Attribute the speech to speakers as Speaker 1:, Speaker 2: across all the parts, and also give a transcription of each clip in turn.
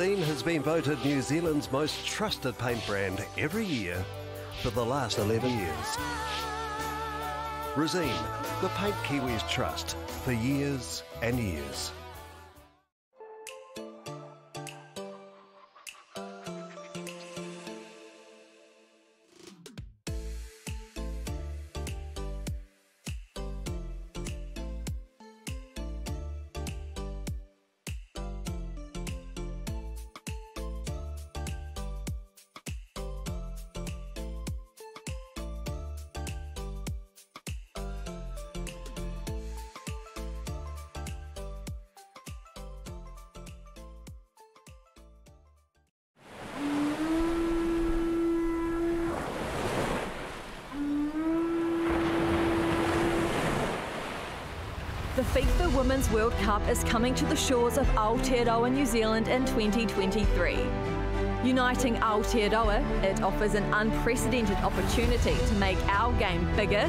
Speaker 1: Scene has been voted New Zealand's most trusted paint brand every year for the last 11 years. Resene, the Paint Kiwis Trust, for years and years.
Speaker 2: World Cup is coming to the shores of Aotearoa, New Zealand in 2023. Uniting Aotearoa, it offers an unprecedented opportunity to make our game bigger,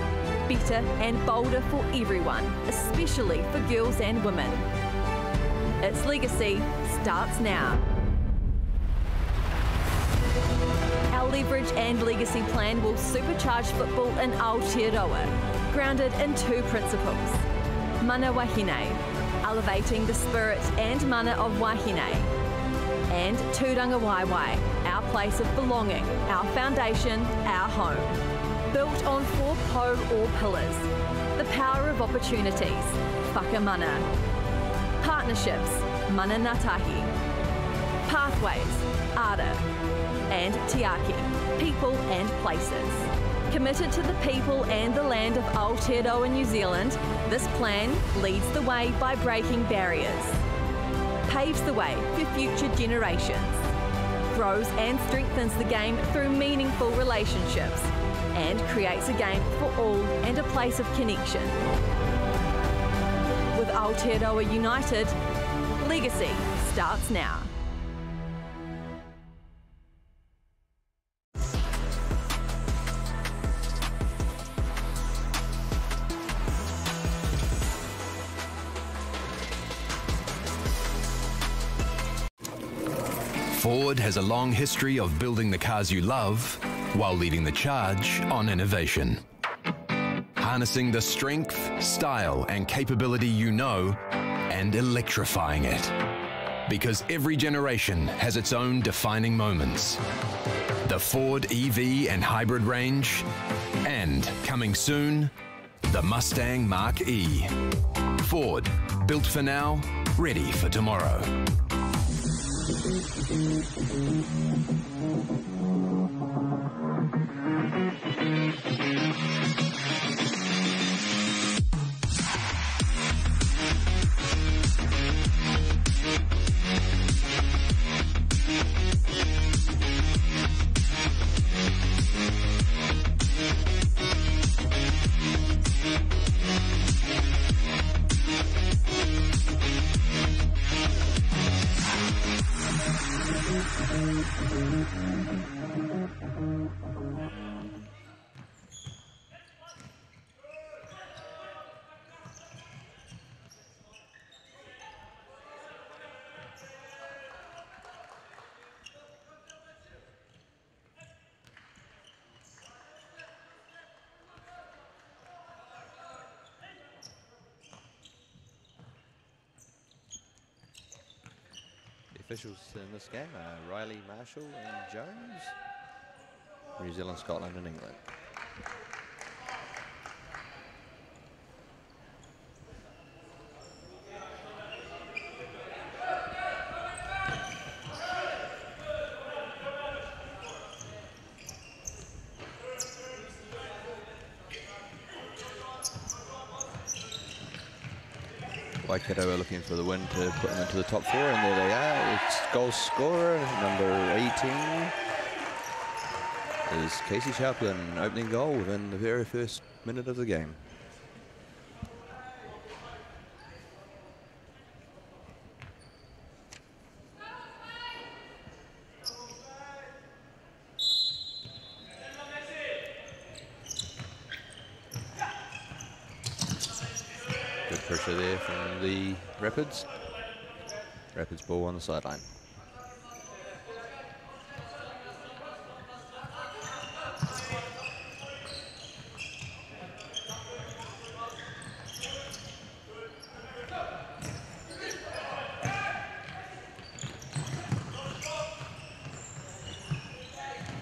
Speaker 2: better and bolder for everyone, especially for girls and women. Its legacy starts now. Our leverage and legacy plan will supercharge football in Aotearoa, grounded in two principles. Mana Wahine, elevating the spirit and mana of Wahine. And Turangawaewae, our place of belonging, our foundation, our home. Built on four po or pillars. The power of opportunities, mana. Partnerships, mana natahi. Pathways, ara. And tiaki, people and places. Committed to the people and the land of Aotearoa New Zealand, this plan leads the way by breaking barriers, paves the way for future generations, grows and strengthens the game through meaningful relationships, and creates a game for all and a place of connection. With Aotearoa United, legacy starts now.
Speaker 3: has a long history of building the cars you love while leading the charge on innovation. Harnessing the strength, style, and capability you know and electrifying it. Because every generation has its own defining moments. The Ford EV and hybrid range, and coming soon, the Mustang Mark E. Ford, built for now, ready for tomorrow.
Speaker 4: officials in this game are Riley Marshall and Jones, New Zealand, Scotland and England. Waikato are looking for the win to put them into the top four, and there they are. It's goal scorer number 18 is Casey Chaplin, opening goal within the very first minute of the game. Rapids ball on the sideline.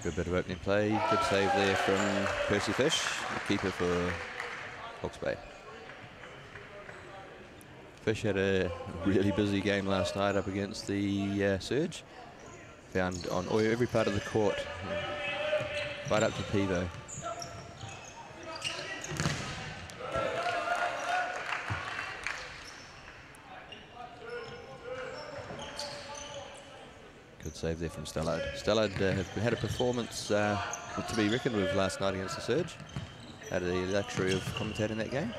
Speaker 4: Good bit of opening play, good save there from Percy Fish, the keeper for Hawke's Bay. Fish had a really busy game last night up against the uh, Surge. Found on every part of the court, right up to Pivo. Good save there from Stellard. Stellard uh, had a performance uh, to be reckoned with last night against the Surge. Had the luxury of commentating that game.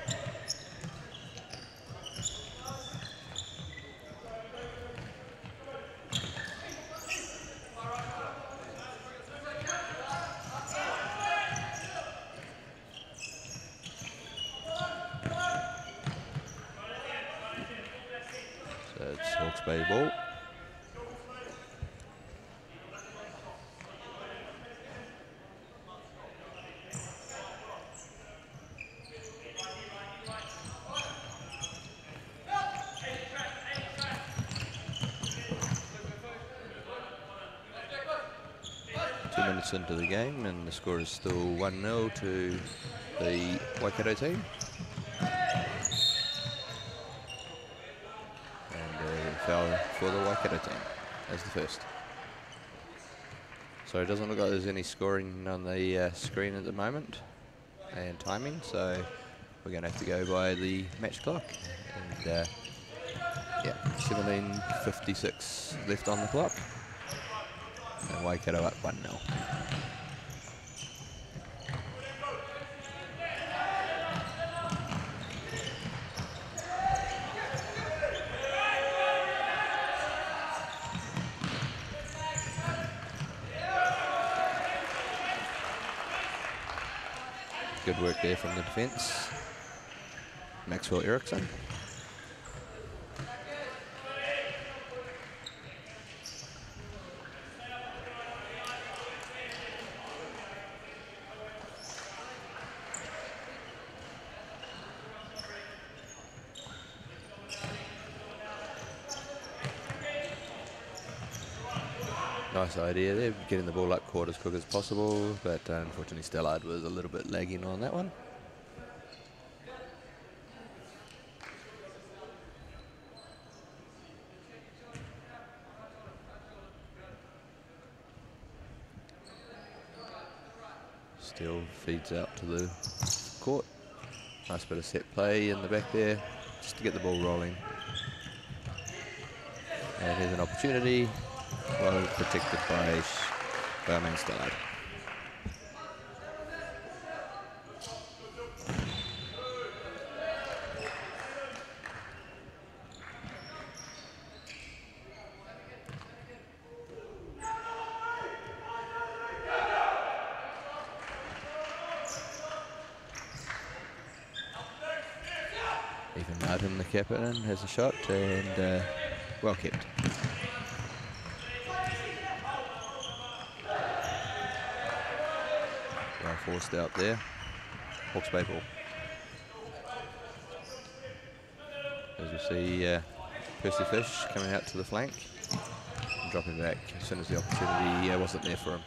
Speaker 4: score is still 1-0 to the Waikato team. And a foul for the Waikato team as the first. So it doesn't look like there's any scoring on the uh, screen at the moment and timing, so we're going to have to go by the match clock. And uh, yeah, 17.56 left on the clock. And Waikato up 1-0. There from the defence. Maxwell Erickson. Nice idea there, getting the ball up court as quick as possible, but uh, unfortunately Stellard was a little bit lagging on that one. Still feeds out to the court. Nice bit of set play in the back there, just to get the ball rolling. And here's an opportunity, well protected by pääminister är. Even Martin the captain, has a shot and uh, well kept. out there. Hawke's Bay ball. As you see, uh, Percy Fish coming out to the flank, dropping back as soon as the opportunity uh, wasn't there for him.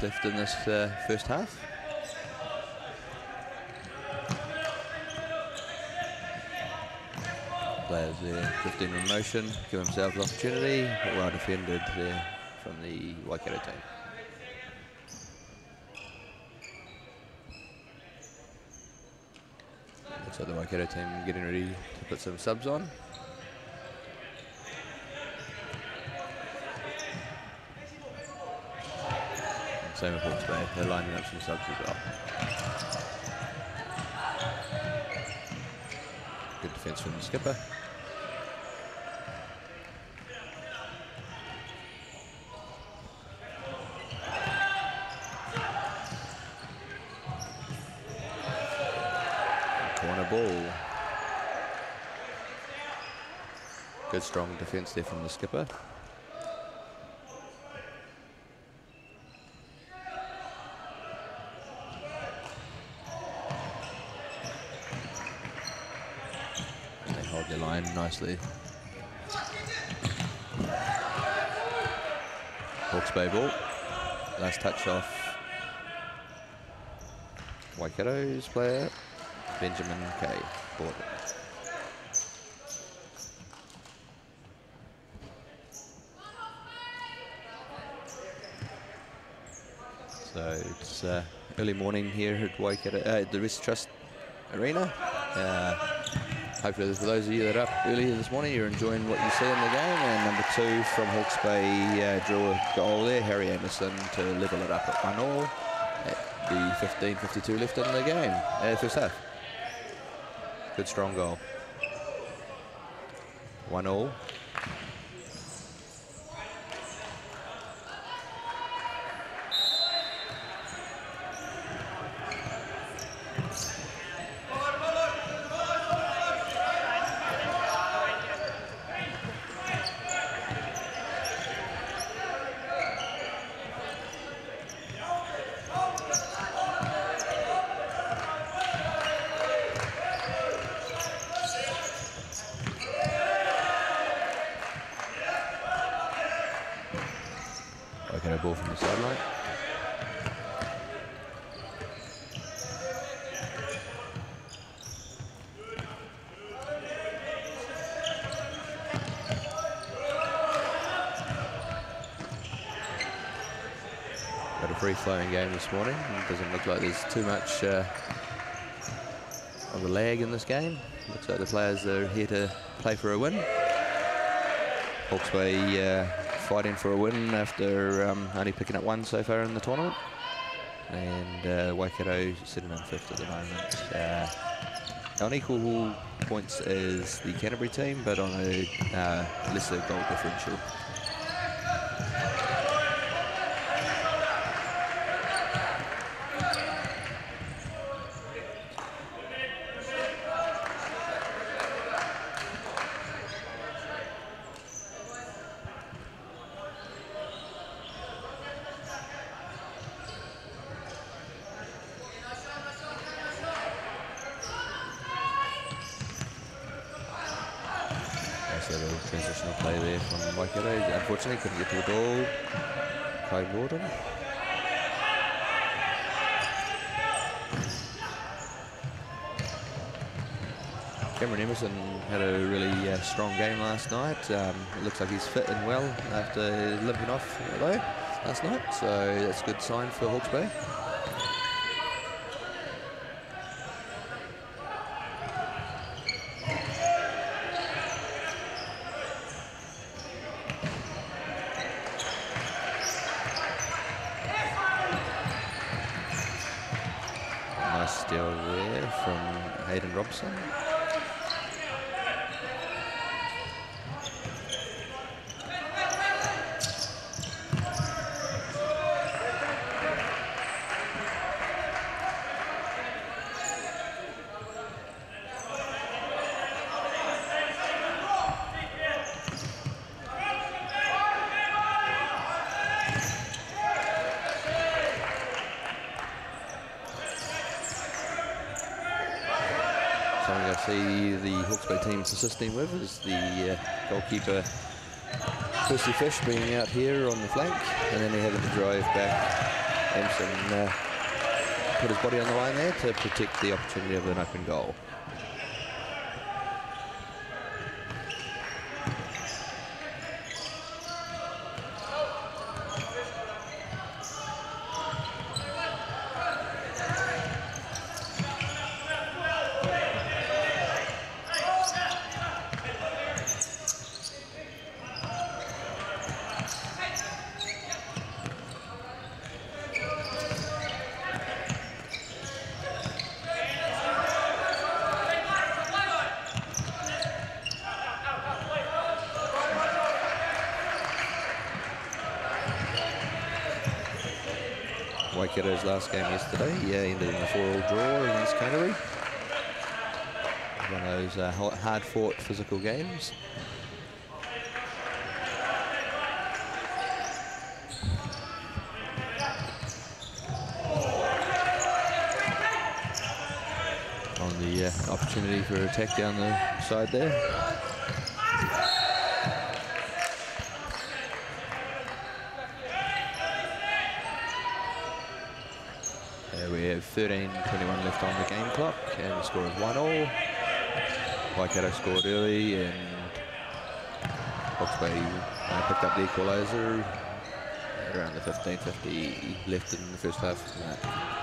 Speaker 4: points left in this uh, first half. Players there, 15 in motion, give themselves an opportunity. Well defended there from the Waikato team. So the Waikato team getting ready to put some subs on. Same with Hawks Bay, they're lining up some subs as well. Good defence from the skipper. Corner ball. Good strong defence there from the skipper. obviously. Hawks Bay ball. Nice touch off Waikato's player, Benjamin K. Ball. So it's uh, early morning here at Waikato, uh, the Risk Trust Arena. Uh, Hopefully, for those of you that are up earlier this morning, you're enjoying what you see in the game. And number two from Hawke's Bay uh, drew a goal there, Harry Anderson to level it up at one all at the 15:52 left in the game. Uh, first half. Good strong goal. One all. game this morning. It doesn't look like there's too much uh, of a lag in this game. Looks like the players are here to play for a win. Hawke's uh, fighting for a win after um, only picking up one so far in the tournament. And uh, Waikato sitting in fifth at the moment. Uh, on equal points is the Canterbury team, but on a uh, lesser goal differential. And had a really uh, strong game last night. Um, it looks like he's fit and well after limping off though last night, so that's a good sign for Hawke's Bay. assisting with is the uh, goalkeeper Percy Fish being out here on the flank and then he having to drive back. and uh, put his body on the line there to protect the opportunity of an open goal. uh, hard-fought physical games. On the uh, opportunity for attack down the side there. There we have 13-21 left on the game clock and the score is 1 0 Waikato scored early and Hawks Bay uh, picked up the equaliser around the 15-50 left in the first half.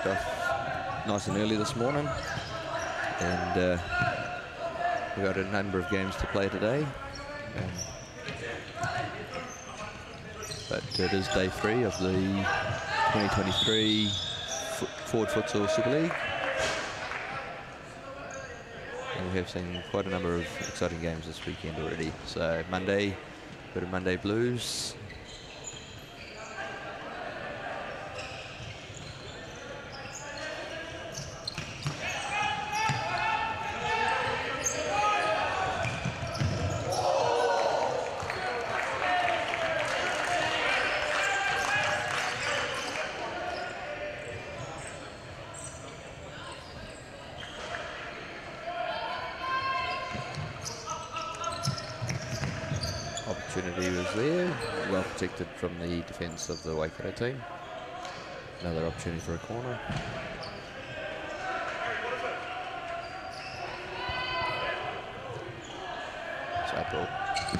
Speaker 4: off nice and early this morning. And uh, we've got a number of games to play today. Um, but it is day three of the 2023 Ford Futsal Super League. And we have seen quite a number of exciting games this weekend already. So Monday, bit of Monday Blues, defence of the Waikato team. Another opportunity for a corner. It's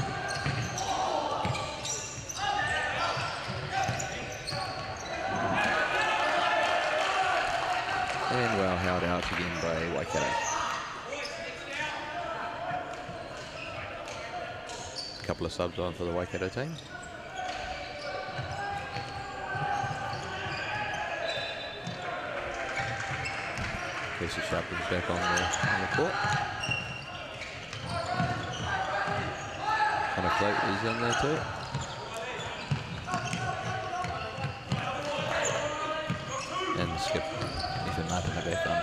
Speaker 4: And well held out again by Waikato. couple of subs on for the Waikato team. Casey Shepard's back on the, on the court. Connor Float is in there too. And skip Ethan Martin back on.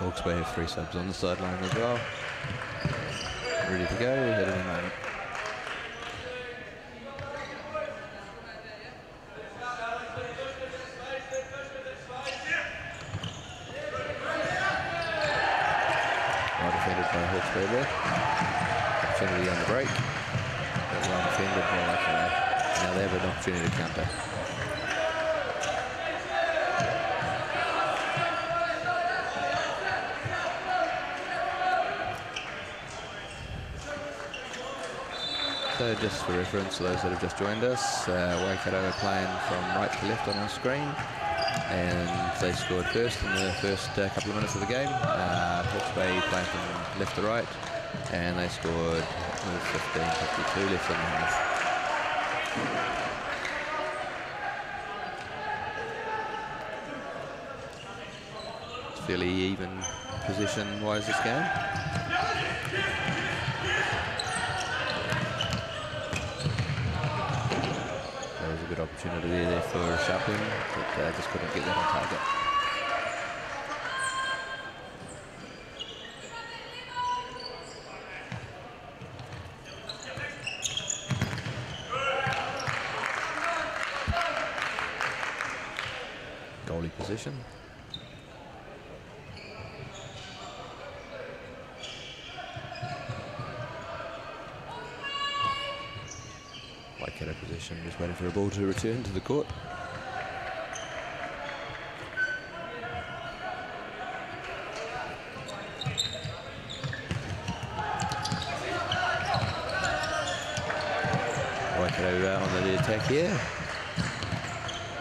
Speaker 4: Hawks have three subs on the sideline as well. Ready to go, ahead of the moment. So just for reference, for those that have just joined us, uh, Waikato are playing from right to left on our screen. And they scored first in the first uh, couple of minutes of the game. Uh, Hawke's Bay playing from left to right. And they scored 15-52 left in the half. fairly even position-wise this game. There was a good opportunity there for Chaplin, but uh, just couldn't get that on target. here.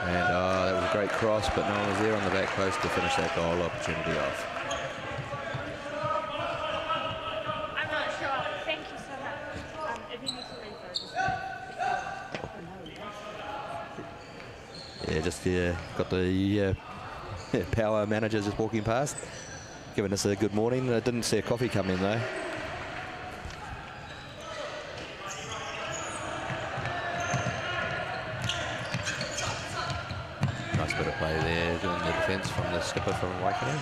Speaker 4: And uh, that was a great cross, but no one was there on the back post to finish that goal opportunity off. Um, yeah, just uh, got the uh, power manager just walking past, giving us a good morning. I didn't see a coffee come in though. skipper for Waikato.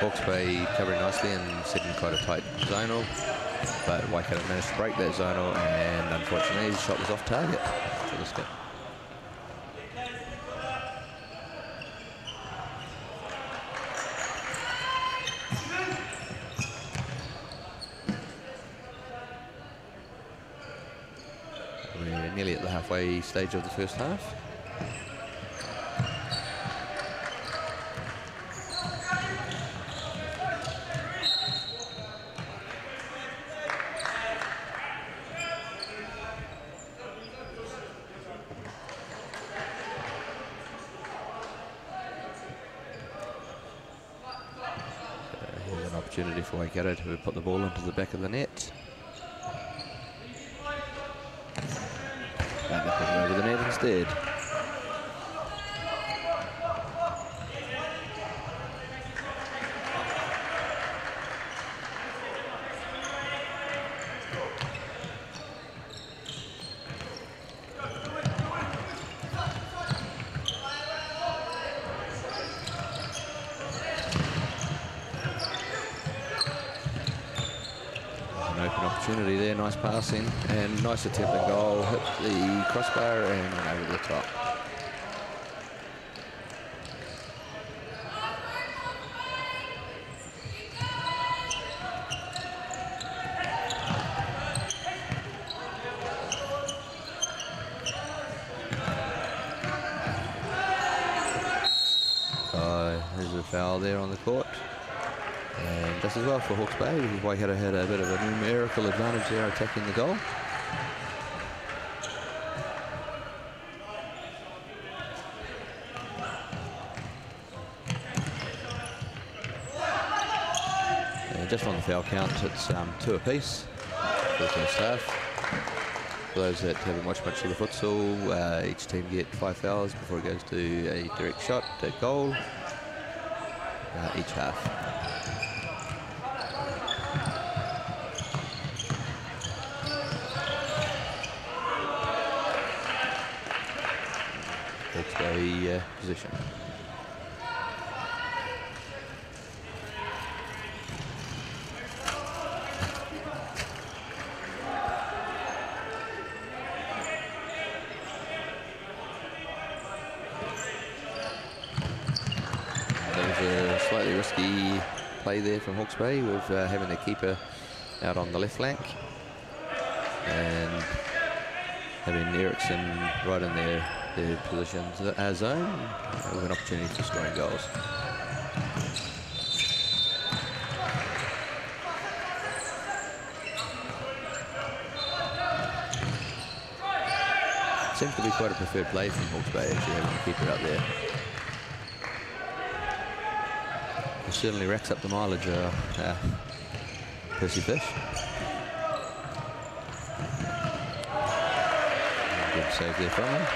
Speaker 4: Hawke's Bay covering nicely and setting quite a tight zonal, but Waikato managed to break that zonal and unfortunately his shot was off target for the skip. We're nearly at the halfway stage of the first half. nice attempt at goal, hit the crossbar and went over the top. Uh, there's a foul there on the court. And just as well for Hawks Bay, Waikato had a bit of a numerical advantage there attacking the goal. foul count. It's um, two apiece for the first half. For those that haven't watched much of the futsal, uh, each team get five fouls before it goes to a direct shot, a goal, uh, each half. Way with uh, having the keeper out on the left flank and having Ericsson right in their, their position, our uh, zone, uh, with an opportunity for scoring goals. Seems to be quite a preferred play from Hawke's Bay, actually, having the keeper out there. certainly racks up the mileage, uh, uh, Percy Fish. Good save there from him.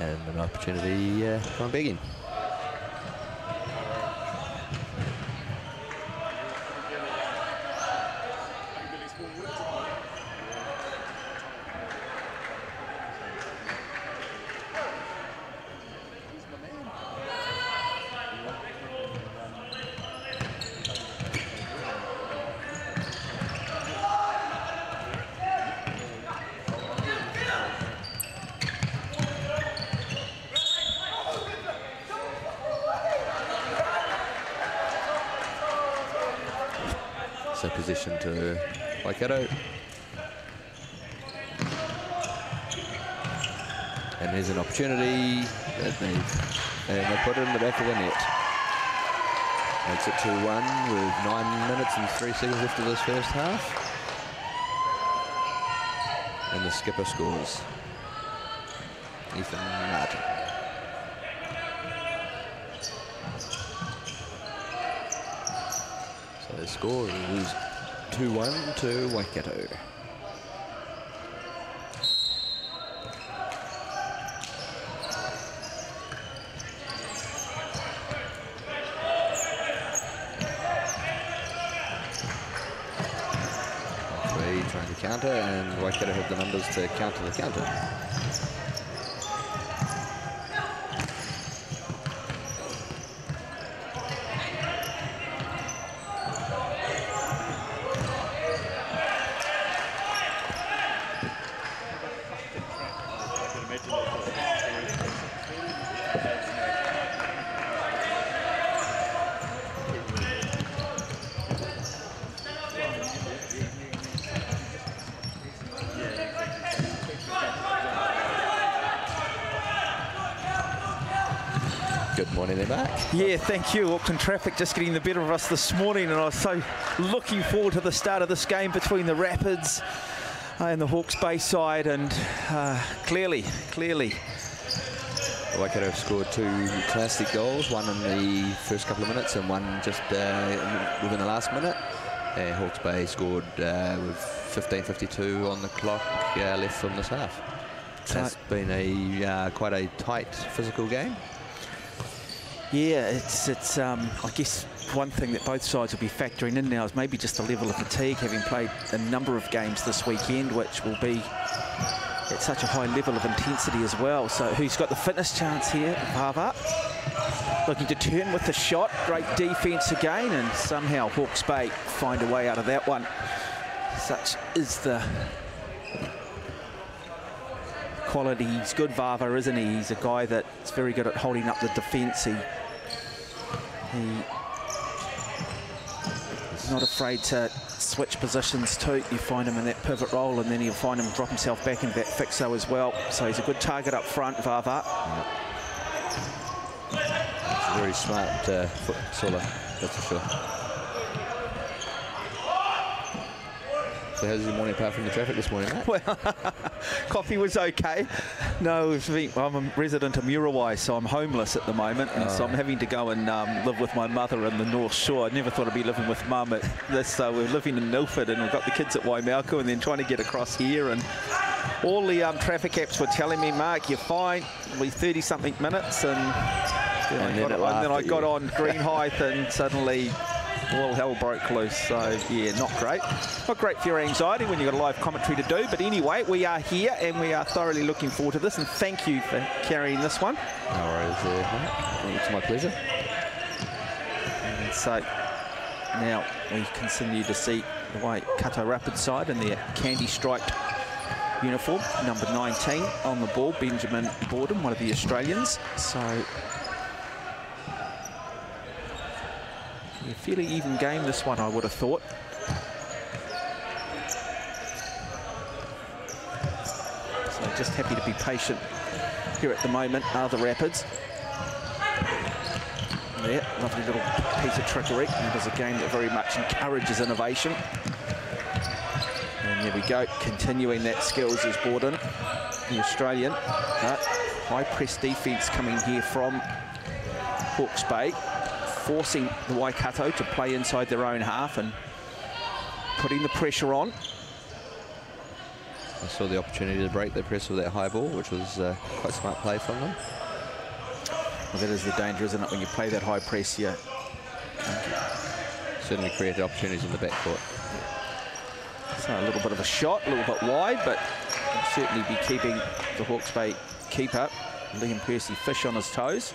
Speaker 4: And an opportunity uh, from Begging. get out. And here's an opportunity that they've, and they put it in the back of the net. Makes it 2-1 with 9 minutes and 3 seconds left of this first half. And the skipper scores. Ethan Martin. So they score, they lose 2-1 to Waikato. trying to counter and Waikato have the numbers to counter the counter.
Speaker 5: Yeah, thank you. Auckland traffic just getting the better of us this morning, and I was so looking forward to the start of this game between the Rapids uh, and the Hawke's Bay side, and uh, clearly, clearly.
Speaker 4: Waikato have scored two classic goals, one in the first couple of minutes and one just uh, within the last minute. Uh, Hawke's Bay scored uh, with 15.52 on the clock uh, left
Speaker 5: from this half. That's been a uh, quite a tight physical game. Yeah, it's, it's um, I guess, one thing that both sides will be factoring in now is maybe just the level of fatigue, having played a number of games this weekend, which will be at such a high level of intensity as well. So who's got the fitness chance here? Pava looking to turn with the shot. Great defence again, and somehow Hawke's Bay find a way out of that one. Such is the quality. He's good, Vava, isn't he? He's a guy that's very good at holding up the defence. He, he not afraid to switch positions too. You find him in that pivot role and then you'll find him drop himself back in that fixo as well. So he's a good target up front, Vava. Yeah. He's very smart uh, foot that's for sure. So how's your morning apart from the traffic this morning, mate? Well, coffee was okay. No, I'm a resident of Muriwai, so I'm homeless at the moment, and oh. so I'm oh. having to go and um, live with my mother in the North Shore. I never thought I'd be living with mum at this. Uh, we're living in Milford, and we've got the kids at Waimauku, and then trying to get across here. And all the um, traffic apps were telling me, Mark, you're fine. We 30-something minutes, and, and, then and then I got, on, Green and suddenly well, hell broke loose, so yeah, not great. Not great for your anxiety when you've got a live commentary to do, but anyway, we are here and we are thoroughly looking forward to this, and thank you for carrying this one. No worries It's my pleasure. And so now we continue to see the white Kato Rapid side in their candy-striped uniform, number 19 on the ball, Benjamin Borden, one of the Australians. So A fairly even game this one, I would have thought. So just happy to be patient here at the moment are the Rapids. There, lovely little piece of trickery. That is a game that very much encourages innovation. And there we go, continuing that skills is Borden, the Australian. But uh, high press defence coming here from Hawke's Bay forcing the Waikato to play inside their own half and putting the pressure on. I saw the opportunity
Speaker 4: to break the press with that high ball, which was uh, quite smart play from them. Well, that is
Speaker 5: the danger, isn't it, when you play that high press here? Certainly created opportunities in the backcourt. So a little bit of a shot, a little bit wide, but certainly be keeping the Hawke's Bay keeper, Liam Percy Fish, on his toes.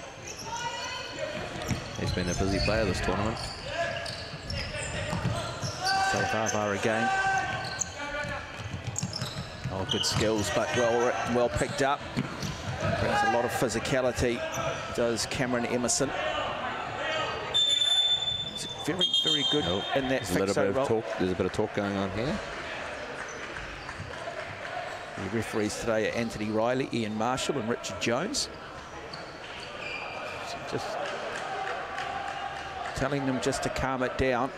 Speaker 5: He's been a busy player this tournament. So far. again. Oh, good skills, but well, well picked up. Brings a lot of physicality, does Cameron Emerson. He's very, very good in that there's a of Talk, there's a bit of talk going on here. The referees today are Anthony Riley, Ian Marshall and Richard Jones. telling them just to calm it down.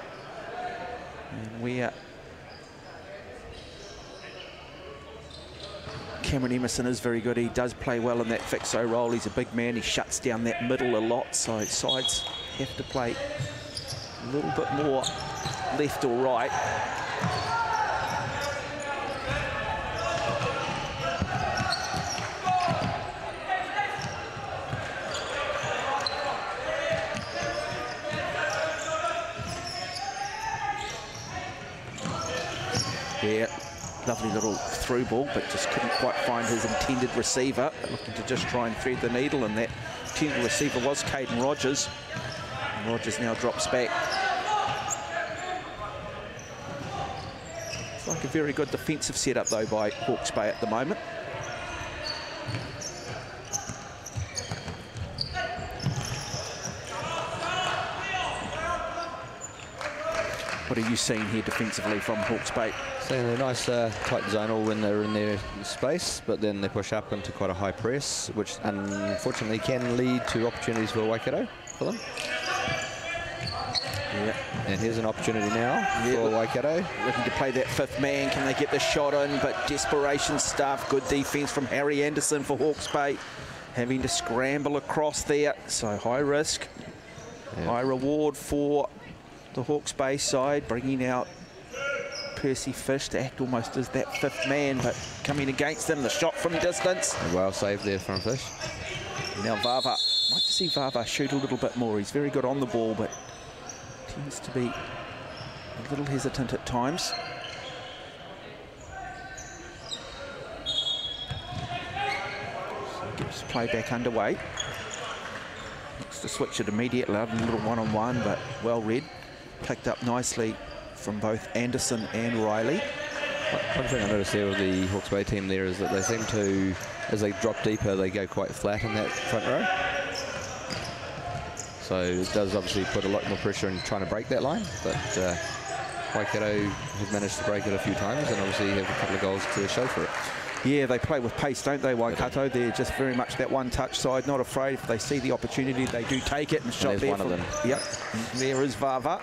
Speaker 5: And we are Cameron Emerson is very good. He does play well in that fixo role. He's a big man. He shuts down that middle a lot, so sides have to play a little bit more left or right. Lovely little through ball, but just couldn't quite find his intended receiver. Looking to just try and thread the needle, and that intended receiver was Caden Rogers. And Rogers now drops back. It's like a very good defensive setup, though, by Hawke's Bay at the moment. What
Speaker 4: are you seeing here defensively from Hawke's Bay? Seeing a nice uh, tight zone all when they're in their space, but then they push up into quite a high press, which unfortunately can lead to opportunities for Waikato for them.
Speaker 5: Yep. And here's an opportunity now yep. for Waikato. Looking to play that fifth man. Can they get the shot in? But desperation stuff. Good defence from Harry Anderson for Hawke's Bay. Having to scramble across there. So high risk, yep. high reward for the Hawke's Bay side, bringing out Percy Fish to act almost as that fifth man, but coming against them, the shot from distance. Well saved there from Fish. Now Vava, I'd like to see Vava shoot a little bit more. He's very good on the ball, but tends to be a little hesitant at times. So gets play back underway. Looks to switch it immediately, a little one-on-one, -on -one, but well read picked up nicely from both Anderson and Riley. One thing I noticed there with the Hawke's Bay team there is
Speaker 4: that they seem to, as they drop deeper, they go quite flat in that front row. So it does obviously put a lot more pressure in trying to break that line, but uh,
Speaker 5: Waikato have managed to break it a few times and obviously have a couple of goals to show for it. Yeah, they play with pace, don't they, Waikato? They're just very much that one-touch side, not afraid. If they see the opportunity, they do take it. And, and shot there one from, of them. Yep, there is Vava.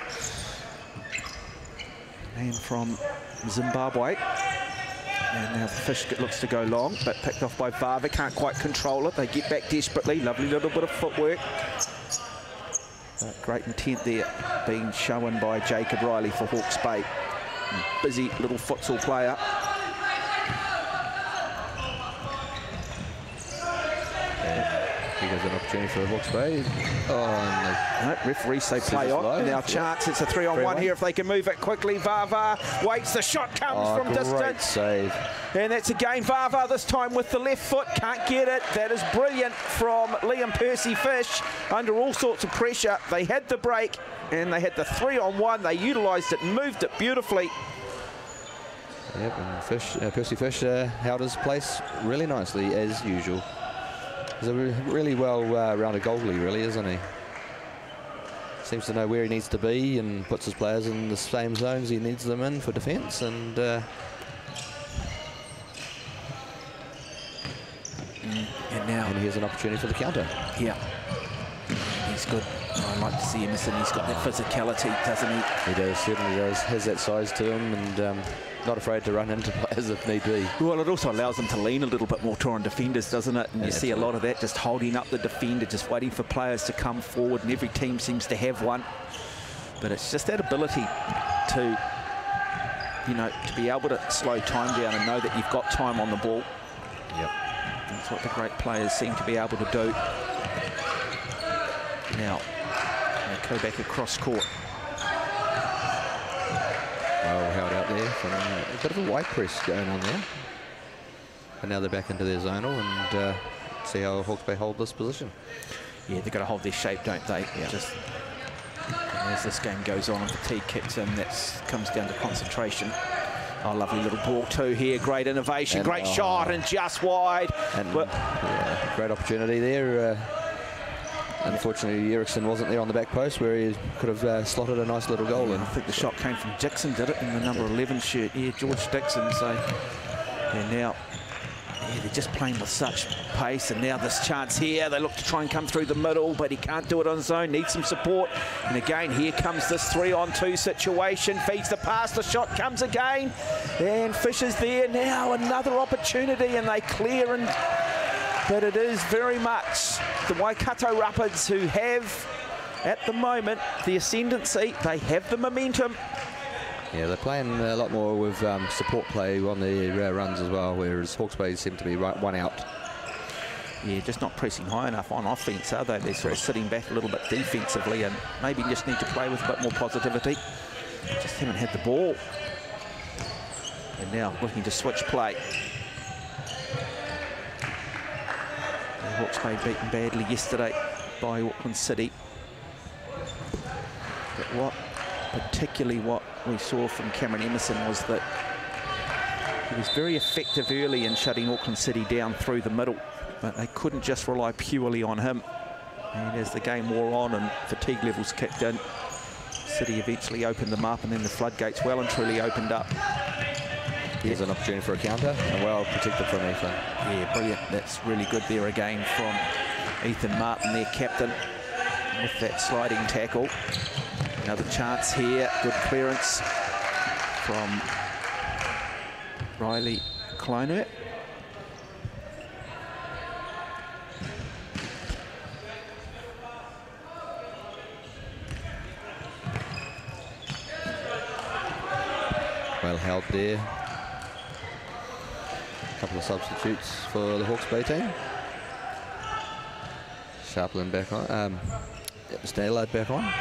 Speaker 5: And from Zimbabwe. And now the fish looks to go long, but picked off by Vava. Can't quite control it. They get back desperately. Lovely little bit of footwork. But great intent there being shown by Jacob Riley for Hawke's Bay. Busy little futsal player. an opportunity for Hawke's Bay. Oh, no. no referees say play on. Low. Now chance. It's a three on three one, one here if they can move it quickly. Vava waits. The shot comes oh, from distance. save. And that's again Vava this time with the left foot. Can't get it. That is brilliant from Liam Percy Fish. Under all sorts of pressure. They had the break and they had the three on one. They utilised it, moved it beautifully.
Speaker 4: Yep, and Fish, uh, Percy Fish uh, held his place really nicely as usual. He's a really well-rounded uh, goalie, really, isn't he? Seems to know where he needs to be and puts his players in the same zones he needs them in for defence. And uh, mm, and now and here's an opportunity for the counter.
Speaker 5: Yeah, he's good. I like to see him, and he's got that physicality, doesn't he? He does, certainly does. Has that size to him, and um, not afraid to run into players if need be. Well, it also allows them to lean a little bit more towards defenders, doesn't it? And yeah, you see a lot of that just holding up the defender, just waiting for players to come forward, and every team seems to have one. But it's just that ability to, you know, to be able to slow time down and know that you've got time on the ball. Yep. That's what the great players seem to be able to do. Now, go back across court.
Speaker 4: from uh, a bit of a white press going on there. And now they're back into their zonal and uh, see how Hawke's Bay hold this position. Yeah, they've got to hold
Speaker 5: their shape, don't they? Yeah. Just as this game goes on, the tee kicks in, that comes down to concentration. Oh, lovely little ball too here. Great innovation, and great oh, shot, and just wide. And, yeah, great opportunity there. Uh,
Speaker 4: Unfortunately, Ericsson wasn't there on the back post where he could have uh, slotted a nice little goal yeah, in. I think the shot came from
Speaker 5: Dixon, did it, in the number 11 shirt. Yeah, George Dixon. So, and now yeah, they're just playing with such pace, and now this chance here. They look to try and come through the middle, but he can't do it on his own. Needs some support. And again, here comes this three-on-two situation. Feeds the pass, the shot comes again. And Fisher's there now. Another opportunity, and they clear and... But it is very much the Waikato Rapids who have, at the moment, the ascendancy. They have the momentum.
Speaker 4: Yeah, they're playing a lot more with um, support play on the rare runs as well, whereas Hawke's Bay
Speaker 5: seem to be right one out. Yeah, just not pressing high enough on offence, are they? They're sort of sitting back a little bit defensively and maybe just need to play with a bit more positivity. Just haven't had the ball. And now looking to switch play. Hawks Hawke's Bay beaten badly yesterday by Auckland City. But what particularly what we saw from Cameron Emerson was that he was very effective early in shutting Auckland City down through the middle, but they couldn't just rely purely on him. And as the game wore on and fatigue levels kicked in, City eventually opened them up, and then the floodgates well and truly opened up. Here's yeah. an opportunity for a counter, and well protected from Ethan. Yeah, brilliant. That's really good there again from Ethan Martin, their captain, with that sliding tackle. Another chance here. Good clearance from Riley Kleiner.
Speaker 4: Well held there. A couple of substitutes for the Hawke's Bay team. Sharplin back on. Um, back on.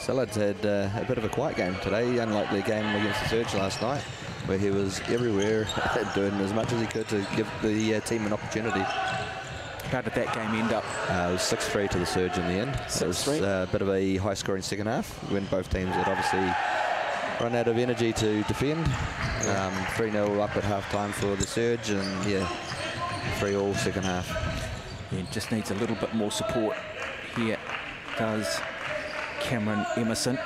Speaker 4: Salad's had uh, a bit of a quiet game today, unlikely game against the Surge last night, where he was everywhere doing as much as he could to give the uh, team an opportunity. How
Speaker 5: did that game end up?
Speaker 4: Uh, it was 6-3 to the Surge in the end. It was uh, a bit of a high-scoring second half when both teams had obviously run out of energy to defend. 3-0 um, up at half-time
Speaker 5: for the Surge and, yeah, 3-all second half. Yeah, just needs a little bit more support here. Does Cameron Emerson.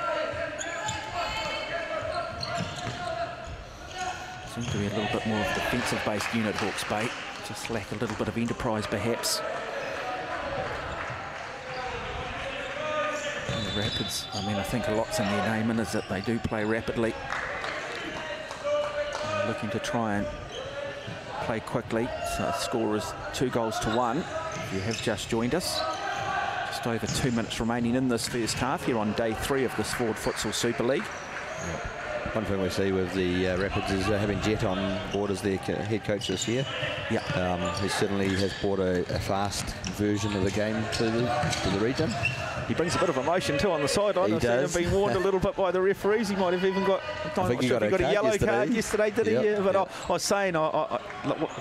Speaker 5: Seems to be a little bit more of a defensive-based unit, Hawke's Bay. Just lack a little bit of enterprise, perhaps. And the Rapids, I mean, I think a lot's in their name, and is that they do play rapidly. And looking to try and play quickly. So score is two goals to one. you have just joined us, just over two minutes remaining in this first half here on day three of this Ford Futsal Super League.
Speaker 4: Yep one thing we see with the uh, Rapids is uh, having Jet on board as their head coach this year. Yeah. Um, he certainly has brought a, a, fast version of the game
Speaker 5: to the, to the region. He brings a bit of emotion too on the sideline. I've does. seen him being warned a little bit by the referees. He might have even got. I think he got, sure got, a, got a yellow yesterday. card yesterday, did yep, he? Yeah, but yep. I, I, was saying, I, I,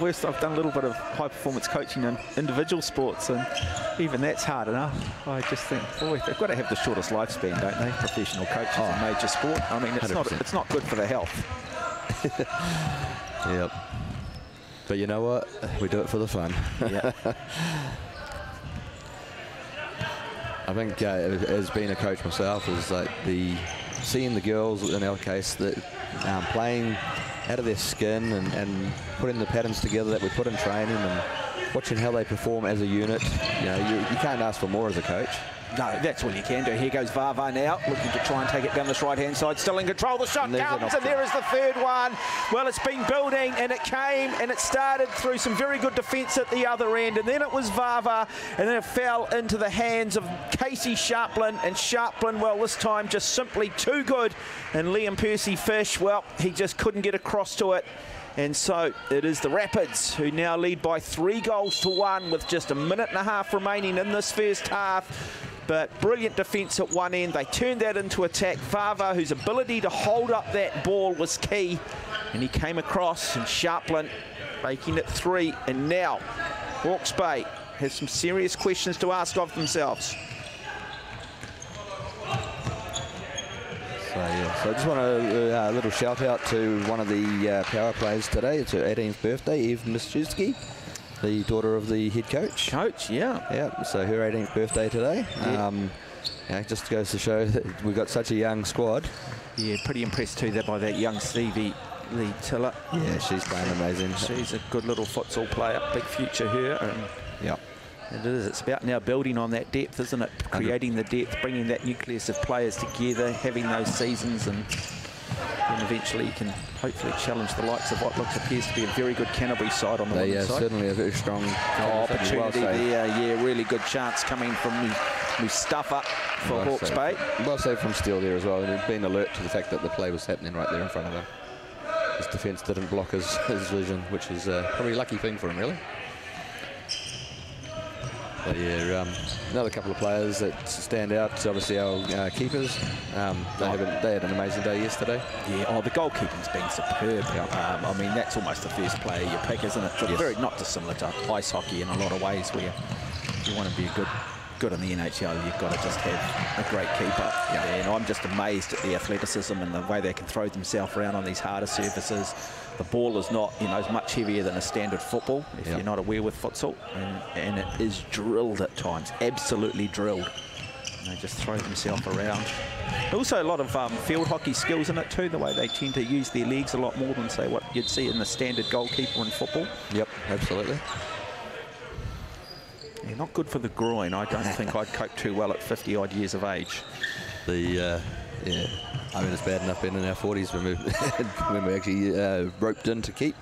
Speaker 5: worst I've done a little bit of high performance coaching in individual sports, and even that's hard enough. I just think, boy, they've got to have the shortest lifespan, don't they? Professional coaches oh. in major sport. I mean, it's 100%. not. It's not good for the health. yep.
Speaker 4: But you know what? We do it for the fun. Yeah. I think uh, as being a coach myself is like the seeing the girls in our case that um, playing out of their skin and, and putting the patterns together that we put in training and watching how they perform as a unit. You know, you, you can't ask for more as a coach.
Speaker 5: No, that's all you can do. Here goes Vava now, looking to try and take it down this right-hand side. Still in control. The shot and comes, and there is the third one. Well, it's been building, and it came, and it started through some very good defence at the other end, and then it was Vava, and then it fell into the hands of Casey Sharplin, and Sharplin, well, this time just simply too good, and Liam Percy Fish, well, he just couldn't get across to it. And so it is the Rapids who now lead by three goals to one with just a minute and a half remaining in this first half but brilliant defence at one end. They turned that into attack. Vava, whose ability to hold up that ball was key, and he came across, and Sharplin making it three, and now Hawke's Bay have some serious questions to ask of themselves.
Speaker 4: So, yeah. so I just want uh, a, uh, little shout out to one of the uh, power players today. It's her 18th birthday, Eve Mischewski the daughter of the head coach. Coach, yeah. Yeah, so her 18th birthday today. Yeah. Um, yeah, just goes to show that we've got such a young squad.
Speaker 5: Yeah, pretty impressed too that by that young Stevie Lee Tiller. Yeah, she's playing amazing. She's a good little futsal player, big future here. And yeah. And it is. It's about now building on that depth, isn't it? Creating the depth, bringing that nucleus of players together, having those seasons and and eventually he can hopefully challenge the likes of what looks appears to be a very good Canterbury side on the they, women's uh, side. certainly a very strong oh, opportunity well there. Yeah, really good chance coming from Mustafa for well Hawke's Bay.
Speaker 4: Well saved from Steele there as well. And he'd been alert to the fact that the play was happening right there in front of him. His defence didn't block his, his vision, which is uh, a pretty lucky thing for him, really. But yeah, um, another couple of players that stand out. Obviously, our uh, keepers. Um, they, they,
Speaker 5: had an amazing day yesterday. Yeah. Oh, the goalkeeping's been superb. Um, I mean, that's almost the first player you pick, isn't it? It's yes. very not dissimilar to ice hockey in a lot of ways, where you want to be a good good in the NHL, you've got to just have a great keeper. Yeah. And I'm just amazed at the athleticism and the way they can throw themselves around on these harder surfaces the ball is not, you know, as much heavier than a standard football if yep. you're not aware with futsal. And, and, it is drilled at times, absolutely drilled. And they just throw themselves around. Also a lot of um, field hockey skills in it too, the way they tend to use their legs a lot more than, say, what you'd see in the standard goalkeeper in football. Yep, absolutely. Yeah, not good for the groin. I don't think I'd cope too well at 50-odd years of age. The... Uh yeah,
Speaker 4: I mean, it's bad enough being in our 40s when we, when we actually uh, roped in to keep.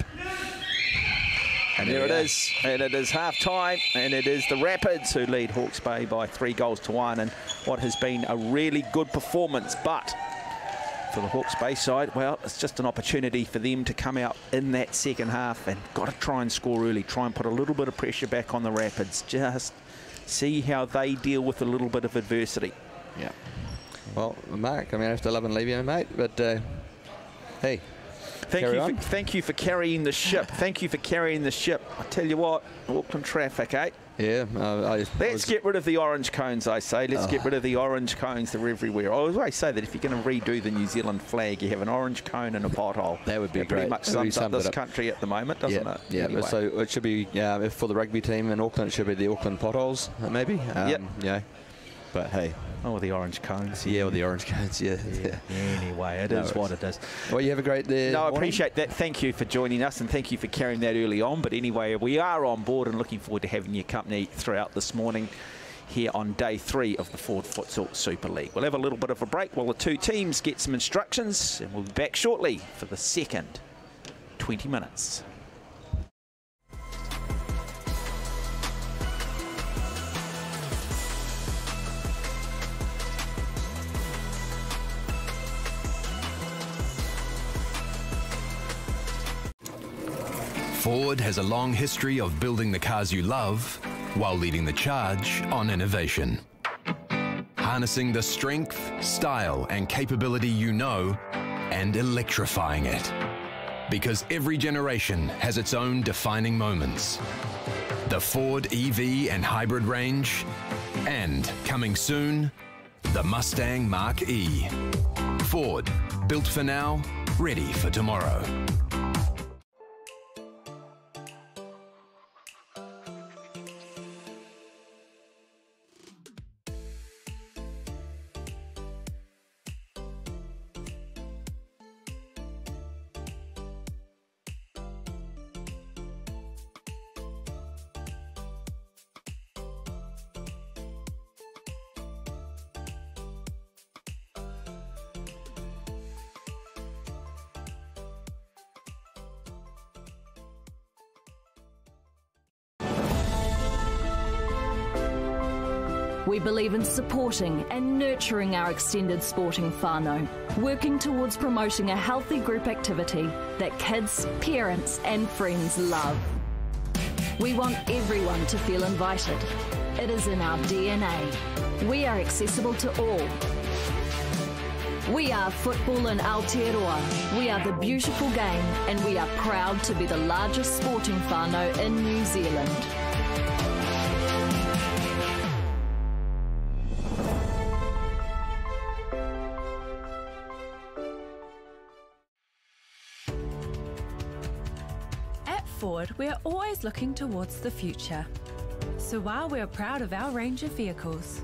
Speaker 5: And there, it is, And it is half time. And it is the Rapids who lead Hawke's Bay by three goals to one. And what has been a really good performance. But for the Hawke's Bay side, well, it's just an opportunity for them to come out in that second half and got to try and score early, try and put a little bit of pressure back on the Rapids. Just see how they deal with a little bit of adversity. Yeah. Well, Mark, I mean, I have to love and leave you, mate, but uh, hey. Thank you, for, thank you for carrying the ship. thank you for carrying the ship. I tell you what, Auckland traffic, eh? Yeah. I, I, Let's I get rid of the orange cones, I say. Let's get rid of the orange cones. They're everywhere. I always say that if you're going to redo the New Zealand flag, you have an orange cone and a pothole. That would be that great. pretty much sums up this up. country at the moment, doesn't yeah. it? Yeah. Anyway. So
Speaker 4: it should be, yeah uh, for the rugby team in Auckland, it should be the Auckland potholes, uh, maybe. Um, yep.
Speaker 5: Yeah. But hey, Oh, the orange cones. Yeah, or the orange cones, yeah. yeah. Anyway, it no is does. what it is.
Speaker 4: Well, you have a great day. Uh, no, I appreciate
Speaker 5: that. Thank you for joining us and thank you for carrying that early on. But anyway, we are on board and looking forward to having your company throughout this morning here on day three of the Ford Futsal Super League. We'll have a little bit of a break while the two teams get some instructions and we'll be back shortly for the second 20 minutes.
Speaker 3: Ford has a long history of building the cars you love while leading the charge on innovation. Harnessing the strength, style and capability you know and electrifying it. Because every generation has its own defining moments. The Ford EV and hybrid range and, coming soon, the Mustang Mark E. Ford, built for now, ready for tomorrow.
Speaker 6: believe in supporting and nurturing our extended sporting whānau, working towards promoting a healthy group activity that kids, parents and friends love. We want everyone to feel invited. It is in our DNA. We are accessible to all. We are football in Aotearoa. We are the beautiful game and we are proud to be the largest sporting whānau in New Zealand.
Speaker 7: forward, we are always looking towards the future. So while we are proud of our range of vehicles,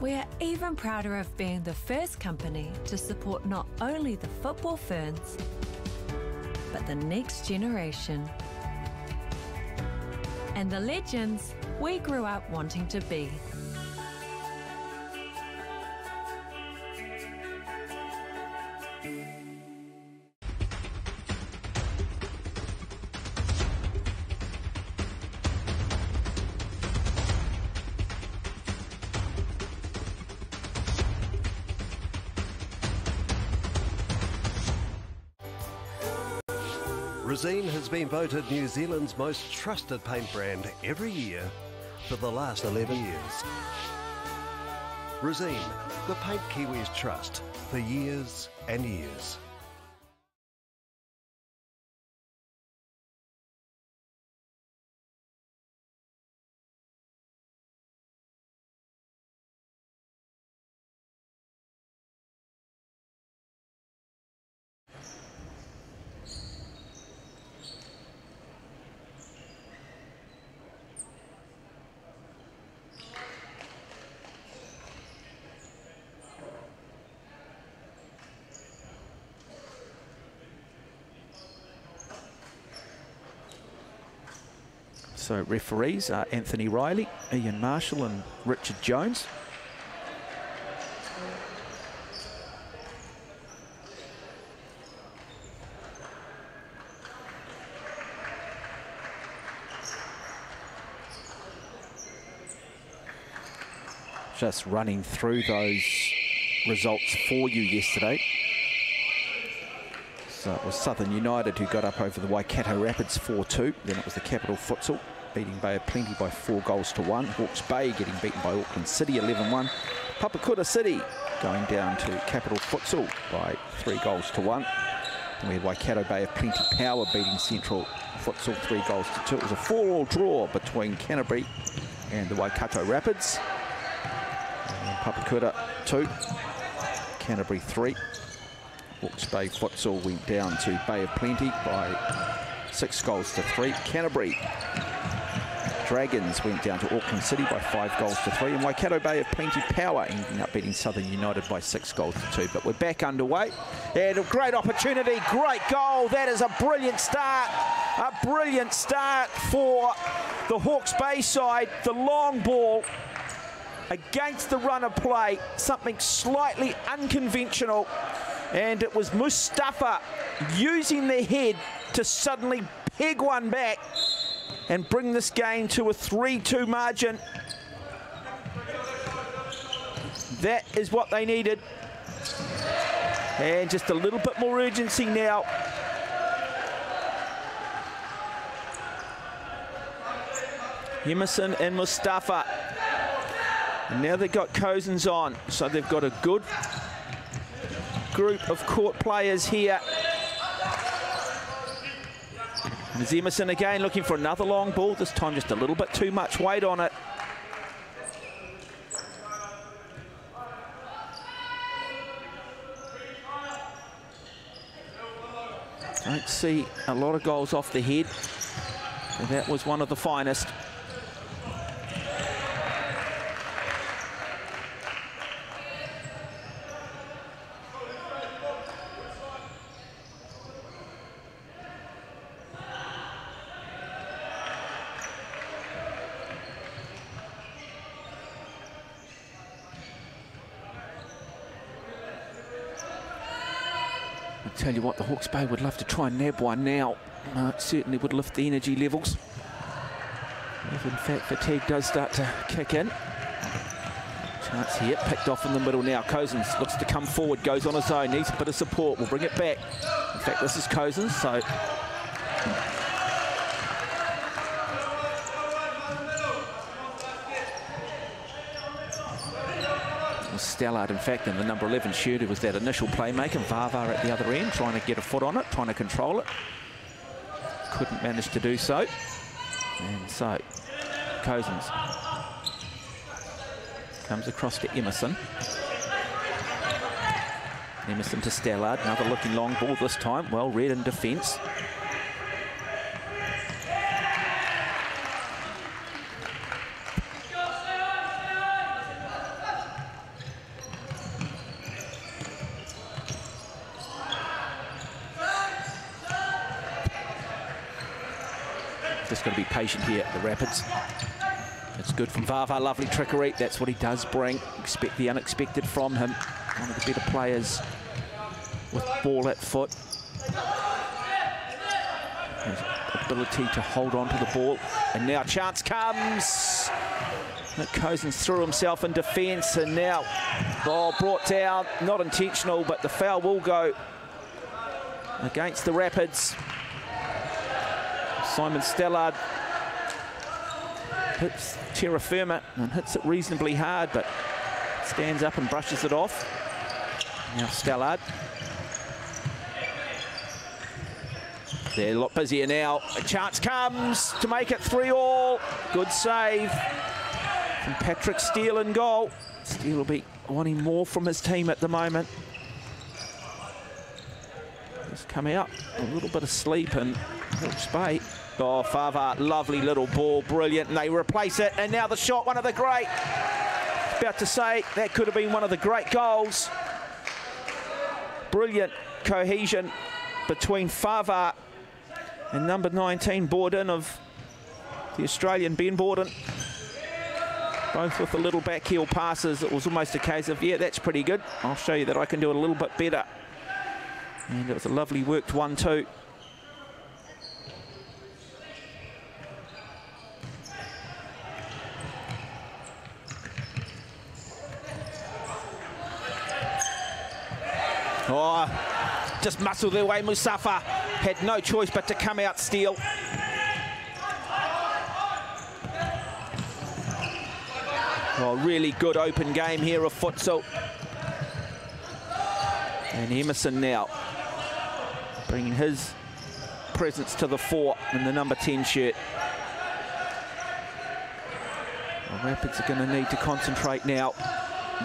Speaker 7: we are even prouder of being the first company to support not only the football ferns, but the next generation. And the legends we grew up wanting to be.
Speaker 1: has been voted New Zealand's most trusted paint brand every year for the last 11 years.
Speaker 8: Resene, the Paint Kiwis Trust, for years and years.
Speaker 5: So referees are Anthony Riley, Ian Marshall and Richard Jones. Just running through those results for you yesterday. So it was Southern United who got up over the Waikato Rapids 4-2. Then it was the Capital Futsal beating Bay of Plenty by four goals to one. Hawke's Bay getting beaten by Auckland City 11-1. Papakura City going down to Capital Futsal by three goals to one. And we had Waikato Bay of Plenty Power beating Central Futsal three goals to two. It was a four-all draw between Canterbury and the Waikato Rapids. And Papakura two, Canterbury three. Hawke's Bay Futsal went down to Bay of Plenty by six goals to three. Canterbury Dragons went down to Auckland City by five goals to three. And Waikato Bay of Plenty Power ending up beating Southern United by six goals to two. But we're back underway. And a great opportunity, great goal. That is a brilliant start. A brilliant start for the Hawke's Bay side. The long ball against the run of play. Something slightly unconventional. And it was Mustafa using the head to suddenly peg one back and bring this game to a 3-2 margin. That is what they needed. And just a little bit more urgency now. Emerson and Mustafa. And now they've got Cozens on, so they've got a good group of court players here. Zemerson again looking for another long ball, this time just a little bit too much weight on it. Don't see a lot of goals off the head. And that was one of the finest. tell you what, the Hawke's Bay would love to try and nab one now. Uh, certainly would lift the energy levels. If in fact fatigue does start to kick in. Chance here, picked off in the middle now. Cozens looks to come forward, goes on his own, needs a bit of support, will bring it back. In fact, this is Cozens so Stallard, in fact, and the number 11 shooter was that initial playmaker. Vava at the other end, trying to get a foot on it, trying to control it. Couldn't manage to do so. And so, Cozens comes across to Emerson. Emerson to Stallard, another looking long ball this time. Well read in defence. patient here at the Rapids. It's good from Vava, lovely trickery. That's what he does bring. Expect the unexpected from him. One of the better players with ball at foot. His ability to hold on to the ball. And now chance comes. Nick threw himself in defence and now ball brought down. Not intentional, but the foul will go against the Rapids. Simon Stallard hits terra firma and hits it reasonably hard, but stands up and brushes it off. Now Stallard. They're a lot busier now. A chance comes to make it three all. Good save from Patrick Steele in goal. Steele will be wanting more from his team at the moment. He's coming up, a little bit of sleep and helps Spate. Oh, Vava, lovely little ball, brilliant. And they replace it, and now the shot, one of the great. About to say, that could have been one of the great goals. Brilliant cohesion between Vava and number 19, Borden of the Australian, Ben Borden. Both with the little back heel passes. It was almost a case of, yeah, that's pretty good. I'll show you that I can do it a little bit better. And it was a lovely worked one-two. Oh, just muscled their way. Mustafa had no choice but to come out steel. Oh, really good open game here of futsal. And Emerson now bringing his presence to the fore in the number 10 shirt. Well, Rapids are going to need to concentrate now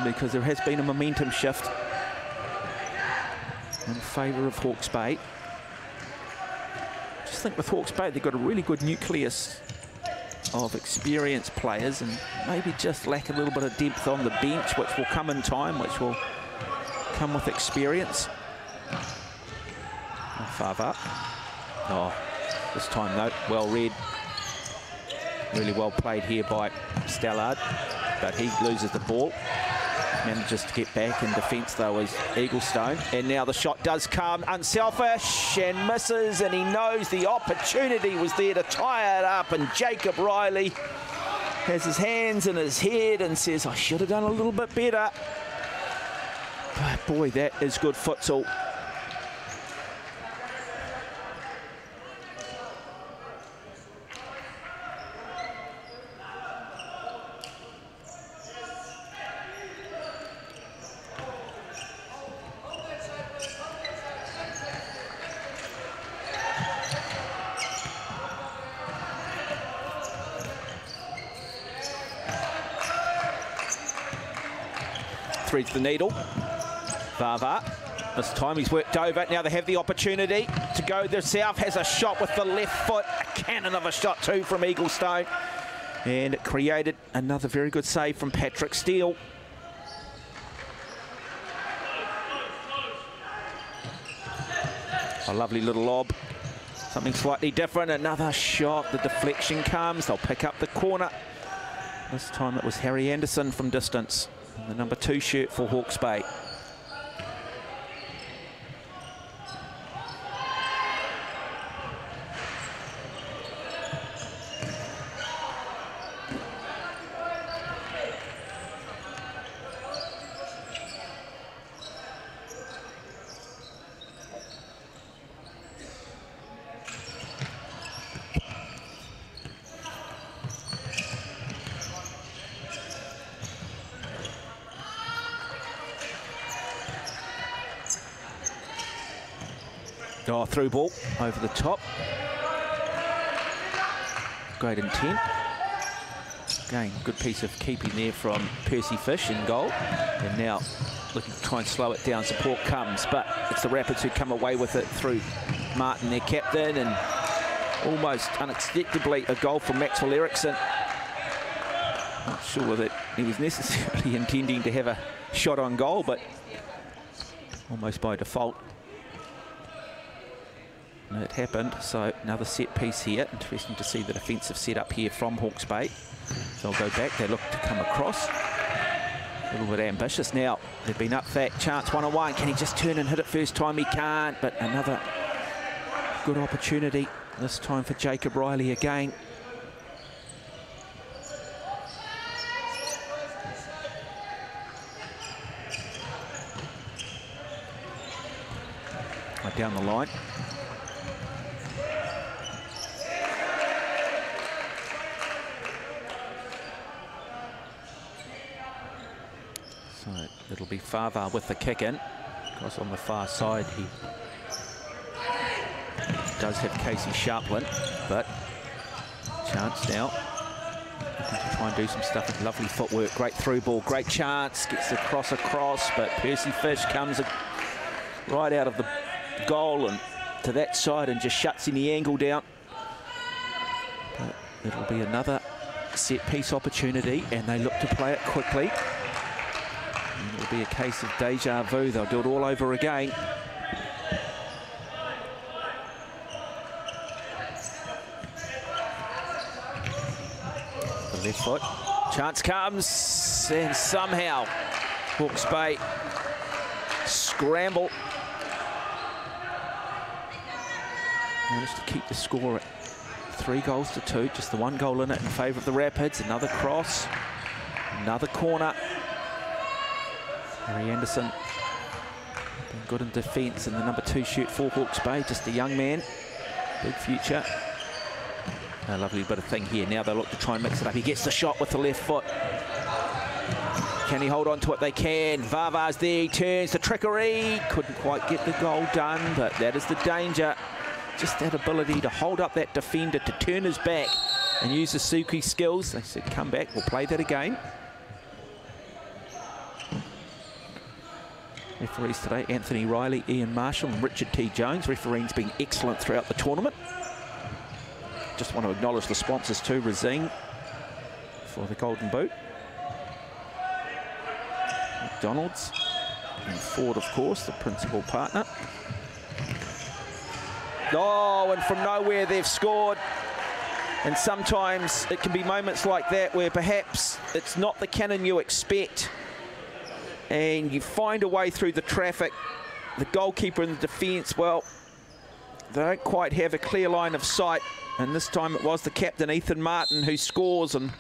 Speaker 5: because there has been a momentum shift in favour of Hawke's Bay. I just think with Hawke's Bay, they've got a really good nucleus of experienced players and maybe just lack a little bit of depth on the bench, which will come in time, which will come with experience. Not oh, far up. Oh, this time though, well read. Really well played here by Stallard, but he loses the ball. Manages to get back in defence though is Eaglestone. And now the shot does come unselfish and misses and he knows the opportunity was there to tie it up and Jacob Riley has his hands in his head and says I should have done a little bit better. But boy that is good futsal. the needle. Vava. This time he's worked over. Now they have the opportunity to go. The South has a shot with the left foot. A cannon of a shot, too, from Eaglestone. And it created another very good save from Patrick Steele. A lovely little lob. Something slightly different. Another shot. The deflection comes. They'll pick up the corner. This time it was Harry Anderson from distance the number two shirt for Hawke's Bay. through ball over the top. Great intent. Again, good piece of keeping there from Percy Fish in goal. And now looking to try and slow it down. Support comes, but it's the Rapids who come away with it through Martin, their captain, and almost unexpectedly a goal from Maxwell Ericsson. Not sure that he was necessarily intending to have a shot on goal, but almost by default and it happened, so another set piece here. Interesting to see the defensive set up here from Hawke's Bay. they'll go back, they look to come across. A little bit ambitious now. They've been up that chance one on one. Can he just turn and hit it first time? He can't, but another good opportunity. This time for Jacob Riley again. Right down the line. So it'll be Vava with the kick in. Because on the far side, he does have Casey Sharplin, but chance now. To try and do some stuff with lovely footwork, great through ball, great chance, gets the cross across, but Percy Fish comes right out of the goal and to that side and just shuts in the angle down. But it'll be another set piece opportunity and they look to play it quickly. It'll be a case of deja vu. They'll do it all over again. The left foot. Chance comes, and somehow Hawke's Bay scramble. Managed to keep the score at three goals to two, just the one goal in it in favour of the Rapids. Another cross, another corner. Harry Anderson, been good in defence in the number two shoot for Hawke's Bay, just a young man, big future. A lovely bit of thing here. Now they look to try and mix it up. He gets the shot with the left foot. Can he hold on to it? They can. Vava's there. He turns The trickery. Couldn't quite get the goal done, but that is the danger. Just that ability to hold up that defender, to turn his back and use the Suki skills. They said, come back. We'll play that again. Referees today, Anthony Riley, Ian Marshall and Richard T. Jones. Referees being excellent throughout the tournament. Just want to acknowledge the sponsors too, Resene for the Golden Boot. McDonald's and Ford, of course, the principal partner. Oh, and from nowhere they've scored. And sometimes it can be moments like that where perhaps it's not the cannon you expect and you find a way through the traffic. The goalkeeper and the defence, well, they don't quite have a clear line of sight. And this time it was the captain, Ethan Martin, who scores. And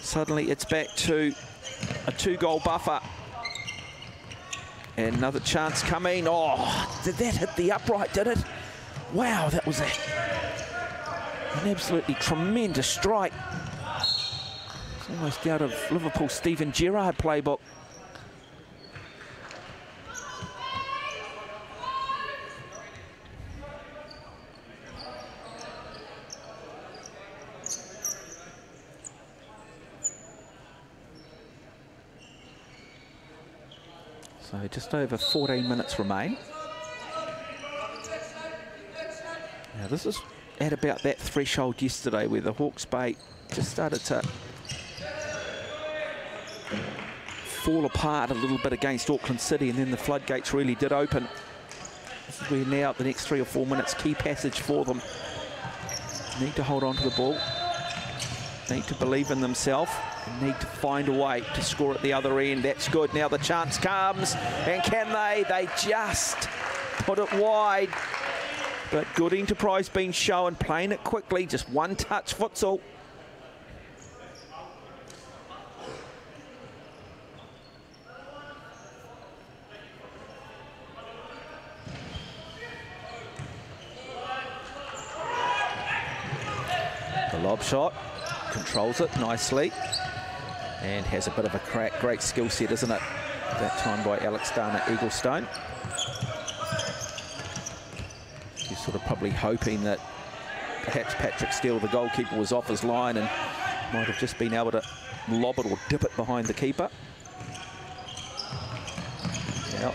Speaker 5: suddenly it's back to a two-goal buffer. And another chance coming. Oh, did that hit the upright, did it? Wow, that was a, an absolutely tremendous strike. It's almost out of Liverpool Steven Gerrard playbook. So just over 14 minutes remain. Now this is at about that threshold yesterday where the Hawke's Bay just started to fall apart a little bit against Auckland City and then the floodgates really did open. We're now now the next three or four minutes, key passage for them. Need to hold on to the ball. Need to believe in themselves need to find a way to score at the other end. That's good. Now the chance comes. And can they? They just put it wide. But good enterprise being shown, playing it quickly. Just one touch futsal. lob shot. Controls it nicely and has a bit of a crack. Great skill set, isn't it? That time by Alex Garner Eaglestone. He's sort of probably hoping that perhaps Patrick Steele, the goalkeeper, was off his line and might have just been able to lob it or dip it behind the keeper. Yep.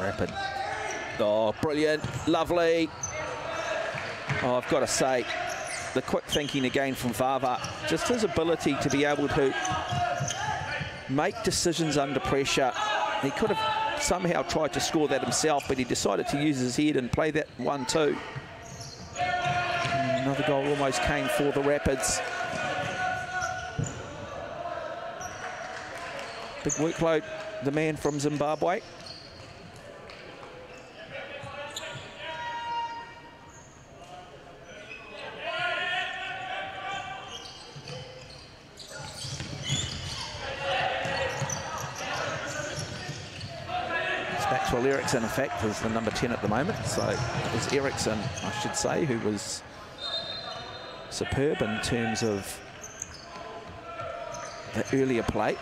Speaker 5: Rapid. Oh, brilliant. Lovely. Oh, I've got to say, the quick thinking again from Vava, just his ability to be able to make decisions under pressure. He could have somehow tried to score that himself, but he decided to use his head and play that one too. Another goal almost came for the Rapids. Big workload, the man from Zimbabwe. Ericsson, in fact, is the number 10 at the moment. So it was Ericsson, I should say, who was superb in terms of the earlier play.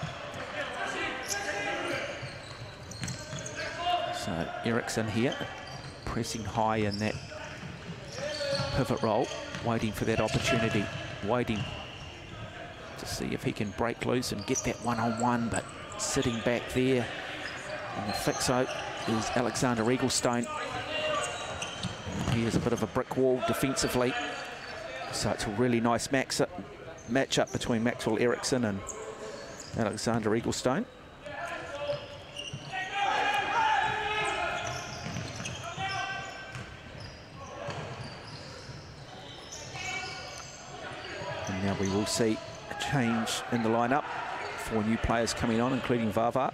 Speaker 5: So Ericsson here, pressing high in that pivot role, waiting for that opportunity, waiting to see if he can break loose and get that one-on-one, -on -one, but sitting back there in the fixo is Alexander Eaglestone. He is a bit of a brick wall defensively. So it's a really nice max match up between Maxwell Erickson and Alexander Eaglestone. And now we will see a change in the lineup. Four new players coming on, including Vava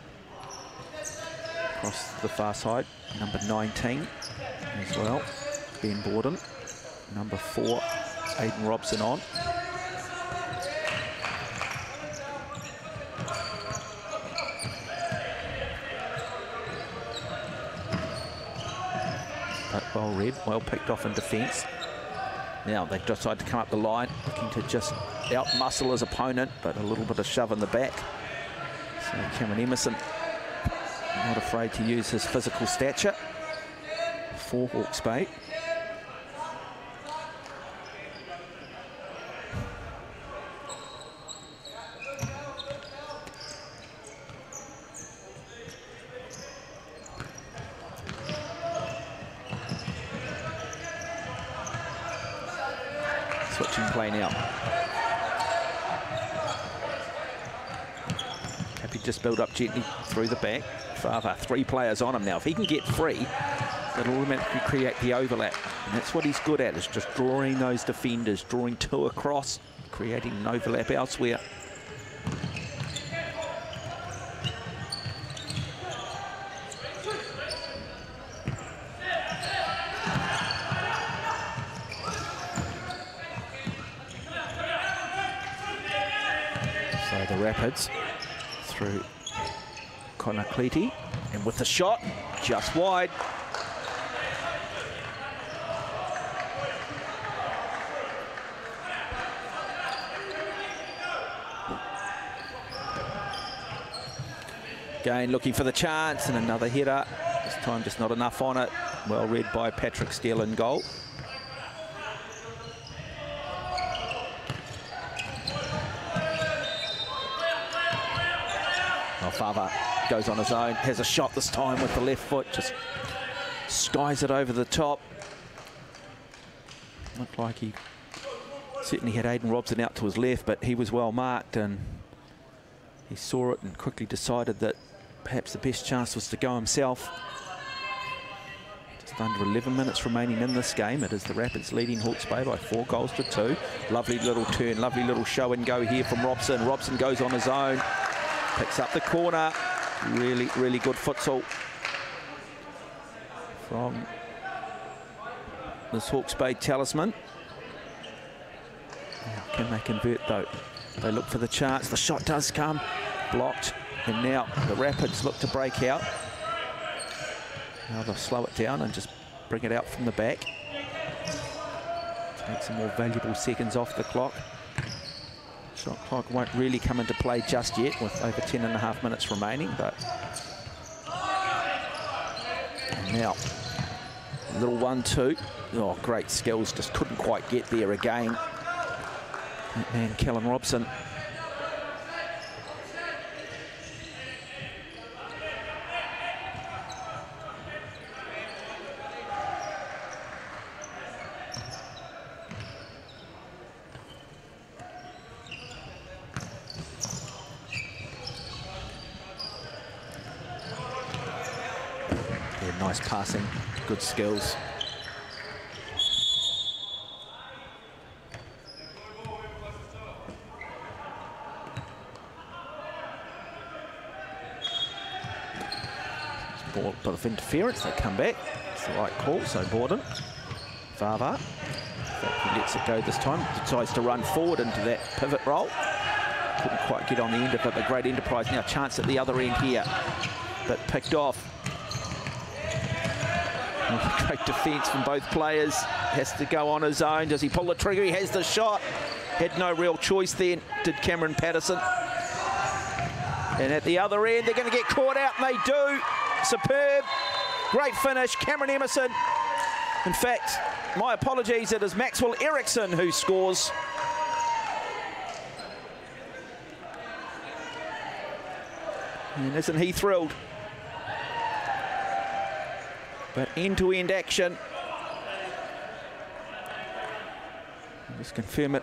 Speaker 5: across the far side. Number 19 as well, Ben Borden. Number four, Aiden Robson on. But well read, well picked off in defence. Now they decide to come up the line, looking to just out-muscle his opponent, but a little bit of shove in the back. So Cameron Emerson not afraid to use his physical stature for Hawke's Bay. Switching play now. Happy just build up gently through the back. Father, uh, three players on him now. If he can get free, that'll automatically create the overlap. And that's what he's good at, is just drawing those defenders, drawing two across, creating an overlap elsewhere. So the Rapids Cleety. And with the shot, just wide. Again, looking for the chance and another hitter. This time just not enough on it. Well read by Patrick Steele in goal. Vava goes on his own, has a shot this time with the left foot, just skies it over the top. Looked like he certainly had Aiden Robson out to his left, but he was well marked and he saw it and quickly decided that perhaps the best chance was to go himself. Just under 11 minutes remaining in this game. It is the Rapids leading Hawke's Bay by four goals to two. Lovely little turn, lovely little show and go here from Robson. Robson goes on his own. Picks up the corner. Really, really good futsal from this Hawke's Bay talisman. Now, can they convert though? They look for the chance. The shot does come. Blocked. And now the Rapids look to break out. Now they'll slow it down and just bring it out from the back. Take some more valuable seconds off the clock. Shot clock won't really come into play just yet with over 10 and a half minutes remaining, but now little one-two. Oh, great skills, just couldn't quite get there again. And Kellen Robson good skills. Ball, bit of interference, they come back. It's the right call, so Borden. Vava. He lets it go this time. Decides to run forward into that pivot role. Couldn't quite get on the end of it, but Great Enterprise now chance at the other end here. But picked off great defence from both players. Has to go on his own. Does he pull the trigger? He has the shot. Had no real choice then, did Cameron Patterson. And at the other end, they're going to get caught out, and they do. Superb. Great finish. Cameron Emerson. In fact, my apologies, it is Maxwell Erickson who scores. And isn't he thrilled? but end-to-end -end action. Just confirm it.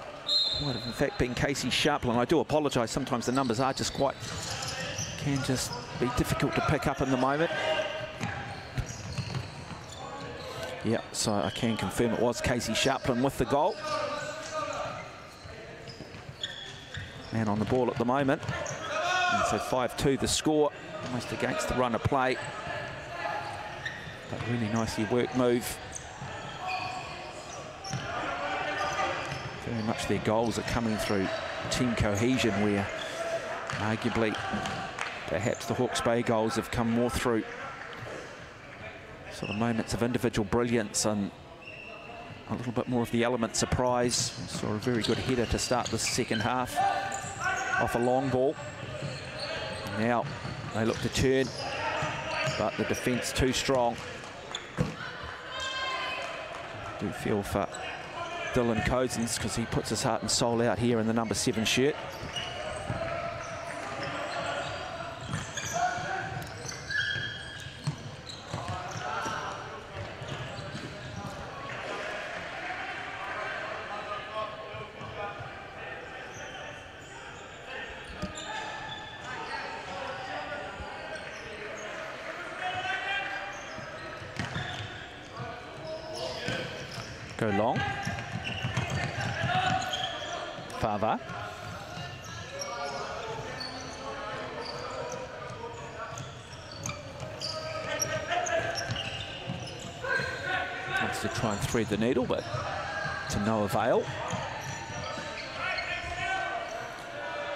Speaker 5: Might have in fact been Casey Sharplin. I do apologise. Sometimes the numbers are just quite can just be difficult to pick up in the moment. Yeah, so I can confirm it was Casey Sharplin with the goal. And on the ball at the moment. And so 5-2 the score, almost against the run of play. But really nicely worked move. Very much their goals are coming through team cohesion where arguably perhaps the Hawke's Bay goals have come more through sort of moments of individual brilliance and a little bit more of the element surprise. saw a very good header to start the second half off a long ball. Now they look to turn, but the defence too strong do feel for Dylan Cozens because he puts his heart and soul out here in the number seven shirt. thread the needle, but to no avail.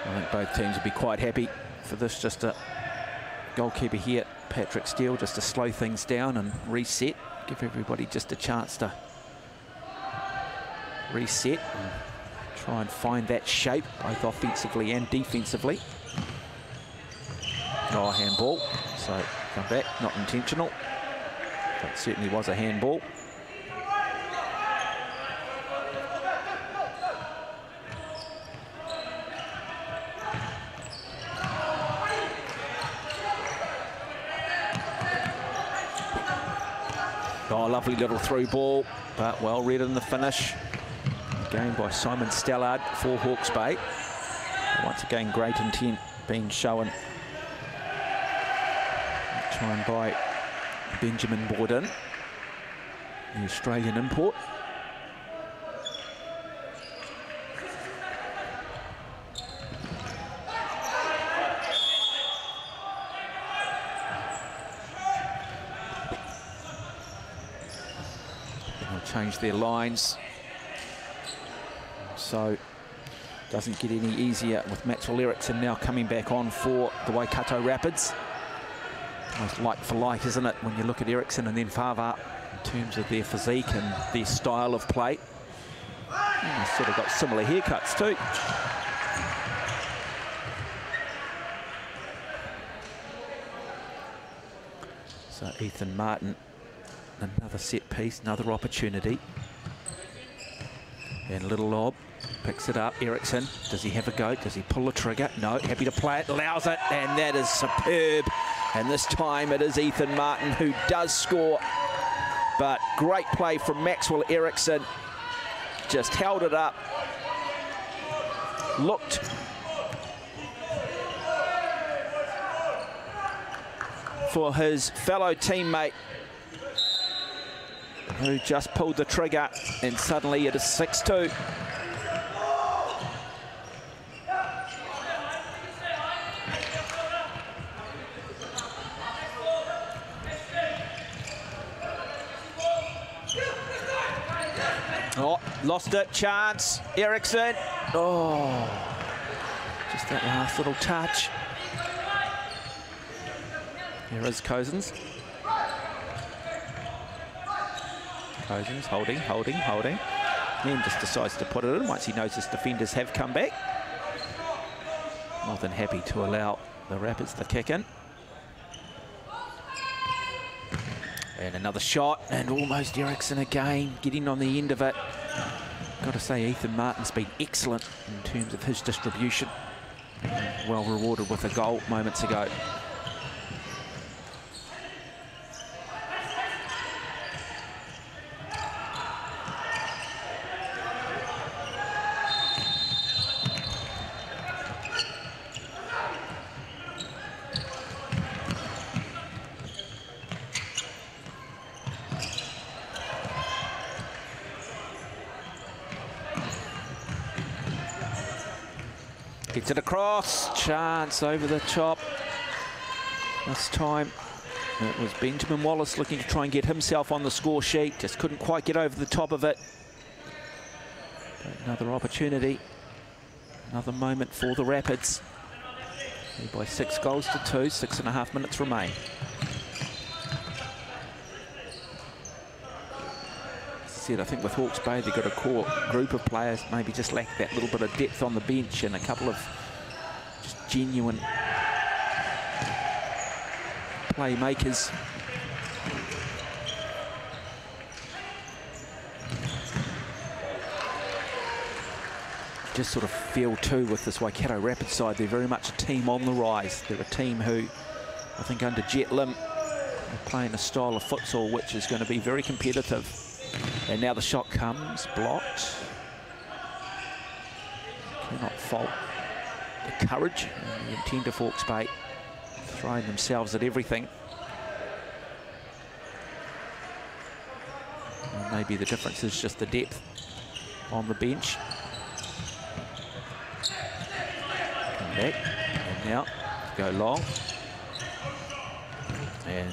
Speaker 5: I think both teams would be quite happy for this, just a goalkeeper here, Patrick Steele, just to slow things down and reset, give everybody just a chance to reset and try and find that shape, both offensively and defensively. Oh, handball, so come back, not intentional, but certainly was a handball. lovely little through ball, but well read in the finish. Game by Simon Stallard for Hawke's Bay. Once again, great intent being shown. Trying by Benjamin Borden, the Australian import. change their lines. So doesn't get any easier with Maxwell Erickson now coming back on for the Waikato Rapids. Almost like for like, isn't it, when you look at Erickson and then Vava in terms of their physique and their style of play. They've hmm, sort of got similar haircuts too. So Ethan Martin Another set piece, another opportunity. And little lob picks it up. Ericsson, does he have a go? Does he pull the trigger? No, happy to play it, allows it, and that is superb. And this time it is Ethan Martin who does score. But great play from Maxwell Ericsson. Just held it up, looked for his fellow teammate who just pulled the trigger and suddenly it is 6-2. Oh, lost it, chance, Ericsson. Oh, just that last little touch. Here is Cozens. Cozens holding, holding, holding. Then just decides to put it in once he knows his defenders have come back. More than happy to allow the Rapids to kick in. And another shot, and almost Erickson again, getting on the end of it. Got to say, Ethan Martin's been excellent in terms of his distribution. Well rewarded with a goal moments ago. Deflected across. Chance over the top. This time it was Benjamin Wallace looking to try and get himself on the score sheet. Just couldn't quite get over the top of it. But another opportunity. Another moment for the Rapids. Lead by six goals to two. Six and a half minutes remain. said, I think with Hawke's Bay, they've got a core group of players, maybe just lack that little bit of depth on the bench and a couple of genuine playmakers. Just sort of feel too with this Waikato Rapids side. They're very much a team on the rise. They're a team who, I think under Jet Lim, are playing a style of futsal which is going to be very competitive. And now the shot comes, blocked. Cannot fault the courage and the intent of Hawke's Bay, throwing themselves at everything. And maybe the difference is just the depth on the bench. Come back, and now go long. And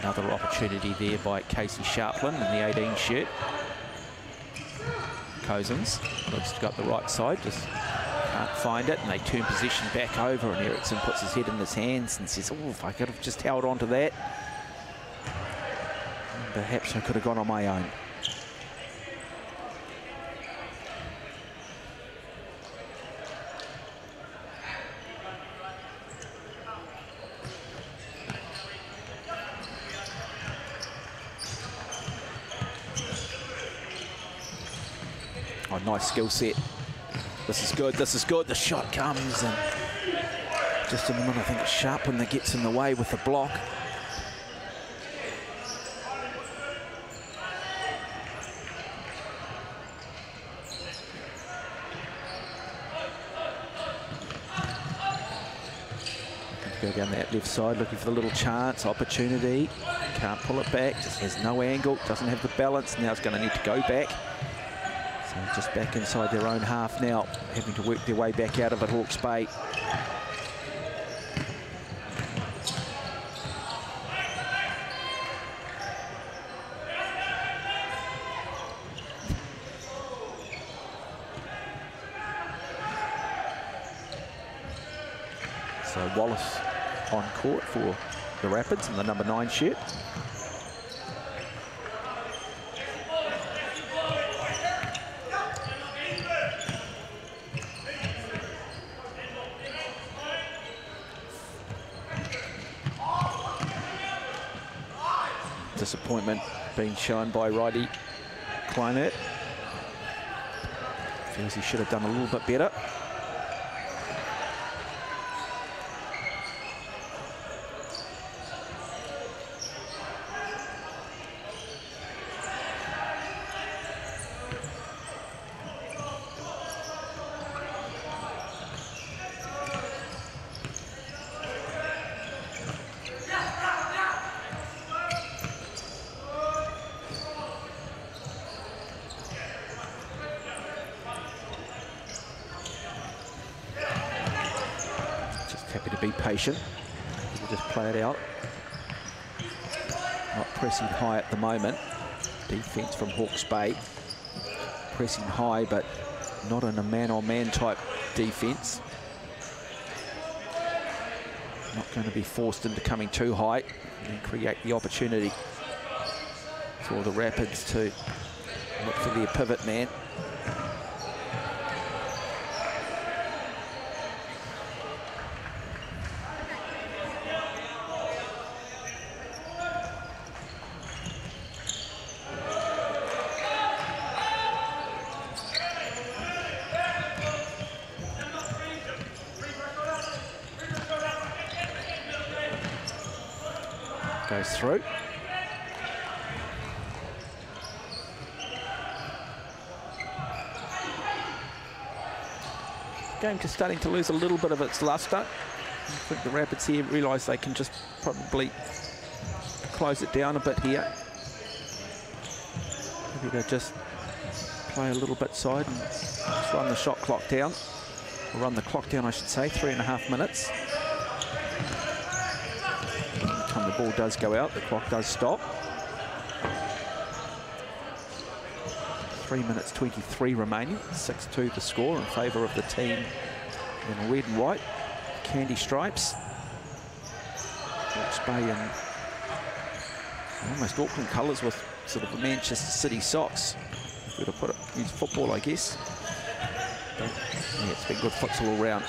Speaker 5: another opportunity there by Casey Sharplin in the 18 shirt. Cozens looks got the right side, just find it, and they turn position back over, and Ericsson puts his head in his hands and says, oh, if I could have just held on to that, perhaps I could have gone on my own. Oh, nice skill set this is good, this is good. The shot comes and just a moment, I think it's Sharplin that gets in the way with the block. Go down that left side looking for the little chance, opportunity. Can't pull it back, just has no angle, doesn't have the balance. Now it's going to need to go back just back inside their own half now, having to work their way back out of it, Hawke's Bay. So Wallace on court for the Rapids in the number nine shirt. disappointment being shown by righty Kleinert. Feels he should have done a little bit better. to be patient. He'll just play it out. Not pressing high at the moment. Defense from Hawke's Bay. Pressing high, but not in a man-on-man -man type defense. Not going to be forced into coming too high and create the opportunity for the Rapids to look for their pivot man. Just is starting to lose a little bit of its luster. I think the Rapids here realise they can just probably close it down a bit here. Maybe they'll just play a little bit side and just run the shot clock down. Or run the clock down, I should say, three and a half minutes. Time the ball does go out, the clock does stop. Three minutes 23 remaining, 6-2 the score in favour of the team in red and white, candy stripes. Hawke's Bay in almost Auckland colours with sort of Manchester City socks. Where to put it? It's football, I guess. But, yeah, it's been good football all round.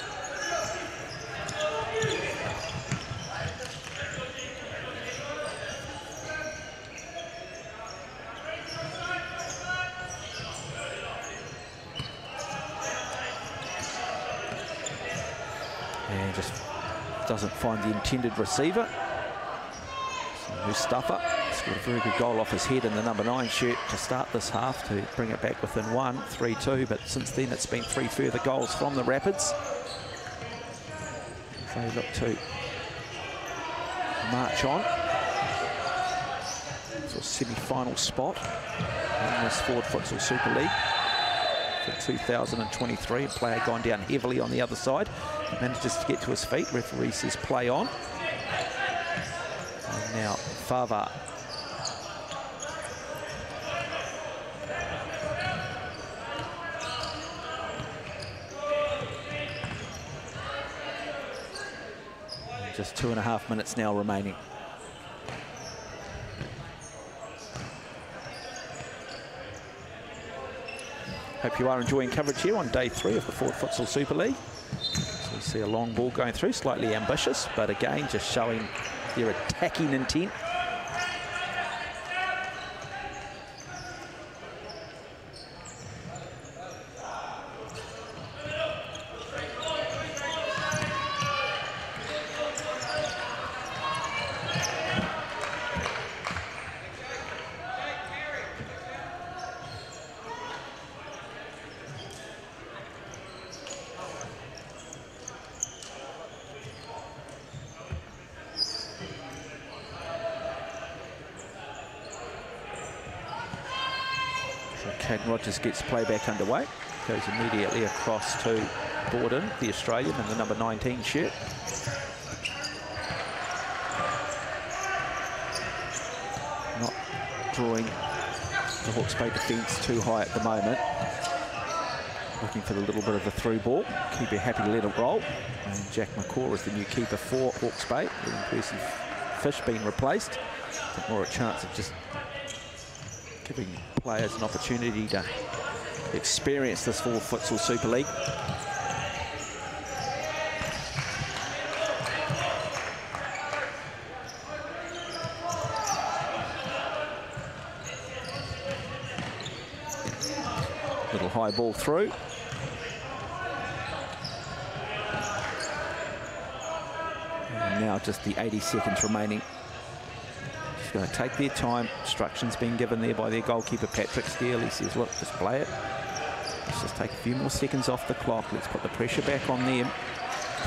Speaker 5: intended receiver. Mustafa. Scored a very good goal off his head in the number nine shirt to start this half to bring it back within one, 3-2. But since then, it's been three further goals from the Rapids. They look to march on. For a semi-final spot in this Ford Futsal Super League for 2023. A player gone down heavily on the other side manages to get to his feet. Referee says play on. And now Vava. Just two and a half minutes now remaining. Hope you are enjoying coverage here on day three of the Ford Futsal Super League see a long ball going through, slightly ambitious, but again, just showing their attacking intent. just gets play back underway. Goes immediately across to Borden, the Australian, in the number 19 shirt. Not drawing the Hawke's Bay defence too high at the moment. Looking for a little bit of a through ball. Keeper happy to let it roll. And Jack McCaw is the new keeper for Hawke's Bay. impressive Fish being replaced. More a chance of just giving players an opportunity to experience this full Futsal Super League. Little high ball through. And now just the 80 seconds remaining going to take their time. Instructions being given there by their goalkeeper, Patrick Steele. He says, look, just play it. Let's just take a few more seconds off the clock. Let's put the pressure back on them.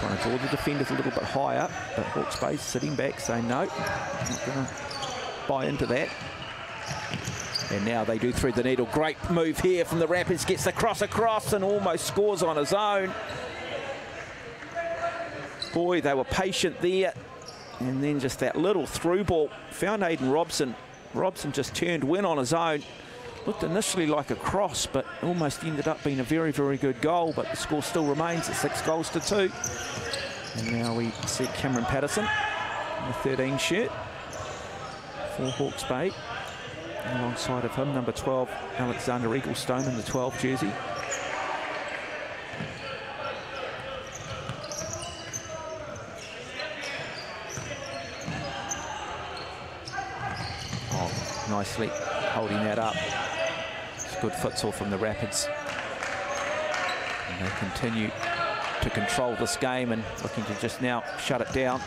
Speaker 5: Trying to draw the defenders a little bit higher, but Hawke's Bay sitting back saying, no, not going to buy into that. And now they do through the needle. Great move here from the Rapids. Gets the cross across and almost scores on his own. Boy, they were patient there. And then just that little through ball found Aiden Robson. Robson just turned went on his own. Looked initially like a cross, but almost ended up being a very, very good goal. But the score still remains at six goals to two. And now we see Cameron Patterson in the 13 shirt for Hawke's Bay. Alongside of him, number 12, Alexander Eaglestone in the 12 jersey. holding that up. It's good futsal from the Rapids. And they continue to control this game and looking to just now shut it down.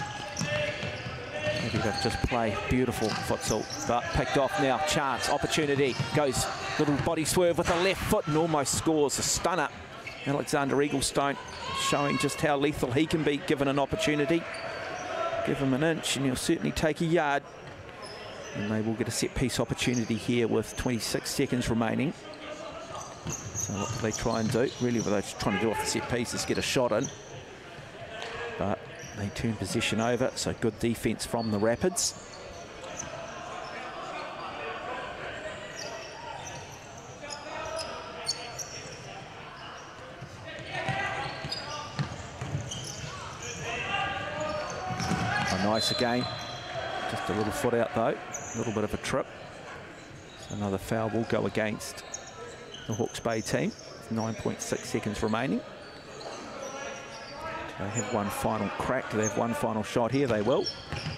Speaker 5: Maybe they've just play beautiful futsal, but picked off now. Chance, opportunity, goes little body swerve with the left foot and almost scores a stunner. Alexander Eaglestone showing just how lethal he can be given an opportunity. Give him an inch and he'll certainly take a yard. And they will get a set piece opportunity here with 26 seconds remaining. So what do they try and do? Really what they're trying to do off the set piece is get a shot in. But they turn position over, so good defence from the Rapids. nice again. Just a little foot out though. A little bit of a trip. So another foul will go against the Hawke's Bay team. 9.6 seconds remaining. They have one final crack. They have one final shot here. They will.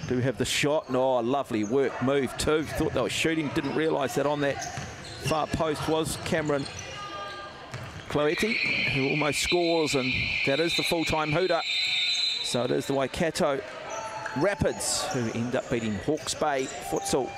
Speaker 5: Do have the shot. No, oh, lovely work move too. Thought they were shooting. Didn't realise that on that far post was Cameron Cloetti, who almost scores, and that is the full-time hooter. So it is the Waikato Rapids, who end up beating Hawke's Bay Futsal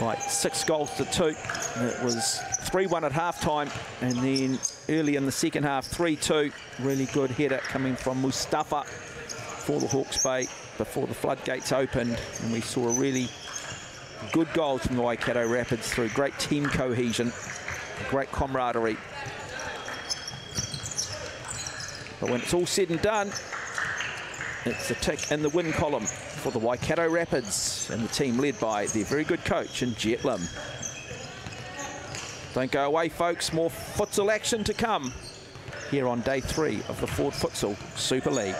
Speaker 5: by six goals to two. And it was 3-1 at halftime, and then early in the second half, 3-2. Really good header coming from Mustafa for the Hawke's Bay before the floodgates opened, and we saw a really good goal from the Waikato Rapids through great team cohesion, great camaraderie. But when it's all said and done, it's the tick in the win column for the Waikato Rapids and the team led by their very good coach in Jet Lim. Don't go away, folks. More futsal action to come here on day three of the Ford Futsal
Speaker 3: Super League.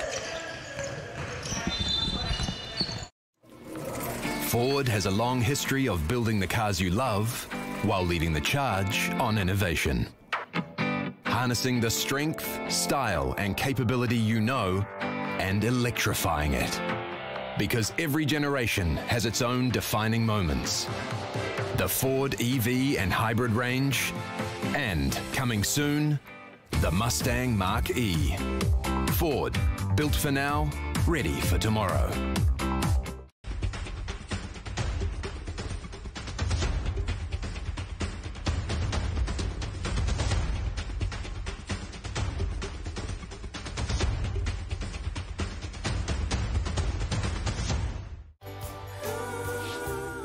Speaker 3: Ford has a long history of building the cars you love while leading the charge on innovation. Harnessing the strength, style and capability you know and electrifying it. Because every generation has its own defining moments. The Ford EV and hybrid range, and coming soon, the Mustang Mark E. Ford, built for now, ready for tomorrow.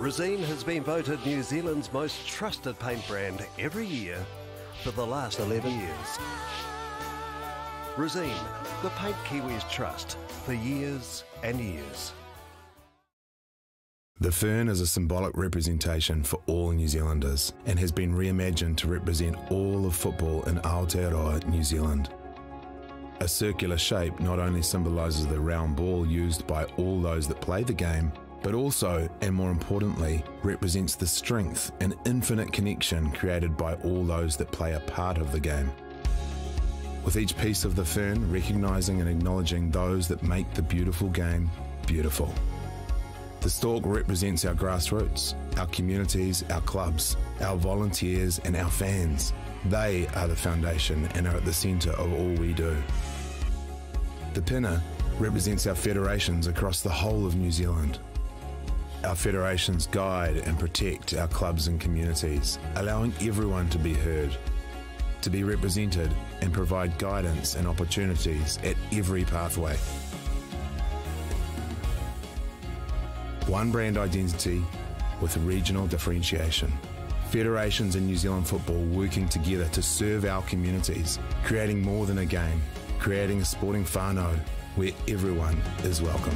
Speaker 1: Resene has been voted New Zealand's most trusted paint brand every year for the last 11 years. Resene, the paint Kiwis trust for years and years.
Speaker 9: The fern is a symbolic representation for all New Zealanders and has been reimagined to represent all of football in Aotearoa, New Zealand. A circular shape not only symbolises the round ball used by all those that play the game, but also, and more importantly, represents the strength and infinite connection created by all those that play a part of the game. With each piece of the fern, recognising and acknowledging those that make the beautiful game beautiful. The stalk represents our grassroots, our communities, our clubs, our volunteers, and our fans. They are the foundation and are at the centre of all we do. The pinna represents our federations across the whole of New Zealand. Our federations guide and protect our clubs and communities, allowing everyone to be heard, to be represented, and provide guidance and opportunities at every pathway. One brand identity with regional differentiation. Federations in New Zealand football working together to serve our communities, creating more than a game, creating a sporting whānau where everyone is welcome.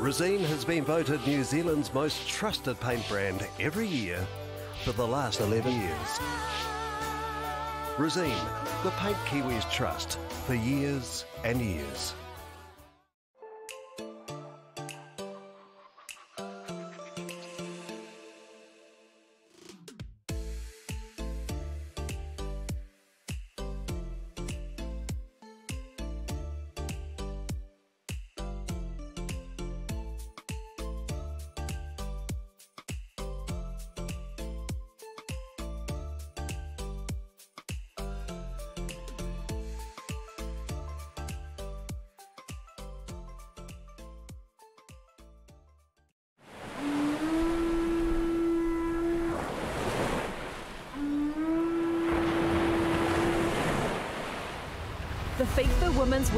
Speaker 1: Resene has been voted New Zealand's most trusted paint brand every year for the last 11 years. Resene, the Paint Kiwis Trust, for years and years.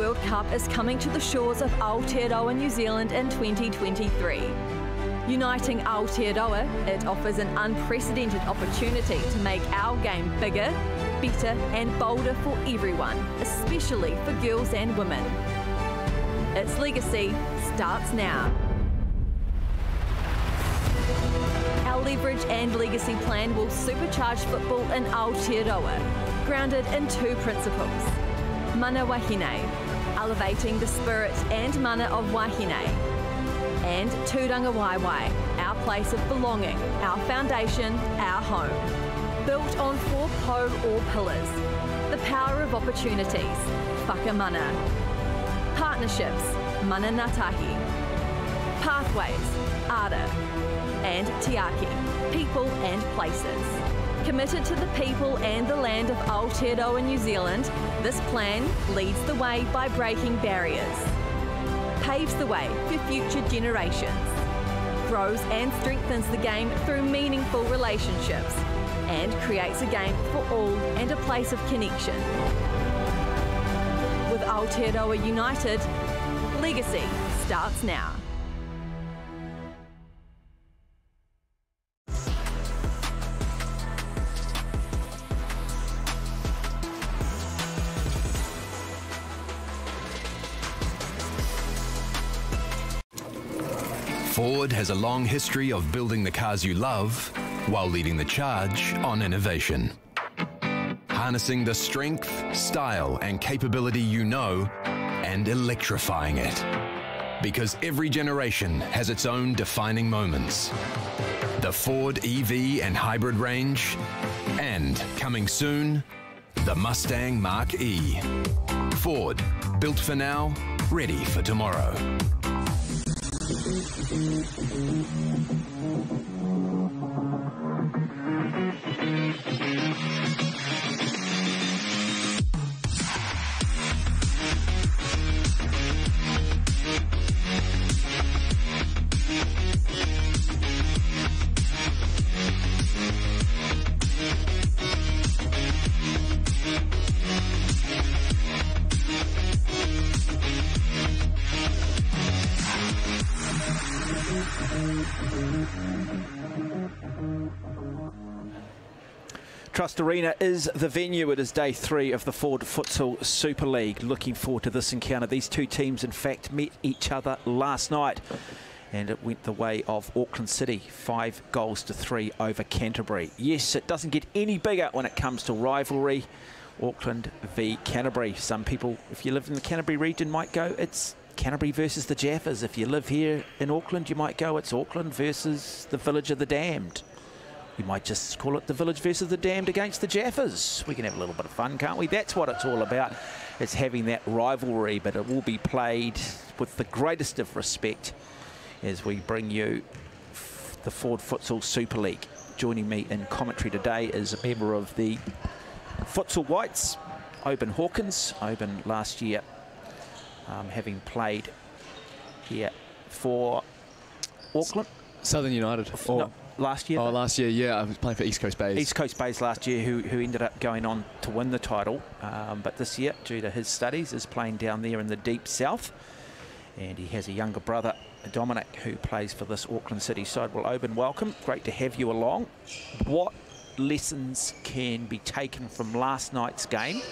Speaker 2: World Cup is coming to the shores of Aotearoa, New Zealand in 2023. Uniting Aotearoa, it offers an unprecedented opportunity to make our game bigger, better and bolder for everyone, especially for girls and women. Its legacy starts now. Our leverage and legacy plan will supercharge football in Aotearoa, grounded in two principles. Mana wahine, elevating the spirit and mana of Wahine. And Turangawaewae, our place of belonging, our foundation, our home. Built on four pou or pillars. The power of opportunities, whakamana, mana. Partnerships, mana natahi. Pathways, ara. And tiaki, people and places. Committed to the people and the land of Aotearoa New Zealand, this plan leads the way by breaking barriers, paves the way for future generations, grows and strengthens the game through meaningful relationships, and creates a game for all and a place of connection. With Aotearoa United, legacy starts now.
Speaker 3: has a long history of building the cars you love while leading the charge on innovation. Harnessing the strength, style, and capability you know and electrifying it. Because every generation has its own defining moments. The Ford EV and hybrid range, and coming soon, the Mustang Mark E. Ford, built for now, ready for tomorrow.
Speaker 5: Arena is the venue. It is day three of the Ford Futsal Super League. Looking forward to this encounter. These two teams, in fact, met each other last night and it went the way of Auckland City, five goals to three over Canterbury. Yes, it doesn't get any bigger when it comes to rivalry. Auckland v Canterbury. Some people, if you live in the Canterbury region, might go, it's Canterbury versus the Jaffers. If you live here in Auckland, you might go, it's Auckland versus the Village of the Damned. You might just call it the village versus the damned against the Jaffers. We can have a little bit of fun, can't we? That's what it's all about. It's having that rivalry, but it will be played with the greatest of respect as we bring you the Ford Futsal Super League. Joining me in commentary today is a member of the Futsal Whites, Oban Hawkins. Oban last year um, having played here for Auckland. Southern United. Or no,
Speaker 10: last year? Oh, though? last year, yeah. I was playing for East Coast
Speaker 5: Bays. East Coast Bays last year, who, who ended up going on to win the title. Um, but this year, due to his studies, is playing down there in the deep south. And he has a younger brother, Dominic, who plays for this Auckland City side. Well, Oban, welcome. Great to have you along. What lessons can be taken from last night's game?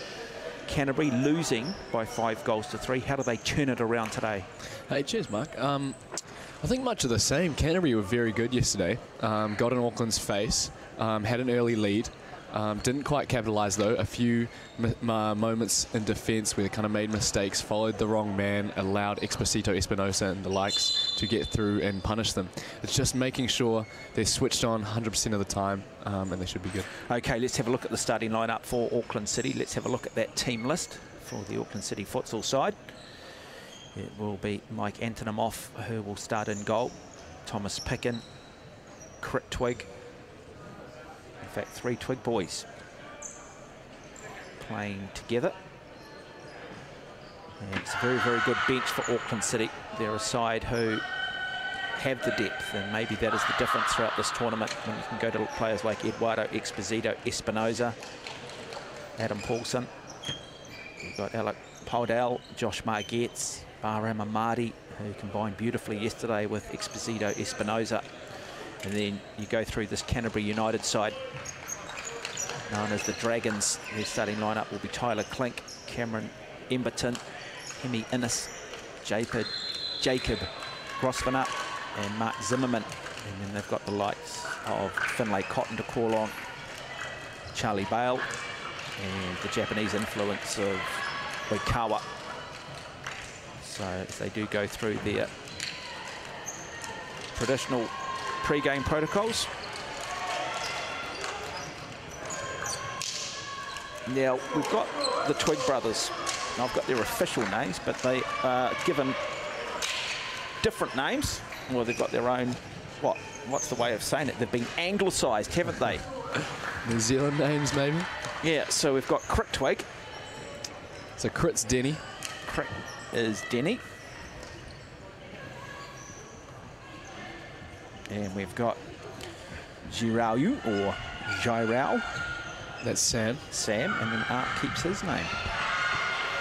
Speaker 5: Canterbury losing by five goals to three. How do they turn it around today?
Speaker 10: Hey, cheers, Mark. Um, I think much of the same. Canterbury were very good yesterday. Um, got in Auckland's face, um, had an early lead. Um, didn't quite capitalise though. A few uh, moments in defence where they kind of made mistakes, followed the wrong man, allowed Exposito, Espinosa, and the likes to get through and punish them. It's just making sure they're switched on 100% of the time, um, and they should be good. Okay, let's have a look at the starting lineup for Auckland
Speaker 5: City. Let's have a look at that team list for the Auckland City futsal side. It will be Mike Antonimoff who will start in goal. Thomas Pickin, Crit Twig. In fact, three Twig boys playing together. And it's a very, very good bench for Auckland City. They're a side who have the depth, and maybe that is the difference throughout this tournament when you can go to players like Eduardo Exposito, Espinosa, Adam Paulson. You've got Alec Podell, Josh Margetts, Bahram Amadi, who combined beautifully yesterday with Exposito Espinosa. And then you go through this Canterbury United side, known as the Dragons. Their starting lineup will be Tyler Clink, Cameron Emberton, Hemi Innes, Jacob, Jacob Grosvenor, and Mark Zimmerman. And then they've got the likes of Finlay Cotton to call on, Charlie Bale, and the Japanese influence of Oikawa so they do go through their uh, traditional pre-game protocols. Now, we've got the Twig brothers. Now, I've got their official names, but they are given different names. Well, they've got their own, what? What's the way of saying it?
Speaker 10: They've been anglicised, haven't they? New Zealand names, maybe? Yeah, so we've got Crit Twig. So Crit's Denny is Denny. And we've got Jirauyu or Jirao. That's Sam. Sam, and then Art keeps his name.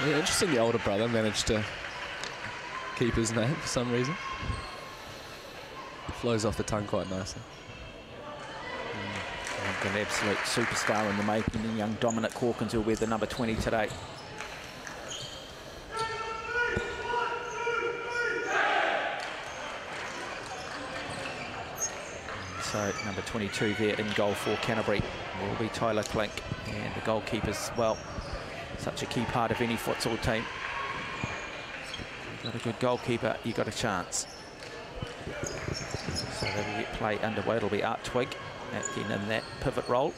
Speaker 10: Yeah, interesting the older brother managed to keep his name for some reason. flows off the tongue quite nicely. Mm. An absolute superstar in the making, young Dominic Hawkins, who'll wear
Speaker 5: the number 20 today. So number 22 there in goal for Canterbury will be Tyler Clink and the goalkeepers. Well, such a key part of any futsal team. You've got a good goalkeeper, you got a chance. So they will get play underway. It'll be Art Twig acting in that pivot role.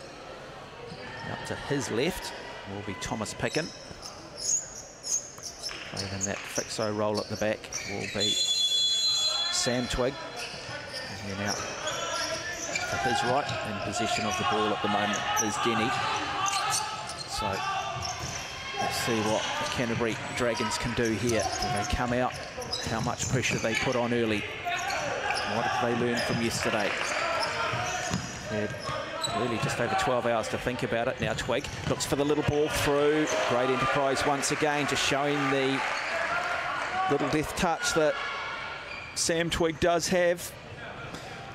Speaker 5: up to his left will be Thomas Pickin. Playing in that fixo role at the back will be Sam Twig. And then out who's right in possession of the ball at the moment is Denny. So let's see what the Canterbury Dragons can do here when they come out, how much pressure they put on early. What did they learn from yesterday? really just over 12 hours to think about it. Now Twig looks for the little ball through. Great enterprise once again, just showing the little death touch
Speaker 10: that Sam Twig does have.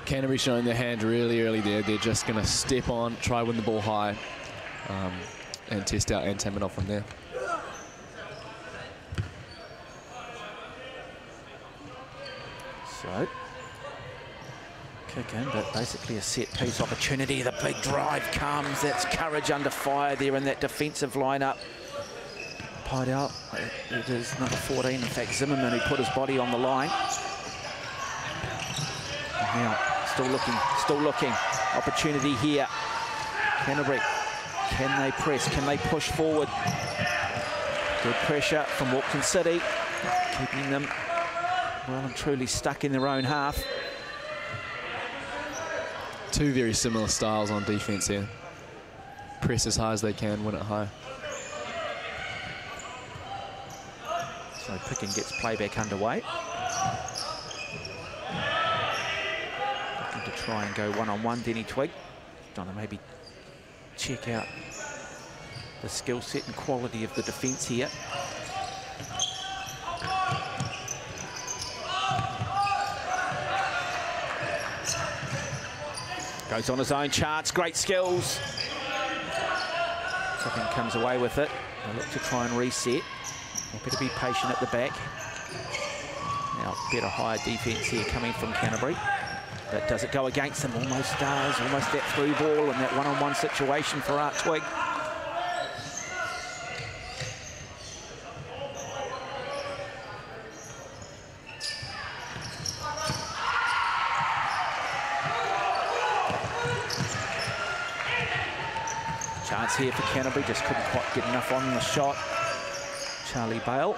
Speaker 10: Canterbury showing their hand really early there. They're just going to step on, try win the ball high, um, and test out Antaminov from there. So, kick in, but basically a
Speaker 5: set piece opportunity. The big drive comes. That's courage under fire there in that defensive lineup. Pied out. It is number 14, in fact, Zimmerman, who put his body on the line now, still looking, still looking. Opportunity here. Canterbury, can they press? Can they push forward? Good pressure from Auckland City, keeping them well and truly stuck in their own half.
Speaker 10: Two very similar styles on defence here. Press as high as they can, win it high. So Pickin gets playback underway.
Speaker 5: to try and go one-on-one, -on -one, Denny Twig. Trying to maybe check out the skill set and quality of the defence here. Goes on his own charts. great skills. Something comes away with it. They look to try and reset. better be patient at the back. Now, better higher defence here coming from Canterbury. But does it go against them? Almost does. Almost that through ball and that one-on-one -on -one situation for Art Twig. Chance here for Canterbury, just couldn't quite get enough on the shot. Charlie Bale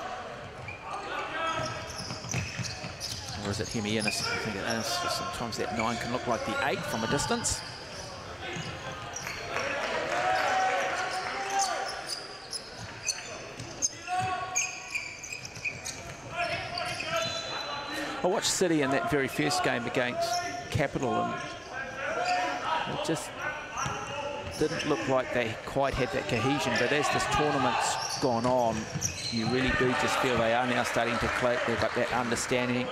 Speaker 5: Or is it Hemi Innes? I think it is. Sometimes that nine can look like the eight from a distance. I watched City in that very first game against Capital and it just didn't look like they quite had that cohesion. But as this tournament's gone on, you really do just feel they are now starting to click. They've got that understanding.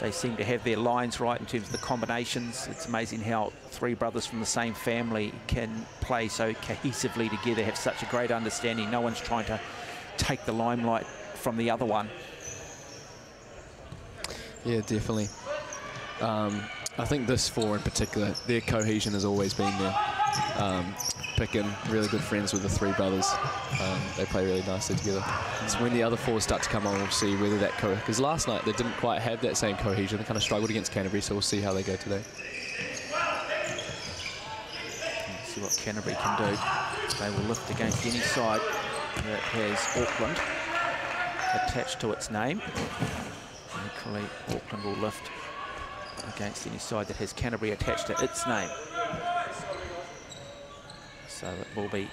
Speaker 5: They seem to have their lines right in terms of the combinations. It's amazing how three brothers from the same family can play so cohesively together, have such a great understanding. No one's trying to take the limelight from the other one.
Speaker 10: Yeah, definitely. Um, I think this four in particular, their cohesion has always been there. Um, and really good friends with the three brothers. Um, they play really nicely together. It's when the other four start to come on, we'll see whether that cohesion. Because last night they didn't quite have that same cohesion. They kind of struggled against Canterbury, so we'll see how they go today. Let's see what Canterbury can do. They will lift against any side
Speaker 5: that has Auckland attached to its name. Equally, Auckland will lift against any side that has Canterbury attached to its name. So it uh, will be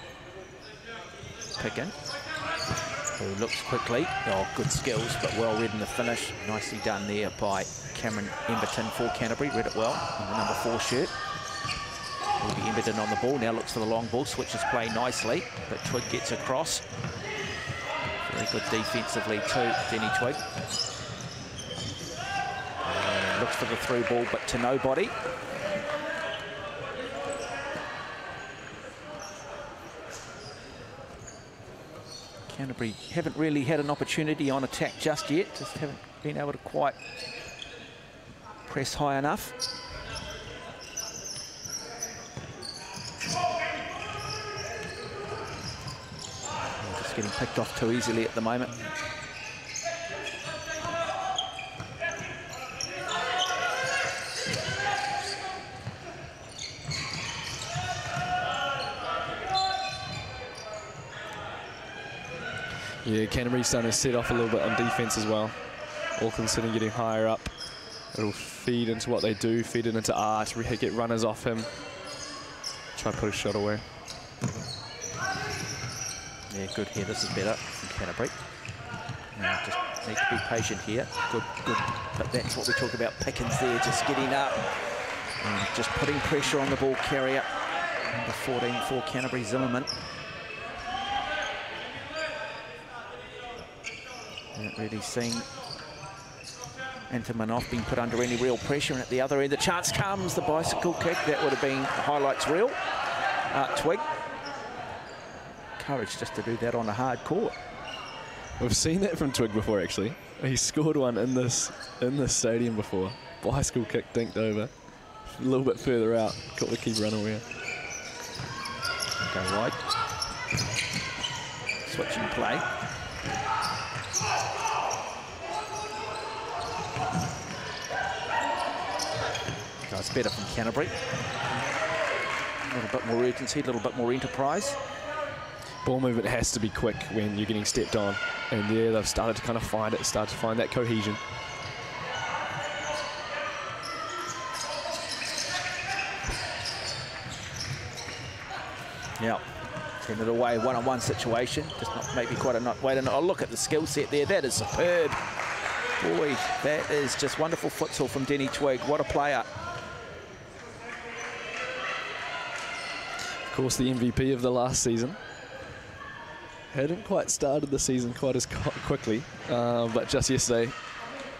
Speaker 5: Pickin, Who looks quickly. Oh, good skills, but well read in the finish. Nicely done there by Cameron Emberton for Canterbury. Read it well in the number four shirt. Will be Emberton on the ball. Now looks for the long ball. Switches play nicely, but Twig gets across. Very good defensively too, Denny Twig. Uh, looks for the through ball, but to nobody. Canterbury haven't really had an opportunity on attack just yet. Just haven't been able to quite press high enough. Just getting picked off too easily at the moment.
Speaker 10: Yeah, Canterbury's starting to set off a little bit on defence as well. Auckland sitting getting higher up. It'll feed into what they do, feed it into Art, get runners off him. Try to put a shot away.
Speaker 5: Yeah, good here. This is better from Canterbury. Now just need to be patient here. Good, good. But that's what we talk about. Pickens there just getting up. And uh, just putting pressure on the ball carrier. Number 14 for Canterbury Zimmerman. Haven't really seen off being put under any real pressure. And at the other end, the chance comes, the bicycle kick. That would have been highlights reel. Uh, twig.
Speaker 10: Courage just to do that on a hard court. We've seen that from Twig before, actually. He scored one in this in this stadium before. Bicycle kick dinked over. A little bit further out. Got the keeper away. Go wide. Switching play.
Speaker 5: That's better from Canterbury. A little bit more urgency, a little bit more enterprise.
Speaker 10: Ball movement has to be quick when you're getting stepped on. And yeah, they've started to kind of find it, start to find that cohesion.
Speaker 5: Yeah in an away one-on-one -on -one situation. Just not maybe quite a not wait. And oh, look at the skill set there. That is superb. Boy, that is just wonderful futsal from Denny Twig. What a player.
Speaker 10: Of course, the MVP of the last season. Hadn't quite started the season quite as quickly, uh, but just yesterday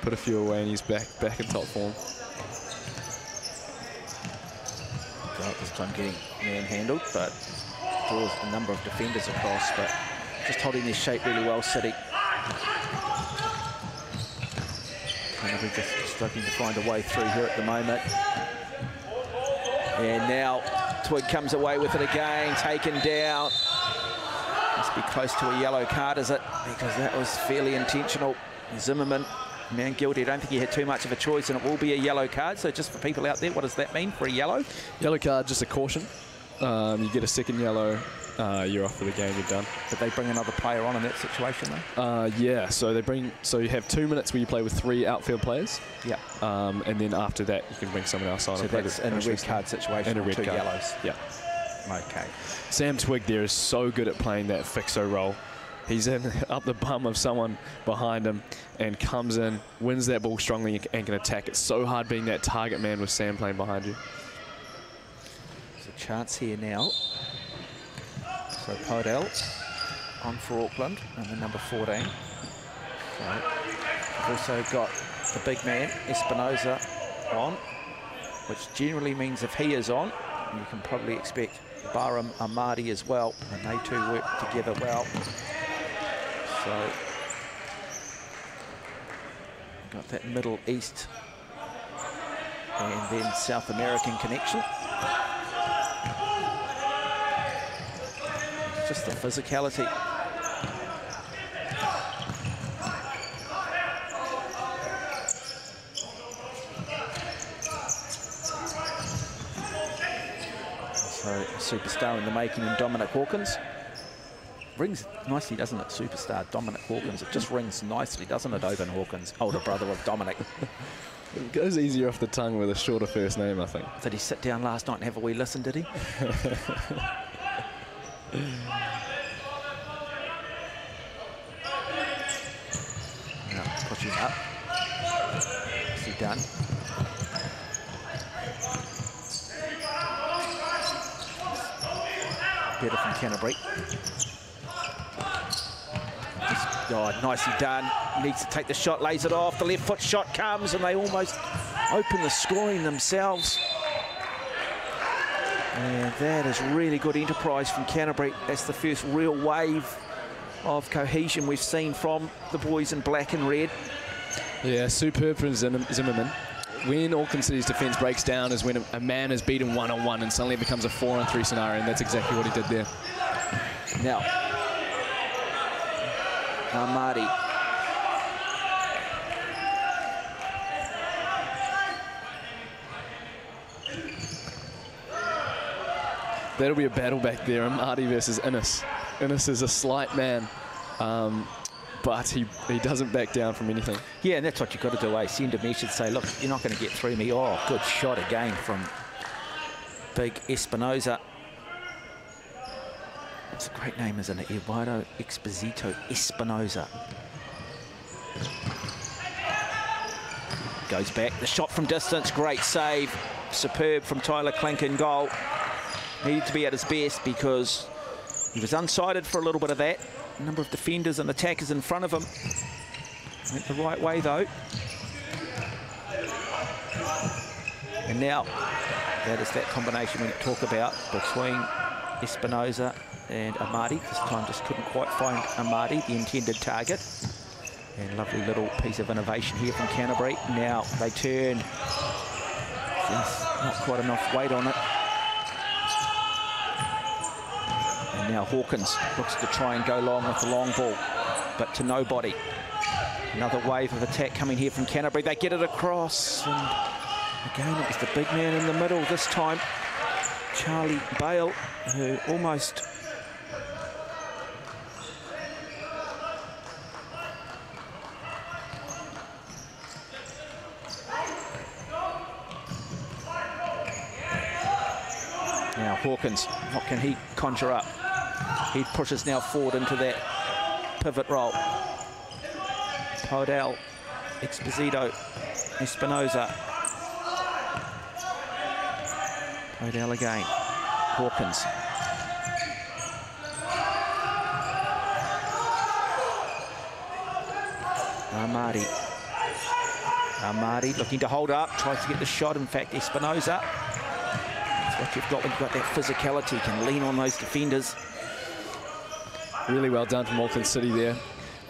Speaker 10: put a few away and he's back back in top form. Well, this time getting manhandled, but draws a number of defenders across, but
Speaker 5: just holding his shape really well, City. Canterbury just struggling to find a way through here at the moment. And now Twig comes away with it again, taken down. Must be close to a yellow card, is it? Because that was fairly intentional. Zimmerman, man guilty. I don't think he had too much of a choice, and it will be a yellow card. So just for people out there, what does that mean for a yellow? Yellow
Speaker 10: card, just a caution. Um, you get a second yellow, uh, you're off for the game, you're done. But they bring another player on in that situation though? Uh, yeah, so they bring so you have two minutes where you play with three outfield players. Yeah. Um, and then after that you can bring someone else on. So that's in a red card situation. In a red two card. yellows. Yeah. Okay. Sam Twig there is so good at playing that fixo role. He's in up the bum of someone behind him and comes in, wins that ball strongly and can attack. It's so hard being that target man with Sam playing behind you chance here now. So Podell
Speaker 5: on for Auckland and the number 14. we've also got the big man, Espinosa, on, which generally means if he is on, you can probably expect Bahram Amadi as well, and they two work together well. So got that Middle East and then South American connection. Just the physicality. So superstar in the making in Dominic Hawkins. Rings nicely, doesn't it? Superstar Dominic Hawkins. It just rings nicely, doesn't it, Oban Hawkins, older brother of
Speaker 10: Dominic. It goes easier off the tongue with a shorter first name, I think. Did he sit down last night and have a wee listen, did he? yeah,
Speaker 5: pushing up. done. Better from Canterbury. Just, oh, nicely done. Needs to take the shot, lays it off. The left foot shot comes, and they almost open the scoring themselves. And that is really good enterprise from Canterbury. That's the first real wave of cohesion
Speaker 10: we've seen from the boys in black and red. Yeah, superb from Zim Zimmerman. When Auckland City's defence breaks down is when a, a man is beaten one-on-one -on -one and suddenly it becomes a four-on-three scenario, and that's exactly what he did there. Now, Ahmadi That'll be a battle back there, Marty versus Innes. Innes is a slight man. Um, but he, he doesn't back down from anything. Yeah, and that's what you've got to do,
Speaker 5: eh? Send a message, say, look, you're not going to get through me. Oh, good shot again from big Espinosa. It's a great name, isn't it? Eduardo Exposito Espinosa. Goes back. The shot from distance, great save. Superb from Tyler Clink in goal needed to be at his best because he was unsighted for a little bit of that. A number of defenders and attackers in front of him. Went the right way, though. And now that is that combination we talk about between Espinosa and Amadi. This time just couldn't quite find Amadi, the intended target. And lovely little piece of innovation here from Canterbury. Now they turn. Just not quite enough weight on it. And now Hawkins looks to try and go long with the long ball, but to nobody. Another wave of attack coming here from Canterbury. They get it across. And again, it was the big man in the middle this time. Charlie Bale, who almost Now Hawkins, what can he conjure up? He pushes now forward into that pivot role. Podell, Exposito, Espinosa. Podell again. Hawkins. Amadi. Amadi looking to hold up, tries to get the shot. In fact, Espinosa. That's what
Speaker 10: you've got when you've got that physicality. You can lean on those defenders. Really well done from Auckland City there.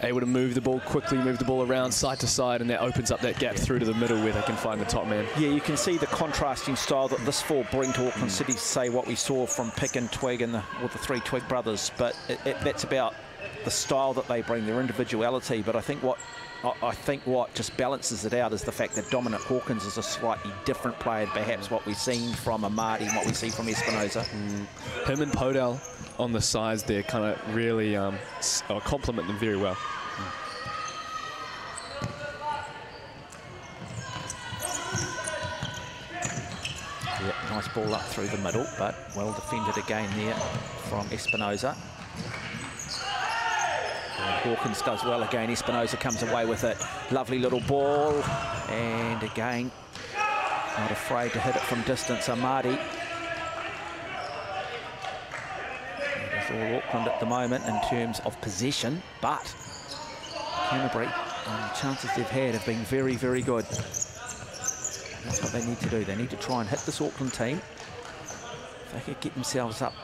Speaker 10: Able to move the ball quickly, move the ball around side to side, and that opens up that gap through to the middle where they can find the top man.
Speaker 5: Yeah, you can see the contrasting style that this four bring to Auckland mm. City, say what we saw from Pick and Twig and the, or the three Twig brothers, but it, it, that's about the style that they bring, their individuality. But I think what I think what just balances it out is the fact that Dominic Hawkins is a slightly different player, perhaps what we've seen from Amadi and what we see
Speaker 10: from Espinosa. Mm. Him and Podell on the sides there kind of really um, uh, complement them very well. Yeah, nice ball up through the
Speaker 5: middle, but well defended again there from Espinosa. Hawkins does well again. Espinosa comes away with it. Lovely little ball. And again, not afraid to hit it from distance. Amadi for Auckland at the moment in terms of possession, but Canterbury, the um, chances they've had have been very, very good. That's what they need to do. They need to try and hit this Auckland team. If they could get themselves up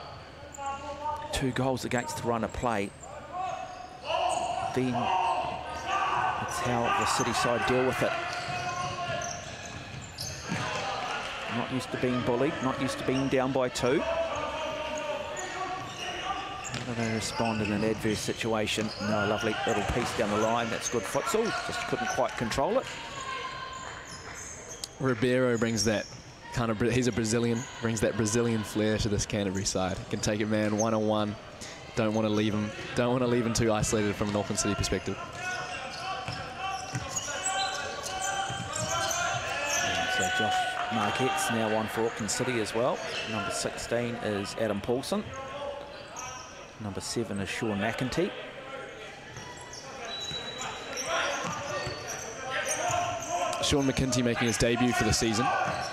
Speaker 5: two goals against the run of play, then that's how the City side deal with it. Not used to being bullied, not used to being down by two. How do they respond in an adverse situation? No, lovely little piece down the line. That's good futsal. Just couldn't quite control it.
Speaker 10: Ribeiro brings that kind of, he's a Brazilian, brings that Brazilian flair to this Canterbury side. Can take it man one-on-one. -on -one. one do not want to leave him, don't want to leave him too isolated from an Auckland City perspective.
Speaker 5: So Josh Margetts now on for Auckland City as well. Number 16 is Adam Paulson. Number seven is Sean McEntee.
Speaker 10: Sean McKenzie making his debut for the season.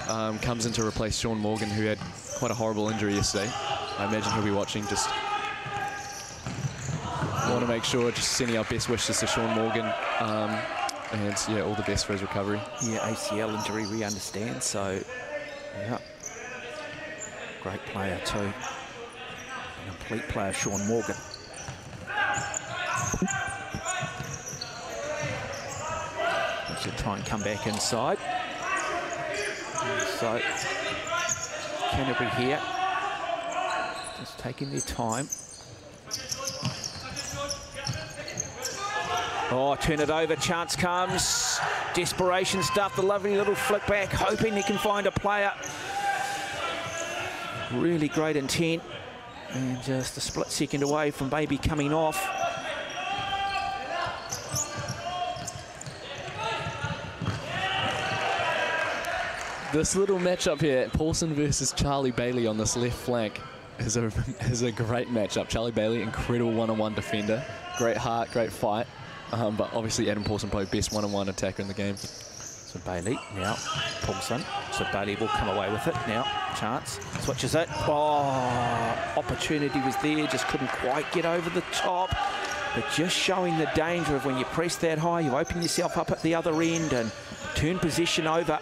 Speaker 10: Um, comes in to replace Sean Morgan, who had quite a horrible injury yesterday. I imagine he'll be watching. Just want to make sure, just sending our best wishes to Sean Morgan. Um, and, yeah, all the best for his recovery. Yeah, ACL injury, we understand. So, yeah,
Speaker 5: great player too complete player, Sean Morgan. Should try and come back inside. So Canterbury here, just taking their time. Oh, turn it over, chance comes. Desperation stuff, the lovely little flick back, hoping he can find a player. Really great intent. And just a split second away from Baby coming off.
Speaker 10: This little matchup here, Paulson versus Charlie Bailey on this left flank, is a, is a great matchup. Charlie Bailey, incredible one-on-one -on -one defender. Great heart, great fight. Um, but obviously Adam Paulson probably best one-on-one -on -one attacker in the game. So Bailey now, Pogson. So Bailey will come away with it now. Chance switches
Speaker 5: it. Oh, opportunity was there, just couldn't quite get over the top. But just showing the danger of when you press that high, you open yourself up at the other end and turn position over.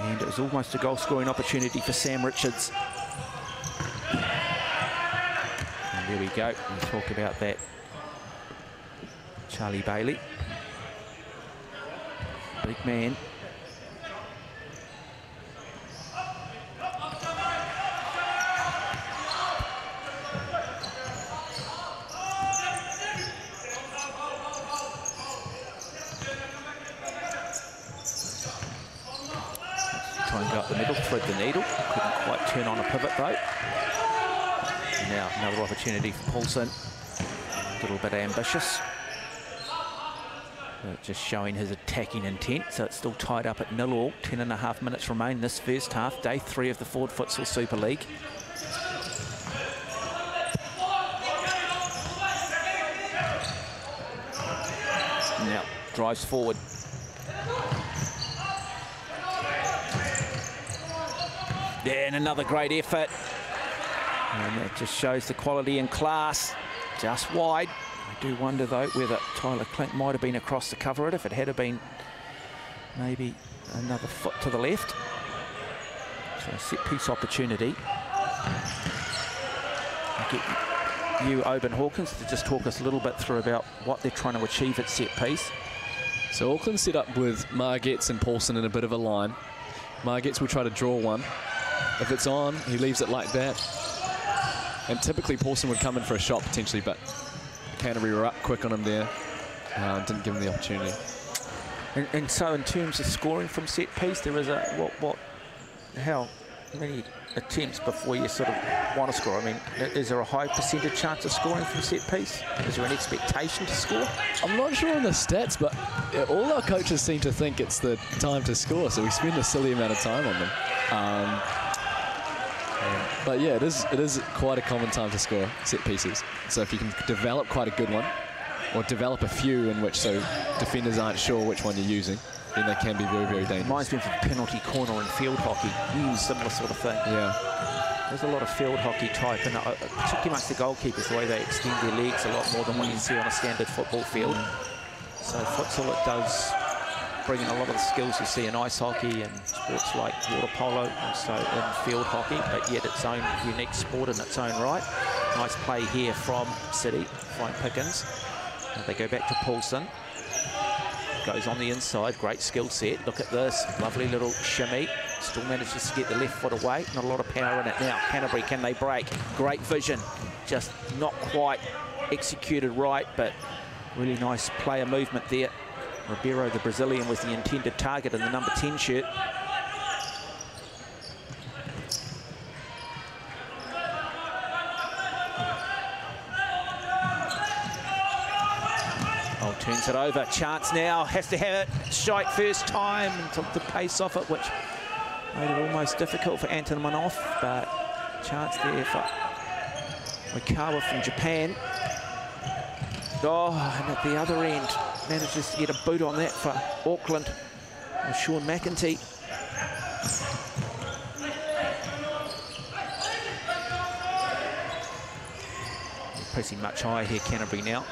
Speaker 5: And it was almost a goal scoring opportunity for Sam Richards. And there we go. We talk about that. Charlie Bailey Big man. Trying to the needle. Couldn't quite turn on a pivot though. Now another opportunity for Paulson. A little bit ambitious. Uh, just showing his attacking intent. So it's still tied up at nil all. Ten and a half minutes remain this first half. Day three of the Ford Futsal Super League. Now drives forward. And another great effort. And that just shows the quality and class. Just wide. I do wonder, though, whether Tyler Clink might have been across to cover it if it had been maybe another foot to the left. So a set-piece opportunity. I get you, Oban Hawkins, to just talk us a little bit
Speaker 10: through about what they're trying to achieve at set-piece. So Auckland set up with Margetts and Paulson in a bit of a line. Margetts will try to draw one. If it's on, he leaves it like that. And typically Paulson would come in for a shot potentially, but Canterbury were up quick on him there. Uh, didn't give him the opportunity. And, and, so in terms of
Speaker 5: scoring from set piece, there is a, what, what, how many attempts before you sort of want to score? I mean, is there a high percentage chance of scoring from set piece? Is there an
Speaker 10: expectation to score? I'm not sure on the stats, but all our coaches seem to think it's the time to score, so we spend a silly amount of time on them. Um, but yeah, it is it is quite a common time to score set pieces. So if you can develop quite a good one, or develop a few in which so defenders aren't sure which one you're using, then they can be very, very dangerous. Mine's been for penalty corner and field hockey, mm, similar sort of thing. Yeah.
Speaker 5: There's a lot of field hockey type, and uh, particularly amongst the goalkeepers, the way they extend their legs a lot more than what you see on a standard football field. Mm. So futsal, it does bringing a lot of the skills you see in ice hockey and sports like water polo, also in field hockey, but yet its own unique sport in its own right. Nice play here from City, Frank Pickens. And they go back to Paulson. Goes on the inside, great skill set. Look at this, lovely little shimmy. Still manages to get the left foot away. Not a lot of power in it now. Canterbury, can they break? Great vision. Just not quite executed right, but really nice player movement there Ribeiro, the Brazilian, was the intended target in the number 10 shirt. Oh, turns it over. Chance now. Has to have it. Strike first time. And took the pace off it, which made it almost difficult for Anton Manoff. But chance there for Oikawa from Japan. Oh, and at the other end, manages to get a boot on that for Auckland. And Sean McEntee. Pressing much higher here, Canterbury now.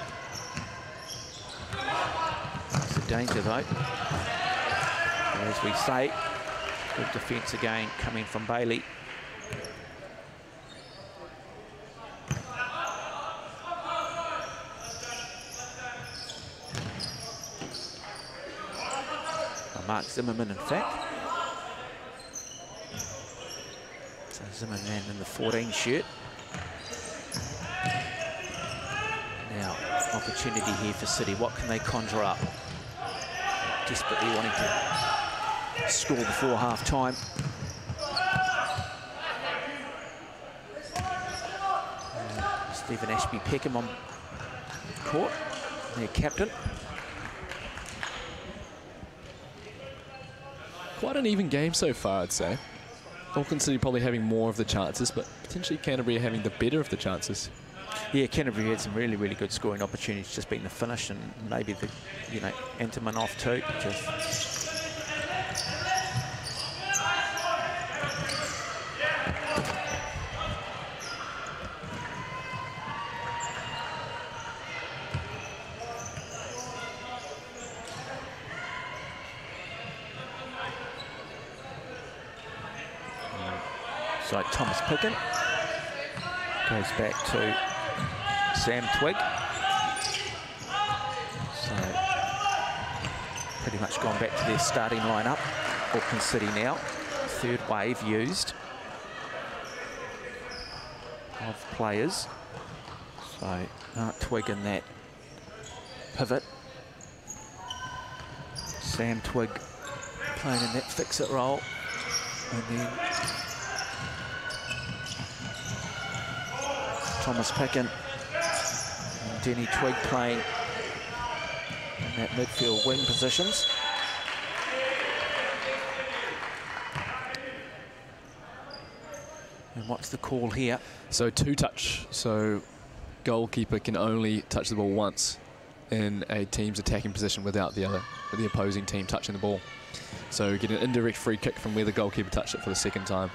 Speaker 5: It's a danger though. As we say, good defence again coming from Bailey. Mark Zimmerman, in fact. So Zimmerman in the 14 shirt. Now, opportunity here for City. What can they conjure up? Desperately wanting to score before half-time. Stephen Ashby Peckham on court, their captain.
Speaker 10: Quite an even game so far, I'd say. Auckland City probably having more of the chances, but potentially Canterbury having the better of the chances. Yeah, Canterbury had some really, really good scoring opportunities,
Speaker 5: just being the finish and maybe the, you know, Antiman off too. So Thomas Picken goes back to Sam Twig. So pretty much gone back to their starting lineup. Auckland City now, third wave used of players. So not Twig in that pivot. Sam Twig playing in that fixo role. And then Thomas Pickin and Denny Tweed playing in that midfield wing positions.
Speaker 10: And what's the call here? So two touch. So goalkeeper can only touch the ball once in a team's attacking position without the other, the opposing team touching the ball. So get an indirect free kick from where the goalkeeper touched it for the second time.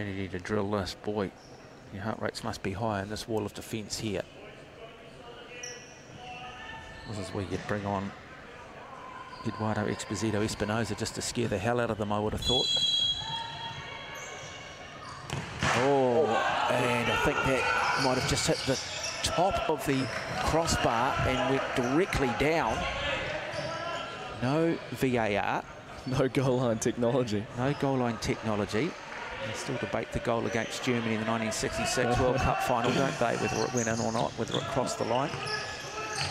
Speaker 5: opportunity to drill this. Boy, your heart rates must be high in this wall of defence here. This is where you bring on Eduardo Exposito Espinosa just to scare the hell out of them, I would have thought. Oh, and I think that might have just hit the top of the crossbar and went directly down. No VAR. No goal line technology. No goal line technology. They still debate the goal against Germany in the 1966 World Cup final, don't they, whether
Speaker 10: it went in or not, whether it crossed the line.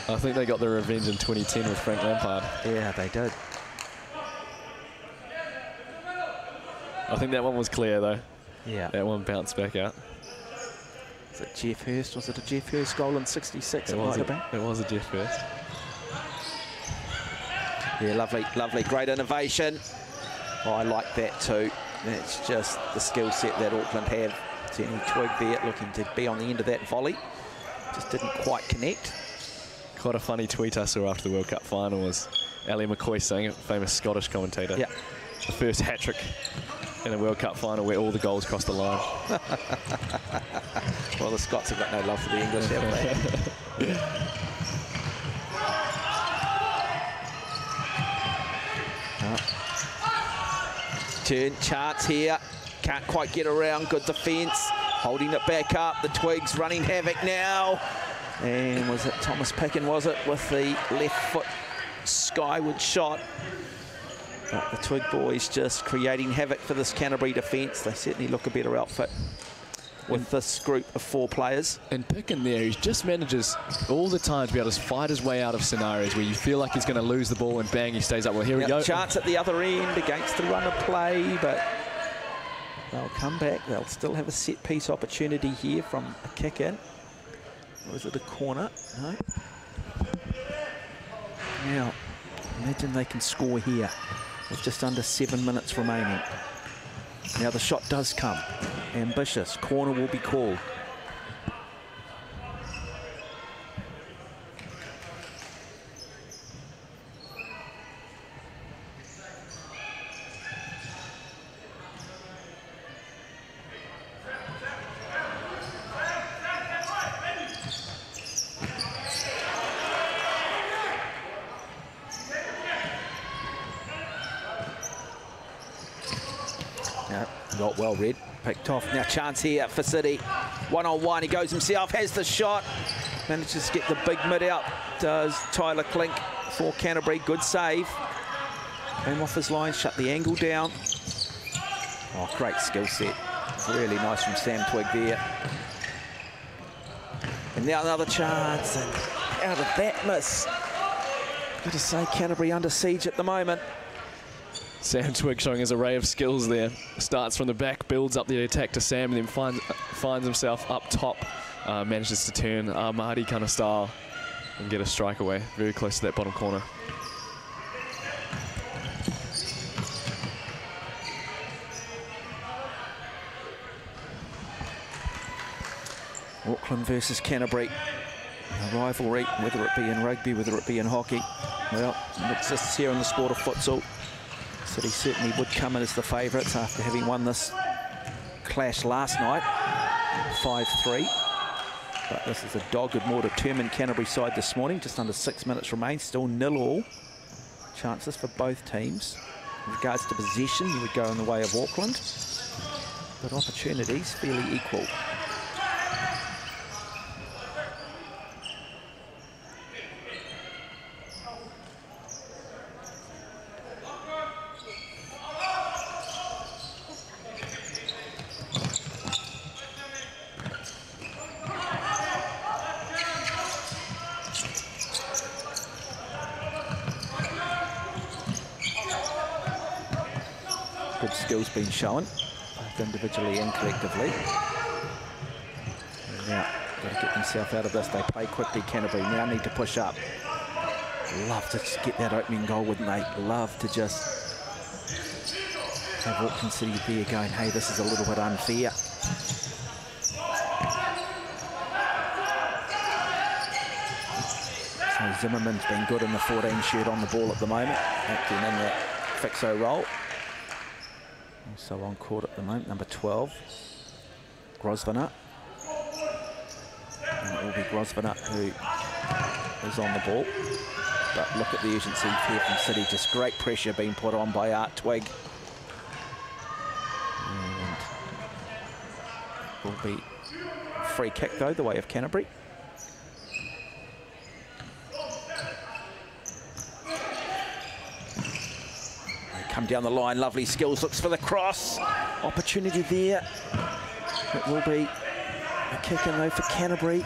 Speaker 10: I think they got their revenge in 2010 with Frank Lampard. Yeah, they did. I think that one was clear, though. Yeah. That one bounced back out. Was it Geoff Hurst? Was it a Geoff Hurst goal in 66? It, it It was a Geoff Hurst.
Speaker 5: Yeah, lovely, lovely, great innovation. Oh, I like that too. That's just the skill set that Auckland have. Certainly Twig there looking to be on the end of that volley.
Speaker 10: Just didn't quite connect. Quite a funny tweet I saw after the World Cup final was Ally McCoist saying it, famous Scottish commentator. Yeah. The first hat-trick in a World Cup final where all the goals crossed the line. well, the Scots have got no love for the English,
Speaker 5: have
Speaker 10: they?
Speaker 5: Turn chance here. Can't quite get around. Good defence. Holding it back up. The Twigs running havoc now. And was it Thomas Pickin, was it, with the left foot skyward shot. But the Twig boys just creating havoc for this Canterbury
Speaker 10: defence. They certainly look a better outfit with and this group of four players. And Pickin there, he just manages all the time to be able to fight his way out of scenarios where you feel like he's going to lose the ball and bang, he stays up. Well, here yep, we go. Chance
Speaker 5: at the other end against the run of play, but they'll come back. They'll still have a set piece opportunity here from a kick in. Or is it a corner? No. Now, imagine they can score here with just under seven minutes remaining. Now the shot does come. Ambitious. Corner will be called. Now chance here for City. One-on-one, -on -one. he goes himself, has the shot. Manages to get the big mid out, does Tyler Clink for Canterbury. Good save. Came off his line, shut the angle down. Oh, great skill set. Really nice from Sam Twig there. And now another chance, and out of that miss. Got to say, Canterbury under siege at the moment.
Speaker 10: Sam Twig showing his array of skills there. Starts from the back, builds up the attack to Sam, and then finds, finds himself up top. Uh, manages to turn Amadi kind of style and get a strike away. Very close to that bottom corner.
Speaker 5: Auckland versus Canterbury. A rivalry, whether it be in rugby, whether it be in hockey. Well, it exists here in the sport of futsal. City certainly would come in as the favourites after having won this clash last night, 5-3. But this is a dogged, more determined Canterbury side this morning. Just under six minutes remain, still nil all. Chances for both teams. In regards to possession, you would go in the way of Auckland. But opportunities fairly equal. shown, both individually and collectively. Now, got to get themselves out of this. They play quickly, Canterbury. Now need to push up. Love to get that opening goal, wouldn't they? Love to just have Auckland City there going, hey, this is a little bit unfair. So Zimmerman's been good in the 14 shirt on the ball at the moment. Acting in that fixo role. So on court at the moment, number 12, Grosvenor. And it will be Grosvenor who is on the ball. But look at the urgency here from City. Just great pressure being put on by Art Twig. And will be free kick, though, the way of Canterbury. come down the line. Lovely skills. Looks for the cross. Opportunity there. It will be a kick in though for Canterbury.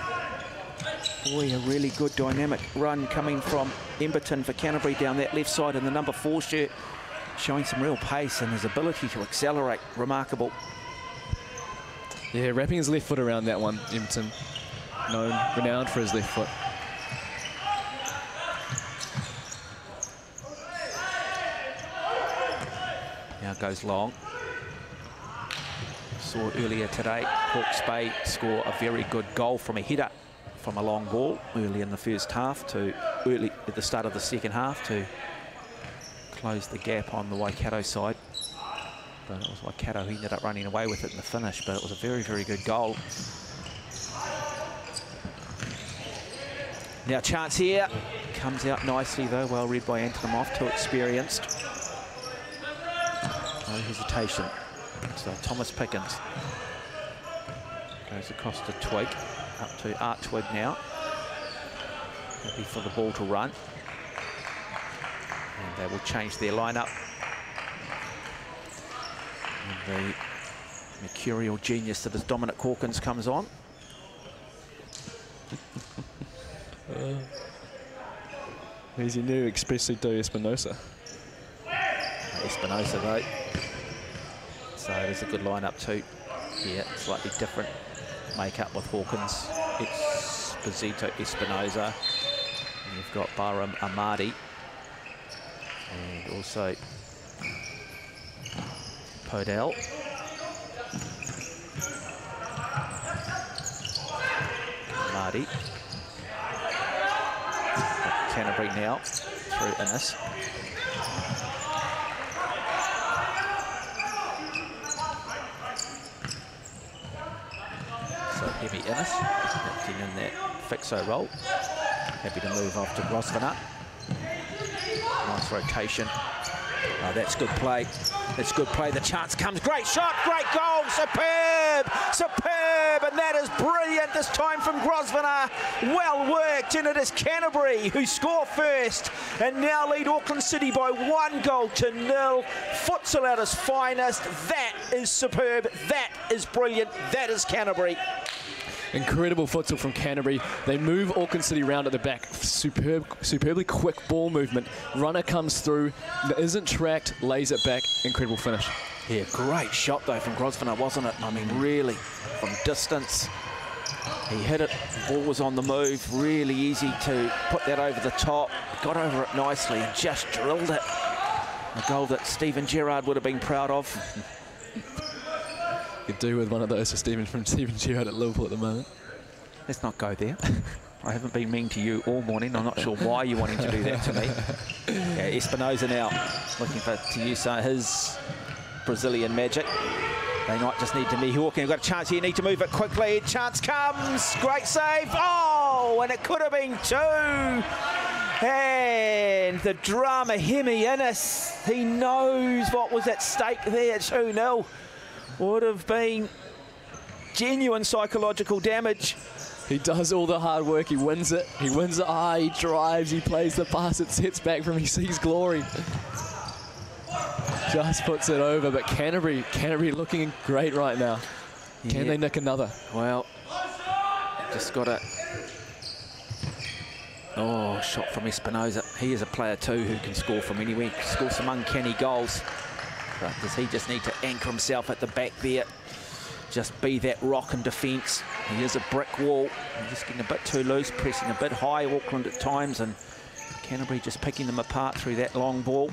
Speaker 5: Boy, a really good dynamic run coming from Emberton for Canterbury down that left side in the number four shirt. Showing some real pace and his ability to accelerate. Remarkable.
Speaker 10: Yeah, wrapping his left foot around that one, Emberton. Known, renowned for his left foot. Now goes long.
Speaker 5: Saw earlier today, Hawke's Bay score a very good goal from a hitter, from a long ball early in the first half to early at the start of the second half to close the gap on the Waikato side. But it was Waikato who ended up running away with it in the finish, but it was a very, very good goal. Now chance here. Comes out nicely though, well read by Antonov, too experienced. No hesitation. So uh, Thomas Pickens goes across to Twig, up to Art Twig now. Happy for the ball to run. And they will change their lineup. And the mercurial genius that is Dominic Hawkins comes on.
Speaker 10: uh, he's your new Expresso de Espinosa. Espinosa, though. So it is
Speaker 5: a good lineup too. Yeah, slightly different makeup with Hawkins, Esposito, Espinosa. You've got Bahram Amadi and also Podell. Amadi. Canterbury now through Innes. Hemi Innes, acting in that fixo role. Happy to move off to Grosvenor. Nice rotation. Oh, that's good play. That's good play. The chance comes. Great shot, great goal, superb, superb, and that is brilliant this time from Grosvenor. Well worked, and it is Canterbury who score first and now lead Auckland City by one goal to nil. Futsal at his finest. That is superb. That is brilliant. That is Canterbury.
Speaker 10: Incredible futsal from Canterbury. They move Auckland City round at the back. Superb, superbly quick ball movement. Runner comes through, isn't tracked, lays it back. Incredible finish. Yeah, great shot though from Grosvenor, wasn't it? I mean, really, from distance. He hit it, ball
Speaker 5: was on the move, really easy to put that over the top. Got over it nicely and just drilled it. A
Speaker 10: goal that Steven Gerrard would have been proud of could do with one of those for Steven from Steven Gerrard at Liverpool at the moment. Let's not go there. I haven't been mean to you all morning. I'm not sure why you wanted to do that to me.
Speaker 5: Yeah, Espinosa now looking for to use uh, his Brazilian magic. They might just need to be walking. Got a chance here. Need to move it quickly. Chance comes. Great save. Oh, and it could have been two. And the drama. Hemi Innes. He knows what was at stake there. 2 0
Speaker 10: would have been genuine psychological damage. He does all the hard work. He wins it. He wins the eye. He drives. He plays the pass. It sits back from. He sees glory. Just puts it over. But Canterbury, Canterbury looking great right now. Yeah. Can they nick another? Well, just got it.
Speaker 5: Oh, shot from Espinosa. He is a player too who can score from anywhere. He scores some uncanny goals. But does he just need to anchor himself at the back there? Just be that rock in defence. He is a brick wall. He's just getting a bit too loose, pressing a bit high, Auckland at times, and Canterbury just picking them apart through that long ball.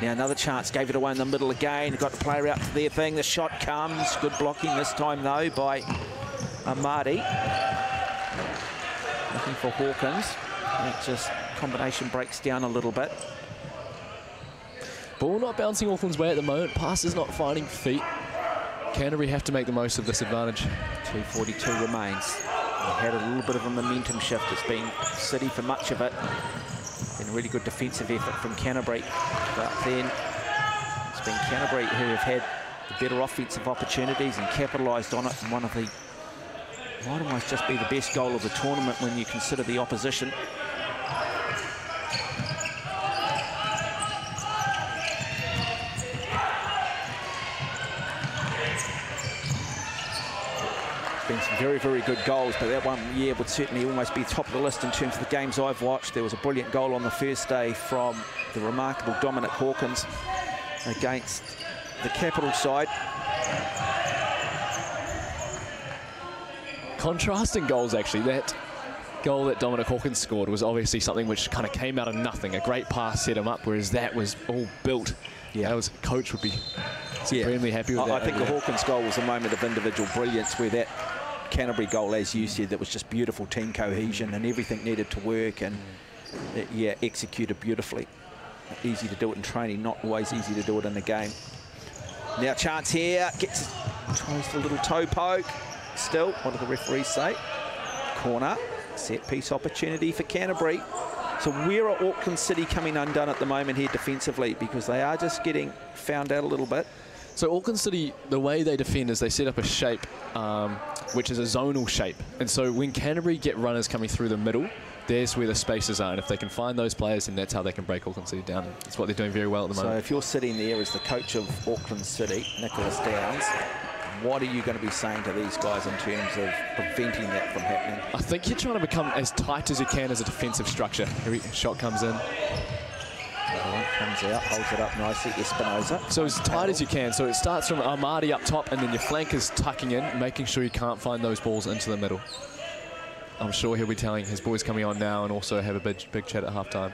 Speaker 5: Now another chance, gave it away in the middle again. Got the player out to their thing. The shot comes. Good blocking this time though by Amadi. Looking for Hawkins. That it just
Speaker 10: combination breaks down a little bit. Ball not bouncing Auckland's way at the moment. Pass is not finding feet. Canterbury have to make the most of this advantage. 2.42 remains. They had a little bit of a momentum shift. It's been City for much of it.
Speaker 5: And really good defensive effort from Canterbury. But then it's been Canterbury who have had the better offensive opportunities and capitalised on it. And one of the might almost just be the best goal of the tournament when you consider the opposition. very, very good goals, but that one, yeah, would certainly almost be top of the list in terms of the games I've watched. There was a brilliant goal on the first day from the remarkable Dominic Hawkins against
Speaker 10: the capital side. Contrasting goals, actually. That goal that Dominic Hawkins scored was obviously something which kind of came out of nothing. A great pass set him up, whereas that was all built. Yeah, that was coach would be yeah. supremely happy with I, that. I think the Hawkins goal was a moment
Speaker 5: of individual brilliance where that Canterbury goal, as you said, that was just beautiful team cohesion and everything needed to work and, yeah, executed beautifully. Easy to do it in training, not always easy to do it in the game. Now chance here, gets tries a little toe poke. Still, what do the referees say? Corner, set piece opportunity for Canterbury. So where are Auckland City coming undone at the moment here defensively? Because they are just getting found out a little
Speaker 10: bit. So Auckland City, the way they defend is they set up a shape um, which is a zonal shape. And so when Canterbury get runners coming through the middle, there's where the spaces are. And if they can find those players, then that's how they can break Auckland City down. That's what they're doing very well at the moment. So if
Speaker 5: you're sitting there as the coach of
Speaker 10: Auckland City, Nicholas Downs, what are you going to be saying to these guys in terms of preventing that from happening? I think you're trying to become as tight as you can as a defensive structure. Every shot comes in comes out, holds it up nicely, Espinosa. So as tight as you can. So it starts from Amadi up top, and then your flankers tucking in, making sure you can't find those balls into the middle. I'm sure he'll be telling his boys coming on now and also have a big, big chat at halftime.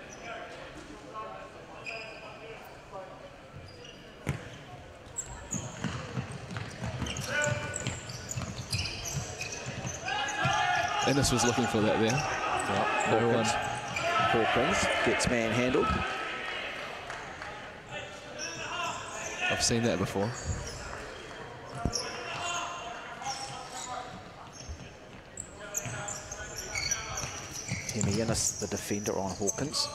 Speaker 10: Innes was looking for that there. Yep. Hawkins. Hawkins gets manhandled. I've seen that before.
Speaker 5: Hemi Innes, the defender on Hawkins.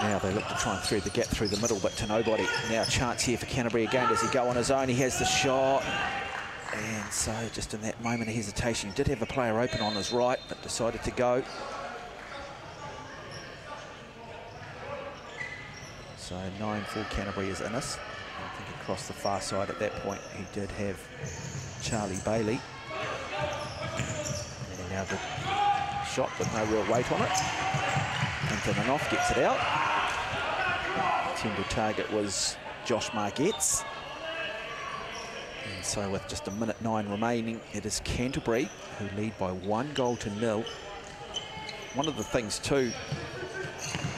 Speaker 5: Now they look to try and thread the gap through the middle, but to nobody. Now chance here for Canterbury again. Does he go on his own? He has the shot. And so just in that moment of hesitation, he did have a player open on his right, but decided to go. So 9 for Canterbury is Innes. I think across the far side at that point he did have Charlie Bailey. And now the shot with no real weight on it. And Antoninoff gets it out. Intended target was Josh Margetts. And so with just a minute nine remaining, it is Canterbury who lead by one goal to nil. One of the things too,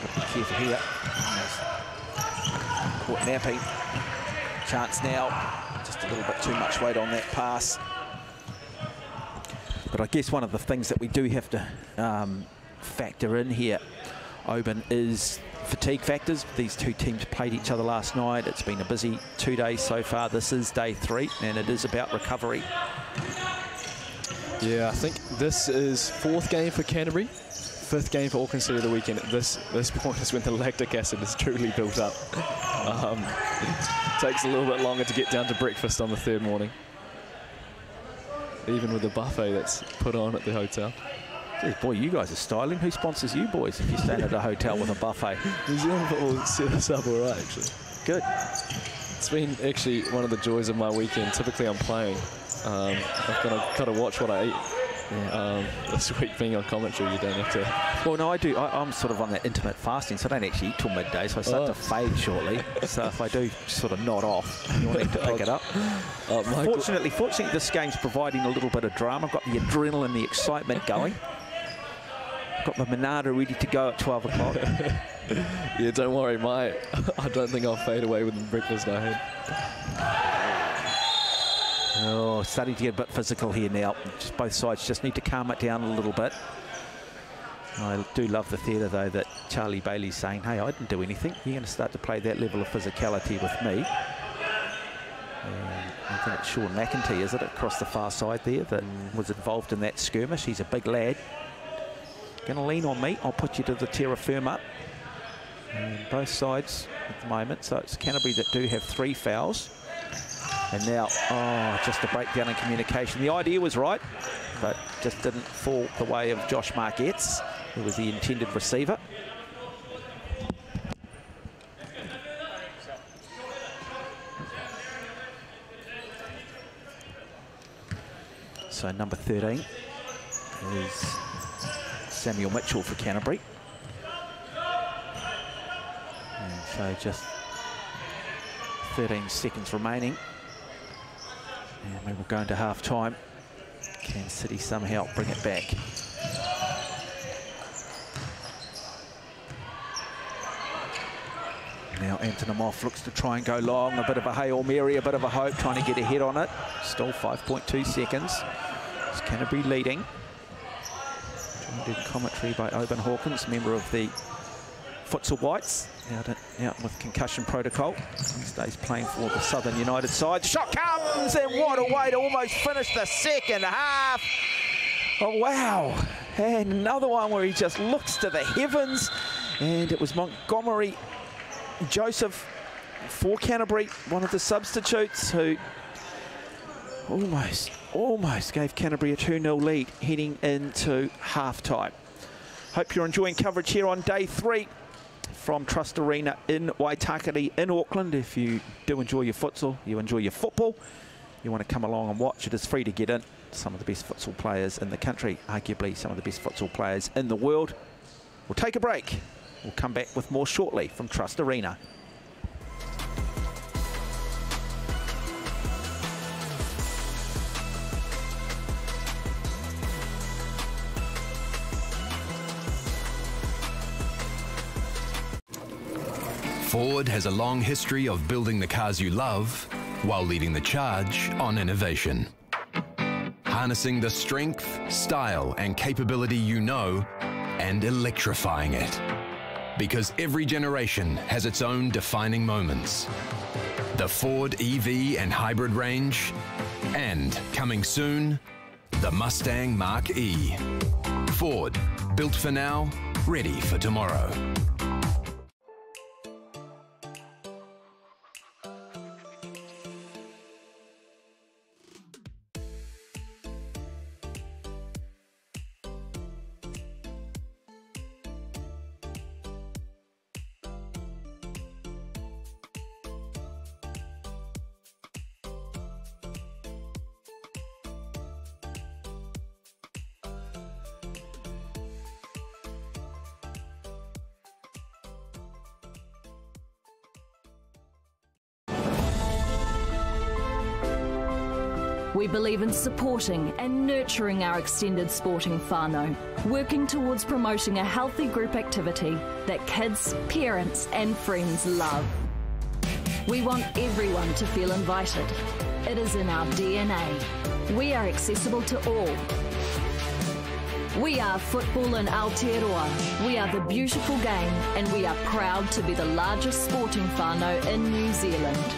Speaker 5: careful here, Caught nappy. Chance now. Just a little bit too much weight on that pass. But I guess one of the things that we do have to um, factor in here, Oban, is fatigue factors. These two teams played each other last night. It's been a busy two days so far. This is day three, and it is about recovery.
Speaker 10: Yeah, I think this is fourth game for Canterbury fifth game for Auckland City of the weekend. this this point is when the lactic acid is truly built up. Um, takes a little bit longer to get down to breakfast on the third morning. Even with the buffet that's put on at the hotel. Jeez, boy, you guys are styling. Who sponsors you boys if you're staying at a hotel with a buffet? New Zealand football set us up all right, actually. Good. It's been actually one of the joys of my weekend. Typically, I'm playing. Um, I've got to watch what I eat. Yeah. Um, this week being on commentary, you don't have to. Well, no, I do. I, am sort of on that intermittent fasting, so I don't actually eat till midday, so I start oh. to
Speaker 5: fade shortly. so if I do sort of nod off, you'll need to pick it up. Oh, fortunately, fortunately, this game's providing a little bit of drama. I've got the adrenaline, the excitement going.
Speaker 10: I've got my Monada ready to go at 12 o'clock. yeah, don't worry, mate. I don't think I'll fade away with the breakfast I had. Oh,
Speaker 5: starting to get a bit physical here now. Just both sides just need to calm it down a little bit. I do love the theatre, though, that Charlie Bailey's saying, hey, I didn't do anything. You're going to start to play that level of physicality with me. And I think it's Sean McEntee, is it, across the far side there that mm. was involved in that skirmish. He's a big lad. Going to lean on me. I'll put you to the terra firma. And both sides at the moment. So it's Canterbury that do have three fouls. And now, oh, just a breakdown in communication. The idea was right, but just didn't fall the way of Josh Margetts, who was the intended receiver. So number 13 is Samuel Mitchell for Canterbury. And so just 13 seconds remaining. And we will go into half time. Can City somehow bring it back? Now Amoff looks to try and go long. A bit of a Hail Mary, a bit of a hope, trying to get a on it. Still 5.2 seconds. It's Canterbury leading. commentary by Oban Hawkins, member of the Futsal Whites, out, out with concussion protocol. Stays playing for the Southern United side. Shot comes, and what a way to almost finish the second half. Oh, wow. And another one where he just looks to the heavens. And it was Montgomery Joseph for Canterbury, one of the substitutes who almost, almost gave Canterbury a 2-0 lead heading into halftime. Hope you're enjoying coverage here on day three from Trusts Arena in Waitakere in Auckland. If you do enjoy your futsal, you enjoy your football, you want to come along and watch. It is free to get in. Some of the best futsal players in the country, arguably some of the best futsal players in the world. We'll take a break. We'll come back with more shortly from Trusts Arena.
Speaker 3: Ford has a long history of building the cars you love while leading the charge on innovation. Harnessing the strength, style and capability you know and electrifying it. Because every generation has its own defining moments. The Ford EV and hybrid range and, coming soon, the Mustang Mark E. Ford, built for now, ready for tomorrow.
Speaker 6: supporting and nurturing our extended sporting whānau, working towards promoting a healthy group activity that kids, parents and friends love. We want everyone to feel invited. It is in our DNA. We are accessible to all. We are football in Aotearoa. We are the beautiful game and we are proud to be the largest sporting whānau in New Zealand.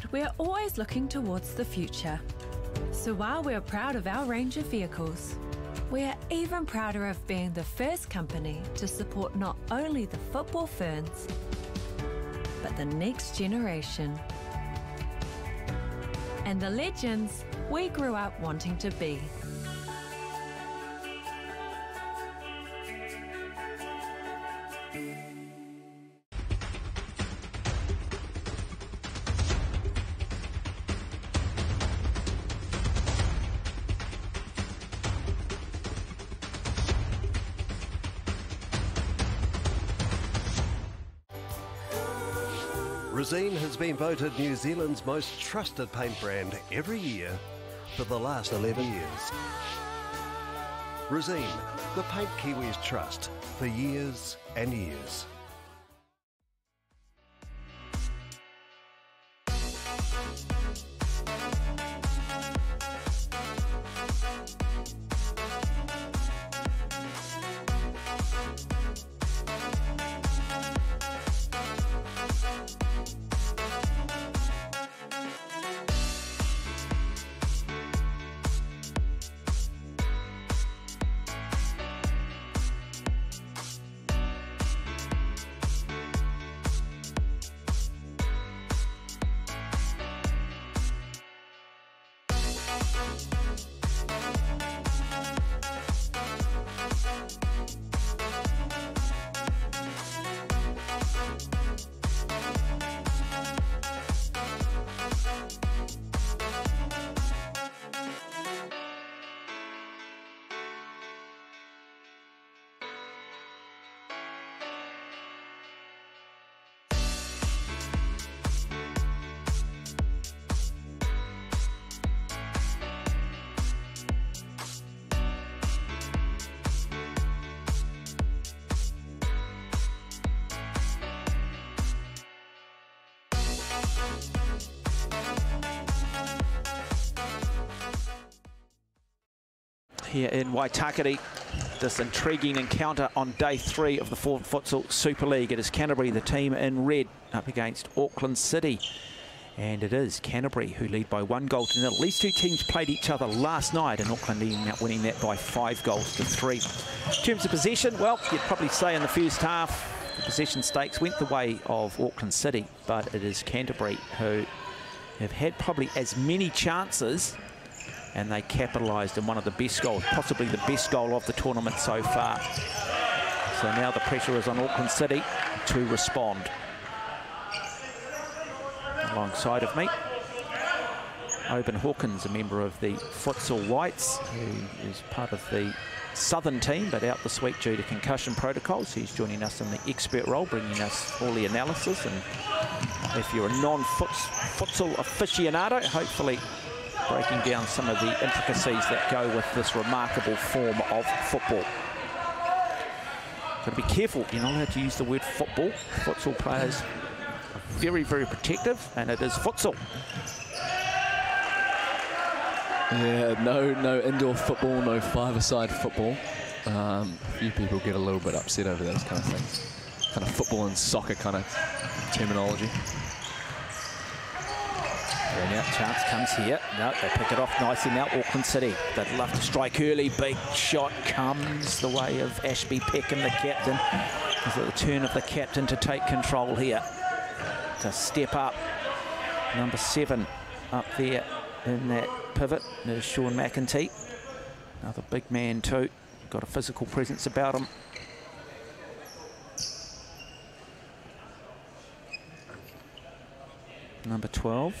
Speaker 7: forward, we are always looking towards the future. So while we are proud of our range of vehicles, we are even prouder of being the first company to support not only the football ferns, but the next generation. And the legends we grew up wanting to be.
Speaker 1: Resene has been voted New Zealand's most trusted paint brand every year for the last 11 years. Resene, the Paint Kiwis Trust, for years and years.
Speaker 8: here in
Speaker 5: Waitakere. This intriguing encounter on day three of the Ford Futsal Super League. It is Canterbury, the team in red, up against Auckland City. And it is Canterbury who lead by one goal to nil. least two teams played each other last night, and Auckland ending up winning that by five goals to three. In terms of possession, well, you'd probably say in the first half, the possession stakes went the way of Auckland City, but it is Canterbury who have had probably as many chances and they capitalised in one of the best goals, possibly the best goal of the tournament so far. So now the pressure is on Auckland City to respond. Alongside of me, Oban Hawkins, a member of the Futsal Whites, who is part of the Southern team, but out this week due to concussion protocols. He's joining us in the expert role, bringing us all the analysis. And if you're a non-futsal aficionado, hopefully breaking down some of the intricacies that go with this remarkable form of football. Got to be careful, you're not allowed to use the word football.
Speaker 10: Futsal players are very, very protective, and it is futsal. Yeah, no, no indoor football, no five-a-side football. Um, a few people get a little bit upset over those kind of things. Kind of football and soccer kind of terminology.
Speaker 5: And out chance comes here. No, they pick it off nicely now. Auckland City. They'd love to strike early. Big shot comes the way of Ashby Peckham, the captain. Is it the turn of the captain to take control here? To step up. Number seven up there in that pivot. There's Sean McEntee. Another big man too. Got a physical presence about him. Number 12.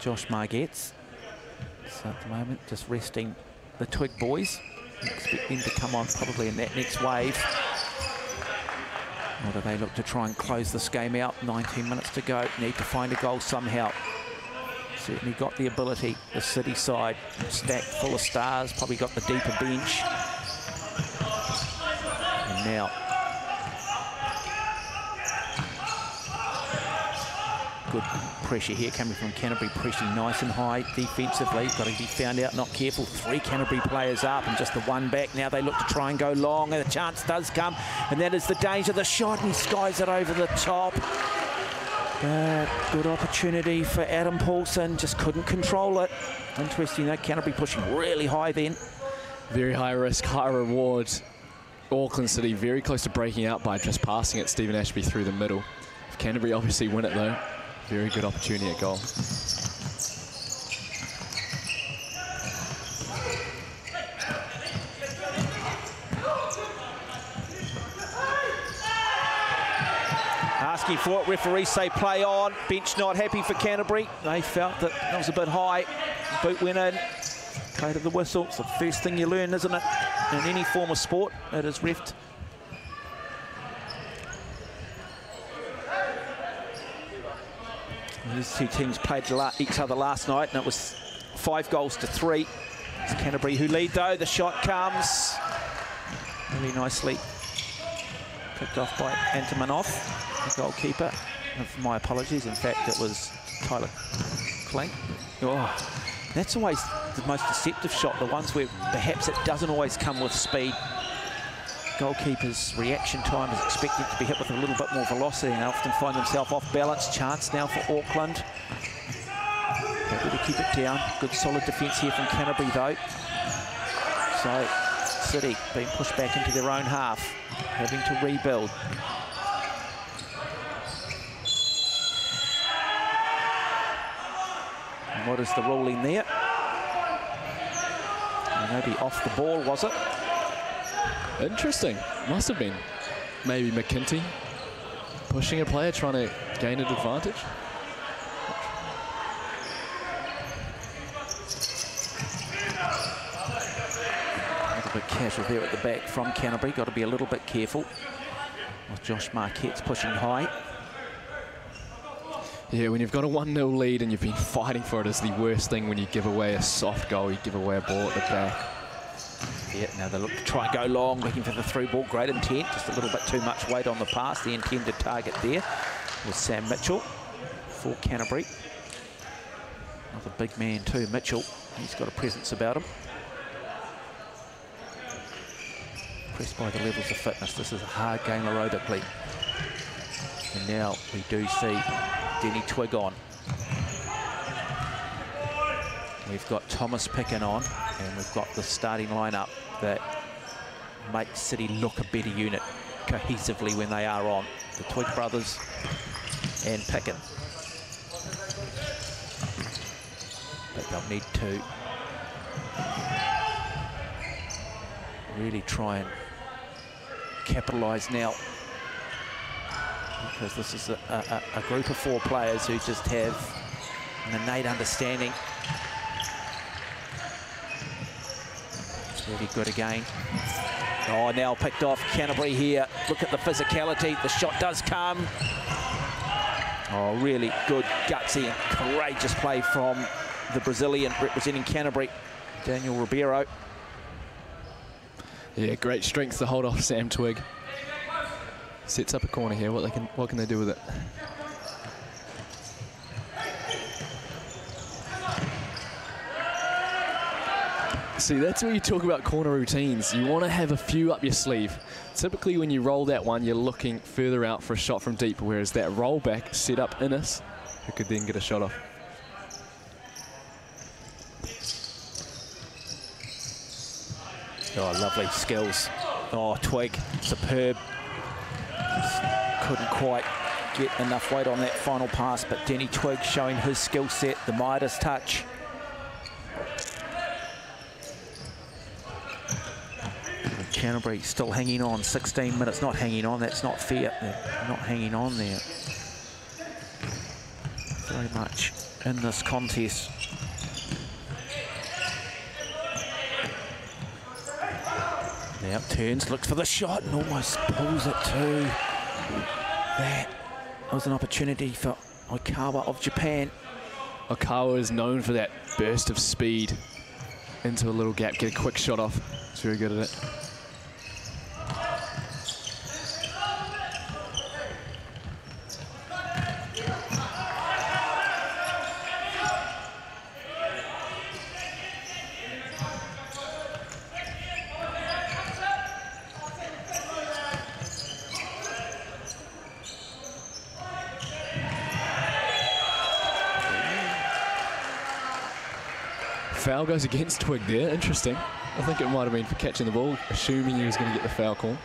Speaker 5: Josh Margetts. So at the moment, just resting the Twig boys. Expect them to come on probably in that next wave. Or do they look to try and close this game out? 19 minutes to go. Need to find a goal somehow. Certainly got the ability. The City side stacked full of stars. Probably got the deeper bench. And now... Good pressure here coming from Canterbury, pressing nice and high defensively. Got to be found out, not careful. Three Canterbury players up and just the one back. Now they look to try and go long, and the chance does come. And that is the danger. The shot, and he skies it over the top. Uh, good opportunity for Adam Paulson, just couldn't control it. Interesting though, Canterbury pushing really high then.
Speaker 10: Very high risk, high reward. Auckland City very close to breaking out by just passing it, Stephen Ashby through the middle. Canterbury obviously win it though. Very good opportunity at goal.
Speaker 5: Asking for it, referees say play on, bench not happy for Canterbury. They felt that that was a bit high. Boot went in, played to the whistle. It's the first thing you learn, isn't it? In any form of sport, it is refed These two teams played each other last night, and it was five goals to three. It's Canterbury who lead, though. The shot comes really nicely. Picked off by Antimonov, the goalkeeper. my apologies, in fact, it was Tyler Clink. Oh, that's always the most deceptive shot, the ones where perhaps it doesn't always come with speed goalkeeper's reaction time is expected to be hit with a little bit more velocity and often find themselves off balance. Chance now for Auckland. Able to keep it down. Good solid defence here from Canterbury though. So City being pushed back into their own half, having to rebuild.
Speaker 10: And what is the ruling there? Maybe off the ball, was it? Interesting. Must have been maybe McEntee pushing a player, trying to gain an advantage.
Speaker 5: A bit casual there at the back from Canterbury. Got to be a little bit careful.
Speaker 10: Josh Margetts pushing high. Yeah, when you've got a 1-0 lead and you've been fighting for it, it's the worst thing when you give away a soft goal, you give away a ball at the back. Yeah, now they look to try and go long, looking for the through ball. Great intent, just a little bit too much weight on
Speaker 5: the pass. The intended target there was Sam Mitchell for Canterbury. Another big man too, Mitchell. He's got a presence about him. Impressed by the levels of fitness. This is a hard game aerobically. And now we do see Denny Twig on. We've got Thomas Pickin on, and we've got the starting lineup that makes City look a better unit cohesively when they are on. The Twig brothers and Pickin. But they'll need to really try and capitalise now because this is a, a, a group of four players who just have an innate understanding Really good again. Oh, now picked off Canterbury here. Look at the physicality. The shot does come. Oh, really good, gutsy and courageous play from the Brazilian representing Canterbury, Daniel Ribeiro.
Speaker 10: Yeah, great strength to hold off Sam Twig. Sets up a corner here. What they can, what can they do with it? See, that's where you talk about corner routines. You want to have a few up your sleeve. Typically, when you roll that one, you're looking further out for a shot from deep, whereas that rollback set up Innes, who could then get a shot off.
Speaker 5: Oh, lovely skills. Oh, Twig, superb. couldn't quite get enough weight on that final pass, but Denny Twig showing his skill set, the Midas touch. Canterbury still hanging on. 16 minutes, not hanging on. That's not fair. They're uh, not hanging on there. Very much in this contest. Now turns, looks for the shot and almost pulls it too.
Speaker 10: That was an opportunity for Oikawa of Japan. Oikawa is known for that burst of speed into a little gap, get a quick shot off. He's very good at it. foul goes against Twig there. Interesting. I think it might have been for catching the ball, assuming he was going to get the foul call.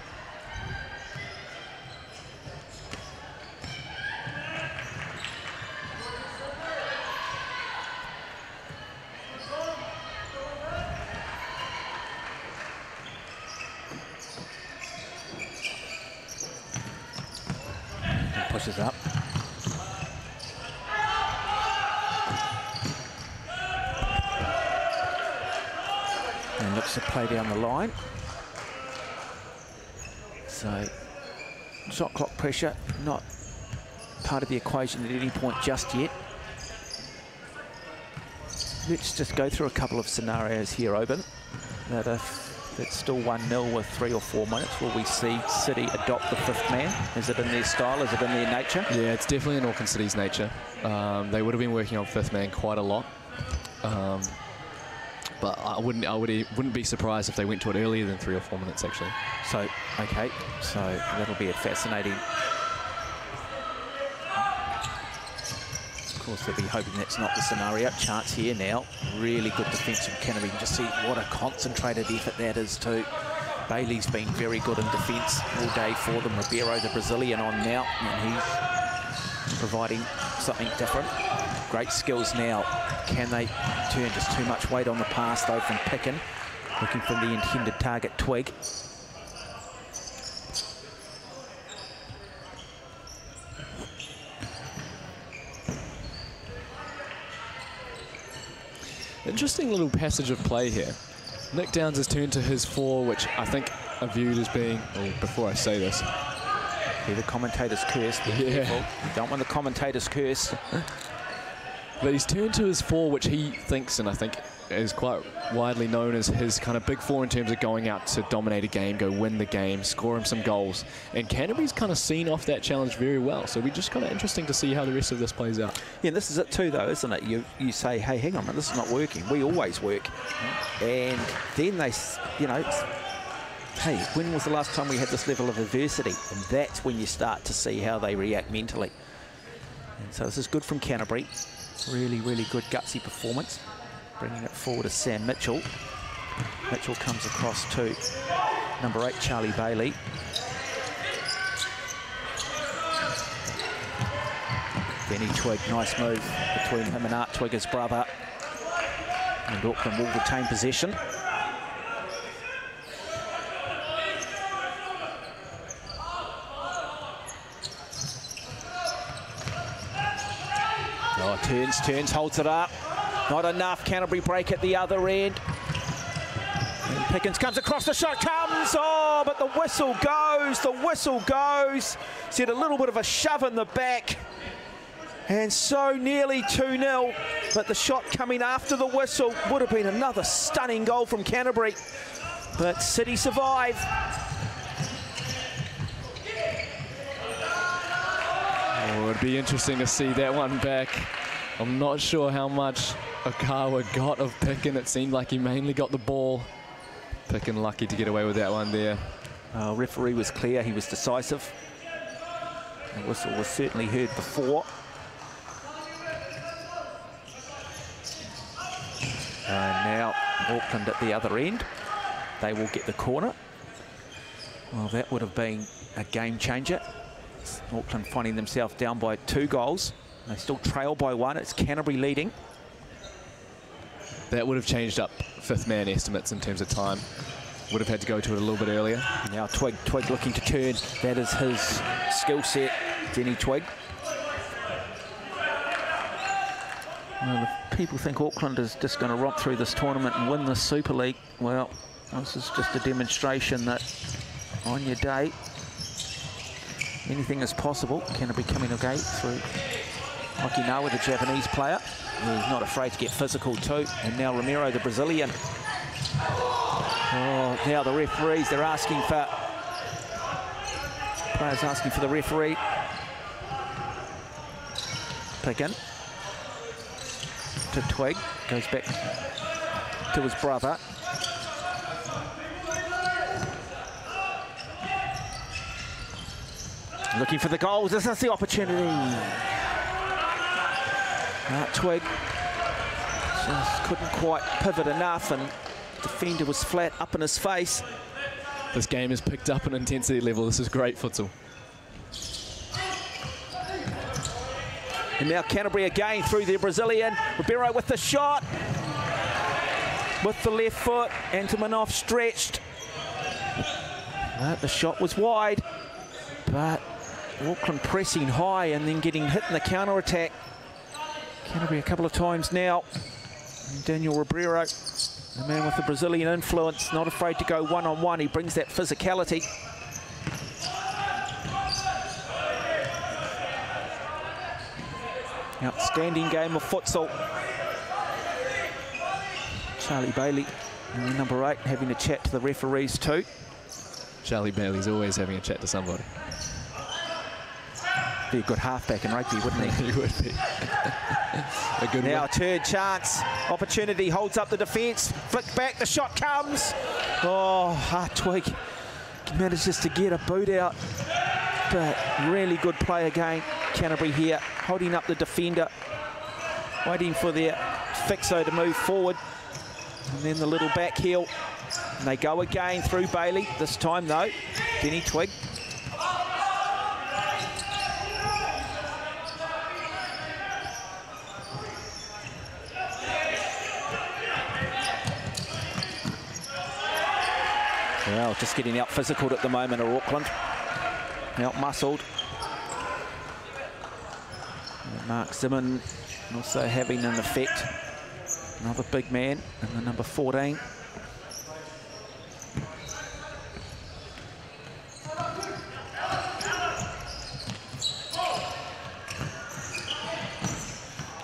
Speaker 5: part of the equation at any point just yet. Let's just go through a couple of scenarios here, Oban, that
Speaker 10: if it's still 1-0 with three or four minutes, will we see City adopt the fifth man? Is it in their style? Is it in their nature? Yeah, it's definitely in Auckland City's nature. Um, they would have been working on fifth man quite a lot. Um, but I wouldn't I would wouldn't be surprised if they went to it earlier than three or four minutes actually. So okay, so that'll be a fascinating course, they'll be hoping that's
Speaker 5: not the scenario. Chance here now. Really good defence from Kennedy. You can just see what a concentrated effort that is too. Bailey's been very good in defence all day for them. Ribeiro, the Brazilian, on now, and he's providing something different. Great skills now. Can they turn just too much weight on the pass, though, from Pickin? Looking for the intended target, Twig.
Speaker 10: Interesting little passage of play here. Nick Downs has turned to his four, which I think are viewed as being, oh, before I say this, yeah, the commentator's curse. yeah. Don't want the commentator's curse. but he's turned to his four, which he thinks, and I think is quite widely known as his kind of big four in terms of going out to dominate a game, go win the game, score him some goals. And Canterbury's kind of seen off that challenge very well. So we're just kind of interesting to see how the rest of this plays out. Yeah, this is it too, though, isn't it? You you say, hey, hang on, man, this is not working. We always work. And then they,
Speaker 5: you know, hey, when was the last time we had this level of adversity? And that's when you start to see how they react mentally. And so this is good from Canterbury. Really, really good gutsy performance. Bringing it forward to Sam Mitchell. Mitchell comes across to number eight, Charlie Bailey. Benny Twig, nice move between him and Art Twig, his brother. And Auckland will retain possession.
Speaker 10: Oh, turns, turns,
Speaker 5: holds it up. Not enough. Canterbury break at the other end. Pickens comes across the shot, comes, oh, but the whistle goes, the whistle goes. Said a little bit of a shove in the back. And so nearly 2-0, but the shot coming after the whistle would have been another stunning goal from Canterbury.
Speaker 10: But City survive. Oh, it'd be interesting to see that one back. I'm not sure how much Oikawa got of Pickin. It seemed like he mainly got the ball. Pickin lucky to get away with that one there. Uh, referee was clear. He was decisive. The whistle was certainly heard before.
Speaker 5: And now Auckland at the other end. They will get the corner. Well, that would have been a game changer. Auckland finding themselves down by two goals. They still trail by one. It's Canterbury leading.
Speaker 10: That would have changed up fifth man estimates in terms of time. Would have had to go to it a little bit earlier. Now Twig, Twig looking to turn. That is his
Speaker 5: skill set, Denny Twig. Well, if people think Auckland is just going to romp through this tournament and win the Super League, well, this is just a demonstration that on your day, anything is possible. Canterbury coming of gate through Oikawa, the Japanese player, who's not afraid to get physical too. And now Romero, the Brazilian. Oh, now the referees, they're asking for... Players asking for the referee. Pick in. To Twig. Goes back to his brother. Looking for the goals. This is the opportunity. That twig
Speaker 10: just couldn't quite pivot enough and the defender was flat up in his face. This game has picked up an intensity level. This is great futsal. And now Canterbury again through the Brazilian.
Speaker 5: Ribeiro with the shot. With the left foot. Antimonov stretched. the shot was wide. But Auckland pressing high and then getting hit in the counter-attack. Canterbury a couple of times now. Daniel Ribeiro, the man with the Brazilian influence, not afraid to go one-on-one. -on -one. He brings that physicality. Outstanding game of futsal. Charlie Bailey, number eight, having a chat
Speaker 10: to the referees too. Charlie Bailey's always having a chat to somebody be a good halfback in rugby, wouldn't he? he would be. a good
Speaker 5: now, one. third chance. Opportunity holds up the defence. Flick back. The shot comes. Oh, hard twig. Manages to get a boot out. But really good play again. Canterbury here holding up the defender. Waiting for their fixo to move forward. And then the little back heel. And they go again through Bailey. This time, though, Denny Twig Well, just getting out physical at the moment are Auckland. Out muscled. Mark Simon also having an effect. Another big man in the number 14.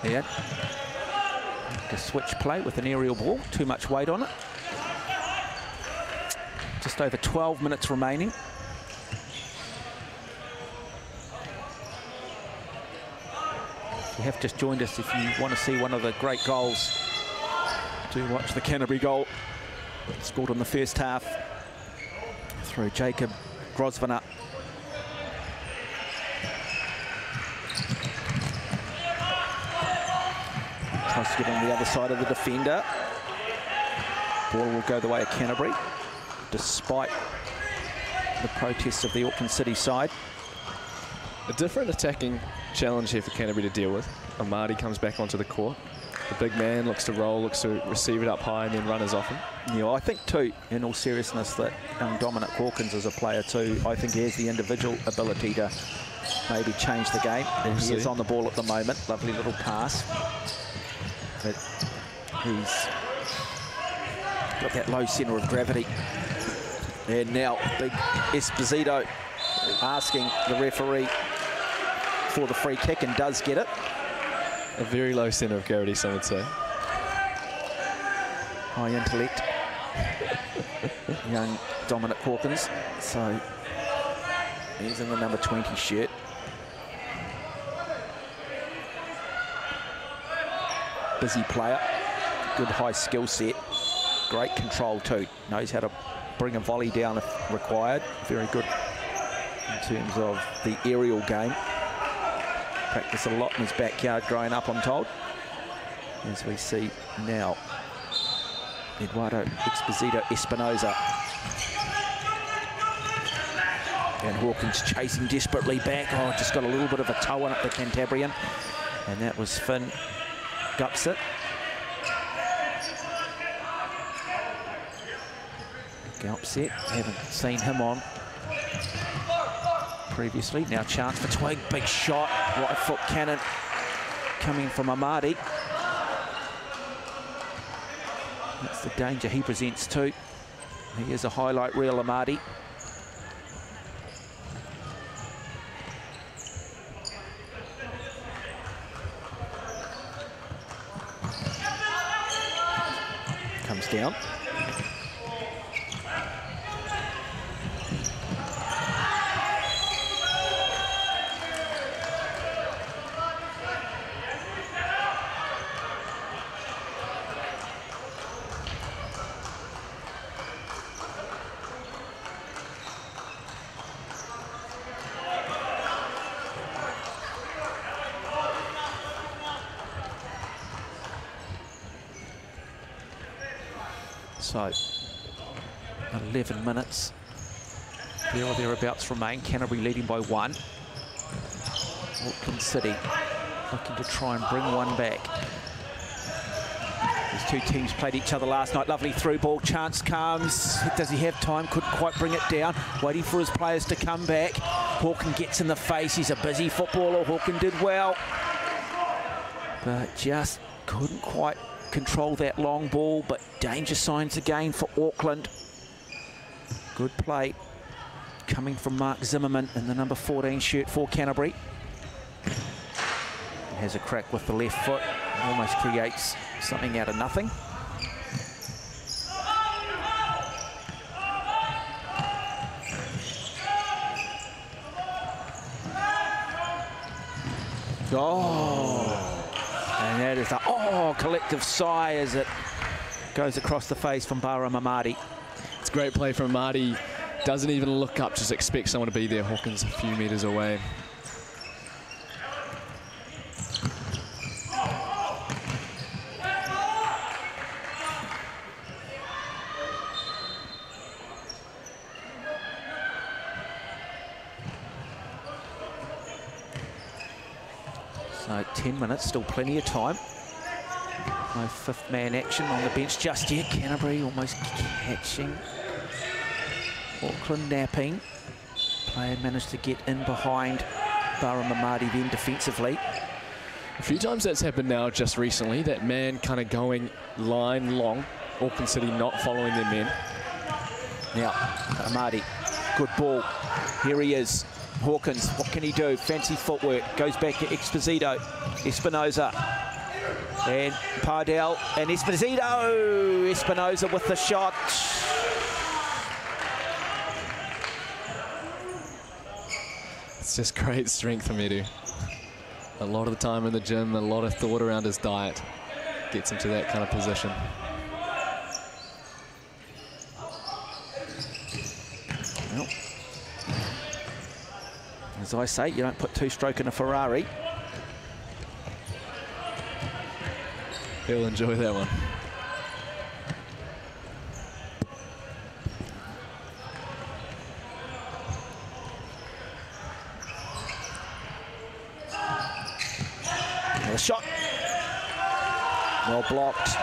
Speaker 5: Yeah. To switch play with an aerial ball, too much weight on it. Just over 12 minutes remaining. you have just joined us, if you want to see one of the great goals, do watch the Canterbury goal scored in the first half through Jacob Grosvenor. Tries to get on the other side of the defender. Ball will go the way of Canterbury
Speaker 10: despite the protests of the Auckland City side. A different attacking challenge here for Canterbury to deal with. Amadi comes back onto the court. The big man looks to roll, looks to receive it up high and then runners off him. Yeah, I think too, in
Speaker 5: all seriousness, that um, Dominic Hawkins is a player too. I think he has the individual ability to maybe change the game. And he is on the ball at the moment. Lovely little pass. But he's got that low centre of gravity. And now big Exposito asking the referee for the free kick and does get it.
Speaker 10: A very low centre of gravity, some would say. High intellect.
Speaker 5: Young Dominic Hawkins. So he's in the number 20 shirt. Busy player. Good high skill set. Great control too. Knows how to bring a volley down if required. Very good in terms of the aerial game. Practice a lot in his backyard growing up, I'm told. As we see now, Eduardo Exposito Espinosa. And Hawkins chasing desperately back. Oh, just got a little bit of a toe on up the Cantabrian. And that was Finn Gupsit. Galpset, haven't seen him on previously. Now chance for Twig, big shot, right foot cannon coming from Amadi. That's the danger he presents too. He is a highlight reel, Amadi. Comes down. 11 minutes there or thereabouts remain. Canterbury leading by one. Auckland City looking to try and bring one back. These two teams played each other last night. Lovely through ball. Chance comes. Does he have time? Couldn't quite bring it down. Waiting for his players to come back. Hawkins gets in the face. He's a busy footballer. Hawkins did well. But just couldn't quite control that long ball, but danger signs again for Auckland. Good play coming from Mark Zimmerman in the number 14 shirt for Canterbury. Has a crack with the left foot, almost creates something out of nothing. Oh, there. There's oh
Speaker 10: collective sigh as it goes across the face from Bahram Amadi. It's great play from Marty. Doesn't even look up, just expects someone to be there. Hawkins a few metres away.
Speaker 5: 10 minutes, still plenty of time. No fifth man action on the bench just yet. Canterbury almost catching. Auckland napping. Player managed to get in behind
Speaker 10: Bahram Amadi then defensively. A few times that's happened now just recently, that man kind of going line long, Auckland City not following their men. Now, Amadi, good ball. Here he is. Hawkins, what can
Speaker 5: he do? Fancy footwork. Goes back to Exposito. Espinosa. And Pardell. And Exposito. Espinosa with the shot.
Speaker 10: It's just great strength for to. A lot of the time in the gym, a lot of thought around his diet gets him to that kind of position. As I say,
Speaker 5: you don't put two-stroke in a Ferrari.
Speaker 10: He'll enjoy that one.
Speaker 5: Another shot. Well blocked.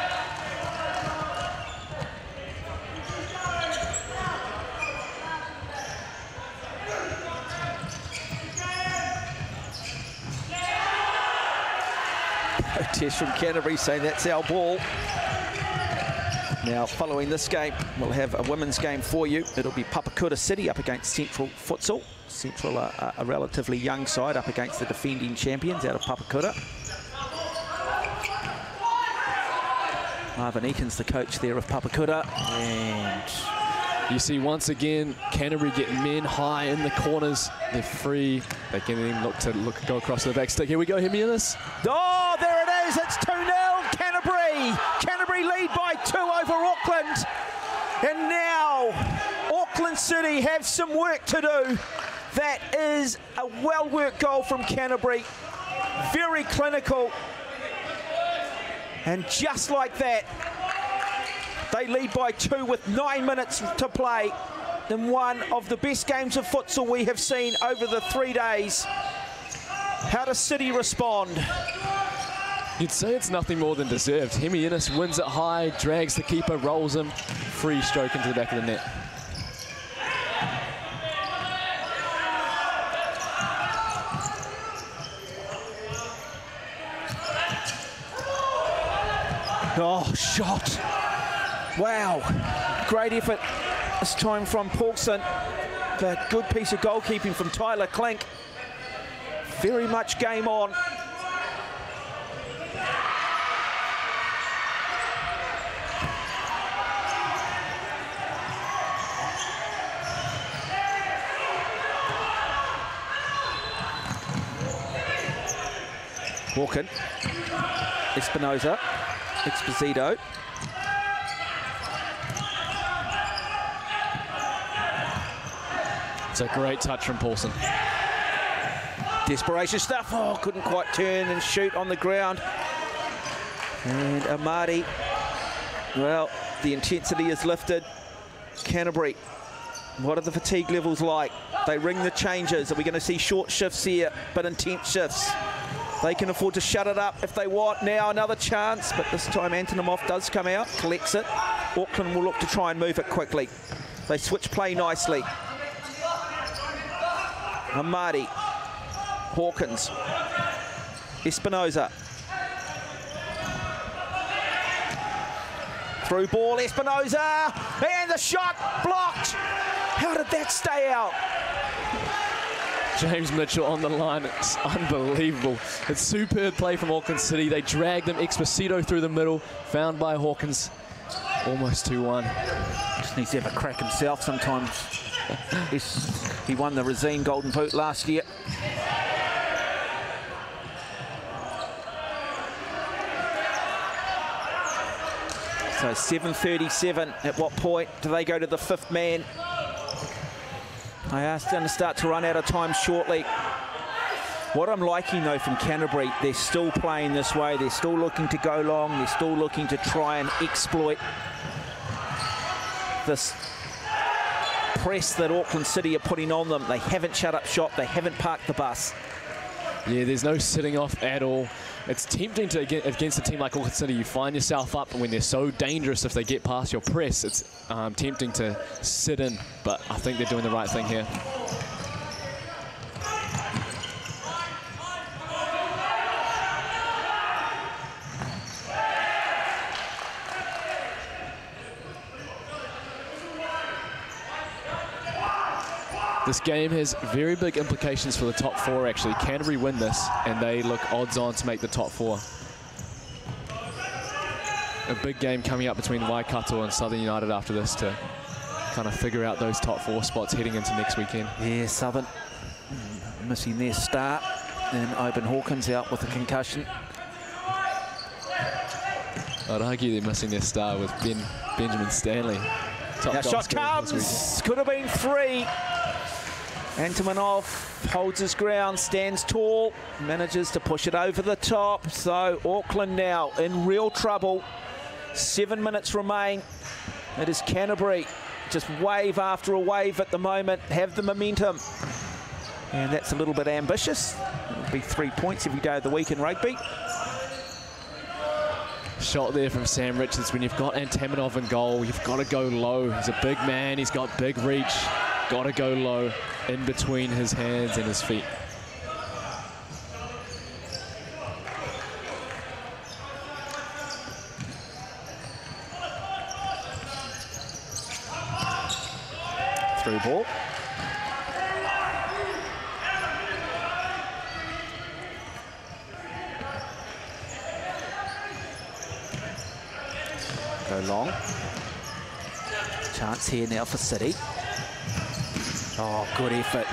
Speaker 5: protest from Canterbury saying that's our ball. Now, following this game, we'll have a women's game for you. It'll be Papakura City up against Central Futsal. Central are a relatively young side up against the defending champions out of Papakura.
Speaker 10: Marvin Eakins, the coach there of Papakura. And you see once again, Canterbury get men high in the corners. They're free. They can then look to look go across the back stick. Here we go, Jimenez. Oh, there it is. It's 2 0 Canterbury. Canterbury lead by two over Auckland. And now
Speaker 5: Auckland City have some work to do. That is a well worked goal from Canterbury. Very clinical. And just like that, they lead by two with nine minutes to play in one of the best games of futsal we have seen over the three days.
Speaker 10: How does City respond? You'd say it's nothing more than deserved. Hemi Innes wins it high, drags the keeper, rolls him. Free stroke into the back of the net.
Speaker 5: Oh, shot. Wow. Great effort this time from Paulson. But good piece of goalkeeping from Tyler Clink. Very much game on. Walking. Espinosa.
Speaker 10: Exposito. It's a great touch from Paulson.
Speaker 5: Desperation stuff. Oh, couldn't quite turn and shoot on the ground. And Amadi, well, the intensity is lifted. Canterbury, what are the fatigue levels like? They ring the changes. Are we going to see short shifts here, but intense shifts? They can afford to shut it up if they want. Now another chance, but this time Antimonov does come out, collects it. Auckland will look to try and move it quickly. They switch play nicely. Amadi, Hawkins, Espinosa. Through ball, Espinosa, and the shot blocked. How did that stay out?
Speaker 10: James Mitchell on the line. It's unbelievable. It's superb play from Auckland City. They drag them. Exposito through the middle, found by Hawkins. Almost 2-1. Just needs to have a crack
Speaker 5: himself sometimes. he won the Resene Golden Boot last year. So 7.37, at what point do they go to the fifth man? I asked them to start to run out of time shortly. What I'm liking, though, from Canterbury, they're still playing this way. They're still looking to go long. They're still looking to try and exploit this press that Auckland City are putting on them. They haven't shut up shop. They haven't parked the bus.
Speaker 10: Yeah, there's no sitting off at all it's tempting to get against a team like Auckland City. You find yourself up when they're so dangerous if they get past your press. It's um, tempting to sit in, but I think they're doing the right thing here. This game has very big implications for the top four, actually. Canterbury win this, and they look odds-on to make the top four. A big game coming up between Waikato and Southern United after this to kind of figure out those top four spots heading into next weekend. Yeah, Southern missing their start, and Open Hawkins out with a concussion. I'd argue they're missing their star with Ben Benjamin Stanley. Top now shot comes,
Speaker 5: could have been free. Antimonov holds his ground, stands tall, manages to push it over the top. So Auckland now in real trouble. Seven minutes remain. It is Canterbury. Just wave after a wave at the moment, have the momentum. And that's a little bit ambitious. It'll be three points every day of the week in rugby.
Speaker 10: Shot there from Sam Richards. When you've got Antimonov in goal, you've got to go low. He's a big man. He's got big reach. Got to go low in between his hands and his feet. Through ball.
Speaker 5: Go long. Chance here now for City. Oh, good effort.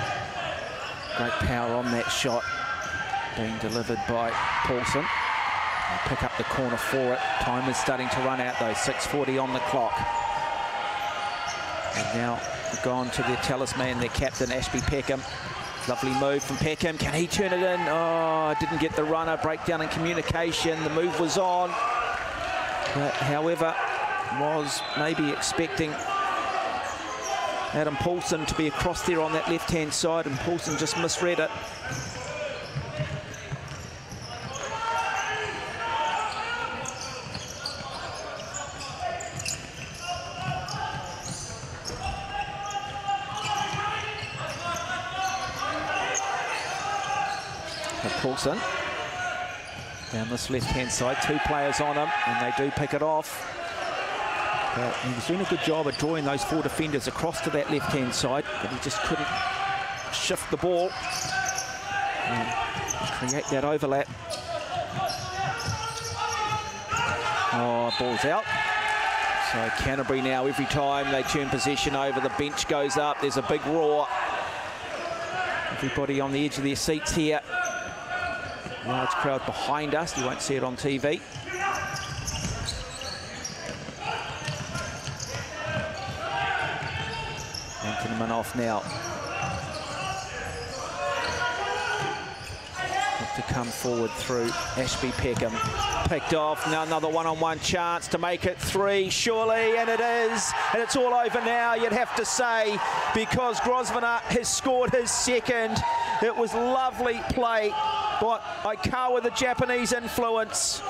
Speaker 5: Great power on that shot being delivered by Paulson. They pick up the corner for it. Time is starting to run out though. 6.40 on the clock. And now gone to their talisman, their captain, Ashby Peckham. Lovely move from Peckham. Can he turn it in? Oh, didn't get the runner. Breakdown in communication. The move was on. But, however, was maybe expecting Adam Paulson to be across there on that left-hand side, and Paulson just misread it. Paulson. Down this left-hand side, two players on him, and they do pick it off. Uh, he's he doing a good job of drawing those four defenders across to that left-hand side, but he just couldn't shift the ball and uh, create that overlap. Oh, ball's out. So Canterbury now, every time they turn possession over, the bench goes up. There's a big roar. Everybody on the edge of their seats here. Large crowd behind us. You won't see it on TV. Heinemann off now. to come forward through Ashby Peckham. Picked off, now another one-on-one -on -one chance to make it three, surely, and it is. And it's all over now, you'd have to say, because Grosvenor has scored his second. It was lovely play, but Oikawa, the Japanese influence.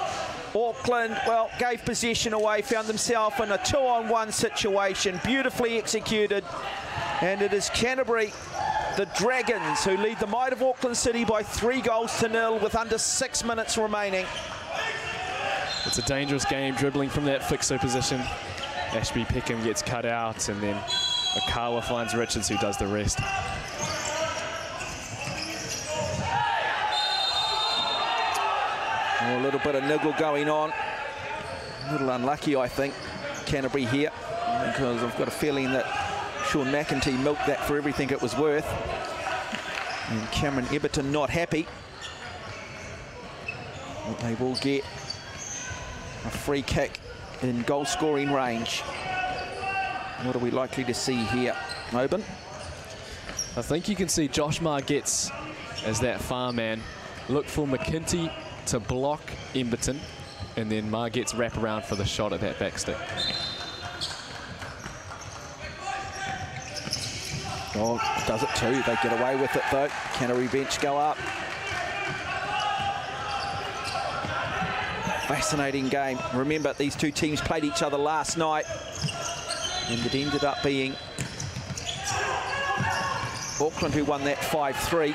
Speaker 5: Auckland, well, gave possession away, found themselves in a two-on-one situation, beautifully executed. And it is Canterbury, the Dragons, who lead the might of Auckland City by three goals to nil with under six minutes remaining.
Speaker 10: It's a dangerous game dribbling from that fixo position. Ashby Peckham gets cut out and then Oikawa finds Richards who does the rest. Oh, a little bit of niggle going on.
Speaker 5: A little unlucky, I think, Canterbury here, because I've got a feeling that Sean McEntee milked that for everything it was worth. And Cameron Eberton not happy. But they will get a
Speaker 10: free kick in goal scoring range. What are we likely to see here? Oban? I think you can see Josh Margetts as that far man. Look for McEntee to block Emberton and then Margetts wrap around for the shot at that back stick. Oh, does it too. They get away with it, though. Canterbury bench go up.
Speaker 5: Fascinating game. Remember, these two teams played each other last night. And it ended up being Auckland who won that 5-3.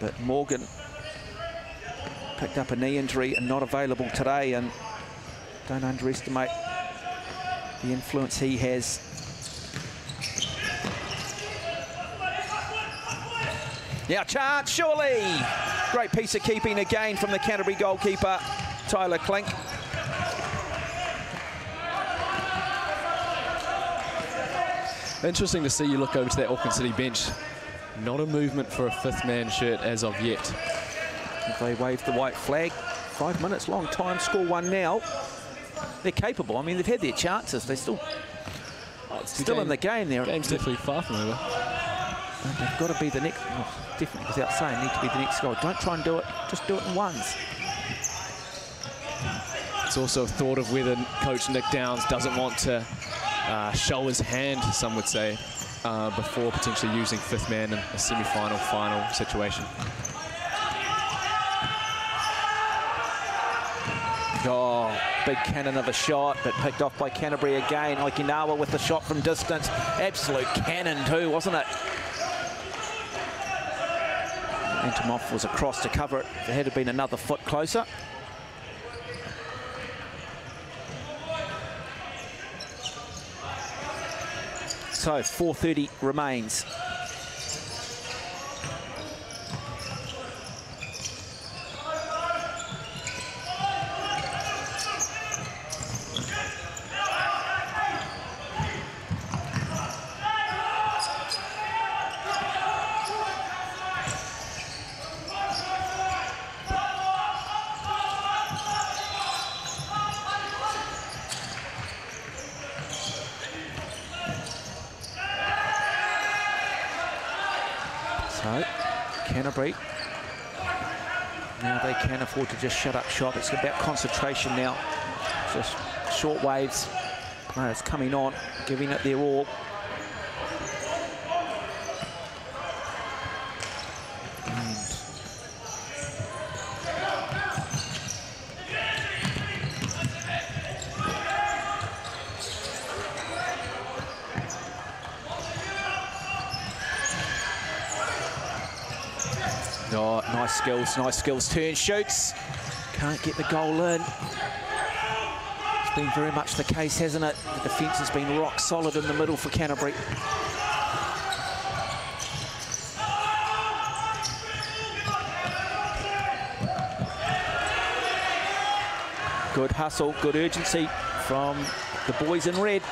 Speaker 5: But Morgan picked up a knee injury and not available today. And don't underestimate the influence he has. Now chance, surely. Great piece of keeping again from
Speaker 10: the Canterbury goalkeeper, Tyler Clink. Interesting to see you look over to that Auckland City bench. Not a movement for a fifth man shirt as of yet. They wave the
Speaker 5: white flag. Five minutes long time, score one now they're capable. I mean, they've had their chances. They're still oh, still game, in the game there. Game's definitely far from over. And they've got to be the next, oh, definitely without saying, need to be the next goal. Don't try and do it, just do it in ones.
Speaker 10: It's also a thought of whether coach Nick Downs doesn't want to uh, show his hand, some would say, uh, before potentially using fifth man in a semi-final, final situation. Oh, big cannon of a shot, but picked off by
Speaker 5: Canterbury again. Oikawa with the shot from distance. Absolute cannon too, wasn't it? Antimov was across to cover it. There had been another foot closer. So 4.30 remains. Now they can afford to just shut up shop. It's about concentration now. Just short waves, players coming on, giving it their all. Nice skills, nice skills. Turn shoots. Can't get the goal in. It's been very much the case, hasn't it? The defence has been rock solid in the middle for Canterbury.
Speaker 10: Good hustle, good urgency from the boys in red.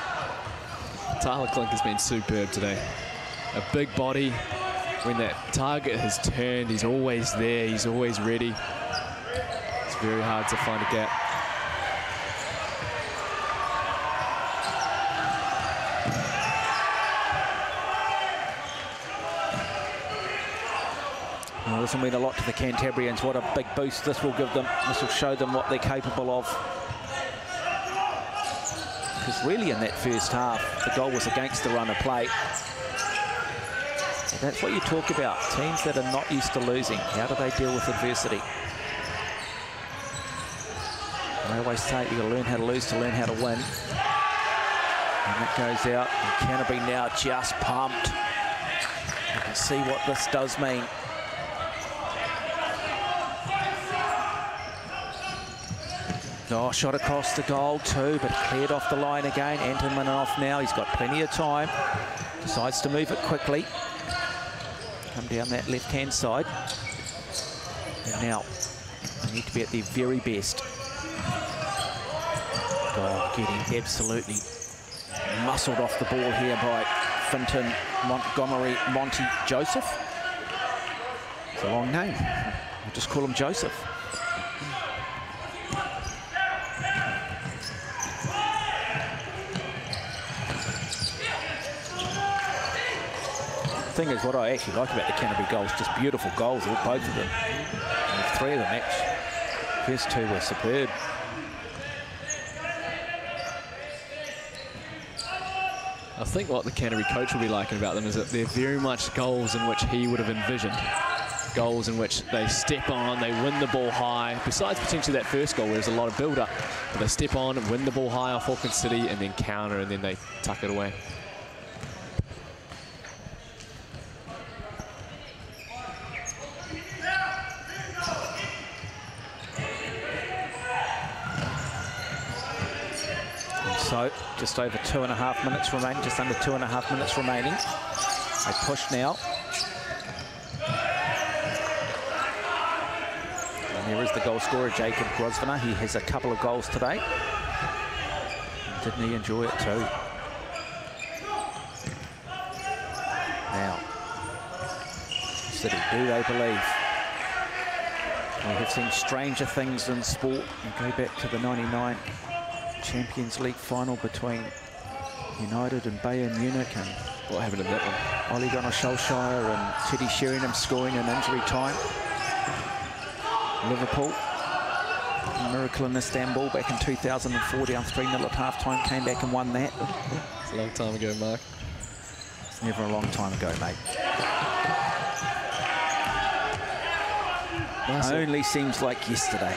Speaker 10: Tyler Clink has been superb today. A big body, when that target has turned, he's always there, he's always ready. It's very hard to find a gap.
Speaker 5: this will mean a lot to the Cantabrians. What a big boost this will give them. This will show them what they're capable of. Because really in that first half, the goal was against the run of play that's what you talk about. Teams that are not used to losing. How do they deal with adversity? And I always say you've got to learn how to lose to learn how to win. And that goes out. And Canterbury now just pumped. You can see what this does mean. Oh, shot across the goal too, but cleared off the line again. Anton off now. He's got plenty of time. Decides to move it quickly come down that left-hand side. And now, we need to be at their very best. Oh, getting absolutely muscled off the ball here by Finton Montgomery Monty Joseph. It's a long name. We'll just call him Joseph. thing is what I actually like about the Canterbury goals, just beautiful goals, both of them. And three of them, actually.
Speaker 10: First two were superb. I think what the Canterbury coach will be liking about them is that they're very much goals in which he would have envisioned. Goals in which they step on, they win the ball high, besides potentially that first goal where there's a lot of build-up, but they step on and win the ball high off Auckland City and then counter and then they tuck it away.
Speaker 5: So just over two and a half minutes remaining, just under two and a half minutes remaining. They push now. And here is the goal scorer, Jacob Grosvenor. He has a couple of goals today. Didn't he enjoy it too? Now, City, do they believe? We have seen stranger things in sport. And go back to the 99. Champions League final between United and Bayern Munich. And what happened in that one? Ole Gunnar Solskjaer and Teddy Sheringham scoring in injury time. Liverpool, miracle in Istanbul back in 2004, down 3-0 at half-time, came back and won that. it's a long time ago, Mark. It's never a long time ago, mate. Nice Only seems like
Speaker 10: yesterday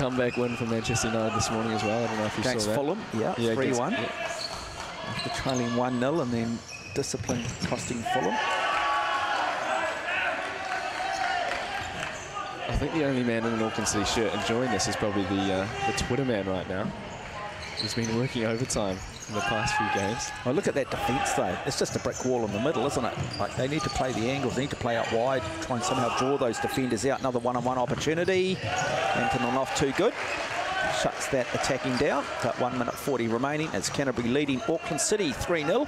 Speaker 10: comeback win for Manchester United this morning as well. I don't know if you against saw that. Fulham, yeah, 3-1. yeah. After trailing 1-0 and then discipline costing Fulham. I think the only man in an Auckland City shirt enjoying this is probably the, uh, the Twitter man right now. He's been working overtime in the past few games. look at that defence, though. It's just a brick wall in the middle, isn't it?
Speaker 5: Like, they need to play the angles. They need to play out wide, try and somehow draw those defenders out. Another one-on-one opportunity. Antonin off too good. Shuts that attacking down. About 1 minute 40 remaining. It's Canterbury leading Auckland City 3-0.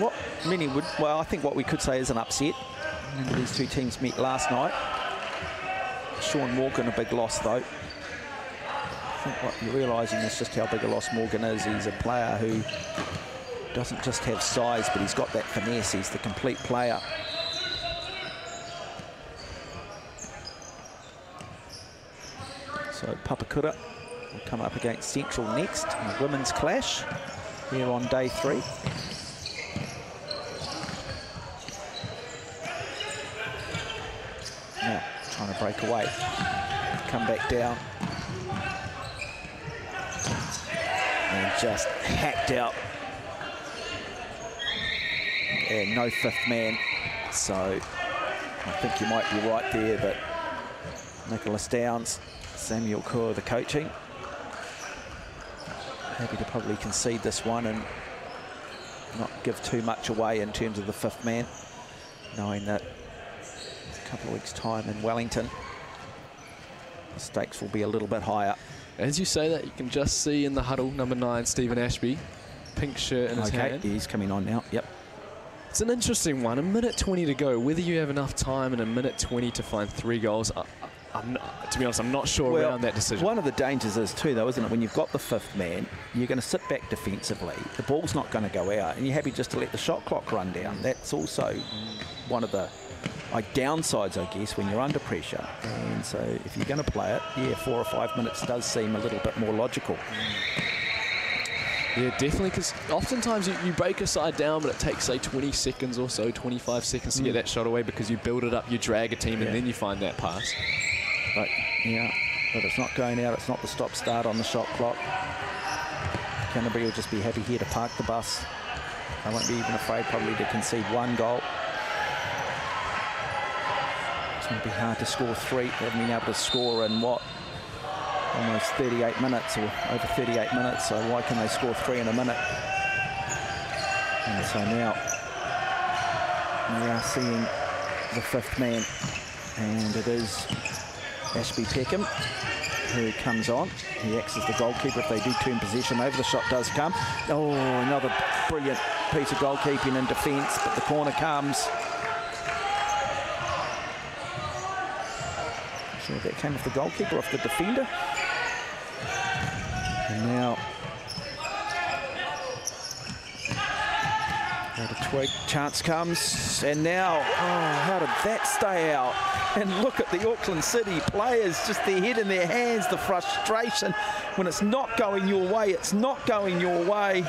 Speaker 5: What many would... Well, I think what we could say is an upset. Remember these two teams met last night. Sean Morgan, a big loss, though think what you're realising is just how big a loss Morgan is. He's a player who doesn't just have size, but he's got that finesse. He's the complete player. So Papakura will come up against Central next in the women's clash here on day three. Now, trying to break away. Come back down. and just hacked out. And no fifth man. So I think you might be right there, but Nicholas Downs, Samuel Kaur, the coaching. Happy to probably concede this one and not give too much away in terms of the fifth man, knowing that a couple of weeks' time in Wellington,
Speaker 10: the stakes will be a little bit higher. As you say that, you can just see in the huddle number nine, Stephen Ashby, pink shirt in his okay, hand. Okay,
Speaker 5: he's coming on now. Yep.
Speaker 10: It's an interesting one. A minute 20 to go. Whether you have enough time in a minute 20 to find three goals, I, not, to be honest, I'm not sure well, around that decision. One of the dangers is too, though, isn't it? When you've got the fifth man,
Speaker 5: you're going to sit back defensively. The ball's not going to go out, and you're happy just to let the shot clock run down. That's also one of the like downsides, I guess, when you're under pressure.
Speaker 10: And so if you're going to play it, yeah, four or five minutes does seem a little bit more logical. Yeah, definitely, because oftentimes you, you, break a side down, but it takes, say, 20 seconds or so, 25 seconds to mm. get that shot away because you build it up, you drag a team, yeah. and then you find that pass. But, yeah, but it's not going out. It's not the stop-start on the shot clock.
Speaker 5: Canterbury will just be happy here to park the bus. They won't be even afraid probably to concede one goal. It's going to be hard to score three. They haven't been able to score in what? Almost 38 minutes or over 38 minutes. So why can they score three in a minute? And so now we are seeing the fifth man. And it is Ashby Peckham who comes on. He acts as the goalkeeper if they do turn possession over. The shot does come. Oh, another brilliant piece of goalkeeping and defence, but the corner comes. So that came off the goalkeeper, off the defender. And now Out of twig, chance comes, and now, oh, how did that stay out? And look at the Auckland City players, just their head in their hands, the frustration. When it's not going your way, it's not going your way.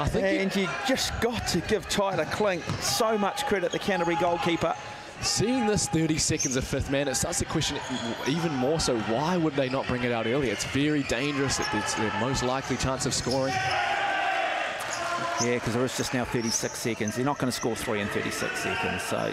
Speaker 5: I think and you, just got to give Tyler Clink
Speaker 10: so much credit, the Canterbury goalkeeper. Seeing this 30 seconds of fifth man, it starts to question even more so, why would they not bring it out earlier? It's very dangerous. It's their most likely chance of scoring. Yeah, because there is just now 36 seconds. They're not going to
Speaker 5: score three in 36 seconds, so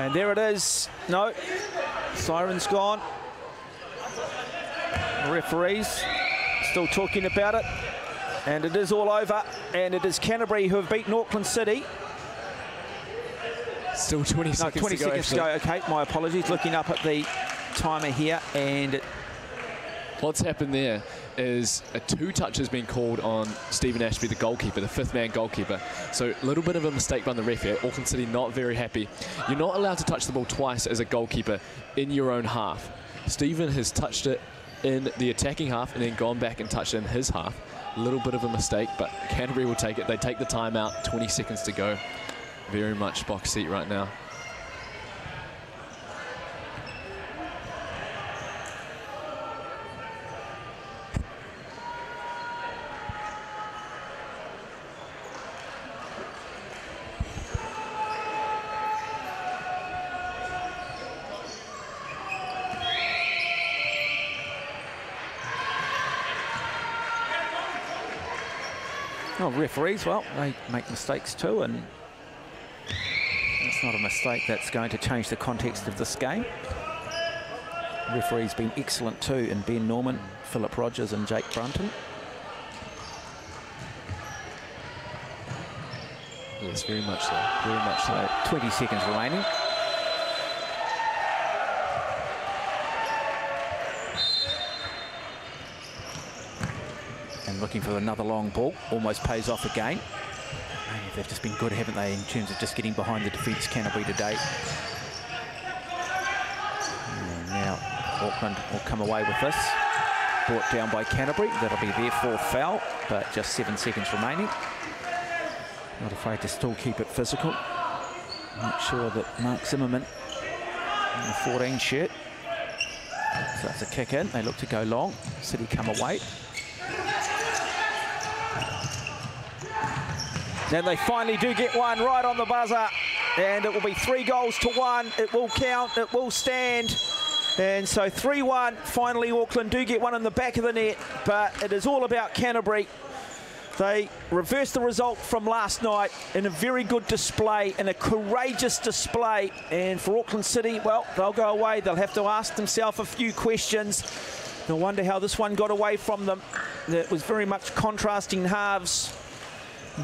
Speaker 5: And there it is. No, siren's gone. Referees still talking about it. And it is all over. And it is Canterbury who have beaten Auckland City.
Speaker 10: Still 20 seconds no, 20 to go, seconds go. Okay, my apologies. Looking up at the timer here, and... what's happened there is a two-touch has been called on Stephen Ashby, the goalkeeper, the fifth-man goalkeeper. So a little bit of a mistake by the ref here. Auckland City not very happy. You're not allowed to touch the ball twice as a goalkeeper in your own half. Stephen has touched it in the attacking half and then gone back and touched in his half. A little bit of a mistake, but Canterbury will take it. They take the timeout, 20 seconds to go. Very much box seat right now.
Speaker 5: referees, well, they make mistakes too, and it's not a mistake that's going to change the context of this game. Referees been excellent too in Ben Norman, Philip Rogers and Jake Brunton. Yes, very much so, very much so. 20 seconds remaining. looking for another long ball. Almost pays off again. Man, they've just been good, haven't they, in terms of just getting behind the defence canopy today. now Auckland will come away with this. Brought down by Canterbury. That'll be their fourth foul, but just seven seconds remaining. Not afraid to still keep it physical. Not sure that Mark Zimmerman in the 14 shirt. So that's a kick in. They look to go long. City come away. And they finally do get one right on the buzzer. And it will be three goals to one. It will count. It will stand. And so 3-1. Finally, Auckland do get one in the back of the net. But it is all about Canterbury. They reversed the result from last night in a very good display, in a courageous display. And for Auckland City, well, they'll go away. They'll have to ask themselves a few questions. No wonder how this one got away from them. It was very much contrasting halves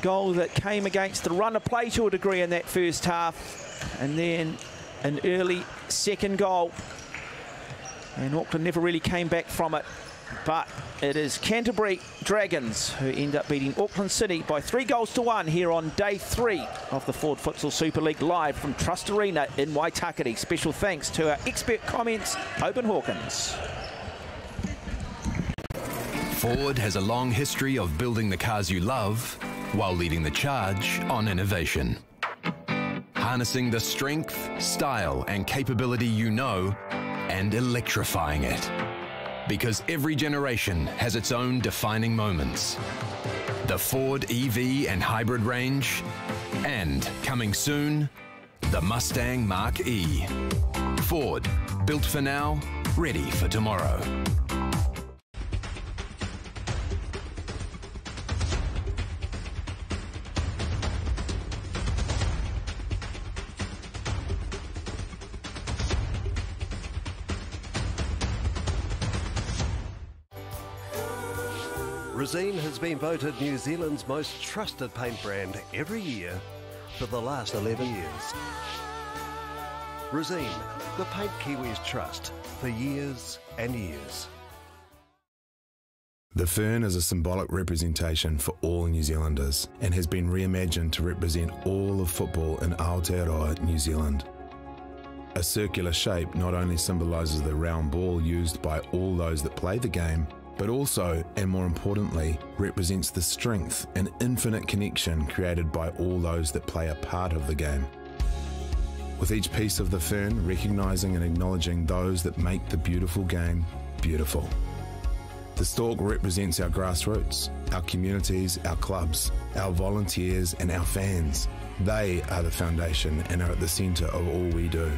Speaker 5: goal that came against the run of play to a degree in that first half. And then an early second goal. And Auckland never really came back from it. But it is Canterbury Dragons who end up beating Auckland City by three goals to one here on day three of the Ford Futsal Super League live from Trusts Arena in Waitakere. Special thanks to our expert comments, Open Hawkins.
Speaker 3: Ford has a long history of building the cars you love while leading the charge on innovation. Harnessing the strength, style and capability you know and electrifying it. Because every generation has its own defining moments. The Ford EV and hybrid range and, coming soon, the Mustang Mark E. Ford, built for now, ready for tomorrow.
Speaker 1: Resene has been voted New Zealand's most trusted paint brand every year for the last 11 years. Resene, the paint Kiwis trust for years and years.
Speaker 9: The fern is a symbolic representation for all New Zealanders and has been reimagined to represent all of football in Aotearoa, New Zealand. A circular shape not only symbolises the round ball used by all those that play the game, but also, and more importantly, represents the strength and infinite connection created by all those that play a part of the game. With each piece of the fern, recognising and acknowledging those that make the beautiful game beautiful. The stalk represents our grassroots, our communities, our clubs, our volunteers, and our fans. They are the foundation and are at the centre of all we do.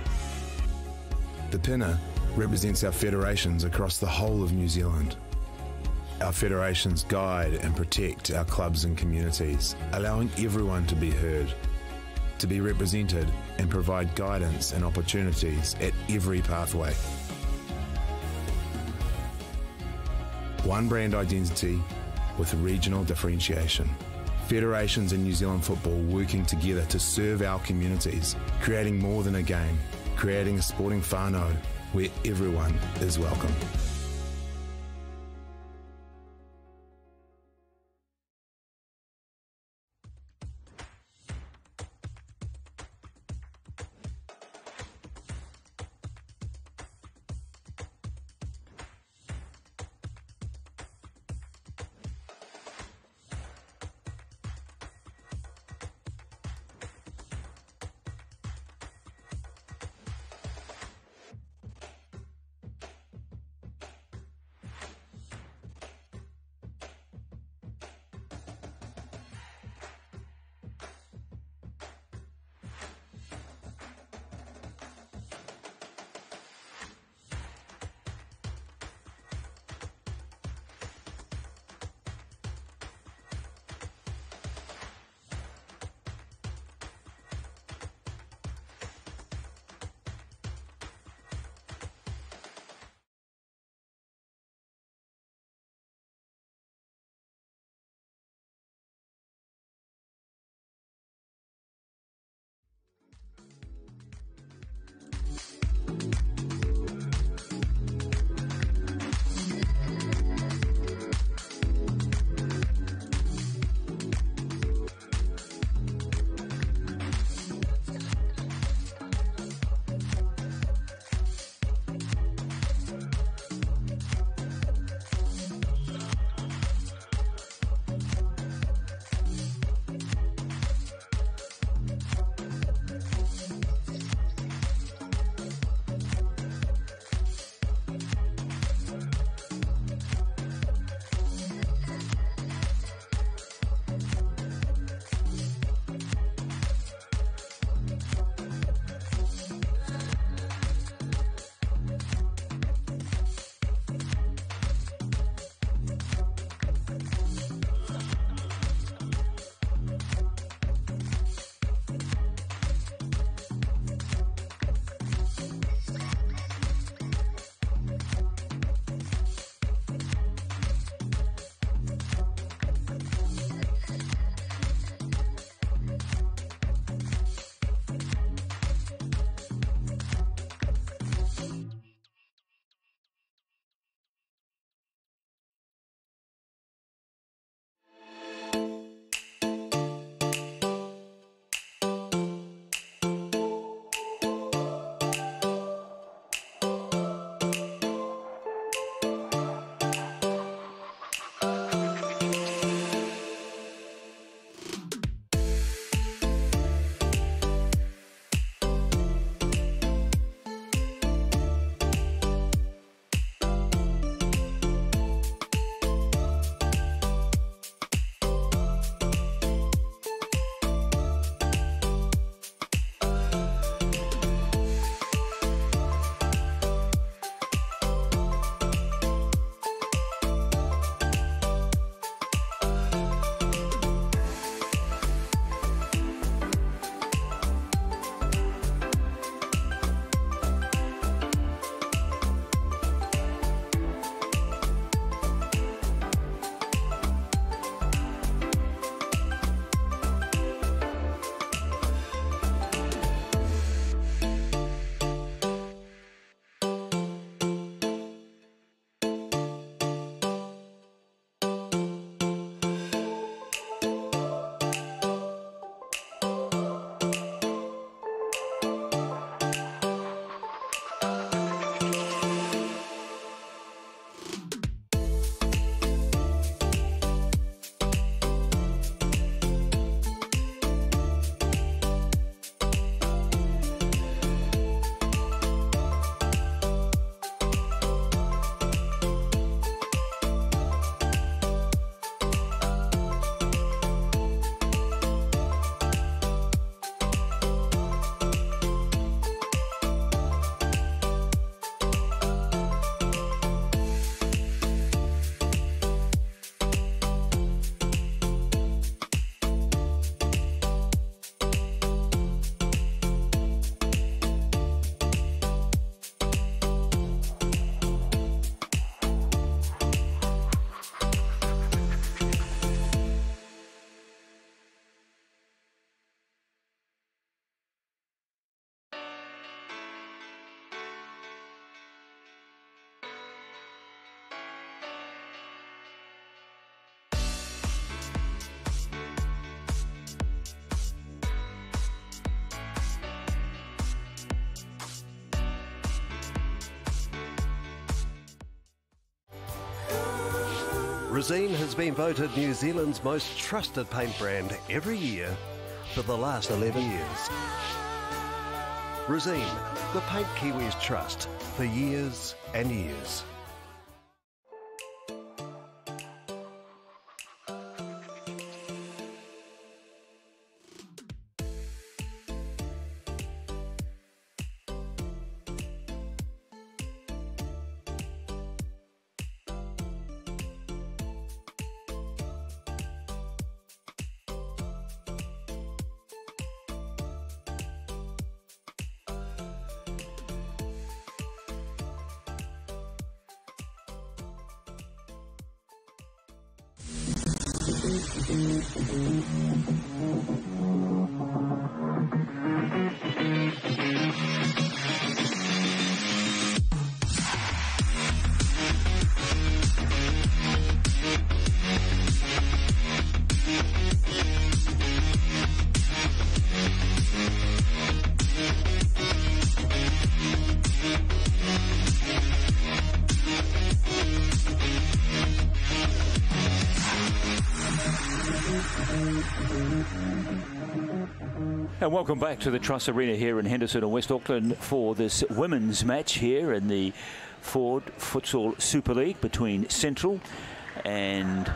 Speaker 9: The pinna represents our federations across the whole of New Zealand. Our federations guide and protect our clubs and communities, allowing everyone to be heard, to be represented, and provide guidance and opportunities at every pathway. One brand identity with regional differentiation. Federations in New Zealand football working together to serve our communities, creating more than a game, creating a sporting whānau where everyone is welcome.
Speaker 1: Resene has been voted New Zealand's most trusted paint brand every year for the last 11 years. Resene, the paint Kiwis trust for years and years.
Speaker 11: And welcome back to the Trusts Arena here in Henderson in West Auckland for this women's match here in the Ford Futsal Super League between Central and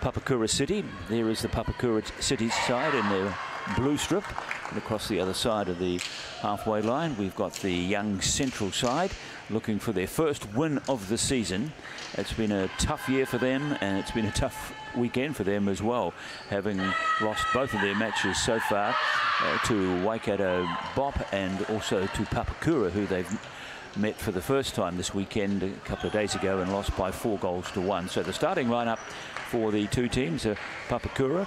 Speaker 11: Papakura City. There is the Papakura City side in the blue strip. And across the other side of the halfway line, we've got the young Central side looking for their first win of the season. It's been a tough year for them and it's been a tough weekend for them as well, having lost both of their matches so far uh, to Waikato Bop and also to Papakura, who they've met for the first time this weekend a couple of days ago and lost by four goals to one. So the starting lineup for the two teams are Papakura,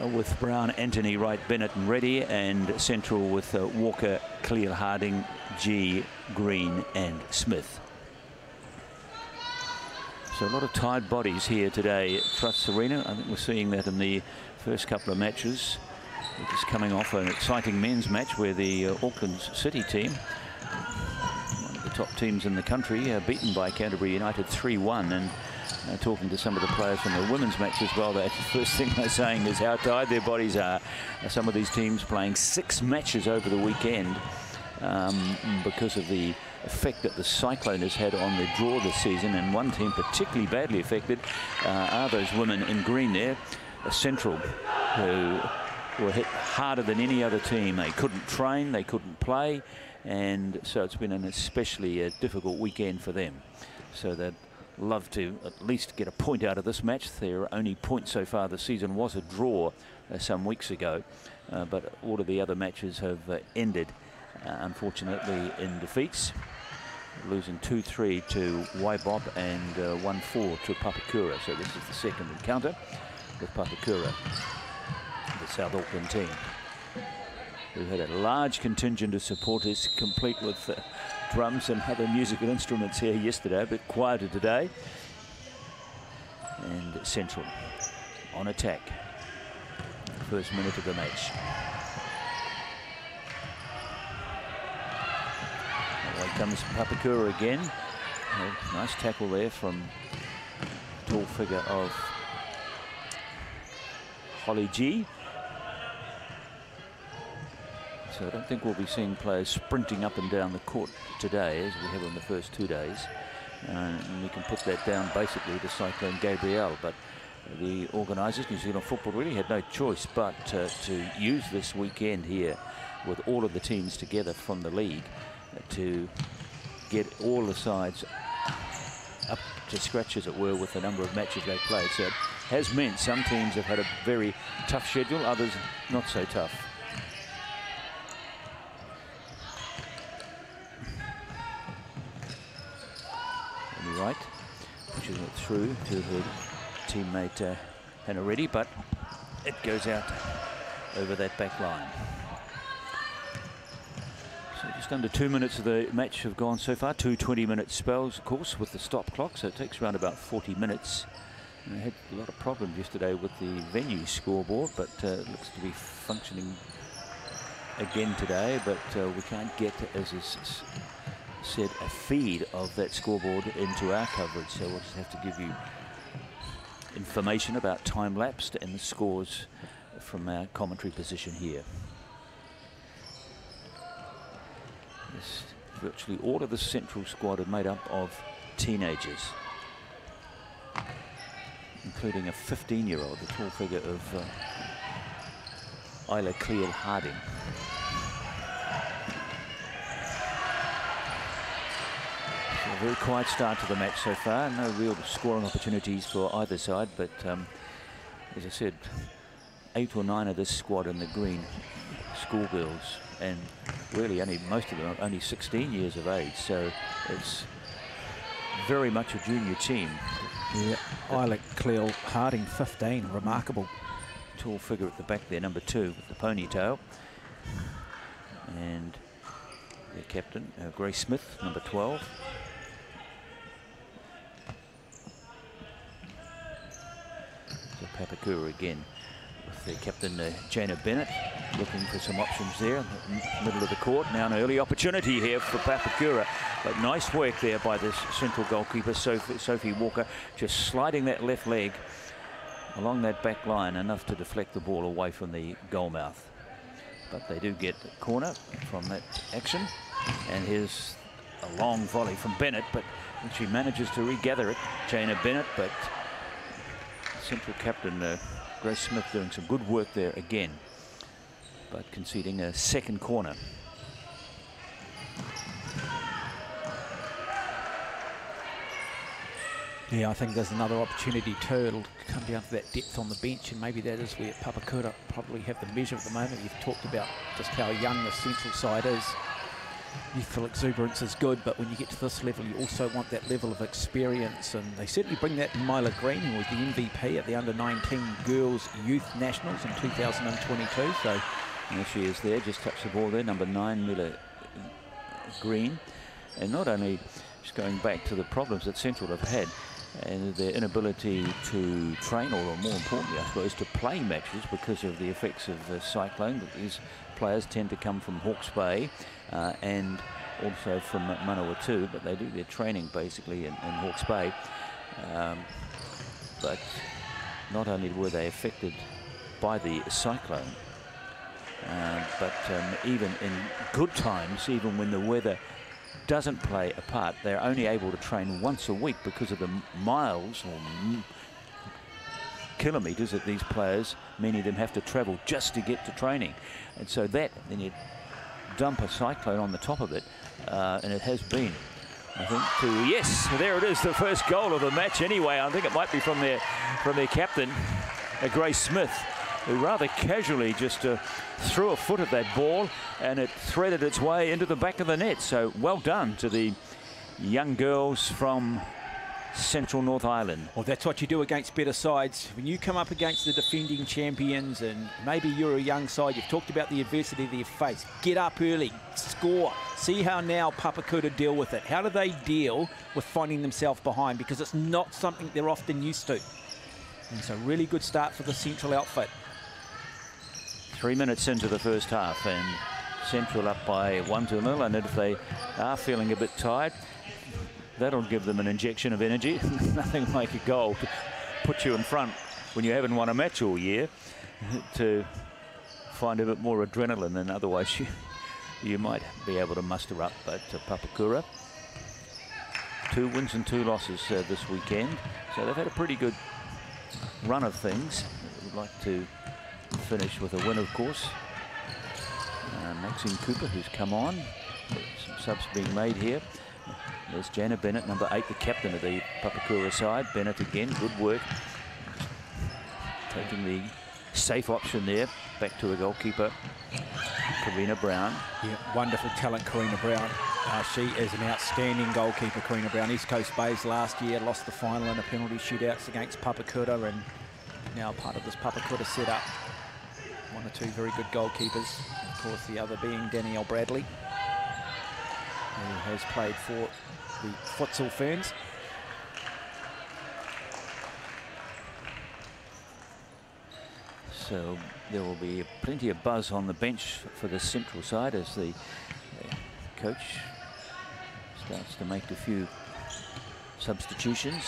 Speaker 11: uh, with Brown, Anthony, Wright, Bennett and Reddy, and Central with uh, Walker, Cleal, Harding, G, Green and Smith. So a lot of tired bodies here today at Trusts Arena. I think we're seeing that in the first couple of matches. It is coming off an exciting men's match where the uh, Auckland City team, one of the top teams in the country, uh, beaten by Canterbury United 3-1 and uh, talking to some of the players from the women's match as well, the first thing they're saying is how tired their bodies are. Some of these teams playing six matches over the weekend um, because of the effect that the cyclone has had on the draw this season, and one team particularly badly affected uh, are those women in green there, Central, who were hit harder than any other team. They couldn't train, they couldn't play, and so it's been an especially uh, difficult weekend for them. So that love to at least get a point out of this match. Their only point so far this season was a draw uh, some weeks ago, uh, but all of the other matches have uh, ended, uh, unfortunately, in defeats. Losing 2-3 to Waibop and 1-4 uh, to Papakura. So this is the second encounter with Papakura, the South Auckland team, who had a large contingent of supporters, complete with uh, drums and other musical instruments here yesterday, a bit quieter today. And Central on attack. First minute of the match. Away comes Papakura again. Oh, nice tackle there from tall figure of Holly G. So I don't think we'll be seeing players sprinting up and down the court today as we have on the first two days. Uh, and we can put that down basically to Cyclone Gabrielle. But the organisers, New Zealand Football, really had no choice but uh, to use this weekend here with all of the teams together from the league to get all the sides up to scratch, as it were, with the number of matches they played. So it has meant some teams have had a very tough schedule, others not so tough. right. pushing it through to her teammate uh, Reddy, but it goes out over that back line. So just under two minutes of the match have gone so far. Two 20-minute spells, of course, with the stop clock, so it takes around about 40 minutes. And I had a lot of problems yesterday with the venue scoreboard, but uh, it looks to be functioning again today, but uh, we can't get as is said a feed of that scoreboard into our coverage. So we'll just have to give you information about time lapsed and the scores from our commentary position here. virtually all of the central squad are made up of teenagers, including a 15-year-old, the tall figure of uh, Isla Cleal Harding. very quiet start to the match so far. No real scoring opportunities for either side, but um, as I said, eight or nine of this squad in the green, schoolgirls, and really only most of them are only 16 years of age, so it's very much a junior team. Yeah, Isla Cleal Harding, 15, remarkable. Tall figure at the back there, number two, with the ponytail. And their captain, uh, Grace Smith, number 12. Papakura again. With the captain, uh, Jana Bennett, looking for some options there in the middle of the court. Now an early opportunity here for Papakura. But nice work there by this central goalkeeper, Sophie, Sophie Walker, just sliding that left leg along that back line, enough to deflect the ball away from the goal mouth. But they do get the corner from that action. And here's a long volley from Bennett, but she manages to regather it. Jana Bennett, but central captain uh, Grace Smith doing some good work there again, but conceding a second corner.
Speaker 5: Yeah, I think there's another opportunity too. It'll come down to that depth on the bench, and maybe that is where Papakura probably have the measure at the moment. You've talked about just how young the central side is youthful exuberance is good, but when you get to this level, you also want that level of experience, and they certainly bring that in Mila Green, who was the MVP at the Under-19 Girls Youth Nationals in 2022, so... There she is there, just touched the ball there, number nine, Mila Green,
Speaker 11: and not only just going back to the problems that Central have had, and their inability to train, or more importantly, I suppose, to play matches because of the effects of the cyclone. But these players tend to come from Hawke's Bay uh, and also from Manawatū, but they do their training basically in, in Hawke's Bay. Um, but not only were they affected by the cyclone, um, but um, even in good times, even when the weather doesn't play a part, they're only able to train once a week because of the miles or kilometres that these players, many of them have to travel just to get to training. And so that, then you dump a cyclone on the top of it, uh, and it has been. I think to yes, there it is, the first goal of the match. Anyway, I think it might be from their from their captain, uh, Grace Smith, who rather casually just uh, threw a foot at that ball, and it threaded its way into the back of the net. So well done
Speaker 5: to the young girls from Central North Island. Well, that's what you do against better sides. When you come up against the defending champions and maybe you're a young side, you've talked about the adversity they've faced. Get up early, score. See how now Papakura deal with it. How do they deal with finding themselves behind? Because it's not something they're often used to. And it's a really good start for the Central outfit.
Speaker 11: Three minutes into the first half and Central up by 1 to nil. and if they are feeling a bit tired, That'll give them an injection of energy. Nothing like a goal to put you in front when you haven't won a match all year to find a bit more adrenaline than otherwise you, you might be able to muster up. But uh, Papakura, two wins and two losses uh, this weekend. So they've had a pretty good run of things. Would like to finish with a win, of course. Uh, Maxine Cooper, who's come on. Some subs being made here. There's Jana Bennett, number eight, the captain of the Papakura side. Bennett again, good work. Taking the safe option there. Back to the
Speaker 5: goalkeeper, Karina Brown. Yeah, wonderful talent, Karina Brown. Uh, she is an outstanding goalkeeper, Karina Brown. East Coast Bays last year lost the final in a penalty shootouts against Papakura and now part of this Papakura setup. One or two very good goalkeepers. Of course, the other being Danielle Bradley, who has played for the Futsal Ferns. So there will be plenty
Speaker 11: of buzz on the bench for the central side as the uh, coach starts to make a few substitutions.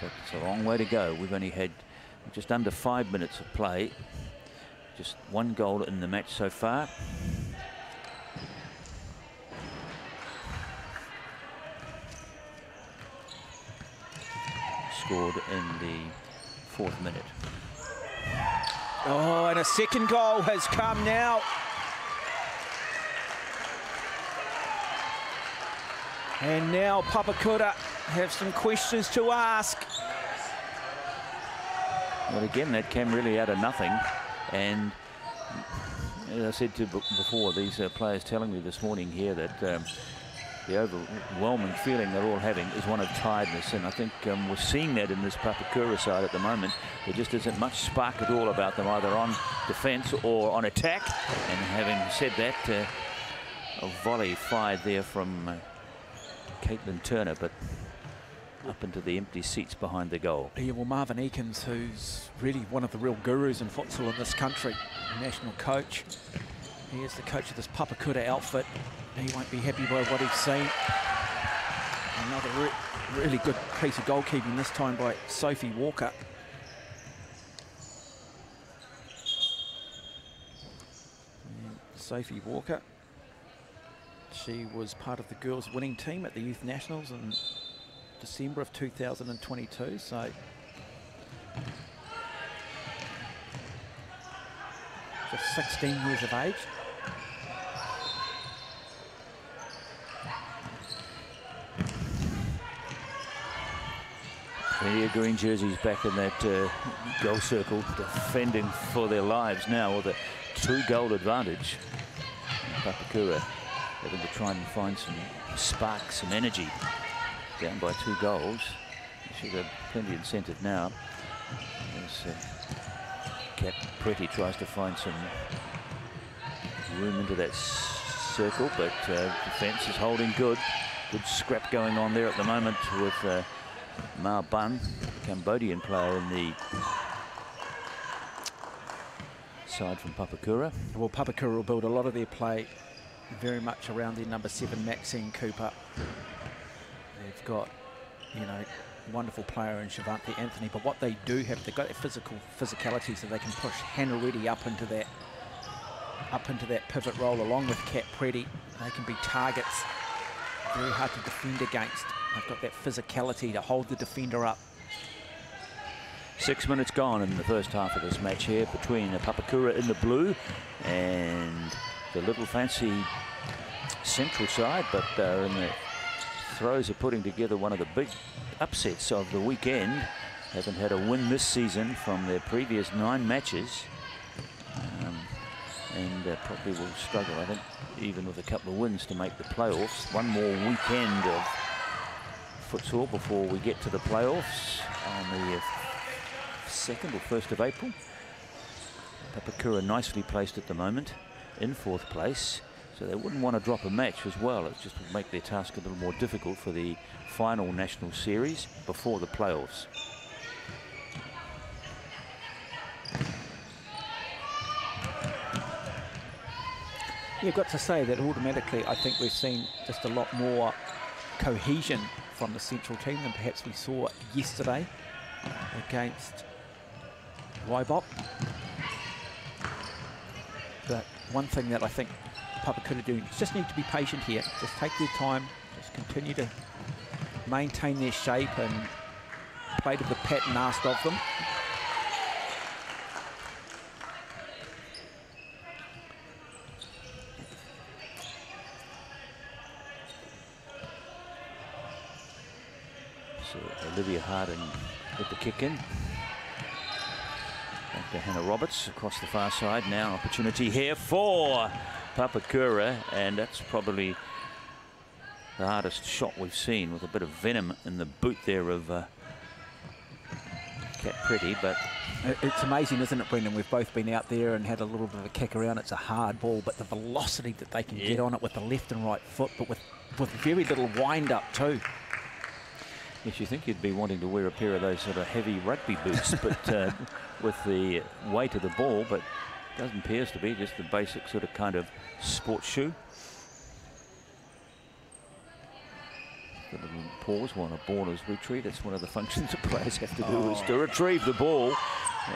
Speaker 11: But it's a long way to go. We've only had just under five minutes of play. Just one goal in the match so far. scored in the fourth minute.
Speaker 5: Oh, and a second goal has come now. And now Papakura have some questions to ask. Well, again, that came
Speaker 11: really out of nothing. And as I said to before, these uh, players telling me this morning here that um, the overwhelming feeling they're all having is one of tiredness. And I think um, we're seeing that in this Papakura side at the moment. There just isn't much spark at all about them, either on defence or on attack. And having said that, uh, a volley fired there from uh, Caitlin Turner, but up into the empty seats behind the goal.
Speaker 5: Yeah, well, Marvin Eakins, who's really one of the real gurus in futsal in this country, national coach, he is the coach of this Papakura outfit. He won't be happy by what he's seen. Another re really good piece of goalkeeping, this time by Sophie Walker. And Sophie Walker, she was part of the girls' winning team at the Youth Nationals in December of 2022, so just 16 years of age.
Speaker 11: Here, green jerseys back in that uh, goal circle, defending for their lives now with a two-goal advantage. Papakura having to try and find some spark, some energy. Down by two goals. She's got plenty of incentive now. As uh, Pretty tries to find some room into that circle, but uh, defence is holding good. Good scrap going on there at the moment with... Uh, Ma Bun, Cambodian player in the
Speaker 5: side from Papakura. Well, Papakura will build a lot of their play very much around their number seven, Maxine Cooper. They've got, you know, wonderful player in Shavante Anthony, but what they do have, they've got their physical physicality so they can push Hannah Reddy up into that up into that pivot role along with Kat Preddy. They can be targets very hard to defend against. They've got that physicality to hold the defender up.
Speaker 11: Six minutes gone in the first half of this match here between Papakura in the blue and the little fancy central side, but they're uh, in the throws of putting together one of the big upsets of the weekend. Haven't had a win this season from their previous nine matches. Um, and uh, probably will struggle, I think, even with a couple of wins to make the playoffs. One more weekend of futsal before we get to the playoffs on the 2nd or 1st of April. Papakura nicely placed at the moment in fourth place. So they wouldn't want to drop a match as well. It just would make their task a little more difficult for the final national series before the playoffs.
Speaker 5: You've got to say that automatically I think we've seen just a lot more cohesion from the central team than perhaps we saw yesterday against Waibop, But one thing that I think Papakura have is just need to be patient here. Just take their time, just continue to maintain their shape and play to the pattern asked of them.
Speaker 11: Olivia Harding with the kick in. Back to Hannah Roberts across the far side. Now opportunity here for Papakura, and that's probably the hardest shot we've seen with a bit of venom in the boot there of uh, Cat Pretty, but...
Speaker 5: It's amazing, isn't it, Brendan? We've both been out there and had a little bit of a kick around. It's a hard ball, but the velocity that they can yeah. get on it with the left and right foot, but with, with very little wind-up too.
Speaker 11: Yes, you think you'd be wanting to wear a pair of those sort of heavy rugby boots, but uh, with the weight of the ball, but doesn't appear to be just the basic sort of kind of sports shoe. The little pause while a ball is retrieved. That's one of the functions that players have to do oh. is to oh. retrieve the ball.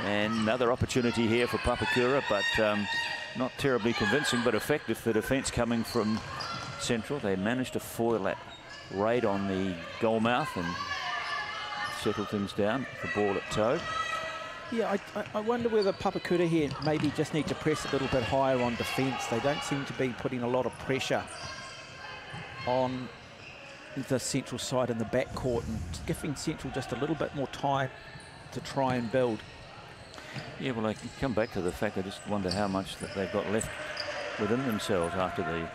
Speaker 11: And another opportunity here for Papakura, but um, not terribly convincing, but effective. The defence coming from Central, they managed to foil that Raid on the goal mouth and settle things down the ball at toe.
Speaker 5: Yeah, I, I wonder whether Papakura here maybe just need to press a little bit higher on defence. They don't seem to be putting a lot of pressure on the central side in the backcourt and giving central just a little bit more time to try and build. Yeah, well,
Speaker 11: I come back to the fact I just wonder how much that they've got left within themselves after the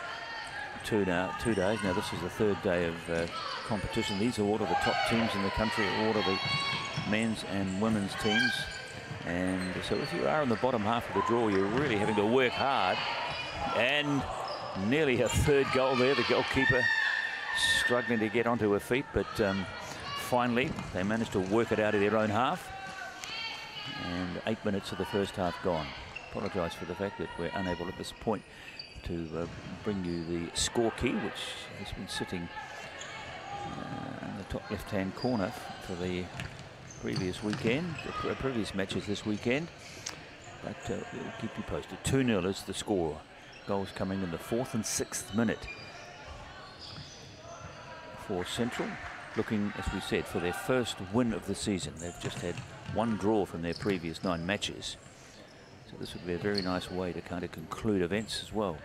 Speaker 11: two, now, two days. Now, this is the third day of uh, competition. These are all of the top teams in the country, all of the men's and women's teams. And so if you are in the bottom half of the draw, you're really having to work hard. And nearly a third goal there. The goalkeeper struggling to get onto her feet, but um, finally they managed to work it out of their own half. And eight minutes of the first half gone. Apologise for the fact that we're unable at this point to uh, bring you the score key, which has been sitting uh, in the top left-hand corner for the previous weekend, the previous matches this weekend. But uh, we'll keep you posted. 2-0 is the score. Goals coming in the fourth and sixth minute for Central. Looking, as we said, for their first win of the season. They've just had one draw from their previous nine matches. So this would be a very nice way to kind of conclude events as well.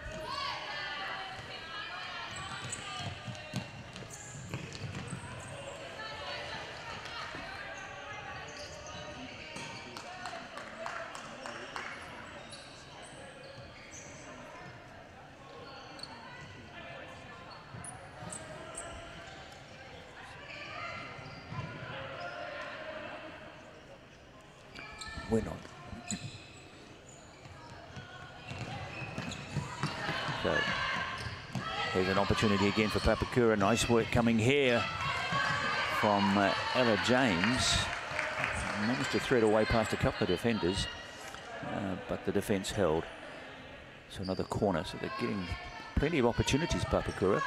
Speaker 11: opportunity again for Papakura. Nice work coming here from uh, Ella James. Managed to thread away past a couple of defenders, uh, but the defence held. So another corner, so they're getting plenty of opportunities, Papakura.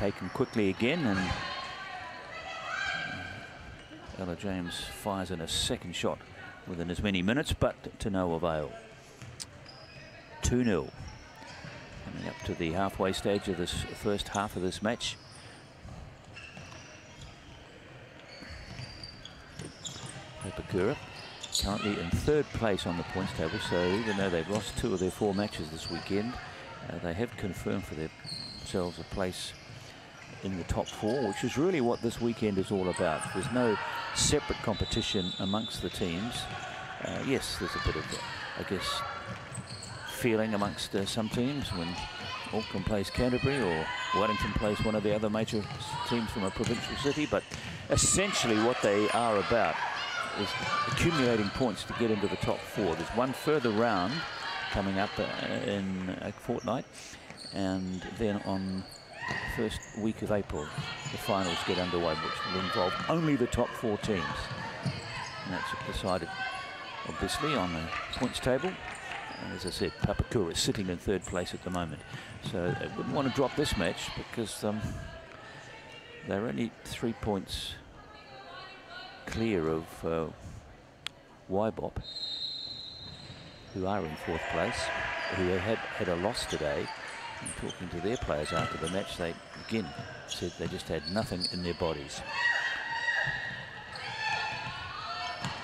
Speaker 11: Taken quickly again, and uh, Ella James fires in a second shot within as many minutes, but to no avail. 2-0. Coming up to the halfway stage of this first half of this match. Papakura currently in third place on the points table, so even though they've lost two of their four matches this weekend, uh, they have confirmed for themselves a place in the top four, which is really what this weekend is all about. There's no separate competition amongst the teams. Uh, yes, there's a bit of, I guess, feeling amongst uh, some teams when Auckland plays Canterbury or Wellington plays one of the other major teams from a provincial city, but essentially what they are about is accumulating points to get into the top four. There's one further round coming up uh, in a fortnight, and then on the first week of April, the finals get underway, which will involve only the top four teams. And that's decided, obviously, on the points table and as I said, Papakura is sitting in third place at the moment. So they wouldn't want to drop this match because um, they're only three points clear of uh, Waibop, who are in fourth place, who had, had a loss today. And talking to their players after the match, they again said they just had nothing in their bodies.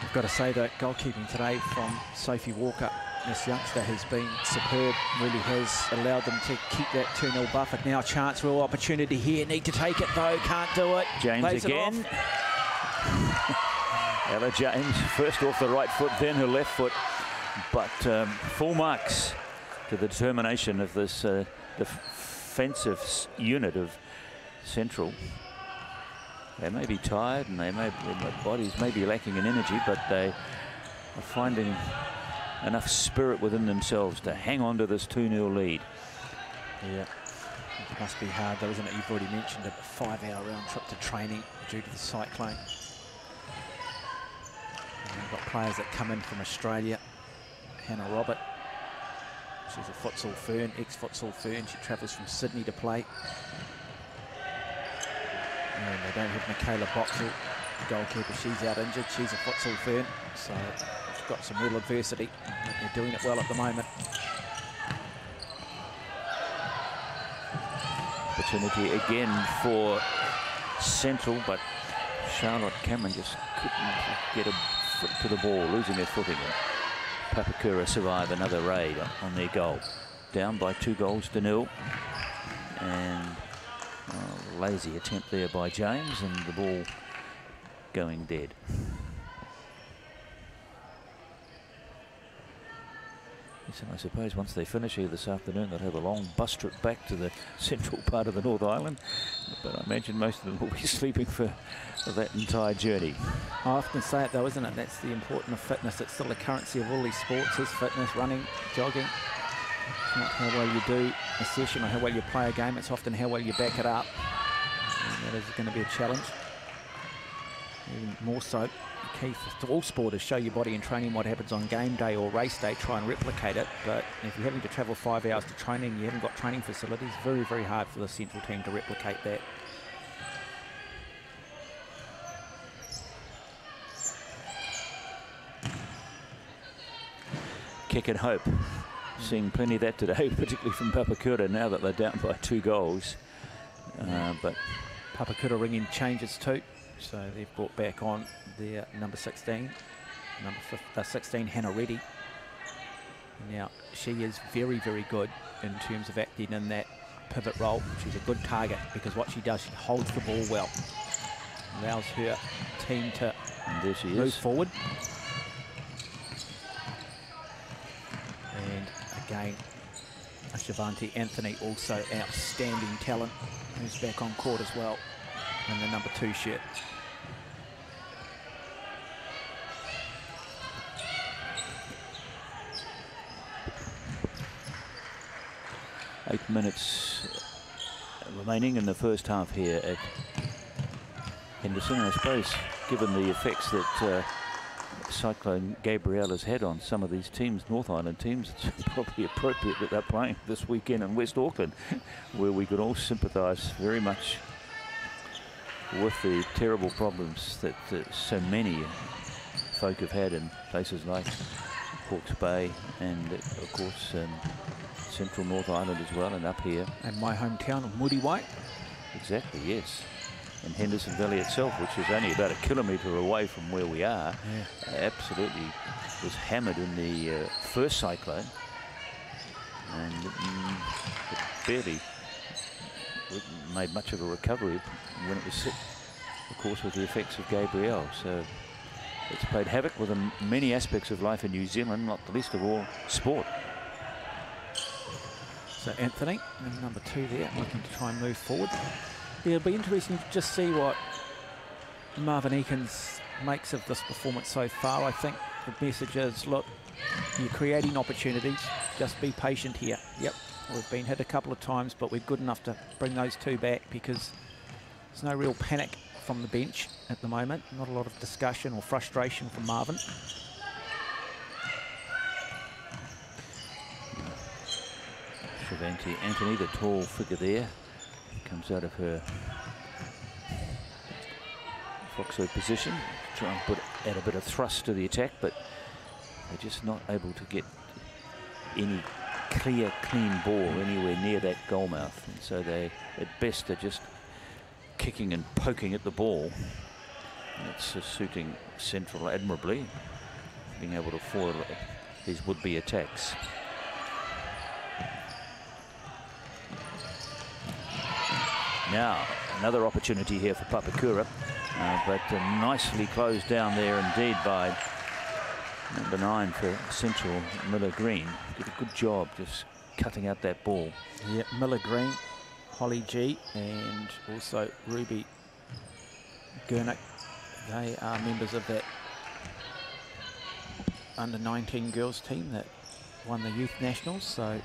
Speaker 5: I've got to say that goalkeeping today from Sophie Walker this youngster has been superb, really has allowed them to keep that 2-0 buffer. Now chance, real opportunity here. Need to take it, though. Can't do it. James Plays again. It
Speaker 11: Ella James, first off the right foot, then her left foot. But um, full marks to the determination of this uh, defensive unit of Central. They may be tired and they may, their bodies may be lacking in energy, but they are finding enough spirit within themselves to hang on to this 2-0 lead.
Speaker 5: Yeah, it must be hard though, isn't it? You've already mentioned a five-hour round trip to training due to the cyclone. And we've got players that come in from Australia. Hannah Robert, she's a futsal fern, ex-futsal fern. She travels from Sydney to play. And they don't have Michaela Boxall, the goalkeeper. She's out injured. She's a futsal fern. So got some real adversity. They're doing it well at the moment.
Speaker 11: Opportunity again for Central, but Charlotte Cameron just
Speaker 8: couldn't
Speaker 11: get a foot to the ball, losing their footing. Papakura survive another raid on their goal. Down by two goals to nil. And uh, lazy attempt there by James and the ball going dead. and I suppose once they finish here this afternoon, they'll have a long bus trip back to the central part of the North Island. But I imagine most of them will be sleeping for that entire journey.
Speaker 5: I often say it though, isn't it? That's the importance of fitness. It's still the currency of all these sports is fitness, running, jogging. It's not how well you do a session or how well you play a game. It's often how well you back it up. And that is going to be a challenge. Even more so, Keith, all sporters show your body in training what happens on game day or race day, try and replicate it. But if you're having to travel five hours to training, you haven't got training facilities, very, very hard for the central team to replicate that.
Speaker 11: Kick and hope. Seeing plenty of that today, particularly from Papakura now that they're down by two goals. Uh,
Speaker 5: but Papakura ringing changes too. So they've brought back on their number 16, number 15, uh, 16 Hannah Reddy. Now, she is very, very good in terms of acting in that pivot role. She's a good target because what she does, she holds the ball well. Allows her team to there she move is. forward. And again, Shivanti Anthony, also outstanding talent, who's back on court as well and the number two shit.
Speaker 11: Eight minutes remaining in the first half here at Henderson. I suppose, given the effects that uh, Cyclone Gabrielle has had on some of these teams, North Island teams, it's probably appropriate that they're playing this weekend in West Auckland, where we could all sympathise very much with the terrible problems that, so many folk have had in places like Hawke's Bay and, of course, um, central North Island as well and up here. And my hometown of Muriwai. Exactly, yes. And Henderson Valley itself, which is only about a kilometre away from where we are, yeah. absolutely was hammered in the uh, first cyclone. And mm, it barely made much of a recovery when it was sick, of course, with the effects of Gabrielle. So it's played havoc with many aspects of life in New Zealand, not the least of
Speaker 5: all sport. So Anthony, number two there, looking to try and move forward. Yeah, it'll be interesting to just see what Marvin Eakins makes of this performance so far. I think the message is, look, you're creating opportunities. Just be patient here. Yep, we've been hit a couple of times, but we're good enough to bring those two back because there's no real panic from the bench at the moment. Not a lot of discussion or frustration from Marvin.
Speaker 11: Shavanti Anthony, the tall figure there, comes out of her fixo position, try and put add a bit of thrust to the attack, but they're just not able to get any clear, clean ball anywhere near that goal mouth. And so they, at best, are just kicking and poking at the ball. It's uh, suiting Central admirably, being able to foil these would-be attacks. Now, another opportunity here for Papakura, uh, but uh, nicely closed down there indeed by number nine for Central,
Speaker 5: Miller Green. Did a good job just cutting out that ball. Yeah, Miller Green Holly G and also Ruby Gurnick. They are members of that under 19 girls team that won the Youth Nationals. So it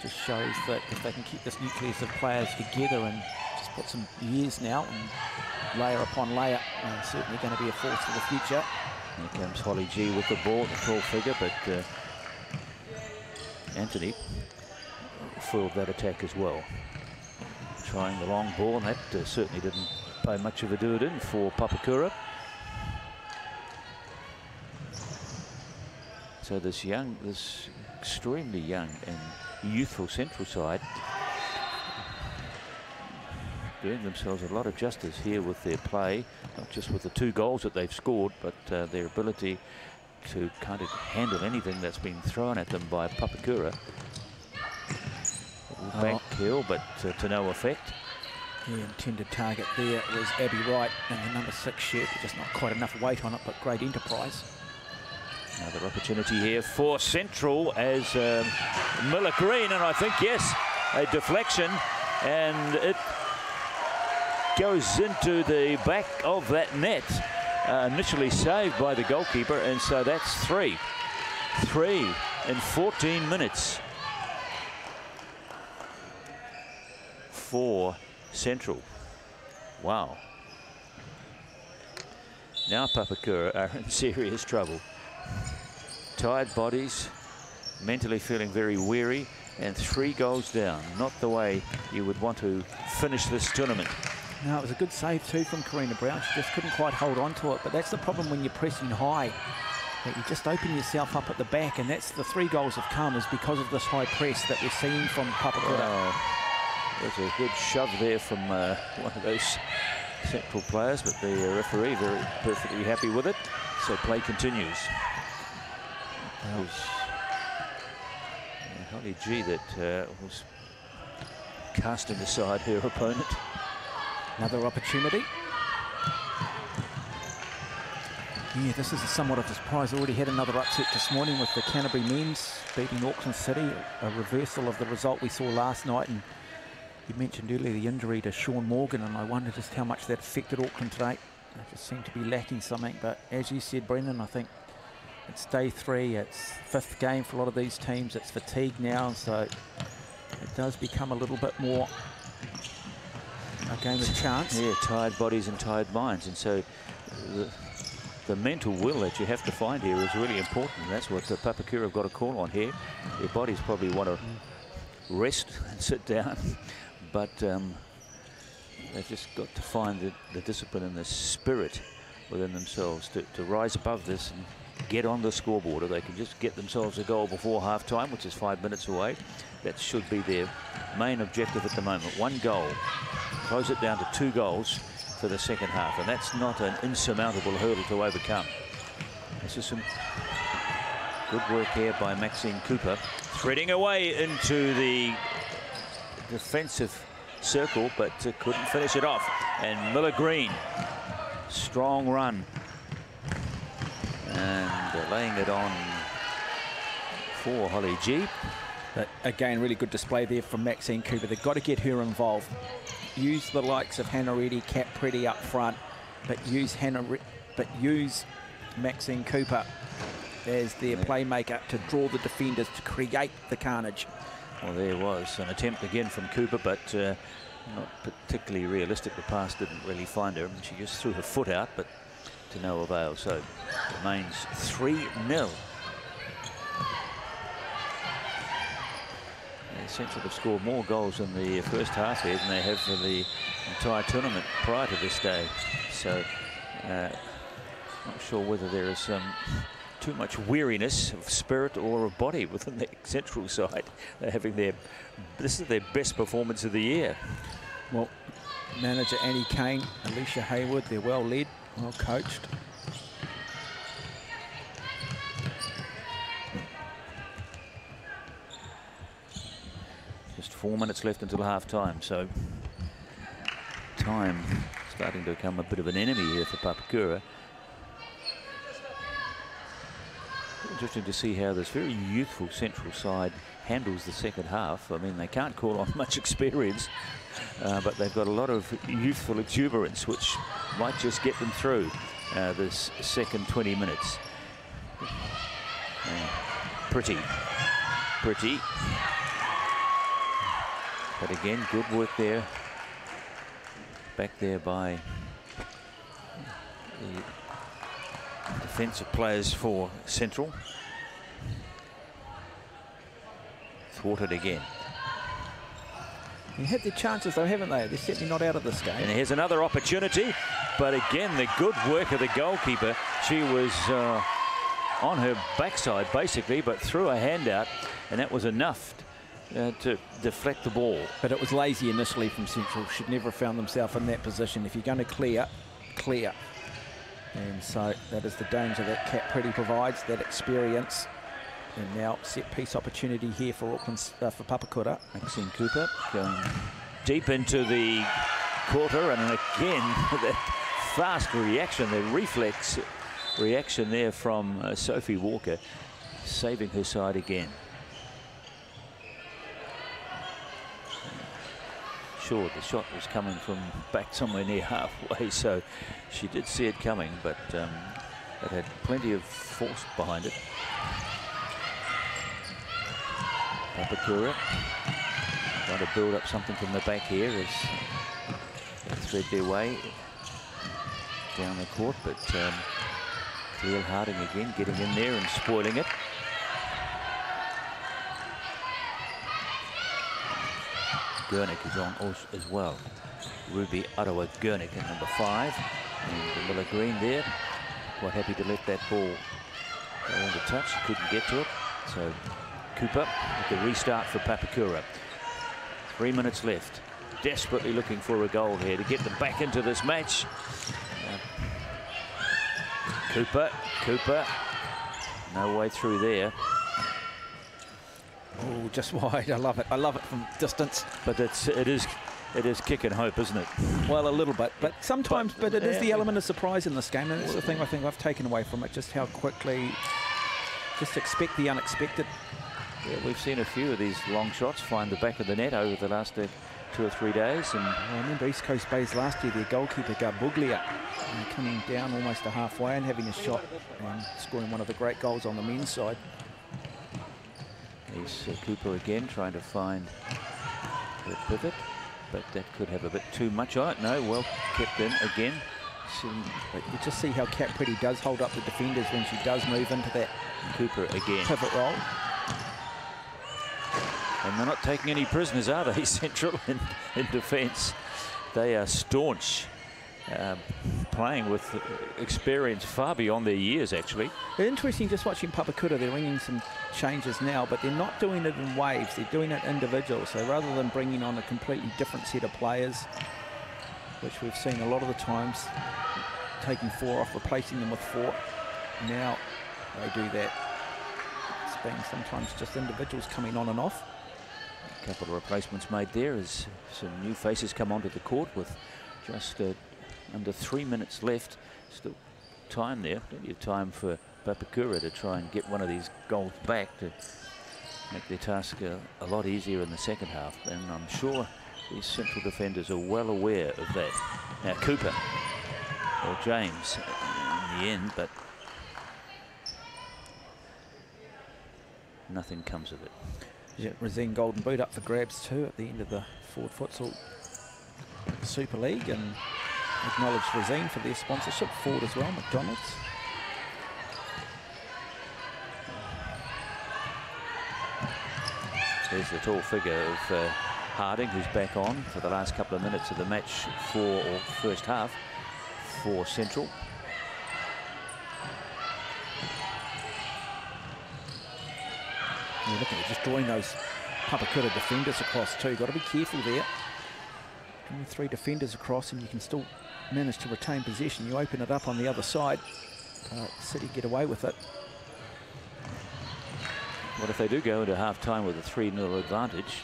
Speaker 5: just shows that if they can keep this nucleus of players together and just put some years now and layer upon layer, uh, certainly going to be a force for the future.
Speaker 11: Here comes Holly G with the ball, the tall figure, but uh, Anthony foiled that attack as well. Trying the long ball, and that uh, certainly didn't pay much of a dividend for Papakura. So this young, this extremely young and youthful central side doing themselves a lot of justice here with their play, not just with the two goals that they've scored, but uh, their ability to kind of handle anything that's been thrown at them by Papakura oh. back heel, but to, to no effect.
Speaker 5: The intended target there was Abby Wright and the number six shirt. Just not quite enough weight on it, but great enterprise.
Speaker 11: Another opportunity here for Central as um, Miller Green, and I think, yes, a deflection, and it goes into the back of that net. Uh, initially saved by the goalkeeper, and so that's three. Three in 14 minutes. for Central. Wow. Now Papakura are in serious trouble. Tired bodies, mentally feeling very weary, and three goals down. Not the way you would want to finish this tournament.
Speaker 5: Now it was a good save too from Karina Brown. She just couldn't quite hold on to it. But that's the problem when you're pressing high. That you just open yourself up at the back, and that's the three goals have come is because of this high press that we're seeing from Papakura.
Speaker 8: Oh.
Speaker 5: There's
Speaker 11: a good shove there from uh,
Speaker 5: one of those central players, but the
Speaker 11: referee very perfectly happy with it. So play continues. That was Holly G that uh, was
Speaker 5: casting aside her opponent. Another opportunity. Yeah, this is somewhat of a surprise. Already had another upset this morning with the Canterbury Men's beating Auckland City, a reversal of the result we saw last night. And you mentioned earlier the injury to Sean Morgan, and I wonder just how much that affected Auckland today. They just seem to be lacking something, but as you said, Brendan, I think it's day three, it's fifth game for a lot of these teams, it's fatigue now, so it does become a little bit more
Speaker 11: a game of chance. Yeah, tired bodies and tired minds, and so the, the mental will that you have to find here is really important. That's what the Papakura have got to call on here. Their bodies probably want to rest and sit down but um, they've just got to find the, the, discipline and the spirit within themselves to, to rise above this and get on the scoreboard. they can just get themselves a goal before half-time, which is five minutes away, that should be their main objective at the moment. One goal, close it down to two goals for the second half, and that's not an insurmountable hurdle to overcome. This is some good work here by Maxine Cooper. Threading away into the defensive circle, but uh, couldn't finish it off. And Miller Green,
Speaker 5: strong run. And uh, laying it on for Holly G. But uh, again, really good display there from Maxine Cooper. They've got to get her involved. Use the likes of Hannah Reddy, Cat Pretty up front, but use Hannah, Re but use Maxine Cooper as their playmaker to draw the defenders to create the carnage.
Speaker 11: Well, there was an attempt again from Cooper, but uh, not particularly realistic. The pass didn't really find her, and she just threw her foot out, but to no avail. So remains 3-0. Central have scored more goals in the first half here than they have for the entire tournament prior to this day. So uh, not sure whether there is some too much weariness of spirit or of body within the central side. They're having their, this is their best performance of
Speaker 5: the year. Well, manager Annie Kane, Alicia Hayward, they're well led, well coached.
Speaker 11: Just four minutes left until half time, so time starting to become a bit of an enemy here for Papakura. Interesting to see how this very youthful Central side handles the second half. I mean, they can't call on much experience, uh, but they've got a lot of youthful exuberance, which might just get them through uh, this second 20 minutes. Uh, pretty, pretty. But again, good work there. Back there by the defensive players for Central. Thwarted again.
Speaker 5: They had their chances though, haven't they? They're certainly not out of this game.
Speaker 11: And here's another opportunity, but again, the good work of the goalkeeper. She was uh, on her backside basically,
Speaker 5: but threw a hand out, and that was enough uh, to deflect the ball. But it was lazy initially from Central. Should never have found themselves in that position. If you're going to clear, clear. And so that is the danger that Cat Pretty provides, that experience. And now set piece opportunity here for Auckland, uh, for Papakura. Maxine Cooper going
Speaker 11: deep into the quarter and again that fast reaction, the reflex reaction there from uh, Sophie Walker, saving her side again. sure the shot was coming from back somewhere near halfway, so she did see it coming, but um, it had plenty of force behind it. Papakura trying to build up something from the back here as they thread their way down the court, but um, Harding again getting in there and spoiling it. Gernick is on as well. Ruby Oikawa Gernick at number five. And Miller Green there. Quite happy to let that ball go the touch. Couldn't get to it. So Cooper with the restart for Papakura. Three minutes left. Desperately looking for a goal here to get them back into this match. Uh, Cooper, Cooper. No way through there. Oh, just
Speaker 5: wide. I love it. I love it from distance. But it's it
Speaker 11: is it is kick and hope, isn't it? Well, a little bit, but sometimes. But, but it is the element
Speaker 5: of surprise in this game, and that's the thing I think I've taken away from it: just how quickly, just expect the
Speaker 11: unexpected. Yeah, we've seen a few of these long shots find the back of the net over the last uh,
Speaker 5: two or three days. And I remember East Coast Bay's last year, their goalkeeper Garbuglia uh, coming down almost to halfway and having a shot and scoring one of the great goals on the men's side.
Speaker 11: Uh, Cooper again trying to find the pivot,
Speaker 5: but that could have a bit too much on oh, it. No, well kept in again. you just see how Cat Pretty does hold up the defenders when she does move into that Cooper again pivot role.
Speaker 11: And they're not taking any prisoners, are they, Central, in, in defence? They are staunch um, playing with experience far beyond their years, actually.
Speaker 5: Interesting just watching Papakura. They're bringing some changes now, but they're not doing it in waves. They're doing it individual. So rather than bringing on a completely different set of players, which we've seen a lot of the times, taking four off, replacing them with four, now they do that. It's been sometimes just individuals coming on and off.
Speaker 11: A couple of replacements made there as some new faces come onto the court with just uh, under three minutes left. Still time there, plenty of time for Papakura to try and get one of these goals back to make their task a, a lot easier in the second half. And I'm sure these central defenders are well aware of that. Now Cooper, or James
Speaker 5: in the end, but nothing comes of it. Yeah, Resene Golden Boot up for grabs too at the end of the Ford Futsal Super League and Acknowledge Resene for their sponsorship. Ford as well, McDonald's.
Speaker 11: There's the tall figure of uh, Harding, who's back on for the last couple of minutes of the match for, or first half, for Central.
Speaker 5: You're looking at just drawing those Papakura defenders across too. Got to be careful there. three defenders across and you can still managed to retain possession. You open it up on the other side. Uh, City get away with it.
Speaker 11: But if they do go into half-time with a 3-0 advantage,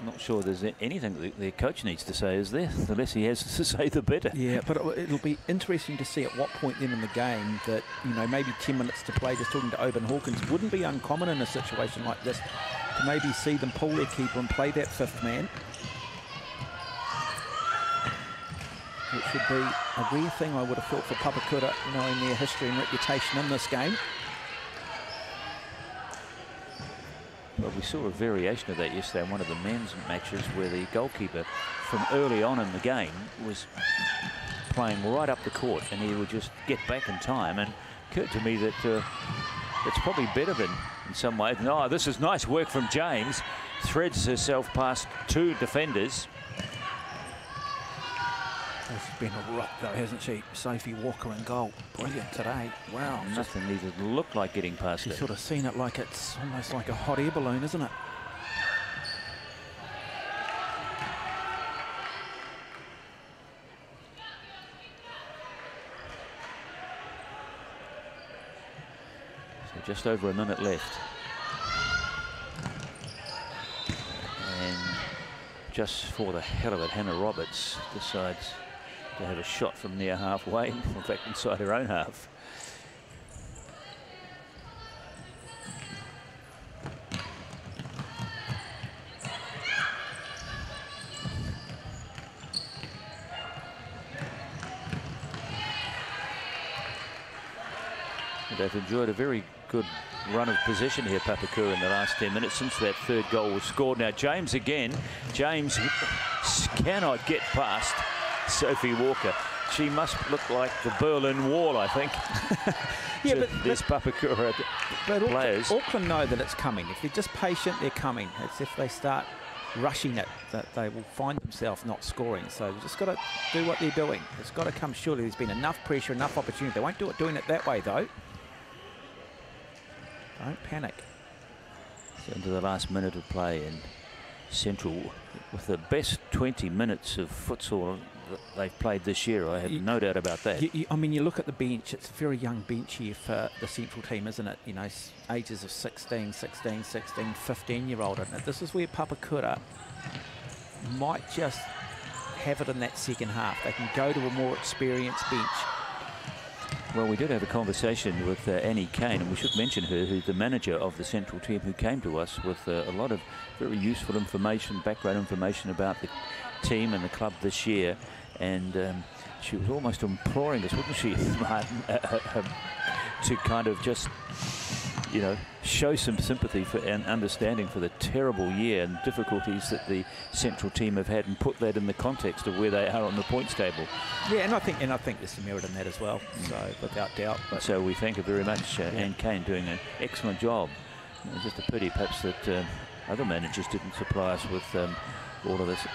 Speaker 11: I'm not sure there's anything that their coach needs to say, is there? The less he has to say,
Speaker 5: the better. Yeah, but it'll be interesting to see at what point then in the game that, you know, maybe 10 minutes to play, just talking to Oban Hawkins, wouldn't be uncommon in a situation like this to maybe see them pull their keeper and play that fifth man It should be a rare thing, I would have thought, for Papakura, knowing their history and reputation in this game.
Speaker 11: Well, we saw a variation of that yesterday in one of the men's matches where the goalkeeper from early on in the game was playing right up the court and he would just get back in time and it occurred to me that uh, it's probably better than in some ways. No, oh, this is nice work from James. Threads herself past two defenders
Speaker 5: has been a rock though, hasn't she? Sophie Walker and goal. Brilliant today. Wow.
Speaker 11: Nothing needed look like getting past she's it. sort of
Speaker 5: seen it like it's almost like a hot air balloon, isn't it?
Speaker 11: So just over a minute left. And just for the hell of it, Hannah Roberts decides to have a shot from near halfway, in fact, inside her own half. They've enjoyed a very good run of possession here, Papaku, in the last 10 minutes since that third goal was scored. Now, James again. James cannot get past Sophie Walker. She must look like the Berlin
Speaker 5: Wall, I think. yeah, but these Papakura but players. Auckland, Auckland know that it's coming. If they're just patient, they're coming. It's if they start rushing it that they will find themselves not scoring. So you just got to do what they're doing. It's got to come surely. There's been enough pressure, enough opportunity. They won't do it doing it that way, though. Don't panic.
Speaker 11: So into the last minute of play, in Central with the best 20 minutes of futsal they've played this year. I have you, no doubt about that. You,
Speaker 5: you, I mean, you look at the bench, it's a very young bench here for the Central team, isn't it? You know, ages of 16, 16, 16, 15-year-old. And this is where Papakura might just have it in that second half. They can go to a more experienced bench.
Speaker 11: Well, we did have a conversation with uh, Annie Kane, and we should mention her, who's the manager of the Central team, who came to us with uh, a lot of very useful information, background information about the team and the club this year and um, she was almost imploring us, wasn't she, Martin, um, to kind of just, you know, show some sympathy for and understanding for the terrible year and difficulties that the central team have had, and put that in the context of where they are on the points table. Yeah, and I think and I think there's some merit in that as well. Mm. So without doubt. so we thank her very much, uh, yeah. Anne Kane, doing an excellent job. It's just a pity, perhaps, that. Um, other managers didn't supply us with um, all of this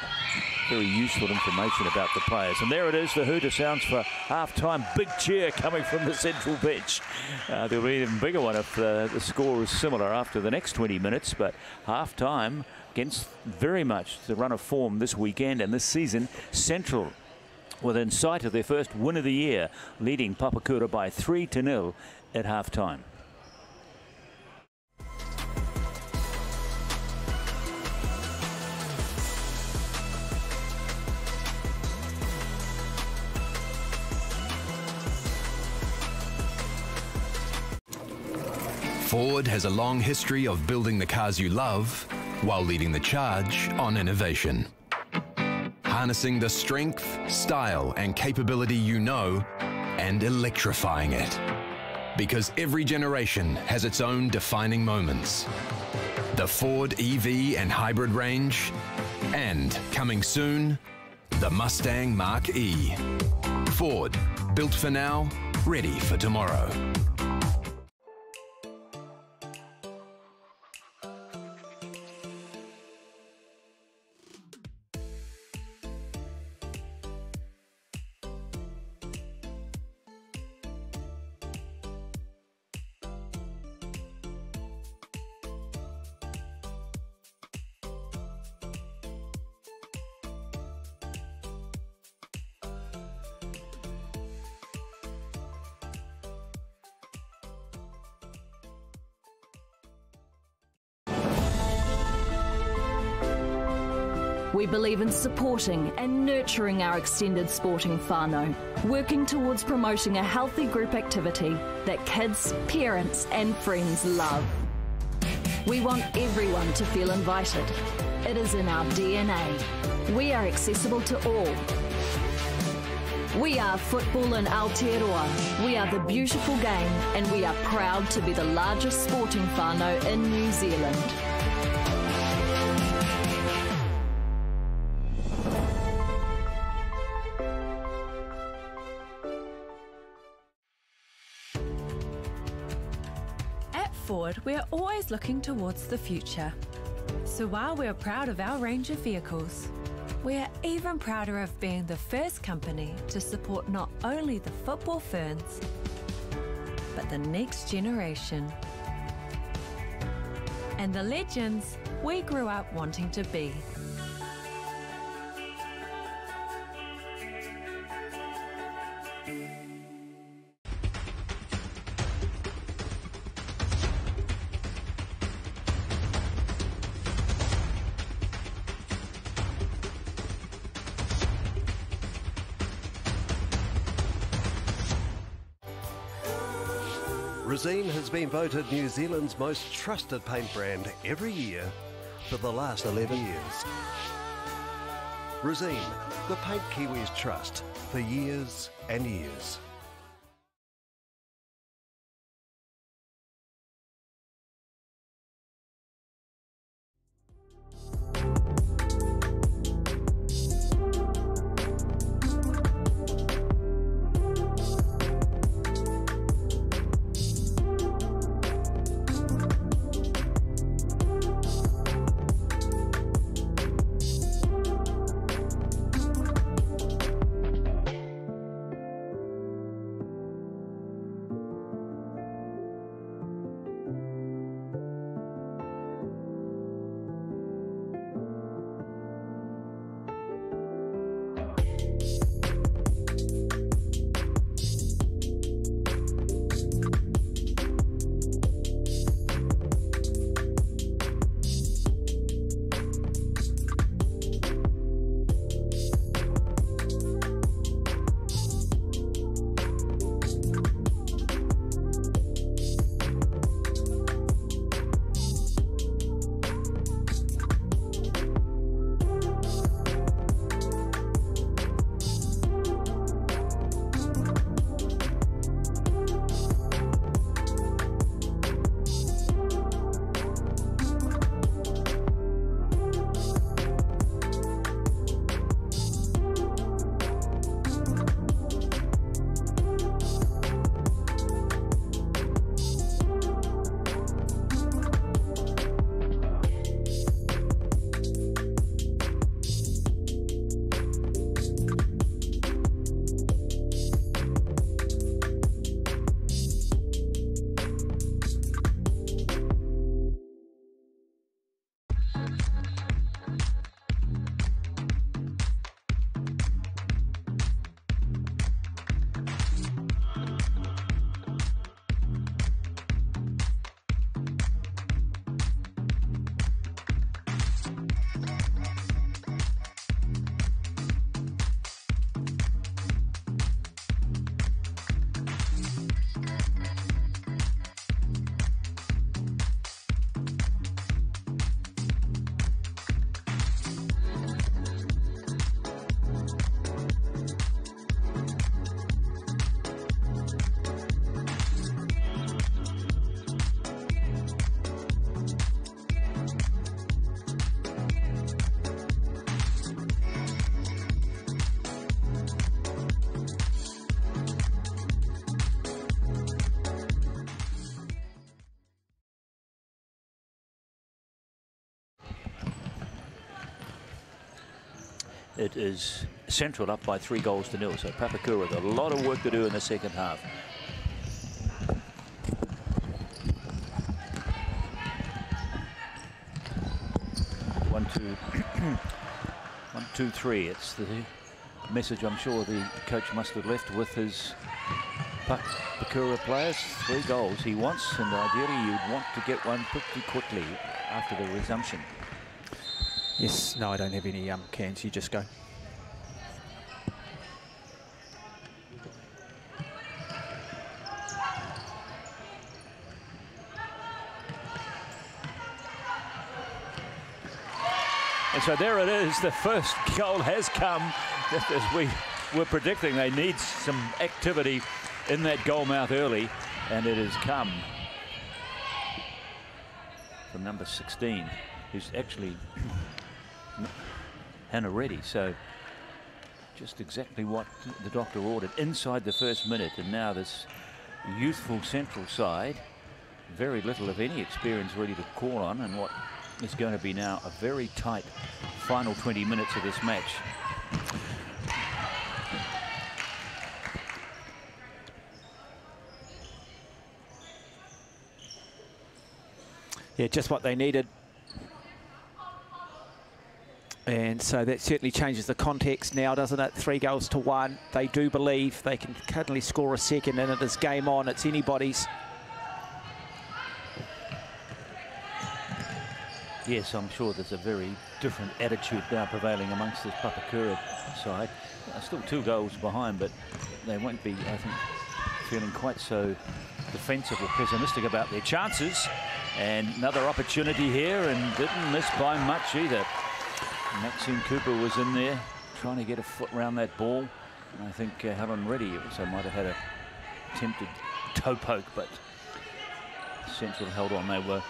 Speaker 11: very useful information about the players. And there it is, the hooter sounds for half-time. Big cheer coming from the central bench. Uh, there'll be an even bigger one if uh, the score is similar after the next 20 minutes. But half-time against very much the run of form this weekend and this season, Central within sight of their first win of the year, leading Papakura by three to nil at half-time.
Speaker 3: Ford has a long history of building the cars you love while leading the charge on innovation. Harnessing the strength, style and capability you know and electrifying it. Because every generation has its own defining moments. The Ford EV and hybrid range and, coming soon, the Mustang Mark E. Ford, built for now, ready for tomorrow.
Speaker 6: believe in supporting and nurturing our extended sporting whānau, working towards promoting a healthy group activity that kids, parents, and friends love. We want everyone to feel invited. It is in our DNA. We are accessible to all. We are football in Aotearoa. We are the beautiful game, and we are proud to be the largest sporting whānau in New Zealand.
Speaker 7: forward, we are always looking towards the future. So while we are proud of our range of vehicles, we are even prouder of being the first company to support not only the football ferns, but the next generation. And the legends we grew up wanting to be.
Speaker 1: Resene has been voted New Zealand's most trusted paint brand every year for the last 11 years.
Speaker 8: Resene, the paint Kiwis trust for years and years.
Speaker 11: it is Central up by three goals to nil. So Papakura with a lot of work to do in the second half. One, two, one, two, three. It's the message I'm sure the coach must have left with his Papakura players. Three goals he wants, and ideally you'd want to get one pretty quickly
Speaker 5: after the resumption. Yes, no, I don't have any um, cans. You just go.
Speaker 11: And so there it is. The first goal has come. Just as we were predicting, they need some activity in that goal mouth early, and it has come from number 16, who's actually ready, So just exactly what the doctor ordered inside the first minute. And now this youthful central side, very little, of any, experience really to call on. And what is going to be now a very tight final 20 minutes of this match.
Speaker 5: Yeah, just what they needed and so that certainly changes the context now, doesn't it? Three goals to one. They do believe they can certainly score a second, and it is game on. It's anybody's.
Speaker 11: Yes, I'm sure there's a very different attitude now prevailing amongst this Papakura side. Uh, still two goals behind, but they won't be, I think, feeling quite so defensive or pessimistic about their chances. And another opportunity here, and didn't miss by much either. Maxine Cooper was in there trying to get a foot around that ball. And I think uh, Helen Reddy also might have had a attempted toe poke, but Central held on. They were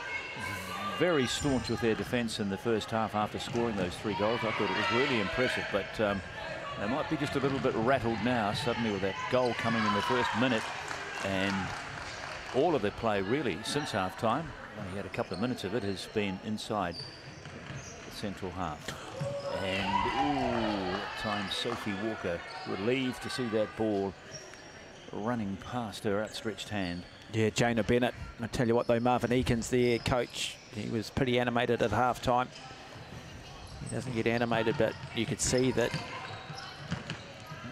Speaker 11: very staunch with their defence in the first half after scoring those three goals. I thought it was really impressive, but um, they might be just a little bit rattled now, suddenly with that goal coming in the first minute and all of their play really since half time. He had a couple of minutes of it has been inside the central half. And ooh,
Speaker 5: time Sophie Walker relieved to see that ball running past her outstretched hand. Yeah, Jana Bennett. I tell you what though, Marvin Eakins there, coach, he was pretty animated at halftime. He doesn't get animated, but you could see that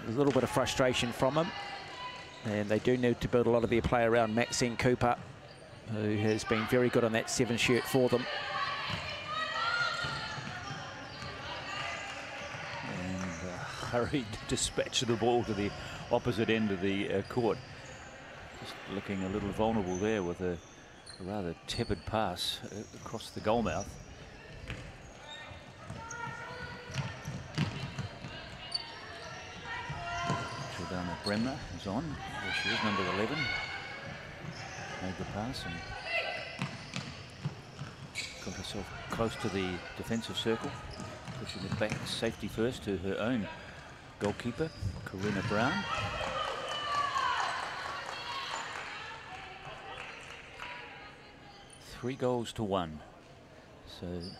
Speaker 5: a little bit of frustration from him. And they do need to build a lot of their play around Maxine Cooper, who has been very good on that seven shirt for them.
Speaker 11: hurried dispatch the ball to the opposite end of the uh, court. Just looking a little vulnerable there with a, a rather tepid pass uh, across the goal mouth. Giordana Bremner is on. There she is, number 11. Made the pass and got herself close to the defensive circle, pushing it back safety first to her own goalkeeper, Karina Brown. Three goals to one. So it's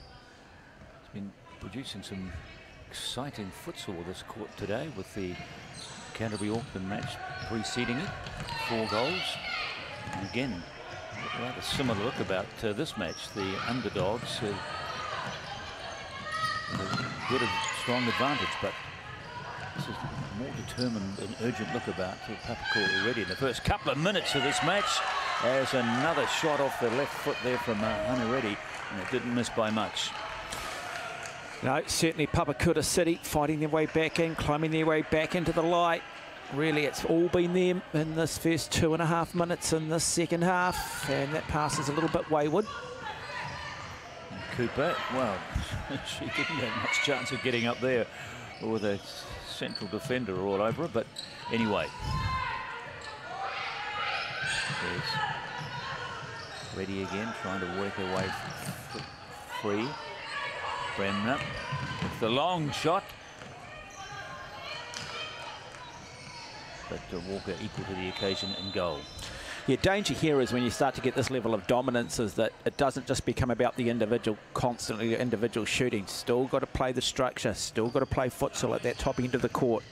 Speaker 11: been producing some exciting futsal this court today with the Canterbury Auckland match preceding it. Four goals. And again, rather similar look about uh, this match. The underdogs uh, good, strong advantage, but this is a more determined and urgent look about for Papakura already in the first couple of minutes of this match. There's another shot off the left foot there from uh, Hunaredi, and it didn't miss by much.
Speaker 5: No, certainly Papakura City fighting their way back in, climbing their way back into the light. Really, it's all been them in this first two and a half minutes in this second half, and that pass is a little bit wayward.
Speaker 11: Cooper, well, she didn't have much chance of getting up there with a central defender all over it, but anyway. There's Reddy again, trying to work her way free. Bremner it's a long shot.
Speaker 5: But Walker equal to the occasion and goal. Yeah, danger here is when you start to get this level of dominance is that it doesn't just become about the individual constantly, individual shooting. Still got to play the structure, still got to play futsal at that top end of the court.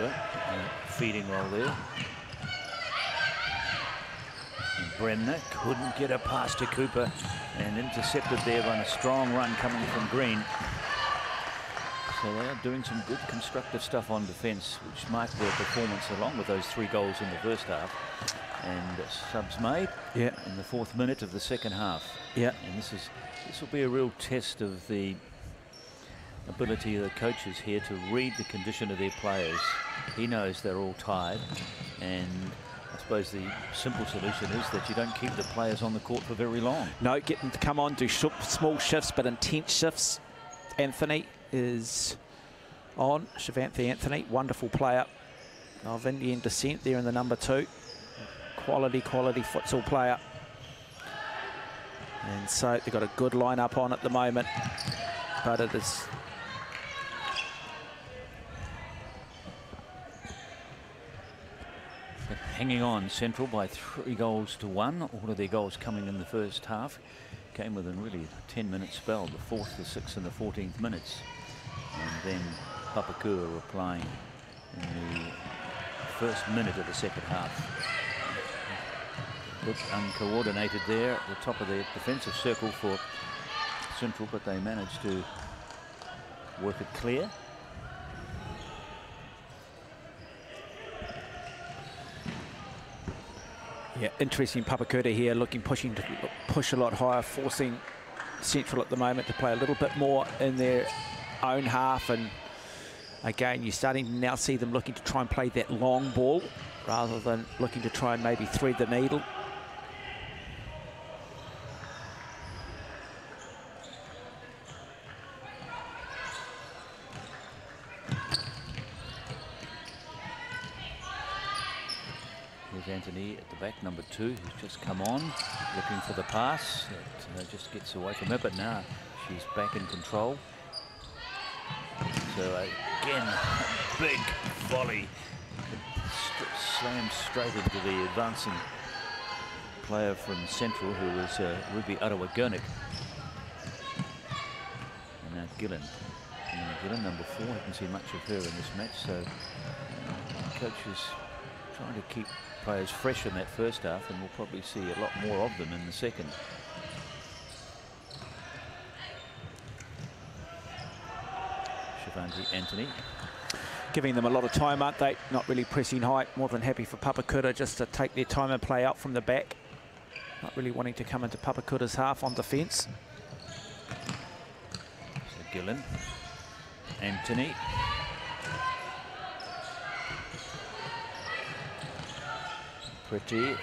Speaker 11: Uh, feeding well there. Bremner couldn't get a pass to Cooper and intercepted there by a strong run coming from Green. So they are doing some good constructive stuff on defence, which marked their performance along with those three goals in the first half. And subs made yeah. in the fourth minute of the second half. Yeah. And this is this will be a real test of the ability of the coaches here to read the condition of their players. He knows they're all tired and suppose the simple solution is that you don't keep the players on the court for very
Speaker 5: long. No, get them to come on, do small shifts, but intense shifts. Anthony is on. Shavantha Anthony, wonderful player of Indian descent there in the number two. Quality, quality futsal player. And so they've got a good lineup on at the moment, but it is
Speaker 11: hanging on. Central by three goals to one. All of their goals coming in the first half. Came within really a 10-minute spell, the fourth, the sixth and the 14th minutes. And then Papakura replying in the first minute of the second half. bit uncoordinated there at the top of the defensive circle for Central, but they managed to
Speaker 5: work it clear. Yeah, interesting Papakura here, looking pushing to push a lot higher, forcing Central at the moment to play a little bit more in their own half. And again, you're starting to now see them looking to try and play that long ball rather than looking to try and maybe thread the needle
Speaker 11: back, number two, who's just come on, looking for the pass. It uh, just gets away from her, but now she's back in control. So again, big volley. Slammed straight into the advancing player from Central, who was uh, Ruby Arawa-Gernick. And now Gillen. And Gillen, number four, haven't seen much of her in this match, so coach is trying to keep players fresh in that first half, and we'll probably see a lot more of them in the second.
Speaker 5: Shivanji Anthony. Giving them a lot of time, aren't they? Not really pressing height. More than happy for Papakura just to take their time and play out from the back. Not really wanting to come into Papakura's half on defence.
Speaker 11: So Gillen. Anthony pretty.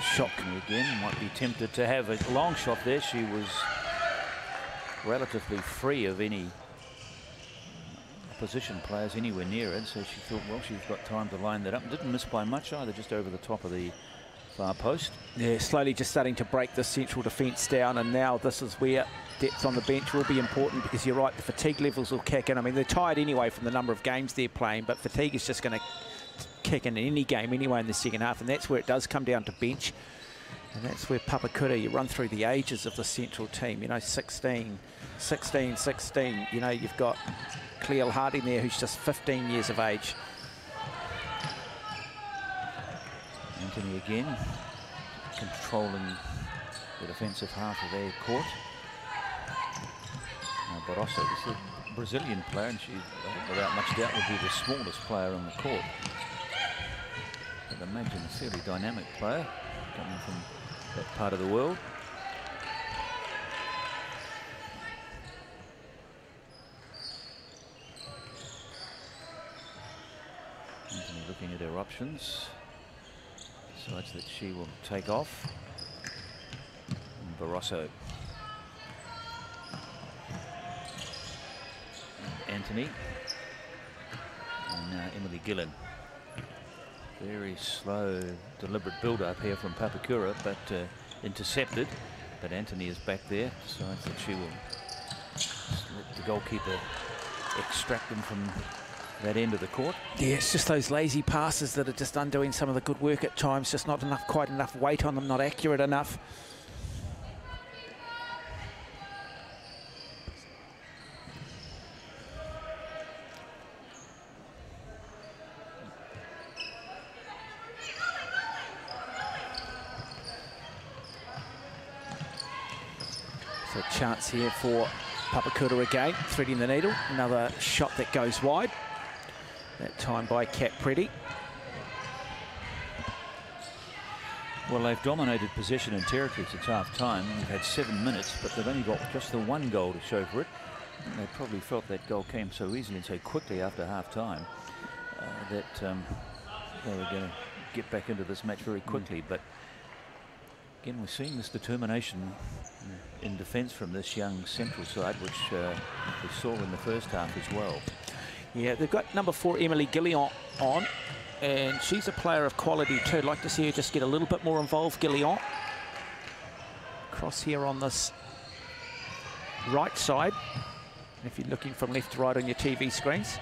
Speaker 11: Shotkin again might be tempted to have a long shot there. She was relatively free of any opposition players anywhere near it, so she thought,
Speaker 5: well, she's got time to line that up. Didn't miss by much either, just over the top of the far post. Yeah, slowly just starting to break the central defence down, and now this is where depth on the bench will be important because you're right, the fatigue levels will kick in. I mean, they're tired anyway from the number of games they're playing, but fatigue is just going to kick in any game anyway in the second half, and that's where it does come down to bench. And that's where Papakura, you run through the ages of the central team, you know, 16, 16, 16. You know, you've got Cleal Harding there who's just 15 years of age. Anthony again,
Speaker 11: controlling the defensive half of their court. Now Barroso is a Brazilian player, and she, without much doubt, would be the smallest player on the court. I'd imagine a fairly dynamic player coming from that part of the world. Anthony looking at her options, decides that she will take off. And Barroso. And Anthony. And uh, Emily Gillen. Very slow, deliberate build-up here from Papakura, but uh, intercepted. But Anthony is back there, decides that she will let the goalkeeper extract them from that end of the court. Yeah, it's just
Speaker 5: those lazy passes that are just undoing some of the good work at times, just not enough, quite enough weight on them, not accurate enough. chance here for Papakura again, threading the needle. Another shot that goes wide. That time by Cat Pretty. Well, they've
Speaker 11: dominated possession and territory. It's a tough time. They've had seven minutes, but they've only got just the one goal to show for it. And they probably felt that goal came so easily and so quickly after half-time uh, that um, they were going to get back into this match very quickly. Mm. But again, we're seeing this determination mm in defence from this young central side,
Speaker 5: which uh, we saw in the first half as well. Yeah, they've got number four, Emily Gillion, on, and she's a player of quality too. Like to see her just get a little bit more involved, Gillion. Cross here on this right side, if you're looking from left to right on your TV screens.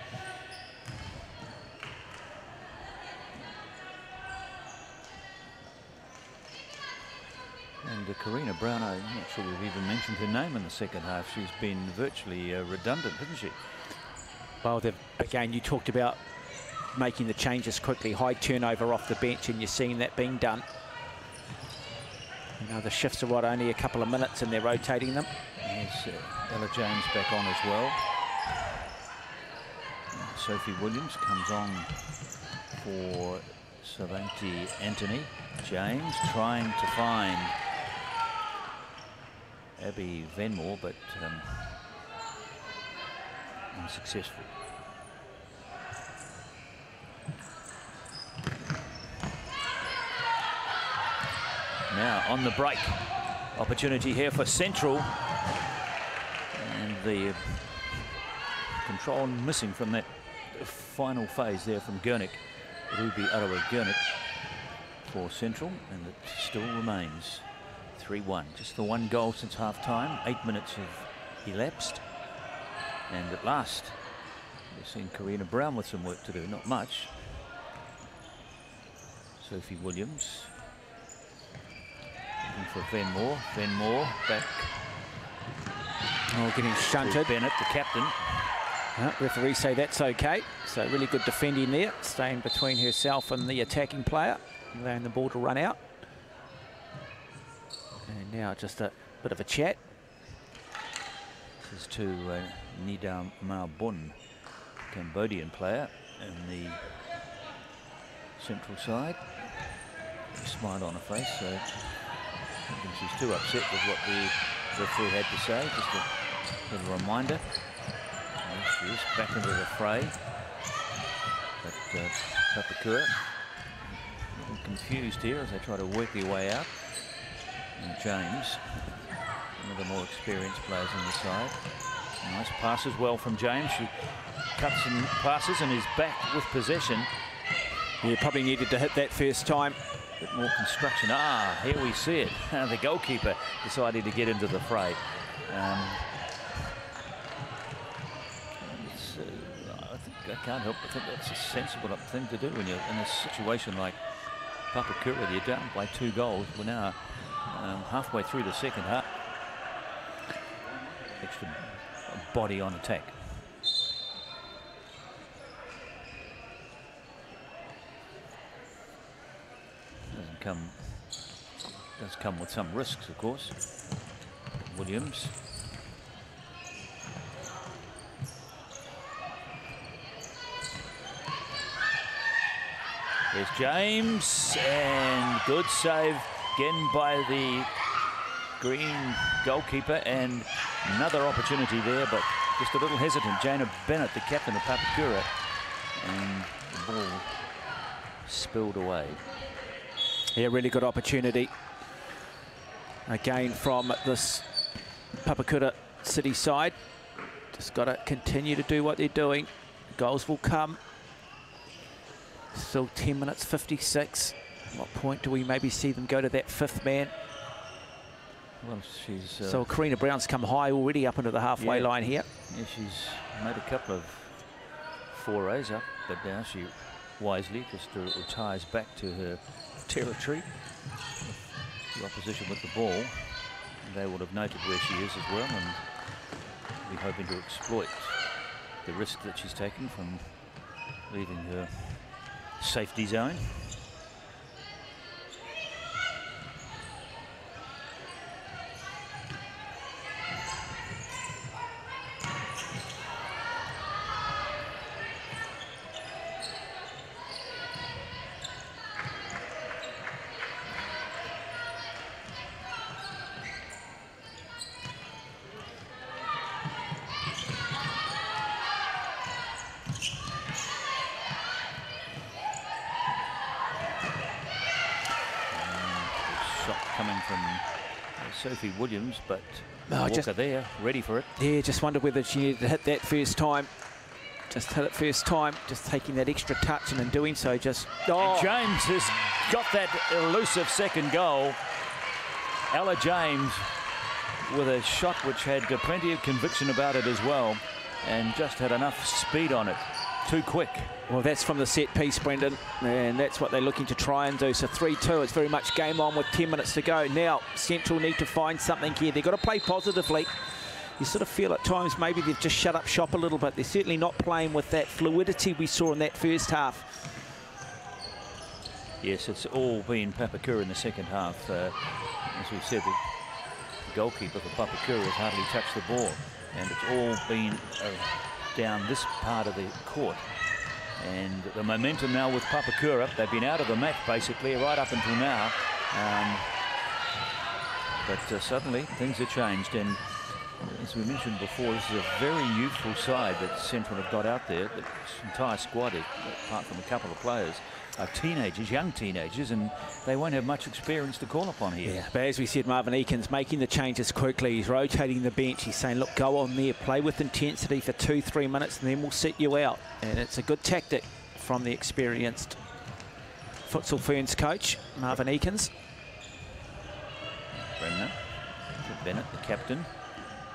Speaker 11: And uh, Karina Brown, I'm not sure we've even mentioned her name in the second half. She's been
Speaker 5: virtually uh, redundant, hasn't she? Well, again, you talked about making the changes quickly, high turnover off the bench, and you're seeing that being done. the shifts are, what, only a couple of minutes, and they're rotating them. There's uh, Ella
Speaker 11: James back on as well. And Sophie Williams comes on for Savanti Anthony. James trying to find Abby Venmore, but um, unsuccessful. Now on the break, opportunity here for Central. And the control missing from that final phase there from Gernick. Ruby Arawa Gernick for Central, and it still remains 3-1. Just the one goal since half-time. Eight minutes have elapsed. And at last, we've seen Karina Brown with some work to do. Not much. Sophie Williams.
Speaker 5: Looking for Venmore. Venmore back. Oh, getting shunted. Bennett, the captain. Uh, referee say that's okay. So really good defending there, staying between herself and the attacking player, allowing the ball to run out. And now just a bit of a chat. This
Speaker 11: is to uh, Nidam Marbun, Cambodian player in the central side. A smile on her face, so I think she's too upset with what the referee had to say. Just a little reminder. She is back into the fray. But uh, Papakura confused here as they try to work their way out and James. One of the more experienced players on the side. Nice passes well from James. He cuts and passes and is back with possession. Yeah, probably needed to hit that first time. A bit more construction. Ah, here we see it. the goalkeeper decided to get into the fray. Um, uh, I, think, I can't help but think that's a sensible thing to do when you're in a situation like Papakura. You're down by two goals. We're now um, halfway through the second half. Extra body on attack. Doesn't come, does come with some risks, of course. Williams. There's James, and good save again by the green goalkeeper and another opportunity there, but just a little hesitant. Jana Bennett, the captain of Papakura,
Speaker 5: and the ball spilled away. Yeah, really good opportunity. Again from this Papakura City side. Just got to continue to do what they're doing. Goals will come. Still 10 minutes 56. What point do we maybe see them go to that fifth man? Well, she's... Uh, so Karina Brown's come high already up into the halfway yeah, line here.
Speaker 11: Yeah, she's made a couple of forays up, but now she wisely just retires back to her territory. The opposition with the ball, they would have noted where she is as well and be hoping to exploit the risk that she's taken from leaving her safety zone.
Speaker 5: Williams, but Walker just, there, ready for it. Yeah, just wonder whether she needed to hit that first time. Just hit it first time, just taking that extra touch, and in doing so, just... Oh. And James has got that elusive second goal.
Speaker 11: Ella James with a shot which had plenty of conviction about
Speaker 5: it as well and just had enough speed on it too quick. Well, that's from the set piece, Brendan, and that's what they're looking to try and do. So 3-2, it's very much game on with 10 minutes to go. Now, Central need to find something here. They've got to play positively. You sort of feel at times maybe they've just shut up shop a little bit. They're certainly not playing with that fluidity we saw in that first half.
Speaker 11: Yes, it's all been Papakura in the second half. Uh, as we said, the goalkeeper for Papakura has hardly touched the ball. And it's all been... Uh, down this part of the court. And the momentum now with Papakura, they've been out of the match basically right up until now. Um, but uh, suddenly things have changed and as we mentioned before, this is a very youthful side that Central have got out there. The entire squad, apart from a
Speaker 5: couple of players, are uh, teenagers, young teenagers, and they won't have much experience to call upon here. Yeah, but as we said, Marvin Eakins making the changes quickly. He's rotating the bench. He's saying, look, go on there, play with intensity for two, three minutes, and then we'll set you out. And it's a good tactic from the experienced futsal Ferns coach, Marvin Eakins.
Speaker 11: Brenner, Bennett, the captain.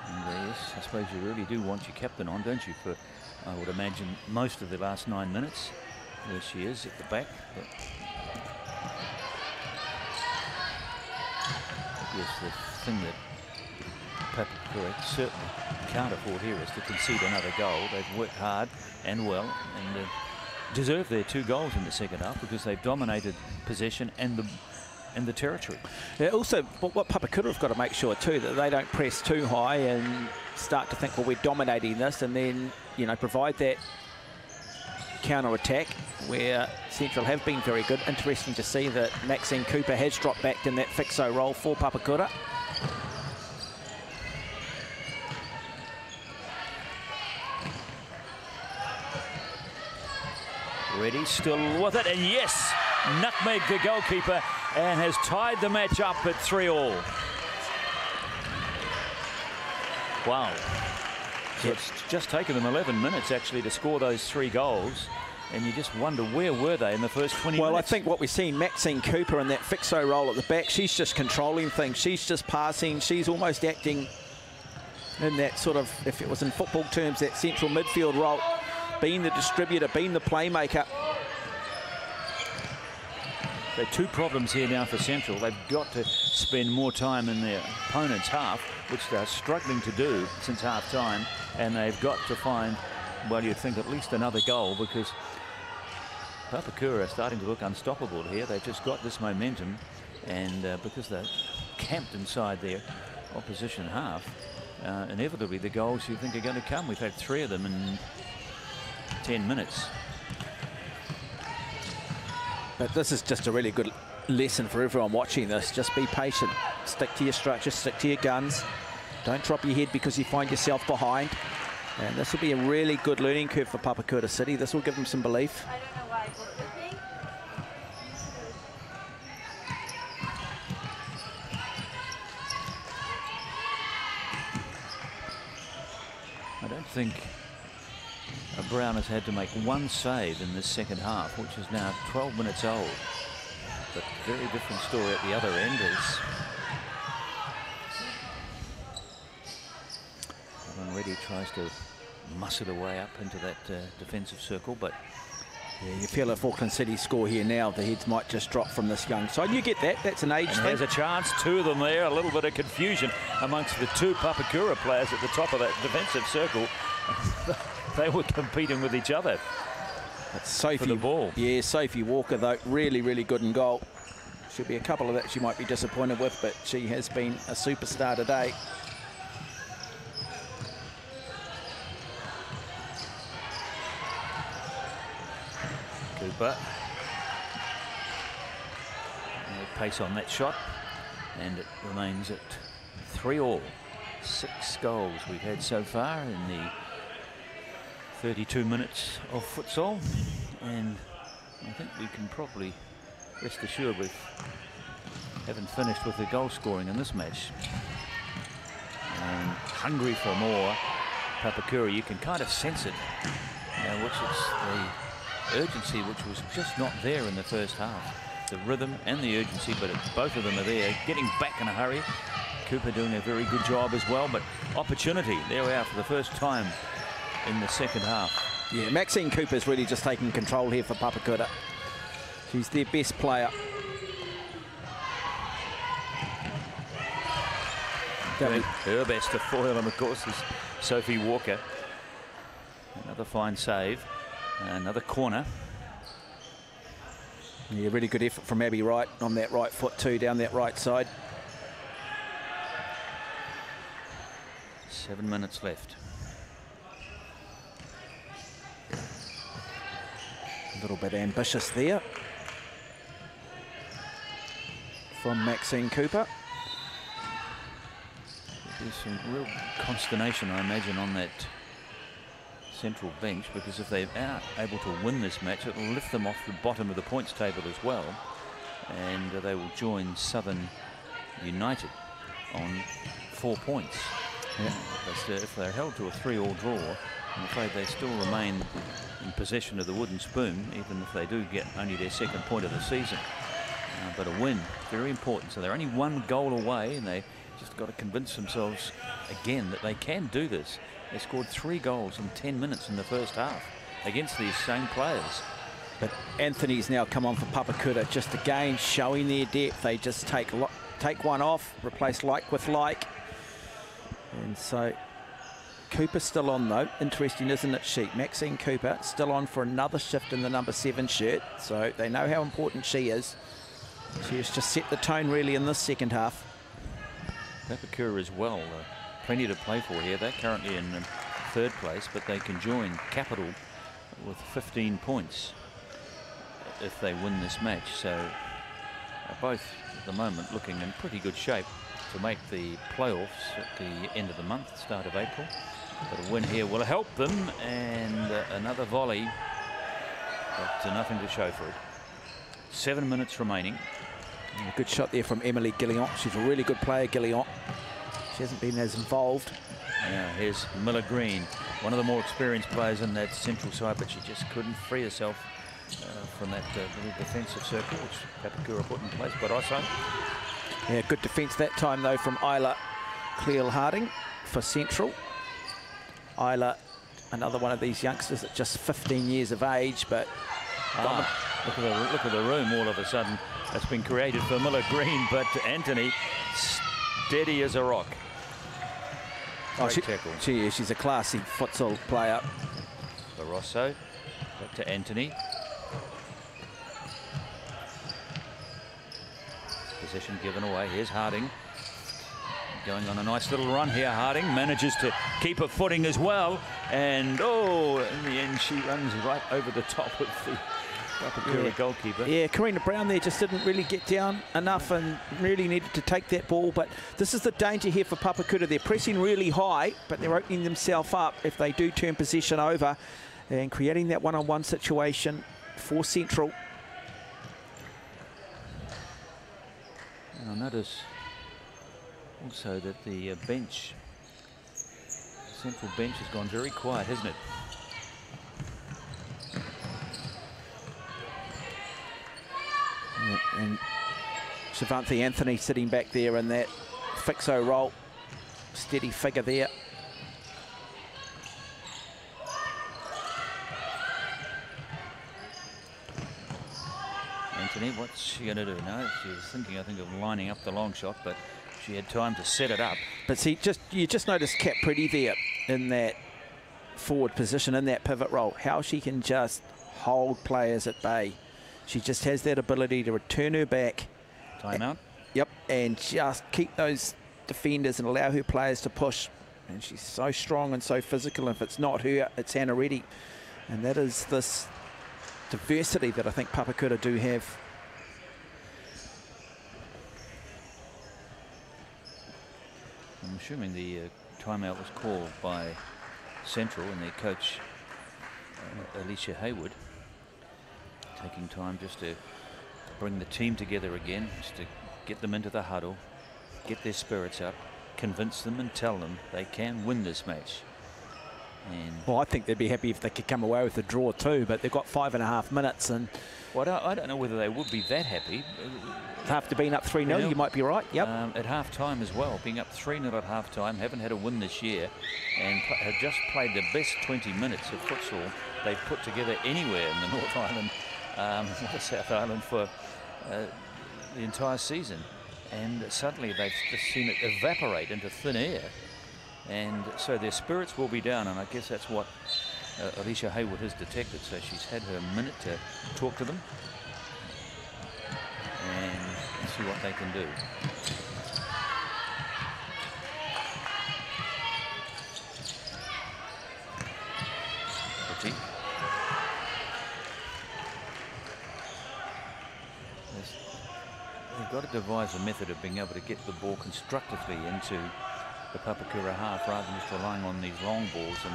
Speaker 11: And uh, yes, I suppose you really do want your captain on, don't you, for, I would imagine, most of the last nine minutes. There she is at the back. But I guess the thing that Papakura certainly can't afford here is to concede another goal. They've worked hard and well and uh, deserve their two goals in the second half because they've dominated possession and the and the territory. Yeah,
Speaker 5: also, what, what Papakura have got to make sure too that they don't press too high and start to think, well, we're dominating this, and then you know provide that counter-attack where Central have been very good. Interesting to see that Maxine Cooper has dropped back in that fixo role for Papakura.
Speaker 11: Reddy, still with it, and yes, nutmeg the goalkeeper and has tied the match up at 3 all. Wow it's just taken them 11 minutes actually to score those three goals. And you just wonder
Speaker 5: where were they in the first 20 well, minutes? I think what we've seen, Maxine Cooper in that fixo role at the back, she's just controlling things. She's just passing. She's almost acting in that sort of, if it was in football terms, that central midfield role, being the distributor, being the playmaker. They're two problems here now for Central. They've got to
Speaker 11: spend more time in their opponent's half, which they're struggling to do since half time, and they've got to find, well, you'd think at least another goal because Papakura are starting to look unstoppable here. They've just got this momentum, and uh, because they're camped inside their opposition half, uh, inevitably the goals you think
Speaker 5: are going to come. We've had three of them in 10 minutes. But this is just a really good lesson for everyone watching this. Just be patient. Stick to your structure, stick to your guns. Don't drop your head because you find yourself behind. And this will be a really good learning curve for Papakura City. This will give them some belief.
Speaker 11: I don't think Brown has had to make one save in this second half, which is now 12 minutes old. But very different story at the other end as Anna Reddy tries to muscle way up into that uh, defensive circle, but
Speaker 5: yeah, you feel if Auckland City score here now, the heads might just drop from this young side. You get that. That's an age and thing. There's a chance.
Speaker 11: Two of them there. A little bit of confusion amongst the two Papakura players at the top of that defensive
Speaker 5: circle. they were competing with each other. That's the ball. Yeah, Sophie Walker, though, really, really good in goal. Should be a couple of that she might be disappointed with, but she has been a superstar today.
Speaker 11: Cooper. Pace on that shot, and it remains at three all. Six goals we've had so far in the 32 minutes of futsal and I think we can probably rest assured with having finished with the goal scoring in this match. And hungry for more, Papakura, you can kind of sense it, you which is the urgency which was just not there in the first half. The rhythm and the urgency, but both of them are there, getting back in a hurry. Cooper doing a very good job as well, but opportunity, there we are for the first
Speaker 5: time in the second half. Yeah, Maxine Cooper's really just taking control here for Papakura. She's their best player. her best to foil him, of course, is Sophie Walker. Another fine save. Another corner. Yeah, really good effort from Abby Wright on that right foot too, down that right side. Seven minutes left. little bit ambitious there from Maxine Cooper. There's some real consternation, I imagine, on that
Speaker 11: central bench because if they are able to win this match, it will lift them off the bottom of the points table as well. And they will join Southern United on four points. Yeah. But if they're held to a three-all draw, I'm afraid they still remain in possession of the wooden spoon, even if they do get only their second point of the season. Uh, but a win, very important. So they're only one goal away, and they just got to convince themselves again that they can do this. They scored
Speaker 5: three goals in 10 minutes in the first half against these same players. But Anthony's now come on for Papakura, just again showing their depth. They just take take one off, replace like with like, and so Cooper still on though. Interesting, isn't it, Sheep? Maxine Cooper still on for another shift in the number seven shirt. So they know how important she is. She has just set the tone really in this second half. Papakura as well. Uh, plenty to play for here. They're currently in um,
Speaker 11: third place, but they can join Capital with 15 points if they win this match. So uh, both at the moment looking in pretty good shape to make the playoffs at the end of the month, start of April. But a win here will help them, and uh, another volley, but nothing to
Speaker 5: show for it. Seven minutes remaining. A good shot there from Emily Gillion. She's a really good player, Gillion. She hasn't been as involved. Now here's Miller Green,
Speaker 11: one of the more experienced players in that central side, but she just couldn't free herself uh,
Speaker 5: from that uh, defensive circle which Papakura put in place. But say. Yeah, good defence that time, though, from Isla Cleal Harding for Central. Isla, another one of these youngsters at just 15 years of age, but...
Speaker 8: Ah,
Speaker 11: um, look, at the, look at the room all of a sudden. That's been created for Miller Green, but Anthony, steady as a rock. Oh, Great oh, she, tackle.
Speaker 5: She, she's a classy
Speaker 11: futsal player. Barroso, back to Anthony. Possession given away. Here's Harding. Going on a nice little run here. Harding manages to keep her footing as well. And, oh, in the end, she runs right over the top of the yeah. goalkeeper.
Speaker 5: Yeah, Karina Brown there just didn't really get down enough and really needed to take that ball. But this is the danger here for Papakura. They're pressing really high, but they're opening themselves up if they do turn possession over and creating that one-on-one -on -one situation for Central.
Speaker 11: And I notice also that the uh, bench, central bench has
Speaker 5: gone very quiet, hasn't it? and Savanthi Anthony sitting back there in that fixo role, steady figure there.
Speaker 11: Anthony. What's she going to do? No, she was thinking, I think, of lining up the long shot, but she had time to set it up.
Speaker 5: But see, just you just noticed Cat Pretty there in that forward position, in that pivot role, how she can just hold players at bay. She just has that ability to return her back. Timeout? Yep, and just keep those defenders and allow her players to push. And she's so strong and so physical. And if it's not her, it's Anna Reddy. And that is this diversity that I think Papakura do have.
Speaker 11: I'm assuming the uh, timeout was called by Central and their coach, uh, Alicia Hayward, taking time just to bring the team together again, just to get them into the huddle, get their spirits up, convince them and tell them they can win this match.
Speaker 5: And well, I think they'd be happy if they could come away with a draw too, but they've got five and a half minutes. and.
Speaker 11: Well, I don't, I don't know whether they would be that happy
Speaker 5: after being up 3 0, you might be right. Yep. Um,
Speaker 11: at half time as well, being up 3 0 at half time, haven't had a win this year, and have just played the best 20 minutes of futsal they've put together anywhere in the North Island, um, South Island, for uh, the entire season. And suddenly they've just seen it evaporate into thin air. And so their spirits will be down, and I guess that's what uh, Alicia Hayward has detected. So she's had her minute to talk to them. And see what they can do. They've got to devise a method of being able to get the ball constructively into the Papakura half rather than just relying on these long balls and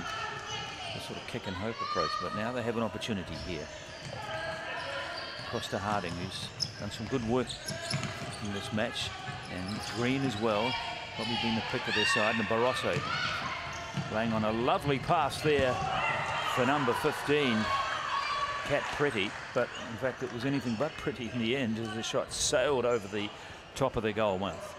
Speaker 11: the sort of kick and hope approach. But now they have an opportunity here. Costa Harding, who's done some good work in this match. And Green as well, probably been the pick of their side. And Barroso laying on a lovely pass there for number 15, Cat Pretty. But in fact, it was anything but pretty in the end as the shot sailed over the top of the goal mouth.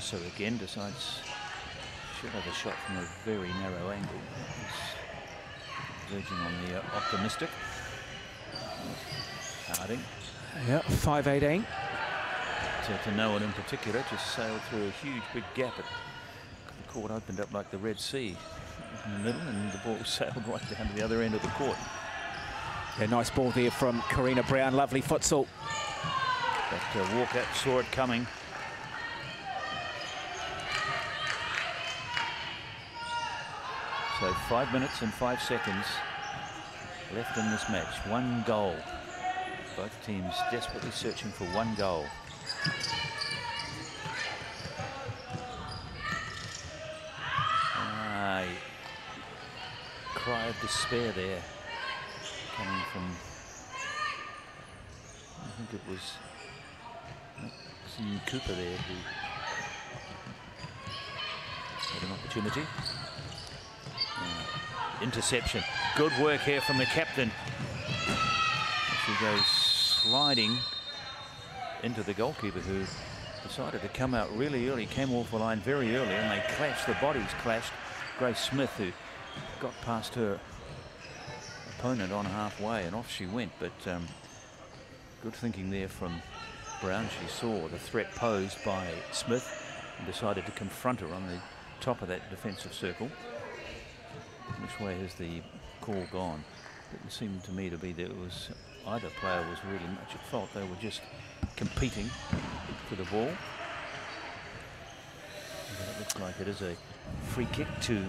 Speaker 11: So again decides should have a shot from a very narrow angle. He's verging on the uh, optimistic. Harding.
Speaker 5: Yeah, 5.18.
Speaker 11: To, to no one in particular, just sailed through a huge big
Speaker 5: gap. It, the court opened up like the Red Sea in the middle and the ball sailed right down to the other end of the court. Yeah, nice ball there from Karina Brown. Lovely futsal. Walker saw it coming.
Speaker 11: So five minutes and five seconds left in this match. One goal. Both teams desperately searching for one goal. Ah, cry of despair there coming from I think it was Cooper there who had an opportunity interception. Good work here from the captain. She goes sliding into the goalkeeper who decided to come out really early, came off the line very early, and they clashed, the bodies clashed. Grace Smith, who got past her opponent on halfway, and off she went. But um, good thinking there from Brown. She saw the threat posed by Smith and decided to confront her on the top of that defensive circle which way has the call gone? It seemed to me to be that it was either player was really much at fault. They were just competing for the ball. But it looks like it is a free
Speaker 5: kick to...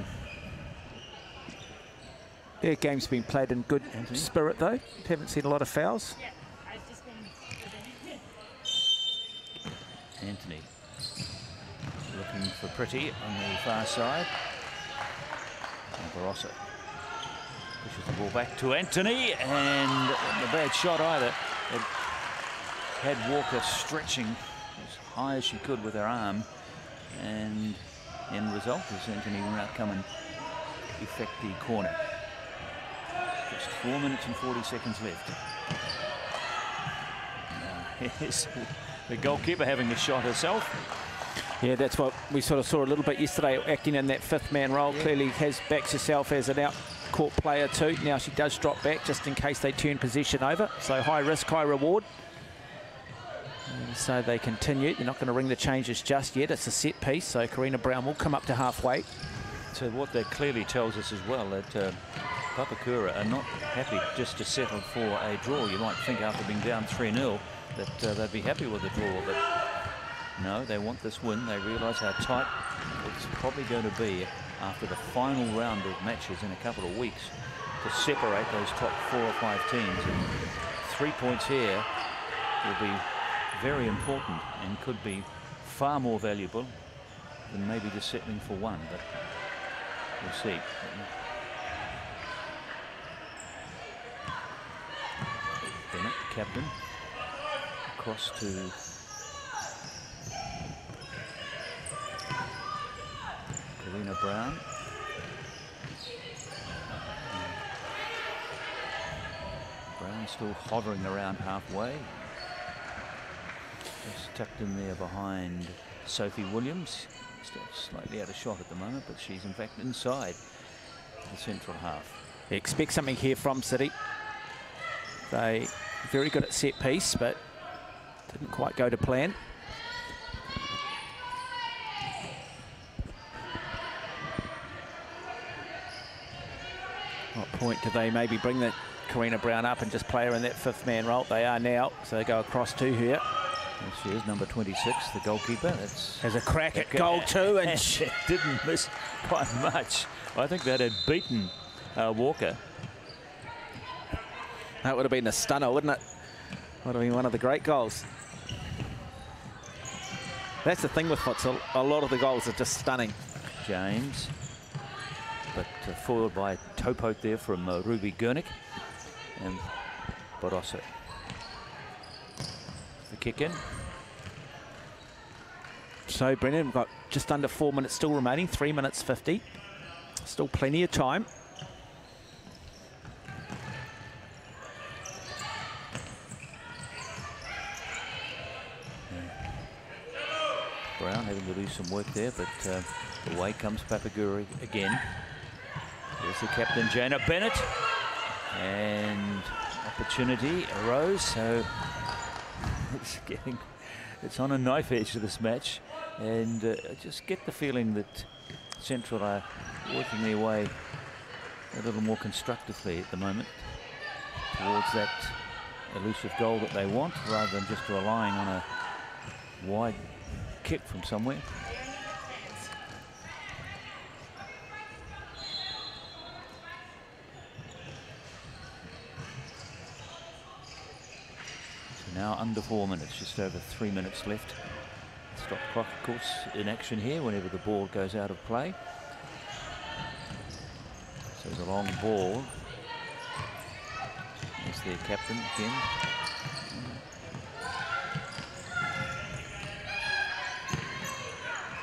Speaker 5: Yeah, game's been played in good Anthony. spirit, though. Haven't seen a lot of fouls.
Speaker 11: Anthony looking for Pretty on the far side. And Barroso pushes the ball back to Anthony, and a bad shot either. It had Walker stretching as high as she could with her arm, and end result is Anthony now come and effect the corner. Just four minutes and 40 seconds left. Now, here's the goalkeeper having the shot herself.
Speaker 5: Yeah, that's what we sort of saw a little bit yesterday, acting in that fifth man role. Yeah. Clearly has backs herself as an out court player too. Now she does drop back just in case they turn position over. So high risk, high reward. And so they continue. They're not going to ring the changes just yet. It's a set piece, so Karina Brown will come up to halfway. So what that clearly tells us as well that uh,
Speaker 11: Papakura are not happy just to settle for a draw. You might think after being down 3-0 that uh, they'd be happy with a draw, but no, they want this win. They realise how tight it's probably going to be after the final round of matches in a couple of weeks to separate those top four or five teams. And three points here will be very important and could be far more valuable than maybe just settling for one, but we'll see. Bennett, captain, across to Lena Brown. Brown still hovering around halfway. Just tucked in there behind Sophie Williams.
Speaker 5: Still slightly out of shot at the moment, but she's in fact inside the central half. Expect something here from City. They very good at set piece, but didn't quite go to plan. What point do they maybe bring the Karina Brown up and just play her in that fifth man role? They are now, so they go across two here. There she is, number 26, the goalkeeper. That's Has a crack at goal
Speaker 11: two, and she didn't miss quite much. I think that had beaten uh, Walker.
Speaker 5: That would have been a stunner, wouldn't it? Would have been one of the great goals. That's the thing with Fox. A lot of the goals are just stunning. James but uh, foiled by Topote there
Speaker 11: from uh, Ruby Gernick and Barroso.
Speaker 5: The kick in. So, Brendan we've got just under four minutes still remaining, three minutes 50. Still plenty of time.
Speaker 11: Brown having to do some work there, but uh, away comes Papakura again. There's the captain, Jana Bennett. And opportunity arose, so it's getting, it's on a knife edge of this match. And uh, I just get the feeling that Central are working their way a little more constructively at the moment towards that elusive goal that they want rather than just relying on a wide kick from somewhere. Now under four minutes, just over three minutes left. Stop clock, of course, in action here whenever the ball goes out of play. So the long ball. There's their captain again.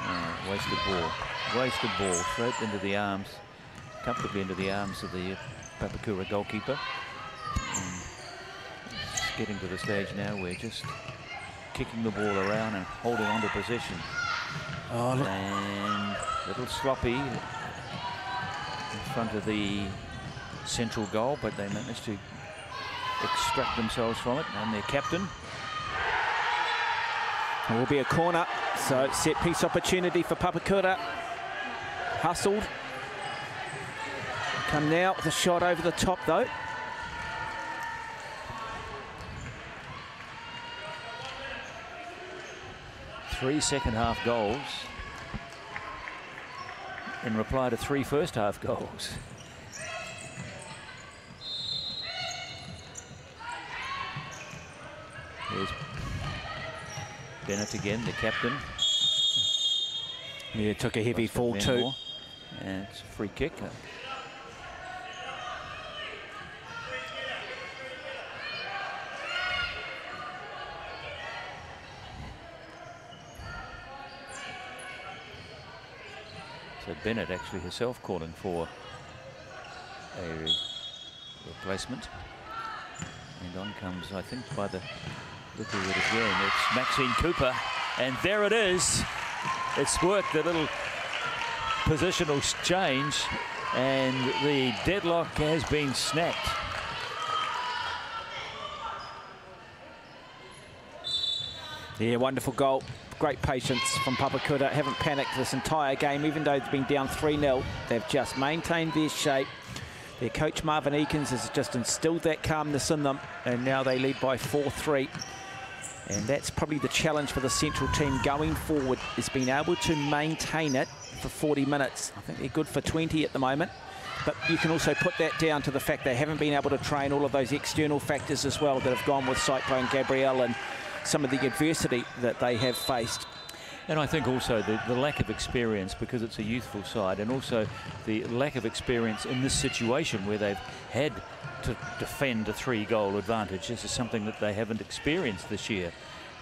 Speaker 11: Oh, wasted ball. Wasted ball. Straight into the arms. Comfortably into the arms of the Papakura goalkeeper getting to the stage now where just kicking the ball around and holding on to possession. Oh, look. And a little sloppy in front of the
Speaker 5: central goal, but they managed to extract themselves from it, and their captain. It will be a corner, so set piece opportunity for Papakura. Hustled. Come now with a shot over the top, though.
Speaker 11: three second half goals in reply to three first half goals. There's Bennett again, the captain. Yeah, took a heavy fall too. And it's a free kick. So Bennett actually herself calling for a replacement. And on comes, I think, by the look of it again, it's Maxine Cooper. And there it is. It's worked, the little positional change. And the deadlock has
Speaker 5: been snapped. Yeah, wonderful goal great patience from Papakura. Haven't panicked this entire game, even though they've been down 3-0. They've just maintained their shape. Their coach, Marvin Eakins, has just instilled that calmness in them, and now they lead by 4-3. And that's probably the challenge for the Central team going forward, is being able to maintain it for 40 minutes. I think they're good for 20 at the moment. But you can also put that down to the fact they haven't been able to train all of those external factors as well that have gone with Cyclone Gabrielle and some of the adversity that they have faced.
Speaker 11: And I think also the, the, lack of experience because it's a youthful side and also the lack of experience in this situation where they've had to defend a three goal advantage. This is something that they haven't experienced this year.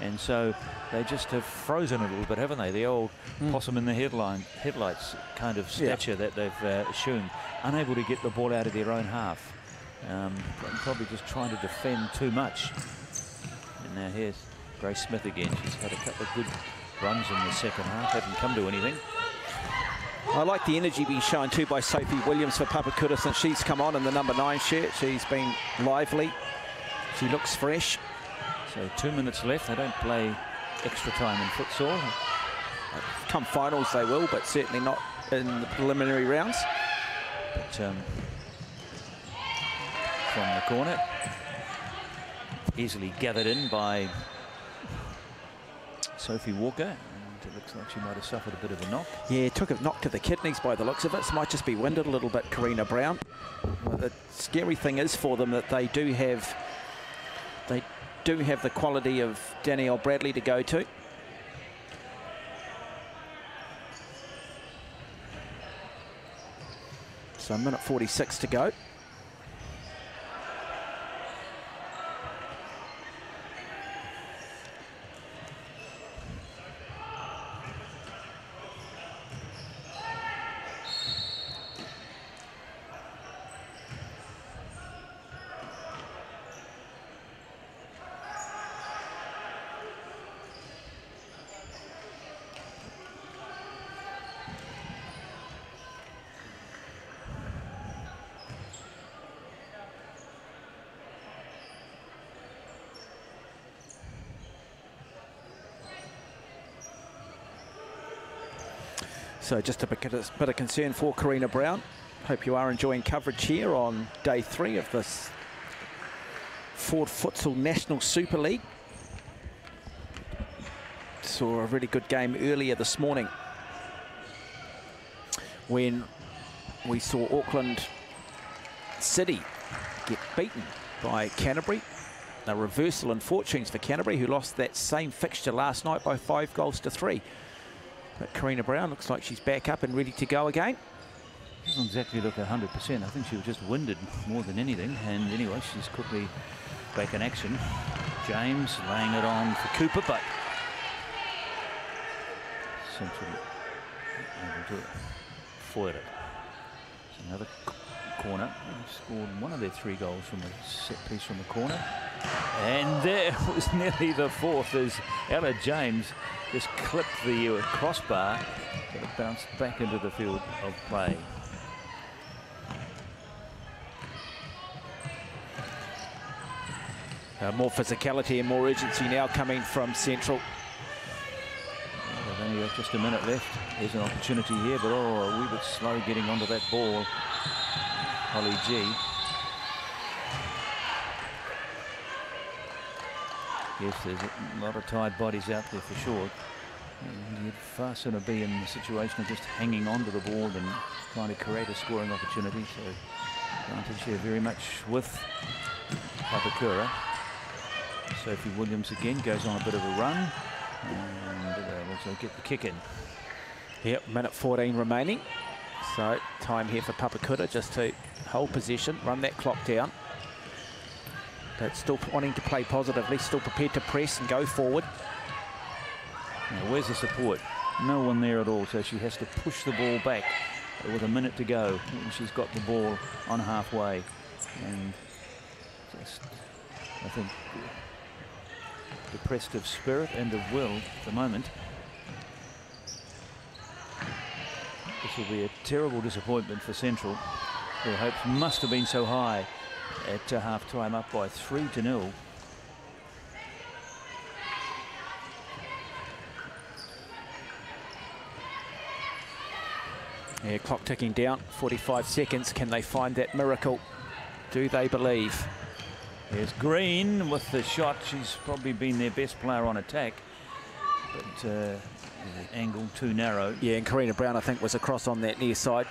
Speaker 11: And so they just have frozen a little bit, haven't they? The old mm. possum in the headline, headlights kind of stature yeah. that they've uh, assumed, unable to get the ball out of their own half. Um, probably just trying to defend too much. And now
Speaker 5: here's Grace Smith again. She's had a couple of good runs in the second half, haven't come to anything. I like the energy being shown too by Sophie Williams for Papakura since she's come on in the number nine shirt. She's been lively. She looks fresh. So two minutes left. They don't play extra time in futsal. Come finals they will, but certainly not in the preliminary rounds. But um, from the corner, easily gathered in by Sophie Walker. And it looks like she might have suffered a bit of a knock. Yeah, took a knock to the kidneys by the looks of it. So might just be winded a little bit, Karina Brown. the scary thing is for them that they do have they do have the quality of Danielle Bradley to go to. So minute 46 to go. So just a bit, a bit of concern for Karina Brown. Hope you are enjoying coverage here on day three of this Ford Futsal National Super League. Saw a really good game earlier this morning when we saw Auckland City get beaten by Canterbury. A reversal in fortunes for Canterbury, who lost that same fixture last night by five goals to three. But Karina Brown looks like she's back up and ready to go again.
Speaker 11: Doesn't exactly look 100%. I think she was just winded more than anything. And anyway, she's quickly back in action. James laying it on for Cooper, but essentially able to foil it. another corner. They scored one of their three goals from a set piece from the corner. And there was nearly the fourth as Ella James just clipped the crossbar, but it bounced back into the field of play.
Speaker 5: Uh, more physicality and more urgency now coming from Central. they've only got just a minute left. There's an
Speaker 11: opportunity here, but oh, a wee bit slow getting onto that ball. Holly G. Yes, there's a lot of tired bodies out there for sure. You'd far sooner be in the situation of just hanging on to the ball than trying to create a scoring opportunity. So advantage here very much with Papakura. Sophie Williams again
Speaker 5: goes on a bit of a run. And also get the kick in. Yep, minute 14 remaining. So time here for Papakura just to hold position, run that clock down. But still wanting to play positively, still prepared to press and go forward.
Speaker 11: Now, where's the support? No one there at all, so she has to push the ball back with a minute to go. And she's got the ball on halfway. And just, I think, depressed of spirit and of will at the moment. This will be a terrible disappointment for Central. Their hopes must have been so high at uh, half-time up by 3 to nil.
Speaker 5: Yeah, clock ticking down, 45 seconds. Can they find that miracle? Do they believe? There's Green with the shot. She's probably been their best player on attack. But... Uh, angle too narrow. Yeah, and Karina Brown, I think, was across on that near side.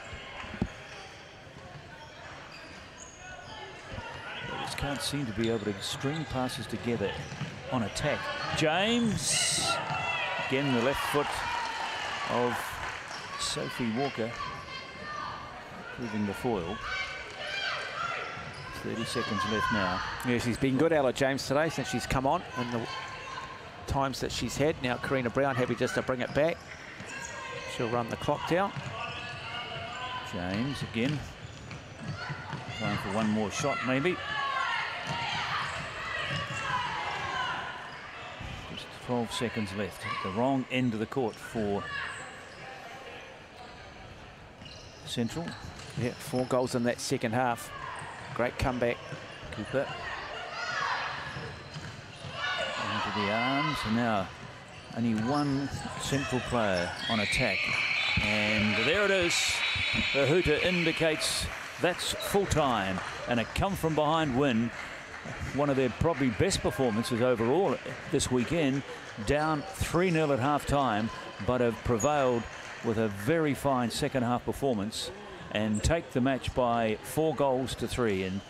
Speaker 5: They just can't seem to be able to string passes together on attack.
Speaker 11: James, again the left foot of Sophie Walker, proving the foil. 30 seconds left now.
Speaker 5: Yeah, she's been good, Ella James, today since she's come on. And the times that she's had. Now Karina Brown happy just to bring it back. She'll run the clock down. James again. Going for
Speaker 11: one more shot maybe. Just 12 seconds left. The wrong end of the court for
Speaker 5: Central. Yeah, four goals in that second half. Great comeback. Cooper to
Speaker 11: the arms. and Now, only one central player on attack. And there it is. The hooter indicates that's full time and a come from behind win. One of their probably best performances overall this weekend. Down 3 0 at half time, but have prevailed with a very fine second half performance and take the match by four goals to three. And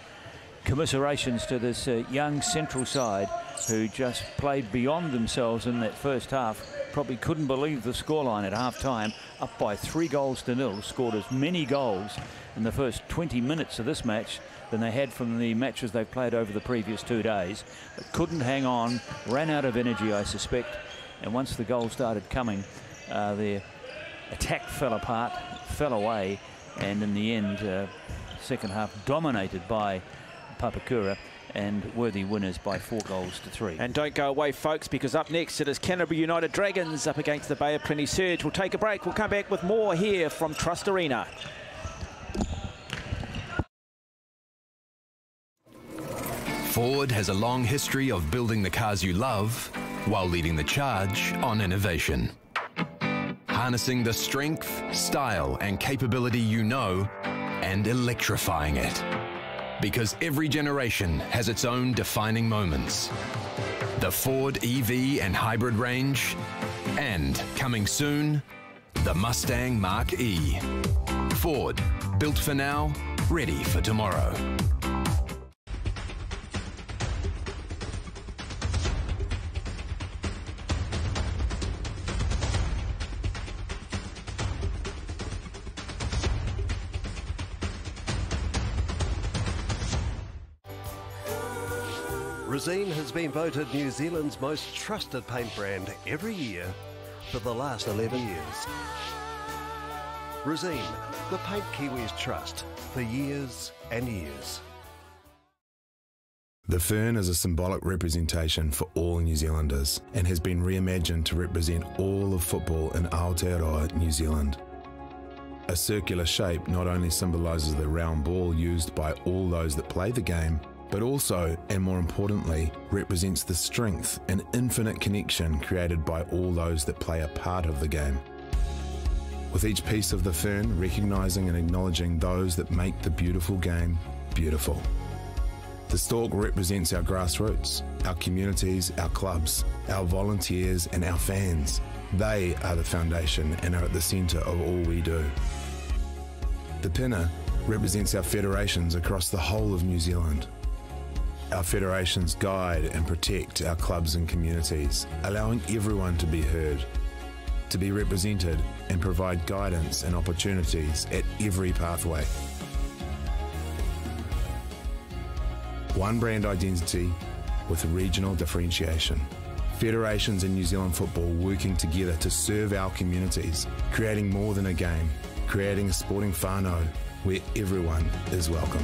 Speaker 11: commiserations to this uh, young central side who just played beyond themselves in that first half. Probably couldn't believe the scoreline at half-time, up by three goals to nil, scored as many goals in the first 20 minutes of this match than they had from the matches they've played over the previous two days. But couldn't hang on, ran out of energy, I suspect, and once the goal started coming, uh, their attack fell apart, fell away, and in the end, uh, second half dominated by Papakura and worthy winners by four goals to three.
Speaker 5: And don't go away, folks, because up next it is Canterbury United Dragons up against the Bay of Plenty Surge. We'll take a break. We'll come back with more here from Trust Arena.
Speaker 3: Ford has a long history of building the cars you love while leading the charge on innovation. Harnessing the strength, style and capability you know and electrifying it because every generation has its own defining moments. The Ford EV and hybrid range, and coming soon, the Mustang Mark E. Ford, built for now, ready for tomorrow.
Speaker 1: Resene has been voted New Zealand's most trusted paint brand every year for the last 11 years. Resene, the paint Kiwis trust for years and years.
Speaker 9: The fern is a symbolic representation for all New Zealanders and has been reimagined to represent all of football in Aotearoa, New Zealand. A circular shape not only symbolises the round ball used by all those that play the game, but also, and more importantly, represents the strength and infinite connection created by all those that play a part of the game. With each piece of the fern, recognising and acknowledging those that make the beautiful game beautiful. The stalk represents our grassroots, our communities, our clubs, our volunteers, and our fans. They are the foundation and are at the centre of all we do. The pinna represents our federations across the whole of New Zealand. Our federations guide and protect our clubs and communities, allowing everyone to be heard, to be represented, and provide guidance and opportunities at every pathway. One brand identity with regional differentiation. Federations in New Zealand football working together to serve our communities, creating more than a game, creating a sporting whānau where everyone is welcome.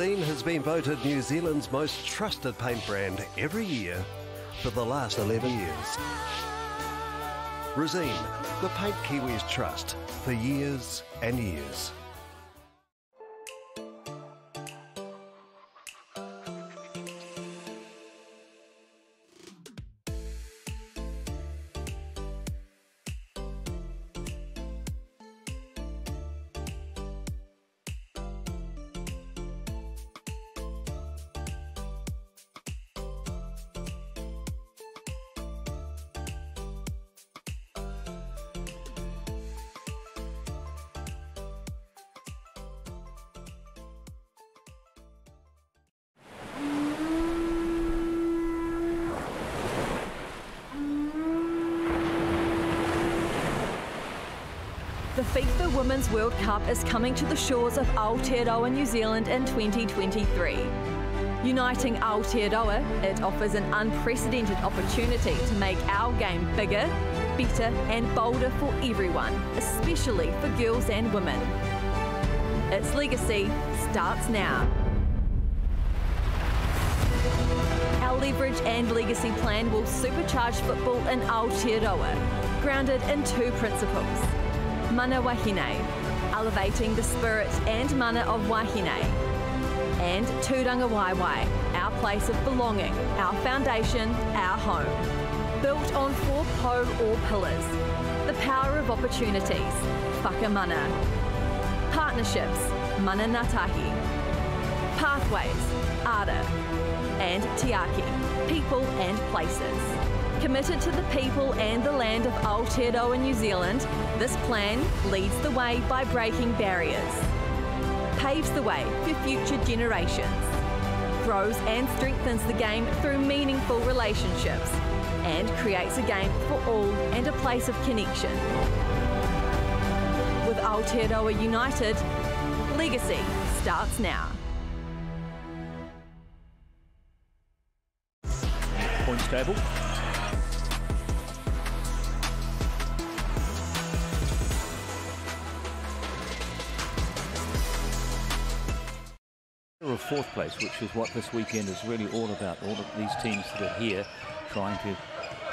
Speaker 1: Scene has been voted New Zealand's most trusted paint brand every year for the last 11 years. Resene, the Paint Kiwis Trust, for years and years.
Speaker 2: Women's World Cup is coming to the shores of Aotearoa, New Zealand in 2023. Uniting Aotearoa, it offers an unprecedented opportunity to make our game bigger, better and bolder for everyone, especially for girls and women. Its legacy starts now. Our leverage and legacy plan will supercharge football in Aotearoa, grounded in two principles. Mana Wahine, elevating the spirit and mana of Wahine. And Turangawaewae, our place of belonging, our foundation, our home. Built on four pou or pillars. The power of opportunities, whaka mana. Partnerships, mana natahi. Pathways, ara. And tiaki, people and places. Committed to the people and the land of Aotearoa New Zealand, this plan leads the way by breaking barriers, paves the way for future generations, grows and strengthens the game through meaningful relationships, and creates a game for all and a place of connection. With Aotearoa United, legacy starts now.
Speaker 11: Points table, fourth place, which is what this weekend is really all about. All of these teams that are here trying to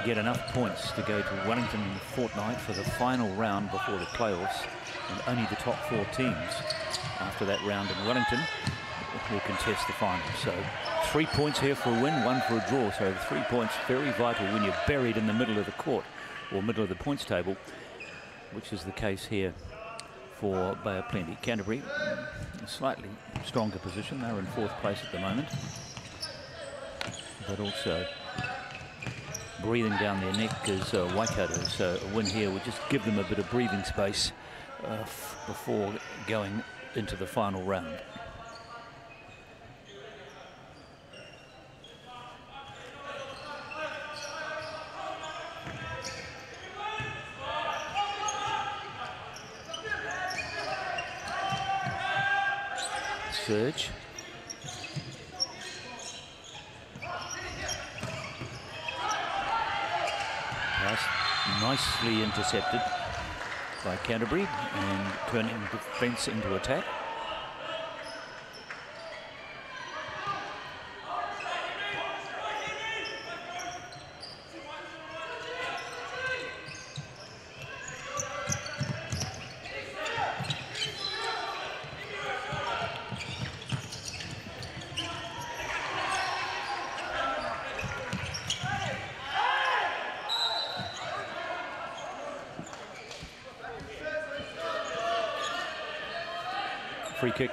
Speaker 11: get enough points to go to Wellington in fortnight for the final round before the playoffs. And only the top four teams after that round in Wellington will contest the final. So three points here for a win, one for a draw. So three points, very vital when you're buried in the middle of the court or middle of the points table, which is the case here for Bay of Plenty. Canterbury, slightly stronger position. They're in fourth place at the moment. But also breathing down their neck is uh, Waikato. So a win here would just give them a bit of breathing space uh, before going into the final round. surge. Pass nicely intercepted by Canterbury and turning defence into attack.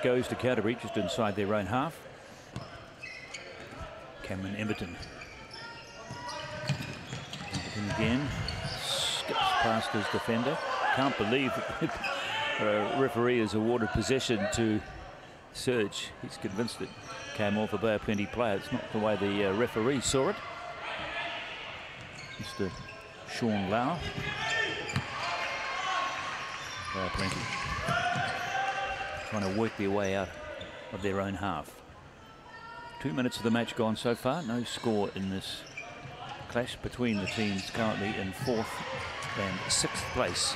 Speaker 11: goes to Canterbury just inside their own half. Cameron Emberton. Emberton again. Skips past his defender. Can't believe the referee has awarded possession to Surge. He's convinced it came off a Bay of Plenty player. It's not the way the uh, referee saw it. Mr. Sean Lau. Bay uh, Plenty trying to work their way out of their own half. Two minutes of the match gone so far. No score in this clash between the teams currently in fourth and sixth place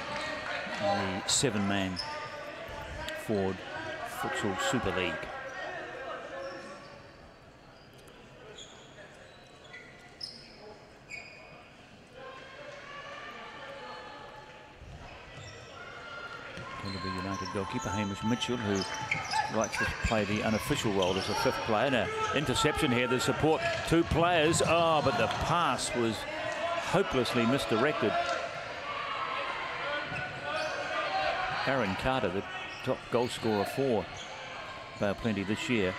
Speaker 11: in the seven-man Ford Futsal Super League. goalkeeper Hamish Mitchell, who likes to play the unofficial role as a fifth player. And an interception here, the support, two players. Oh, but the pass was hopelessly misdirected. Aaron Carter, the top goal scorer for Bay Plenty this year,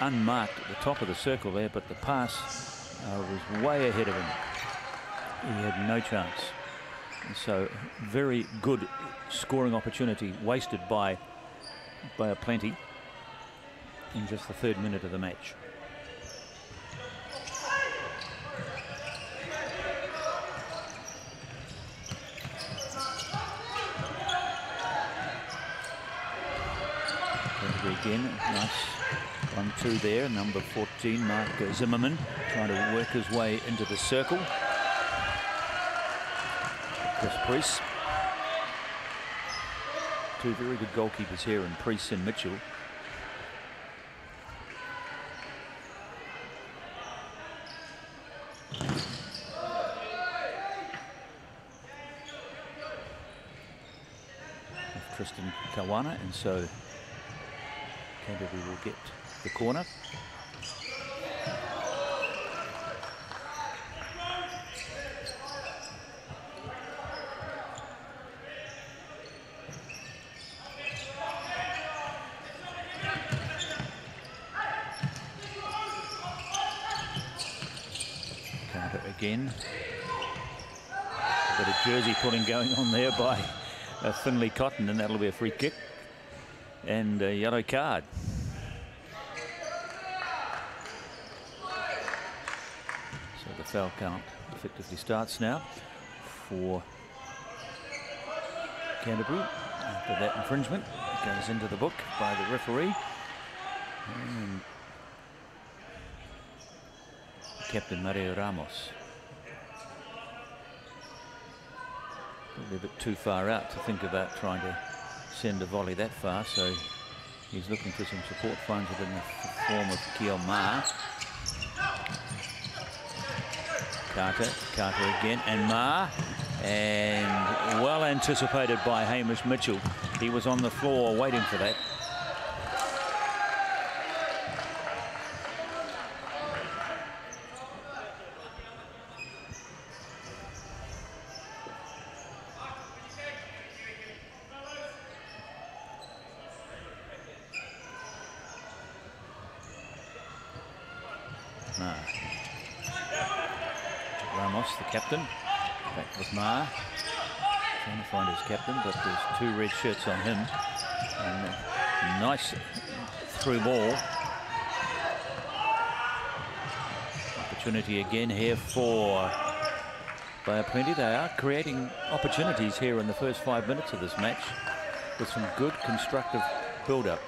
Speaker 11: unmarked at the top of the circle there, but the pass uh, was way ahead of him. He had no chance so very good scoring opportunity wasted by, Bay of Plenty in just the third minute of the match. again. Nice one-two there. Number 14, Mark Zimmerman, trying to work his way into the circle. Chris Priest. Two very good goalkeepers here in Priest and Mitchell. Tristan Kawana and so Canterbury will get the corner. pulling going on there by uh, Finley Cotton, and that'll be a free kick and a yellow card. So the foul count effectively starts now for Canterbury. After that infringement, it goes into the book by the referee. And Captain Mario Ramos. Probably a bit too far out to think about trying to send a volley that far, so he's looking for some support, finds it in the form of Keo Ma. Carter, Carter again, and Ma. And well anticipated by Hamish Mitchell. He was on the floor waiting for that. captain, but there's two red shirts on him. And nice through ball. Opportunity again here for Bay Plenty. They are creating opportunities here in the first five minutes of this match with some good constructive build-up.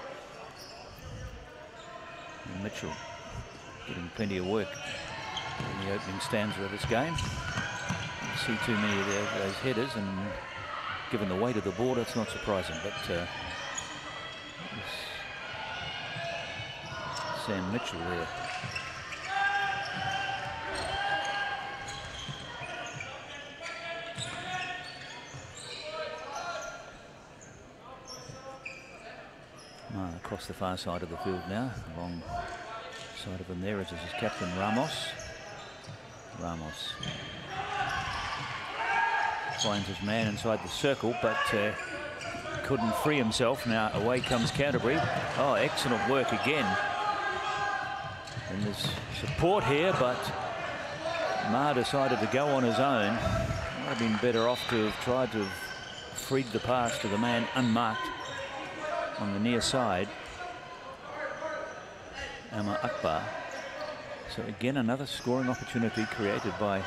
Speaker 11: Mitchell getting plenty of work in the opening stanza of this game. You see too many of those headers and given the weight of the ball, that's not surprising. But uh, Sam Mitchell there. Ah, across the far side of the field now, along side of him there is his captain Ramos. Ramos finds his man inside the circle, but uh, couldn't free himself. Now away comes Canterbury. Oh, excellent work again. And there's support here, but Ma decided to go on his own. Might have been better off to have tried to have freed the pass to the man unmarked on the near side. Amma Akbar. So again, another scoring opportunity created by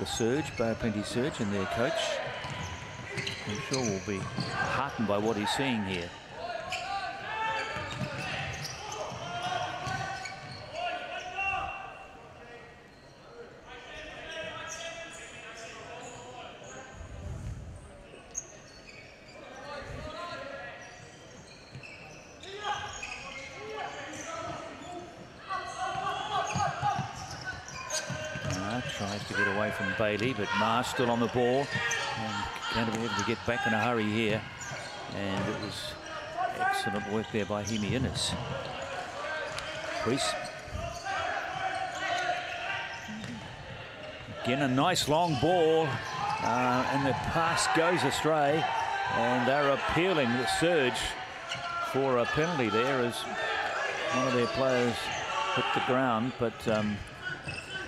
Speaker 11: the surge, Plenty Surge and their coach. I'm sure will be heartened by what he's seeing here. but Ma still on the ball. And going to be able to get back in a hurry here. And it was excellent work there by Hemi Innes. Priest. Again, a nice long ball. Uh, and the pass goes astray. And they're appealing the surge for a penalty there as one of their players hit the ground, but um,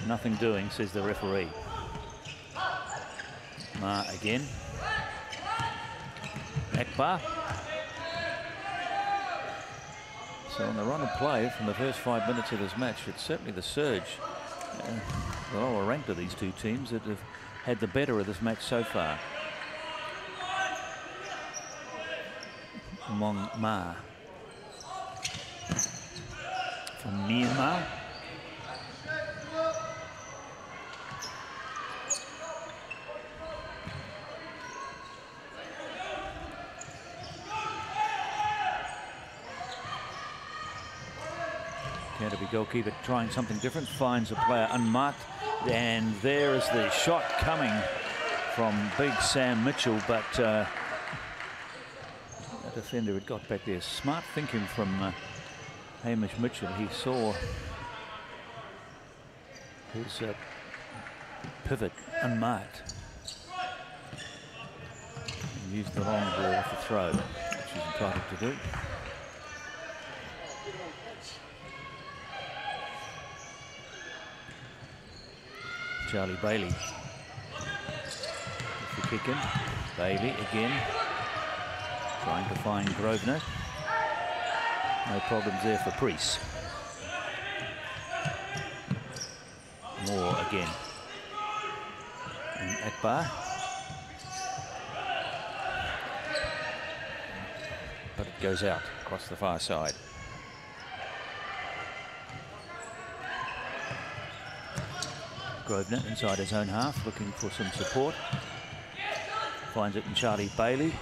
Speaker 11: nothing doing, says the referee. Ma again. Akbar. So on the run of play from the first five minutes of this match, it's certainly the surge, uh, the lower ranked of these two teams that have had the better of this match so far. Mong Ma. From Myanmar. to be but trying something different, finds a player unmarked. And there is the shot coming from big Sam Mitchell, but uh, the defender had got back there. Smart thinking from uh, Hamish Mitchell. He saw his uh, pivot unmarked. And used the long ball off the throw, which he's entitled to do. Charlie Bailey. the kick in. Bailey again. Trying to find Grosvenor. No problems there for Priest. Moore again. And Akbar. But it goes out across the far side. Grosvenor inside his own half, looking for some support. Finds it in Charlie Bailey.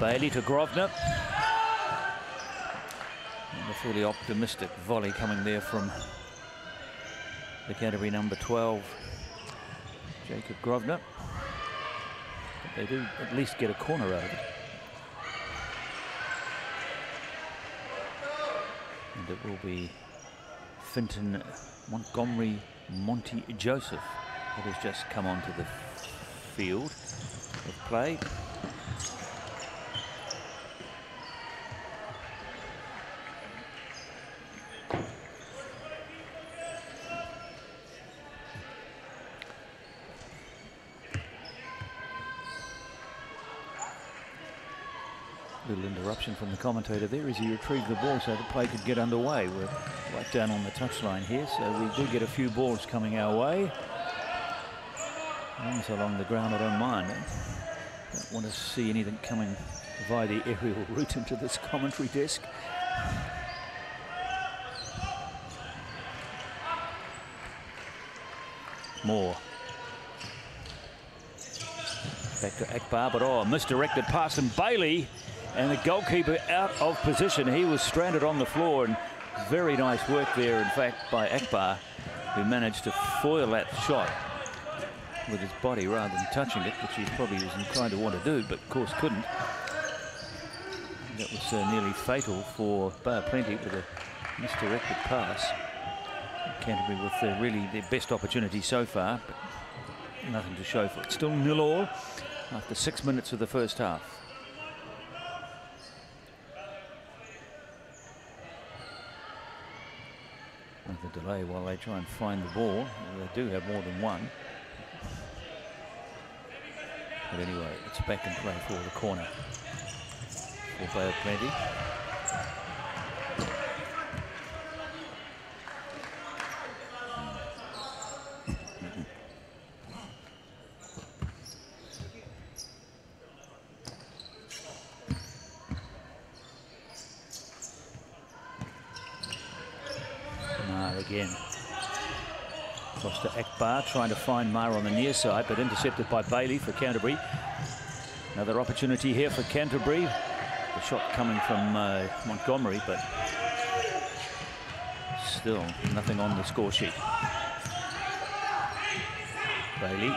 Speaker 11: Bailey to Grosvenor. And a fully optimistic volley coming there from the Canterbury number 12, Jacob Grosvenor. But they do at least get a corner out of it. And it will be Finton Montgomery Monty Joseph that has just come onto the field of play. interruption from the commentator there as he retrieved the ball so the play could get underway. We're right down on the touchline here, so we do get a few balls coming our way. Runs along the ground, I don't mind. don't want to see anything coming via the aerial route into this commentary desk. More Back to Akbar, but oh, misdirected pass and Bailey and the goalkeeper out of position. He was stranded on the floor and very nice work there, in fact, by Akbar, who managed to foil that shot with his body rather than touching it, which he probably was inclined to want to do, but of course couldn't. That was uh, nearly fatal for Bay Plenty with a misdirected pass. Canterbury with uh, really their best opportunity so far, but nothing to show for it. Still nil all after six minutes of the first half. while they try and find the ball. They do have more than one. But anyway, it's back and play for the corner.
Speaker 8: For Bay Plenty.
Speaker 11: trying to find Mara on the near side, but intercepted by Bailey for Canterbury. Another opportunity here for Canterbury. The shot coming from uh, Montgomery, but still nothing on the score sheet. Bailey.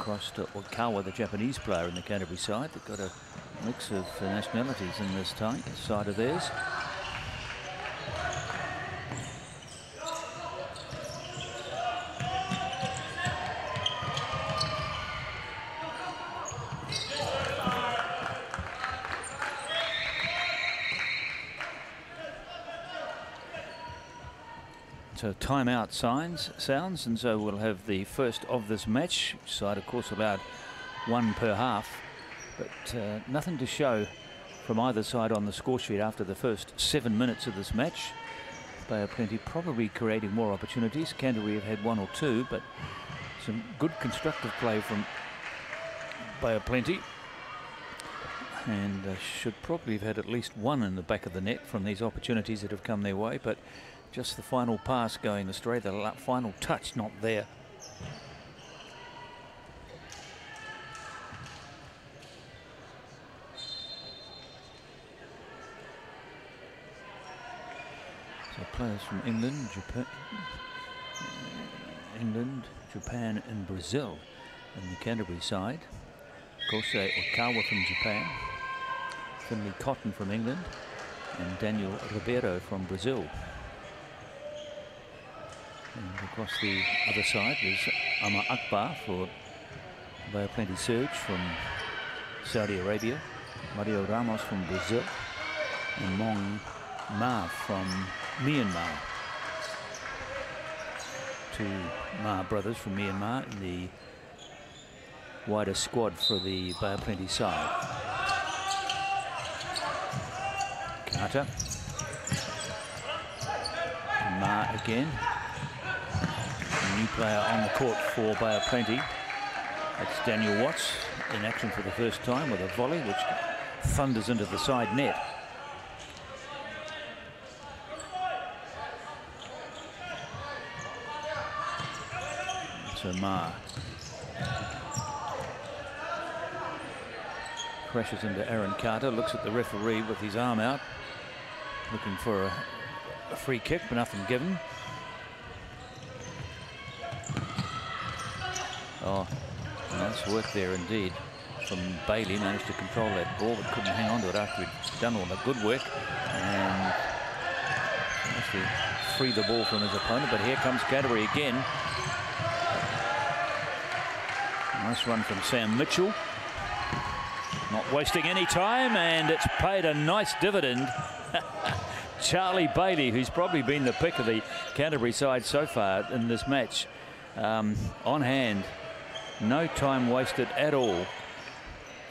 Speaker 11: Across to Oikawa, the Japanese player in the Canterbury side. They've got a mix of nationalities in this side of theirs. timeout signs sounds, and so we'll have the first of this match. Side, of course, allowed one per half, but uh, nothing to show from either side on the score sheet after the first seven minutes of this match. They plenty, probably creating more opportunities. Canterbury have had one or two, but some good constructive play from Bay of Plenty. And uh, should probably have had at least one in the back of the net from these opportunities that have come their way, but just the final pass going astray, the final touch not there. So players from England, Japan, England, Japan and Brazil in the Canterbury side. Kosei Oikawa from Japan, Finley Cotton from England, and Daniel Ribeiro from Brazil. And across the other side is Amar Akbar for Bay of Plenty Surge from Saudi Arabia, Mario Ramos from Brazil, and Mong Ma from Myanmar. Two Ma brothers from Myanmar in the wider squad for the Bay of Plenty side. Carter. Ma again new player on the court for Bay of Plenty. That's Daniel Watts in action for the first time with a volley which thunders into the side net. So Ma crashes into Aaron Carter, looks at the referee with his arm out, looking for a, a free kick, but nothing given. Oh, nice work there indeed from Bailey. Managed to control that ball, but couldn't hang on to it after he'd done all the good work. And managed to free the ball from his opponent, but here comes Canterbury again. Nice one from Sam Mitchell. Not wasting any time, and it's paid a nice dividend. Charlie Bailey, who's probably been the pick of the Canterbury side so far in this match, um, on hand no time wasted at all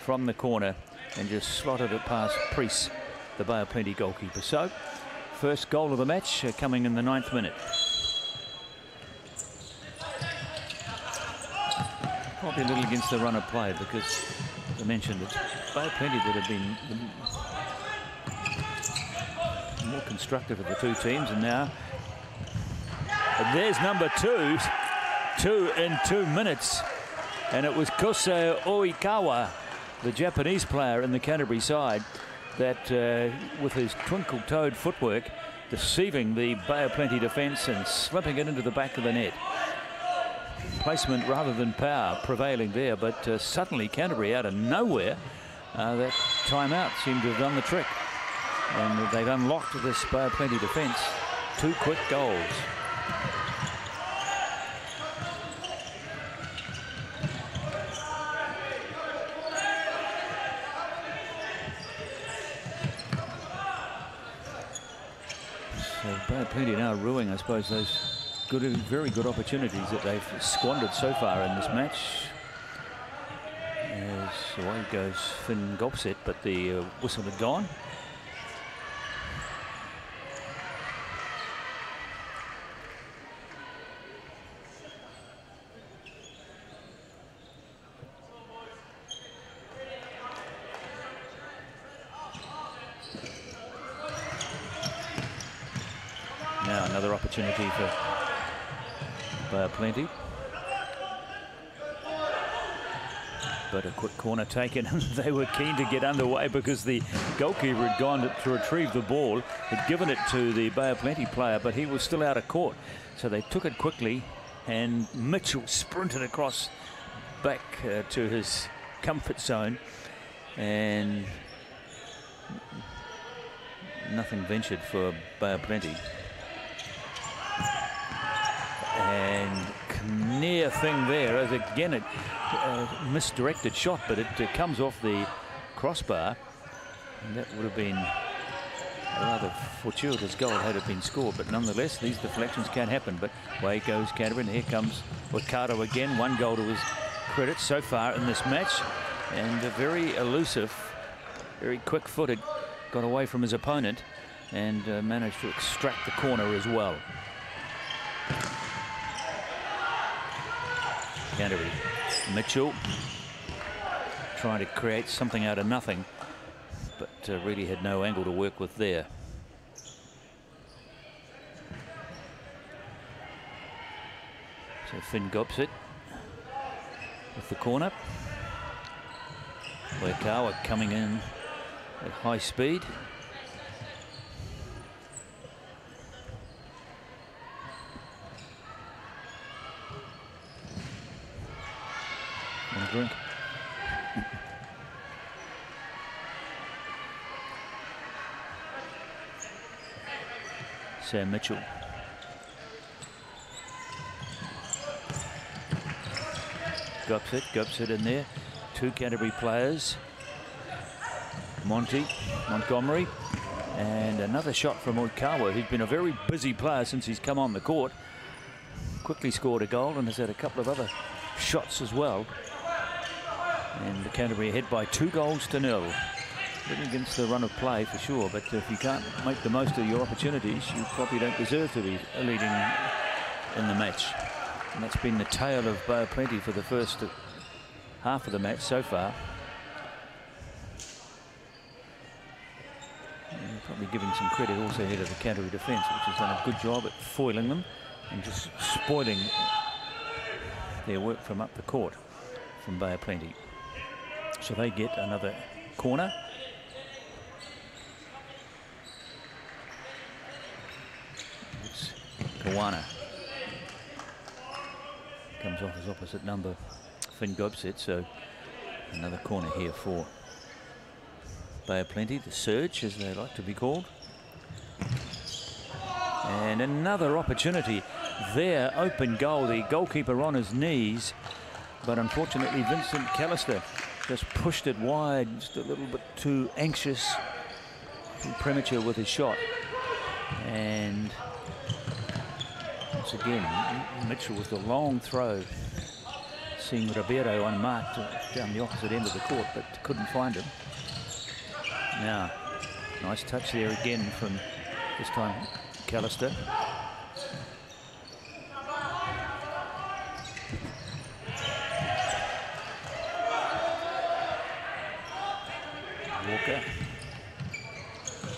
Speaker 11: from the corner and just slotted it past Priest, the Bay of Plenty goalkeeper. So, first goal of the match uh, coming in the ninth minute. Probably a little against the run of play because I mentioned it. Bay of Plenty that have been more constructive of the two teams and now and there's number two, two in two minutes. And it was Kosei Oikawa, the Japanese player in the Canterbury side, that uh, with his twinkle-toed footwork, deceiving the Bay of Plenty defence and slipping it into the back of the net. Placement rather than power prevailing there, but uh, suddenly Canterbury out of nowhere, uh, that timeout seemed to have done the trick. And they've unlocked this Bay of Plenty defence. Two quick goals. Penny now ruining, I suppose, those good, very good opportunities that they've squandered so far in this match. As away goes Finn Gopset, but the uh, whistle had gone. taken they were keen to get underway because the goalkeeper had gone to, to retrieve the ball, had given it to the Bay of Plenty player, but he was still out of court. So they took it quickly and Mitchell sprinted across back uh, to his comfort zone and nothing ventured for Bay of Plenty. And near thing there as again it uh, misdirected shot but it uh, comes off the crossbar and that would have been a rather fortuitous goal had it been scored but nonetheless these deflections can happen but way goes Canterbury and here comes Ricardo again one goal to his credit so far in this match and a very elusive very quick-footed got away from his opponent and uh, managed to extract the corner as well. Canterbury. Mitchell trying to create something out of nothing, but uh, really had no angle to work with there. So Finn it with the corner. Oikawa coming in at high speed. Want a drink? Sam Mitchell. Gups it, gups it in there. Two Canterbury players. Monty, Montgomery, and another shot from Oikawa, who's been a very busy player since he's come on the court. Quickly scored a goal and has had a couple of other shots as well. And Canterbury ahead by two goals to nil. Little against the run of play for sure, but if you can't make the most of your opportunities, you probably don't deserve to be leading in the match. And that's been the tale of Bay of Plenty for the first half of the match so far. And probably giving some credit also here to the Canterbury defence, which has done a good job at foiling them and just spoiling their work from up the court from Bay Plenty. So they get another corner. It's Kawana. Comes off his opposite number, Finn Gobset, so another corner here for Bay of Plenty, the Surge as they like to be called. And another opportunity there, open goal, the goalkeeper on his knees, but unfortunately Vincent Callister just pushed it wide, just a little bit too anxious, premature with his shot. And once again, Mitchell with the long throw, seeing Ribeiro unmarked down the opposite end of the court, but couldn't find him. Now, nice touch there again from this time Callister. Walker.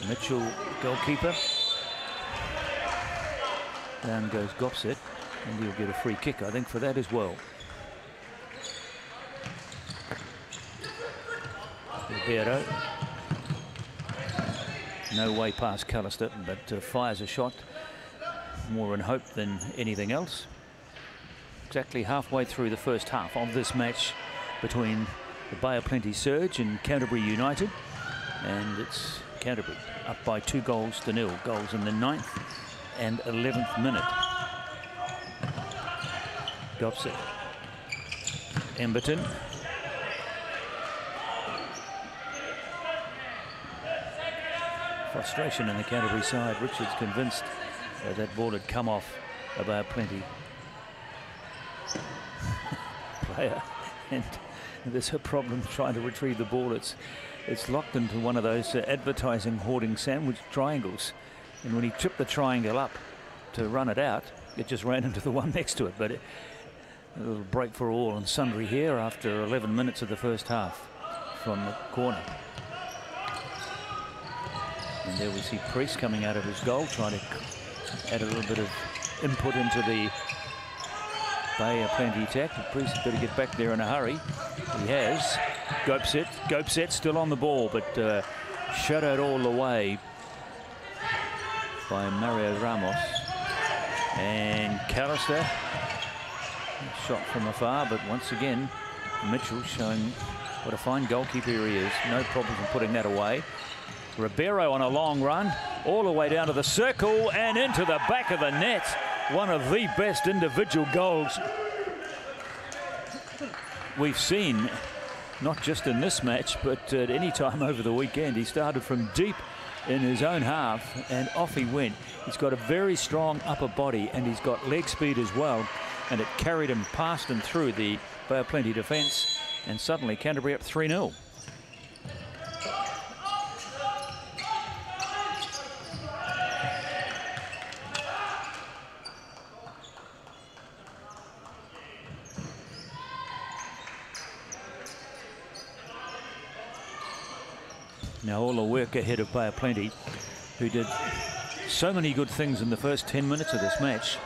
Speaker 11: Mitchell, goalkeeper. Down goes Gossett, and he'll get a free kick, I think, for that as well. Ribeiro. No way past Callister, but uh, fires a shot more in hope than anything else. Exactly halfway through the first half of this match between the plenty surge and Canterbury United. And it's Canterbury up by two goals to nil. Goals in the ninth and 11th minute. Gobset. Emberton. Frustration in the Canterbury side. Richards convinced that, that ball had come off about plenty player. and there's a problem trying to retrieve the ball. It's, it's locked into one of those uh, advertising hoarding sandwich triangles. And when he tripped the triangle up to run it out, it just ran into the one next to it. But it, a little break for all and sundry here after 11 minutes of the first half from the corner. And there we see Priest coming out of his goal, trying to add a little bit of input into the Bay of Plenty attacked. Priest better get back there in a hurry. He has. Gopeset, Gopeset still on the ball, but uh, shut out all the way by Mario Ramos. And Callister, shot from afar, but once again, Mitchell showing what a fine goalkeeper he is. No problem in putting that away. Ribeiro on a long run, all the way down to the circle and into the back of the net one of the best individual goals we've seen, not just in this match, but at any time over the weekend. He started from deep in his own half and off he went. He's got a very strong upper body and he's got leg speed as well. And it carried him past and through the Bay of Plenty defence. And suddenly Canterbury up 3 0. Now all the ahead of by Plenty, who did so many good things in the first 10 minutes of this match,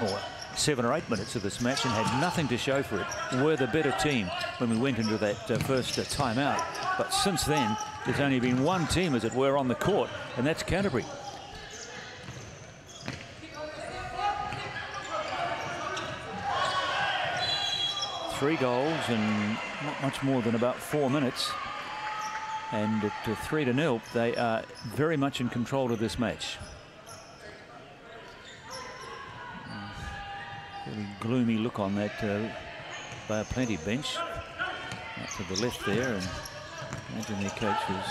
Speaker 11: or seven or eight minutes of this match, and had nothing to show for it. Were the better team when we went into that uh, first uh, timeout. But since then, there's only been one team, as it were, on the court, and that's Canterbury. Three goals in not much more than about four minutes. And to 3 to nil, they are very much in control of this match. Really gloomy look on that uh, Bay Plenty bench. Up to the left there, and imagine their coach is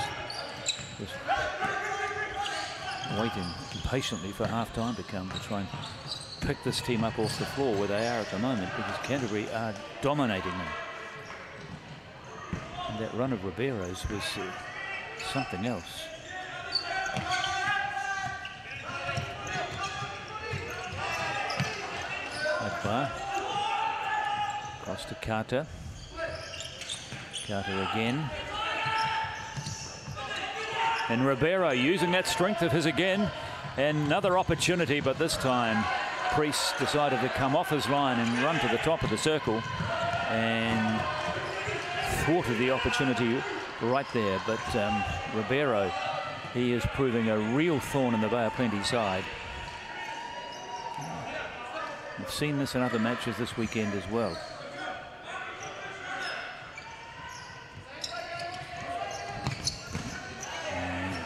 Speaker 11: just waiting impatiently for half time to come to try and pick this team up off the floor where they are at the moment because Canterbury are dominating them. And that run of Ribeiro's was uh, something else. Akbar. Across to Carter. Carter again. And Ribeiro using that strength of his again. Another opportunity, but this time Priest decided to come off his line and run to the top of the circle. And thwarted the opportunity right there. But um, Ribeiro, he is proving a real thorn in the Bay of Plenty side. We've seen this in other matches this weekend as well.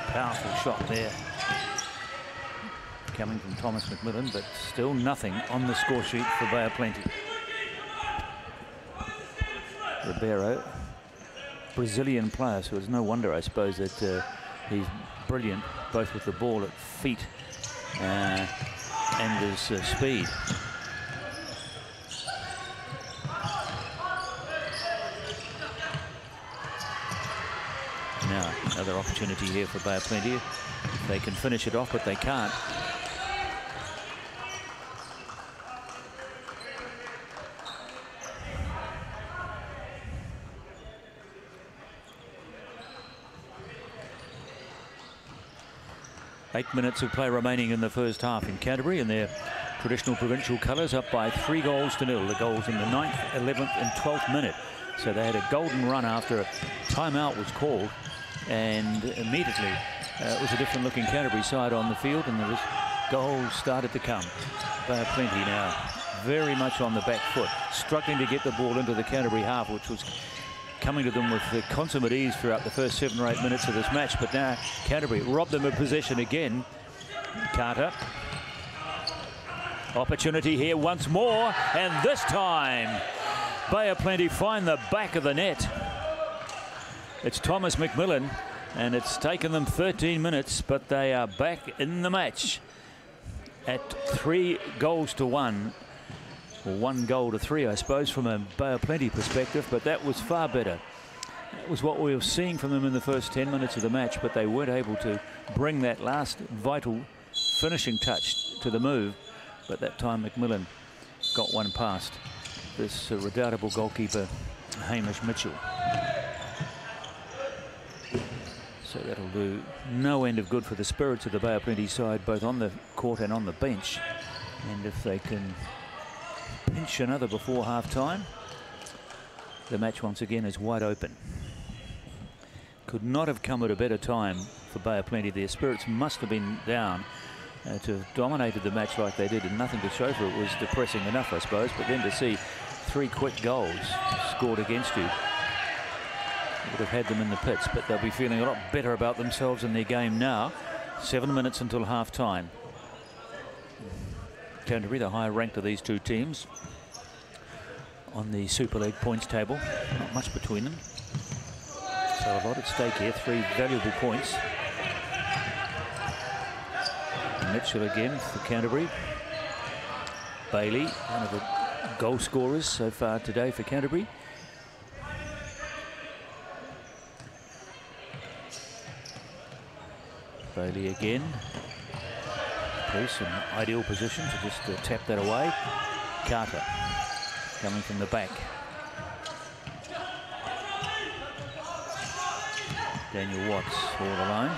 Speaker 11: powerful shot there coming from Thomas McMillan, but still nothing on the score sheet for Bay of Plenty. Ribeiro Brazilian player, so it's no wonder, I suppose, that uh, he's brilliant, both with the ball at feet uh, and his uh, speed. Now, another opportunity here for Bay of Plenty. They can finish it off, but they can't. Eight minutes of play remaining in the first half in Canterbury in their traditional provincial colours up by three goals to nil. The goals in the 9th, 11th and 12th minute. So they had a golden run after a timeout was called and immediately uh, it was a different looking Canterbury side on the field and the goals started to come. Bay of Plenty now. Very much on the back foot, struggling to get the ball into the Canterbury half, which was coming to them with the consummate ease throughout the first seven or eight minutes of this match. But now Canterbury robbed them of possession again. Carter. Opportunity here once more, and this time Bay of Plenty find the back of the net. It's Thomas McMillan, and it's taken them 13 minutes, but they are back in the match at three goals to one well, one goal to three, I suppose, from a Bay of Plenty perspective, but that was far better. That was what we were seeing from them in the first 10 minutes of the match, but they weren't able to bring that last vital finishing touch to the move. But that time McMillan got one past this uh, redoubtable goalkeeper, Hamish Mitchell. So that'll do no end of good for the spirits of the Bay of Plenty side, both on the court and on the bench. And if they can pinch another before half-time. The match once again is wide open. Could not have come at a better time for Bay of Plenty. Their spirits must have been down uh, to have dominated the match like they did and nothing to show for it was depressing enough, I suppose. But then to see three quick goals scored against you would have had them in the pits, but they'll be feeling a lot better about themselves and their game now. Seven minutes until half time. Canterbury, the higher ranked of these two teams on the Super League points table. Not much between them. So a lot at stake here, three valuable points. Mitchell again for Canterbury. Bailey, one of the goal scorers so far today for Canterbury. Bailey again, piece in ideal position to just uh, tap that away. Carter coming from the back. Daniel Watts all alone.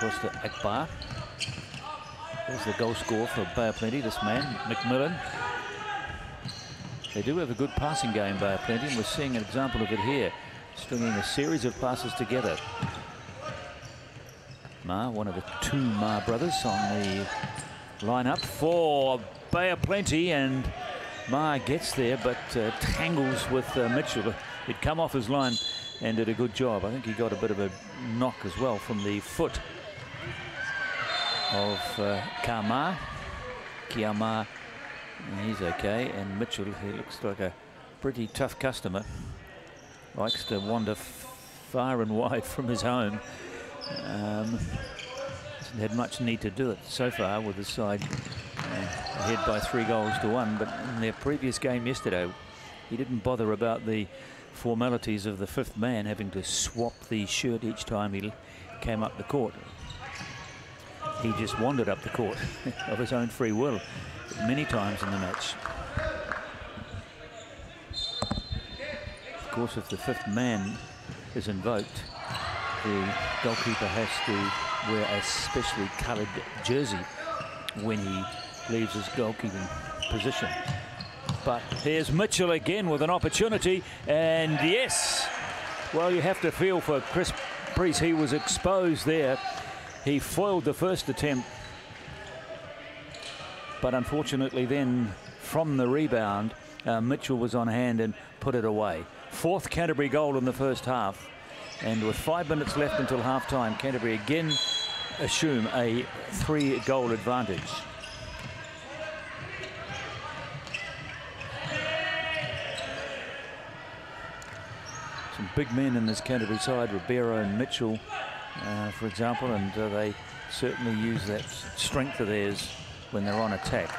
Speaker 11: Costa Akbar. There's the goal scorer for Bay Plenty, this man, McMillan. They do have a good passing game, Bay Plenty, and we're seeing an example of it here, stringing a series of passes together. Ma, one of the two Ma brothers on the lineup for Bay of Plenty, and Ma gets there but uh, tangles with uh, Mitchell. He'd come off his line and did a good job. I think he got a bit of a knock as well from the foot of uh, Kama. Kiama, he's okay. And Mitchell, he looks like a pretty tough customer. Likes to wander far and wide from his home. Um, hasn't had much need to do it so far with the side uh, ahead by three goals to one. But in their previous game yesterday, he didn't bother about the formalities of the fifth man having to swap the shirt each time he came up the court. He just wandered up the court of his own free will many times in the match. Of course, if the fifth man is invoked, the goalkeeper has to wear a specially coloured jersey when he leaves his goalkeeping position. But here's Mitchell again with an opportunity, and yes, well, you have to feel for Chris Priest. He was exposed there. He foiled the first attempt, but unfortunately then from the rebound, uh, Mitchell was on hand and put it away. Fourth Canterbury goal in the first half. And with five minutes left until half-time, Canterbury again assume a three-goal advantage. Some big men in this Canterbury side, Ribeiro and Mitchell, uh, for example, and uh, they certainly use that strength of theirs when they're on attack.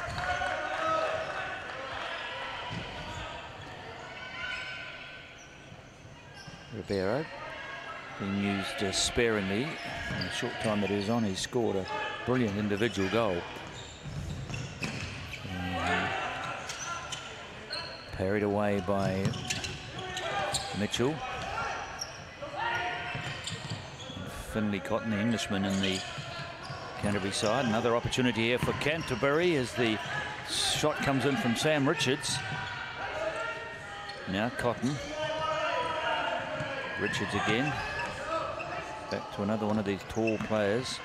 Speaker 11: Ribeiro being used uh, sparingly. In the short time that he was on, he scored a brilliant individual goal. parried away by Mitchell. Finley Cotton, the Englishman in the Canterbury side. Another opportunity here for Canterbury as the shot comes in from Sam Richards. Now Cotton. Richards again. Back to another one of these tall players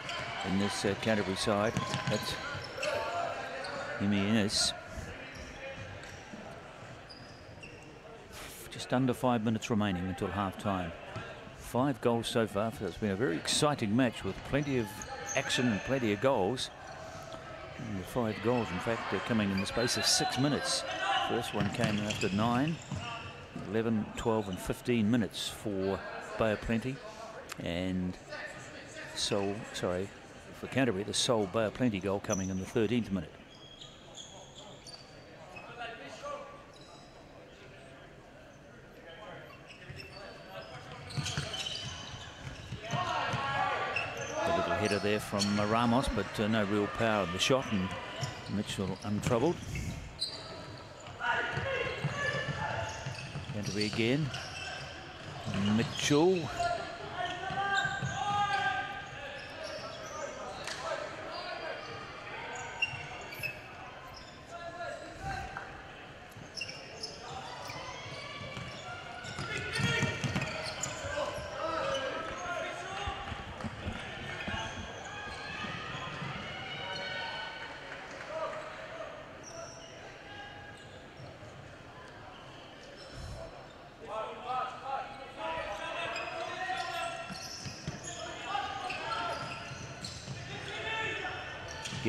Speaker 11: in this uh, Canterbury side. That's Innes. Just under five minutes remaining until half-time. Five goals so far. So it's been a very exciting match with plenty of action and plenty of goals. And five goals, in fact, are coming in the space of six minutes. First one came after nine. 11, 12 and 15 minutes for Bay of Plenty. And Sol, sorry, for Canterbury, the Sol Bay Plenty goal coming in the 13th minute. A little header there from uh, Ramos, but uh, no real power in the shot, and Mitchell untroubled. Canterbury again. Mitchell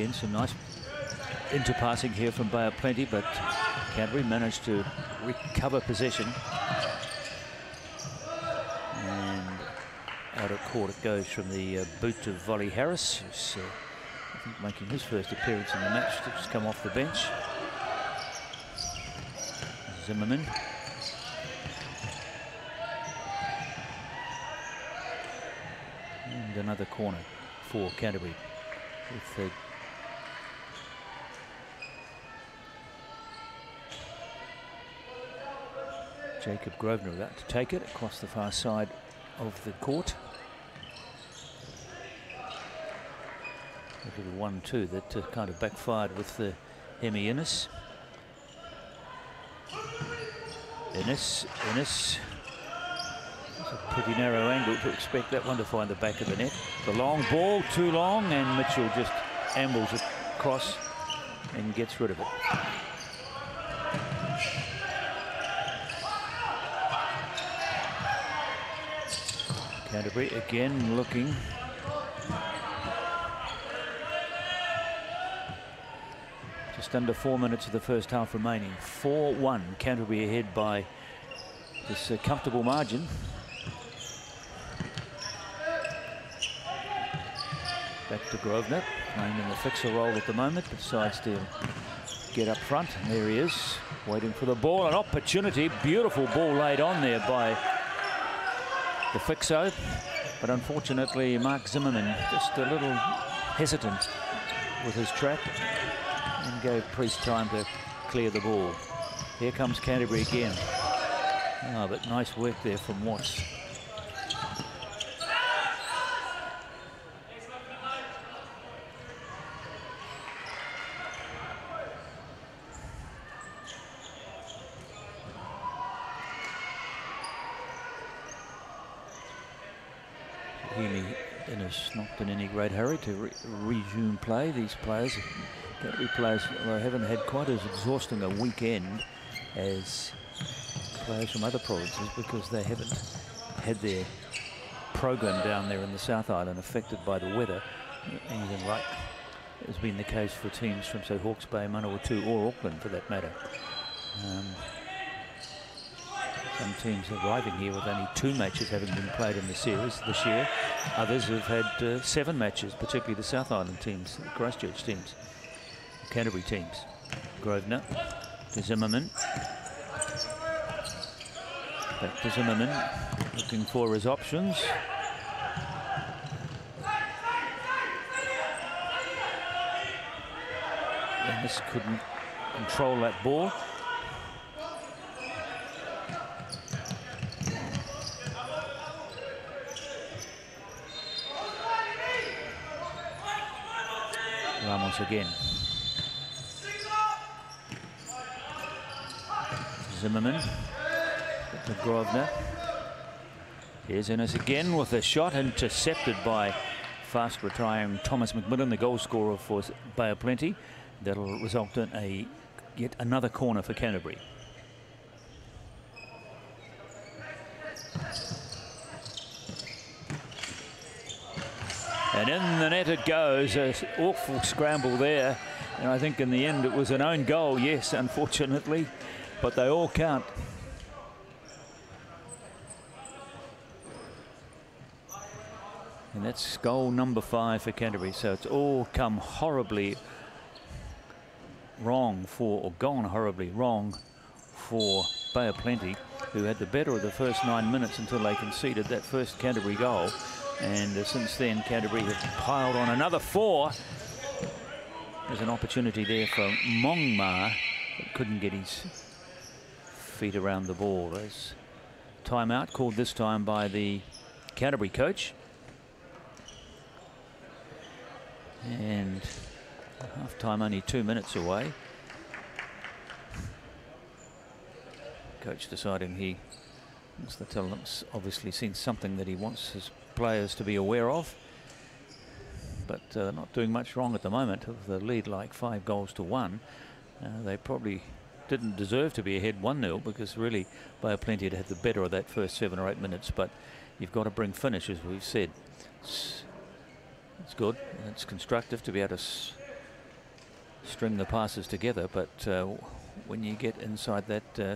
Speaker 11: Some nice interpassing here from Bay of Plenty, but Canterbury managed to recover possession. And out of court it goes from the uh, boot of Volley Harris, who's uh, I think making his first appearance in the match. Just come off the bench. Zimmerman. And another corner for Canterbury with the uh, Jacob Grosvenor about to take it across the far side of the court. A little one-two that uh, kind of backfired with the Hemi Innes. Innes, Innes. It's a pretty narrow angle to expect that one to find the back of the net. The long ball, too long, and Mitchell just ambles across and gets rid of it. Canterbury again looking. Just under four minutes of the first half remaining. 4-1 Canterbury ahead by this uh, comfortable margin. Back to Grosvenor, playing in the fixo role at the moment, but sides still get up front. And there he is, waiting for the ball. An opportunity, beautiful ball laid on there by the fixo, but unfortunately Mark Zimmerman just a little hesitant with his trap and gave Priest time to clear the ball. Here comes Canterbury again. Ah, oh, but nice work there from Watts. great hurry to re resume play. These players, Canterbury players, well, haven't had quite as exhausting a weekend as players from other provinces because they haven't had their program down there in the South Island affected by the weather, anything like has been the case for teams from, say, Hawke's Bay, Manawatū or Auckland for that matter. Um, some teams arriving here with only two matches having been played in the series this year. Others have had uh, seven matches, particularly the South Island teams, the Christchurch teams, the Canterbury teams. Grosvenor to Zimmerman. Back to Zimmerman, looking for his options. this couldn't control that ball. Ramos again. Zimmerman to Grosvenor. Here's Innes again with a shot intercepted by fast retiring Thomas McMillan, the goal scorer for Bay of Plenty. That'll result in a yet another corner for Canterbury. And in the net it goes. An awful scramble there. And I think in the end it was an own goal, yes, unfortunately. But they all count. And that's goal number five for Canterbury. So it's all come horribly wrong for, or gone horribly wrong for Bay of Plenty, who had the better of the first nine minutes until they conceded that first Canterbury goal. And uh, since then, Canterbury have piled on another four. There's an opportunity there for Mong Ma, but couldn't get his feet around the ball. There's timeout called this time by the Canterbury coach. And half time only two minutes away. Coach deciding he wants tell them, obviously seen something that he wants his players to be aware of. But uh, not doing much wrong at the moment. Of the lead like five goals to one, uh, they probably didn't deserve to be ahead 1-0 because really Bay of Plenty had had the better of that first seven or eight minutes. But you've got to bring finish, as we've said. It's, it's good. it's constructive to be able to string the passes together. But uh, when you get inside that uh,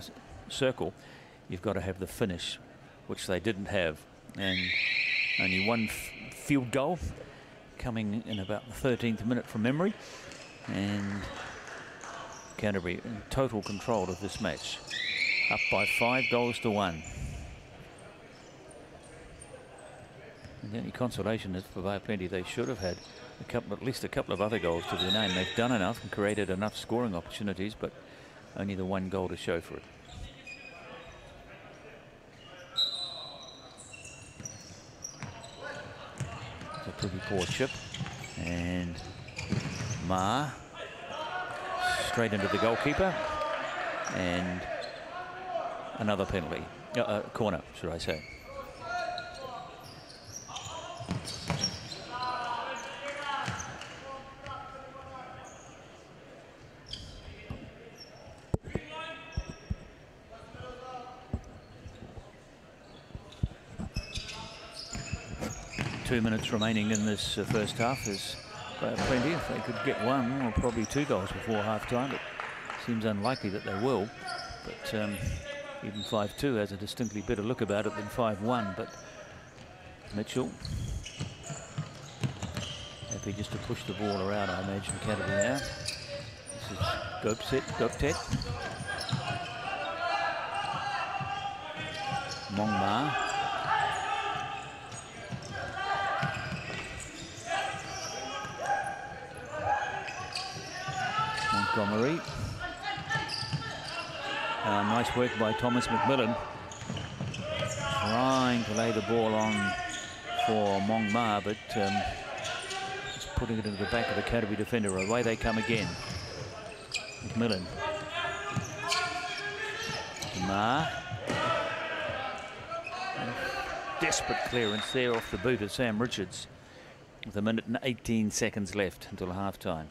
Speaker 11: circle, you've got to have the finish, which they didn't have. And only one field goal coming in about the 13th minute from memory. And Canterbury in total control of this match. Up by five goals to one. And the only consolation is for by Plenty they should have had a couple, at least a couple of other goals to their name. They've done enough and created enough scoring opportunities, but only the one goal to show for it. A pretty poor chip. And Ma straight into the goalkeeper. And another penalty. Uh, uh, corner, should I say. two minutes remaining in this uh, first half is plenty. If they could get one or probably two goals before half-time, it seems unlikely that they will. But um, even 5-2 has a distinctly better look about it than 5-1. But Mitchell happy just to push the ball around, I imagine, Canterbury now. This is Gopset, Goptet. Mong Ma Montgomery. Uh, nice work by Thomas McMillan. Trying to lay the ball on for Mong Ma, but um, just putting it into the back of the Canterbury defender. Away they come again. McMillan. Ma. Desperate clearance there off the boot of Sam Richards with a minute and 18 seconds left until half time.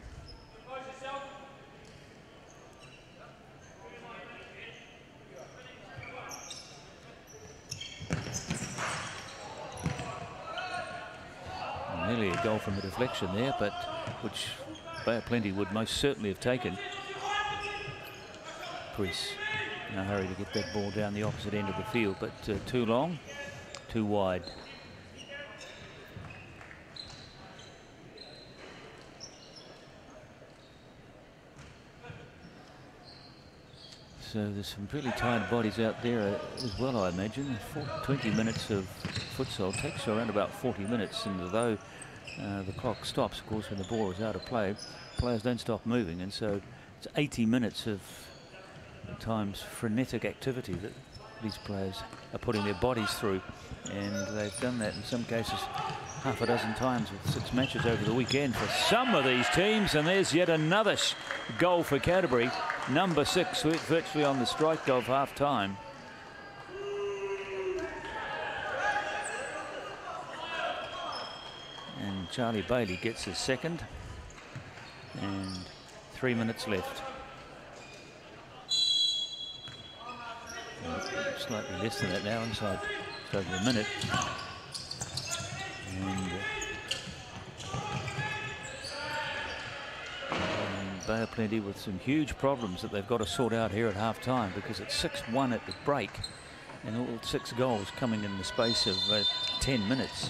Speaker 11: from the deflection there, but which Bay of Plenty would most certainly have taken. Chris, in a hurry to get that ball down the opposite end of the field, but uh, too long, too wide. So there's some pretty tired bodies out there uh, as well, I imagine. Four, 20 minutes of futsal takes around about 40 minutes, and though uh, the clock stops, of course, when the ball is out of play. Players don't stop moving, and so it's 80 minutes of times frenetic activity that these players are putting their bodies through, and they've done that in some cases half a dozen times with six matches over the weekend for some of these teams, and there's yet another goal for Canterbury. Number six, virtually on the strike of half-time. and Charlie Bailey gets his second. And three minutes left. Uh, slightly less than that now, inside just over a minute. And, and uh, Bay plenty with some huge problems that they've got to sort out here at half time because it's 6-1 at the break and all six goals coming in the space of uh, 10 minutes.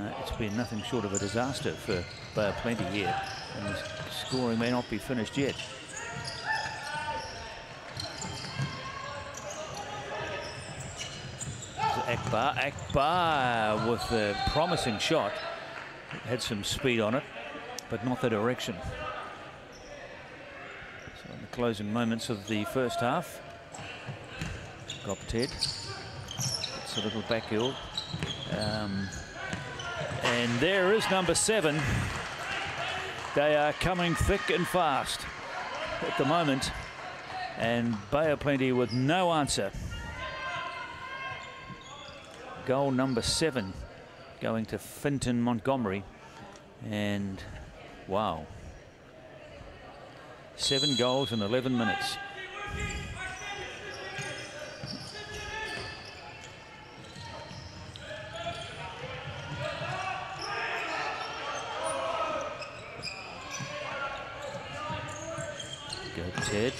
Speaker 11: Uh, it's been nothing short of a disaster for Bay of Plenty here. And the scoring may not be finished yet. Akbar, Akbar with a promising shot. It had some speed on it, but not the direction. So in the closing moments of the first half, Gopset it's a little back heel. Um, and there is number seven. They are coming thick and fast at the moment. And Bay of Plenty with no answer. Goal number seven going to Finton Montgomery. And wow. Seven goals in 11 minutes. head.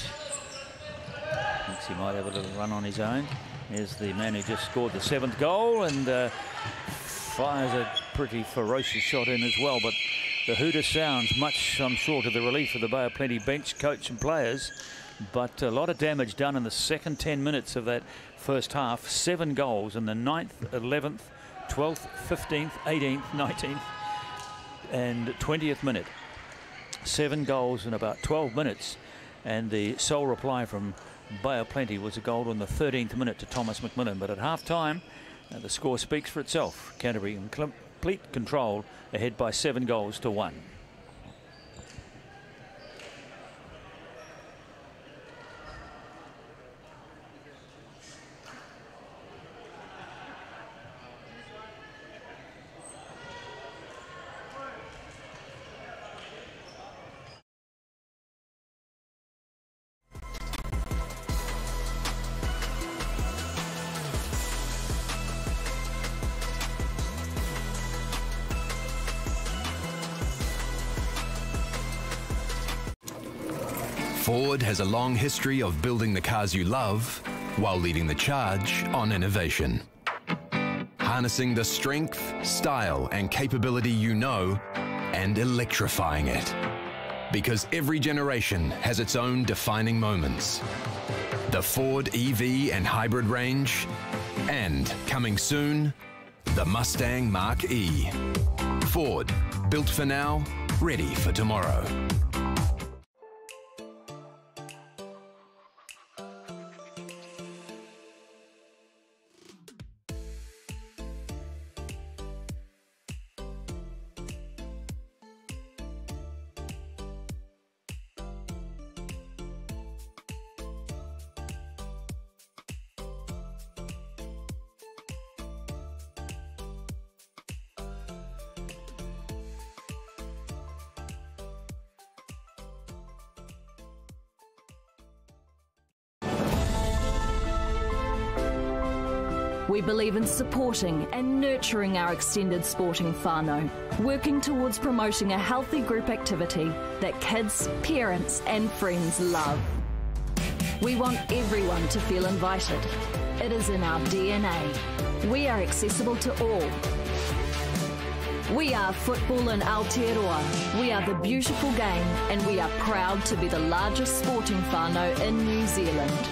Speaker 11: Thinks he might have a little run on his own. Here's the man who just scored the seventh goal and uh, fires a pretty ferocious shot in as well. But the hooter sounds much, I'm sure, to the relief of the Bay of Plenty bench, coach and players. But a lot of damage done in the second 10 minutes of that first half. Seven goals in the 9th, 11th, 12th, 15th, 18th, 19th and 20th minute. Seven goals in about 12 minutes and the sole reply from Bay of Plenty was a goal in the 13th minute to Thomas McMillan. But at half time, uh, the score speaks for itself. Canterbury in complete control ahead by seven goals to one.
Speaker 3: Ford has a long history of building the cars you love while leading the charge on innovation. Harnessing the strength, style and capability you know and electrifying it. Because every generation has its own defining moments. The Ford EV and hybrid range and, coming soon, the Mustang Mark E. Ford, built for now, ready for tomorrow.
Speaker 6: We believe in supporting and nurturing our extended sporting whānau, working towards promoting a healthy group activity that kids, parents, and friends love. We want everyone to feel invited. It is in our DNA. We are accessible to all. We are football in Aotearoa. We are the beautiful game, and we are proud to be the largest sporting whānau in New Zealand.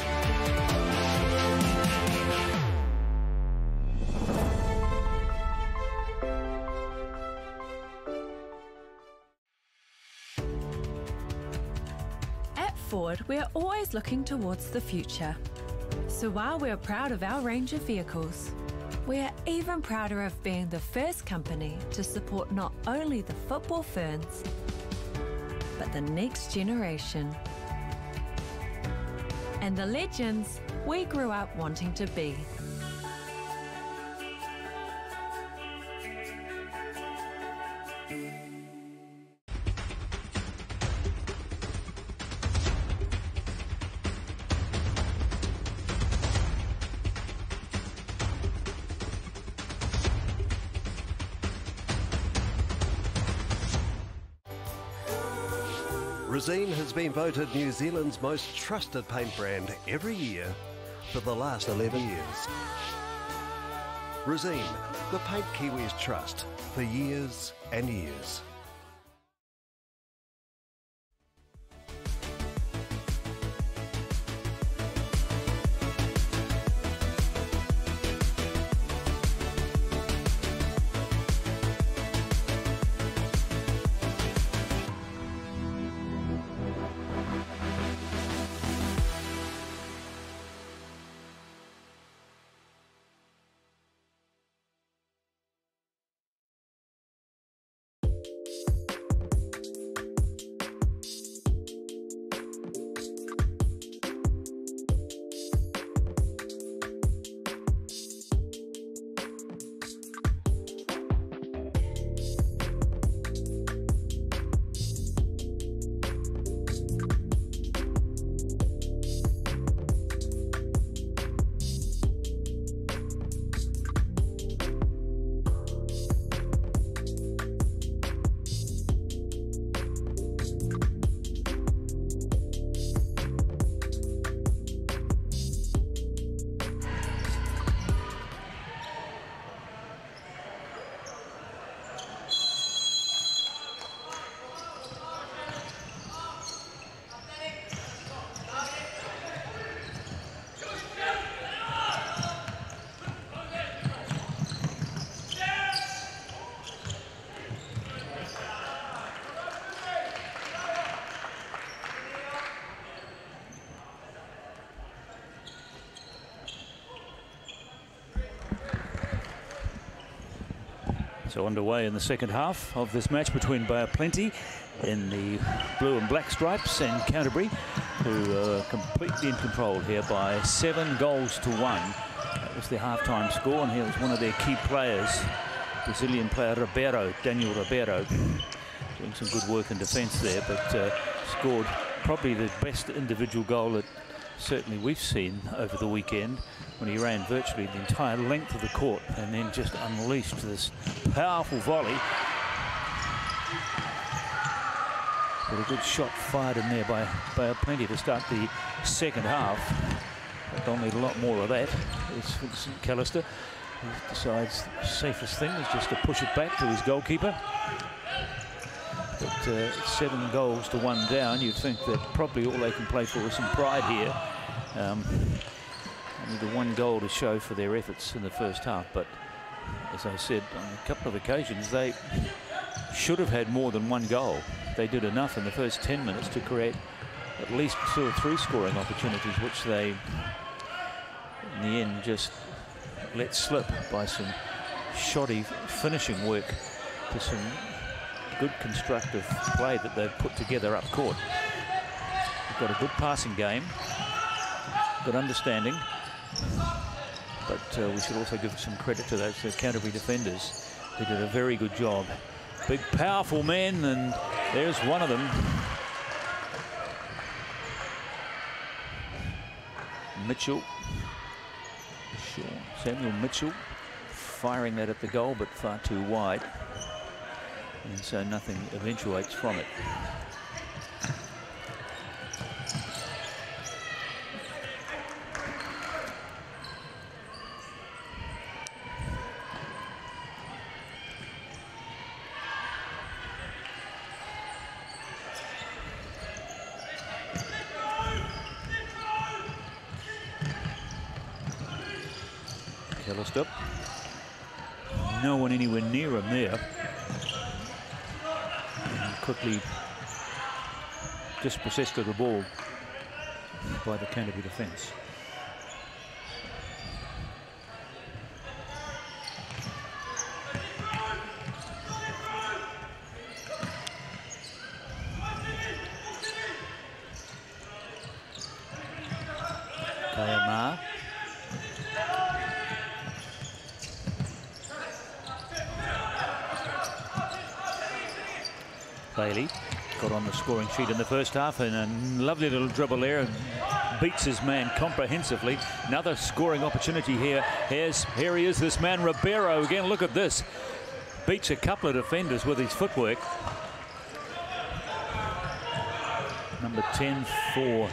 Speaker 7: looking towards the future. So while we're proud of our range of vehicles, we are even prouder of being the first company to support not only the football ferns, but the next generation. And the legends we grew up wanting to be.
Speaker 1: been voted New Zealand's most trusted paint brand every year for the last 11 years. Resene, the Paint Kiwis Trust, for years and years.
Speaker 11: So underway in the second half of this match between Bay of Plenty in the blue and black stripes and Canterbury, who are completely in control here by seven goals to one. That was their halftime score, and here was one of their key players, Brazilian player Ribeiro, Daniel Ribeiro, doing some good work in defence there, but uh, scored probably the best individual goal that certainly we've seen over the weekend when he ran virtually the entire length of the court and then just unleashed this powerful volley. But a good shot fired in there by, by Plenty to start the second half. But they'll need a lot more of that. It's Vincent Callister who decides the safest thing is just to push it back to his goalkeeper. But uh, seven goals to one down, you'd think that probably all they can play for is some pride here. Um, the one goal to show for their efforts in the first half. But as I said on a couple of occasions, they should have had more than one goal. They did enough in the first 10 minutes to create at least two or three scoring opportunities, which they, in the end, just let slip by some shoddy finishing work to some good constructive play that they've put together up court. They've got a good passing game, good understanding uh, we should also give some credit to those Canterbury defenders. They did a very good job. Big, powerful men, and there's one of them. Mitchell. Sure. Samuel Mitchell firing that at the goal, but far too wide. And so nothing eventuates from it. just of the ball by the Canterbury defence. sheet in the first half and a lovely little dribble there and beats his man comprehensively. Another scoring opportunity here. Here's, here he is, this man, Ribeiro. Again, look at this. Beats a couple of defenders with his footwork. Number 10 for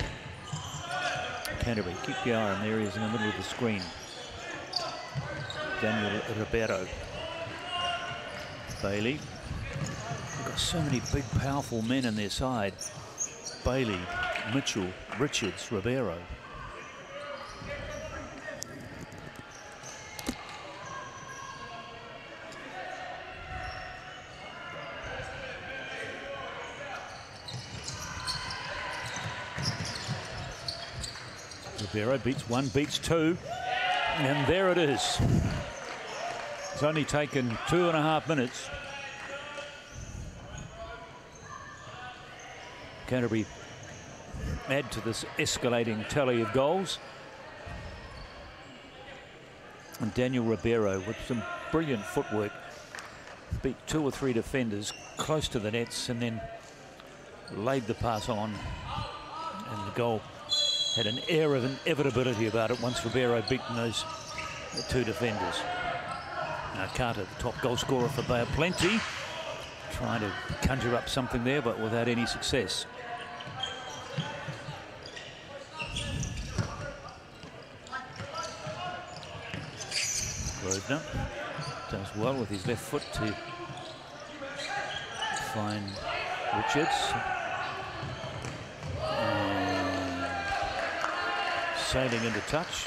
Speaker 11: Canterbury. Keep your eye on there. He is in the middle of the screen. Daniel Ribeiro. Bailey so many big, powerful men in their side. Bailey, Mitchell, Richards, Ribeiro. Ribeiro beats one, beats two, and there it is. It's only taken two and a half minutes. Canterbury add to this escalating tally of goals. And Daniel Ribeiro with some brilliant footwork beat two or three defenders close to the nets and then laid the pass on and the goal had an air of inevitability about it once Ribeiro beaten those two defenders. Now Carter, the top goal scorer for Bay of Plenty, trying to conjure up something there but without any success. Grosvenor. Does well with his left foot to find Richards. Um, sailing into touch.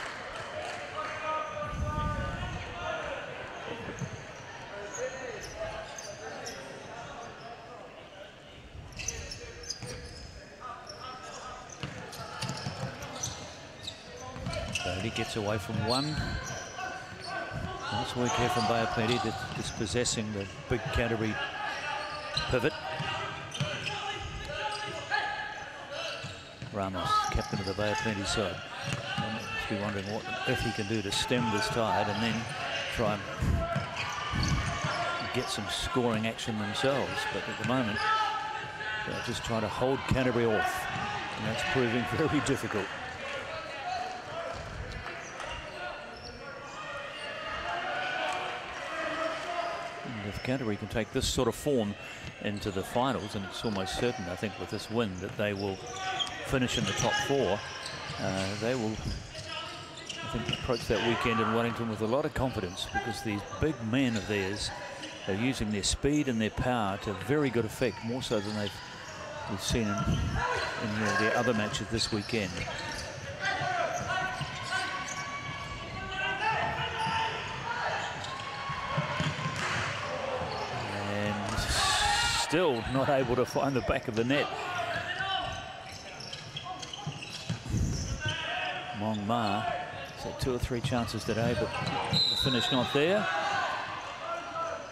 Speaker 11: Brady gets away from one. Nice work here from Plenty that is possessing the big Canterbury pivot. Ramos, captain of the Bay of Plenty side. And must be wondering what if he can do to stem this tide and then try and get some scoring action themselves. But at the moment, they're just trying to hold Canterbury off. And that's proving very difficult. Canterbury can take this sort of form into the finals, and it's almost certain, I think, with this win that they will finish in the top four. Uh, they will, I think, approach that weekend in Wellington with a lot of confidence because these big men of theirs are using their speed and their power to very good effect, more so than they've we've seen in, in their, the other matches this weekend. still not able to find the back of the net. Mong Ma so two or three chances today, but the finish not there.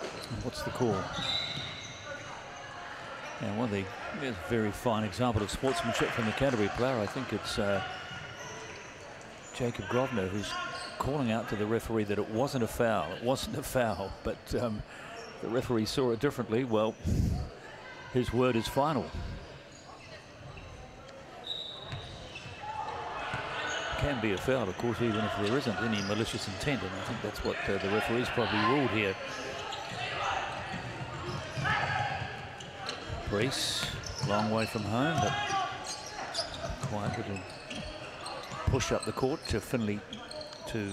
Speaker 11: And what's the call? And one of the very fine example of sportsmanship from the Canterbury player, I think it's uh, Jacob Grosvenor, who's calling out to the referee that it wasn't a foul. It wasn't a foul, but um, the referee saw it differently. Well, his word is final. Can be a foul, of course, even if there isn't any malicious intent, and I think that's what uh, the referees probably ruled here. Brees, long way from home, but quite a little push up the court to Finley to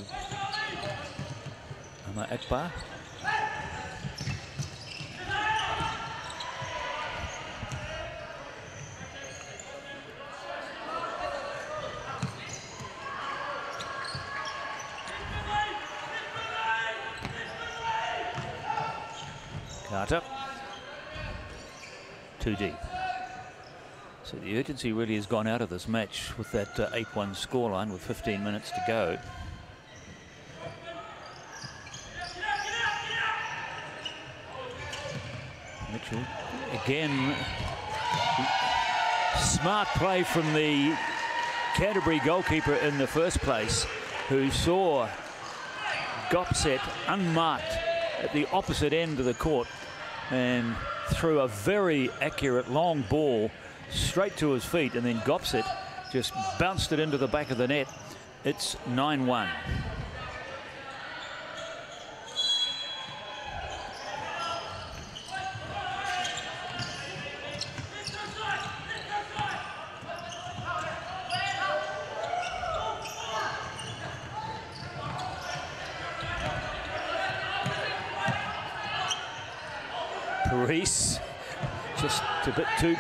Speaker 11: Ama Akbar. too deep. So the urgency really has gone out of this match with that 8-1 uh, scoreline with 15 minutes to go. Mitchell again. Smart play from the Canterbury goalkeeper in the first place who saw Gopset unmarked at the opposite end of the court and threw a very accurate long ball straight to his feet and then it, just bounced it into the back of the net. It's 9-1.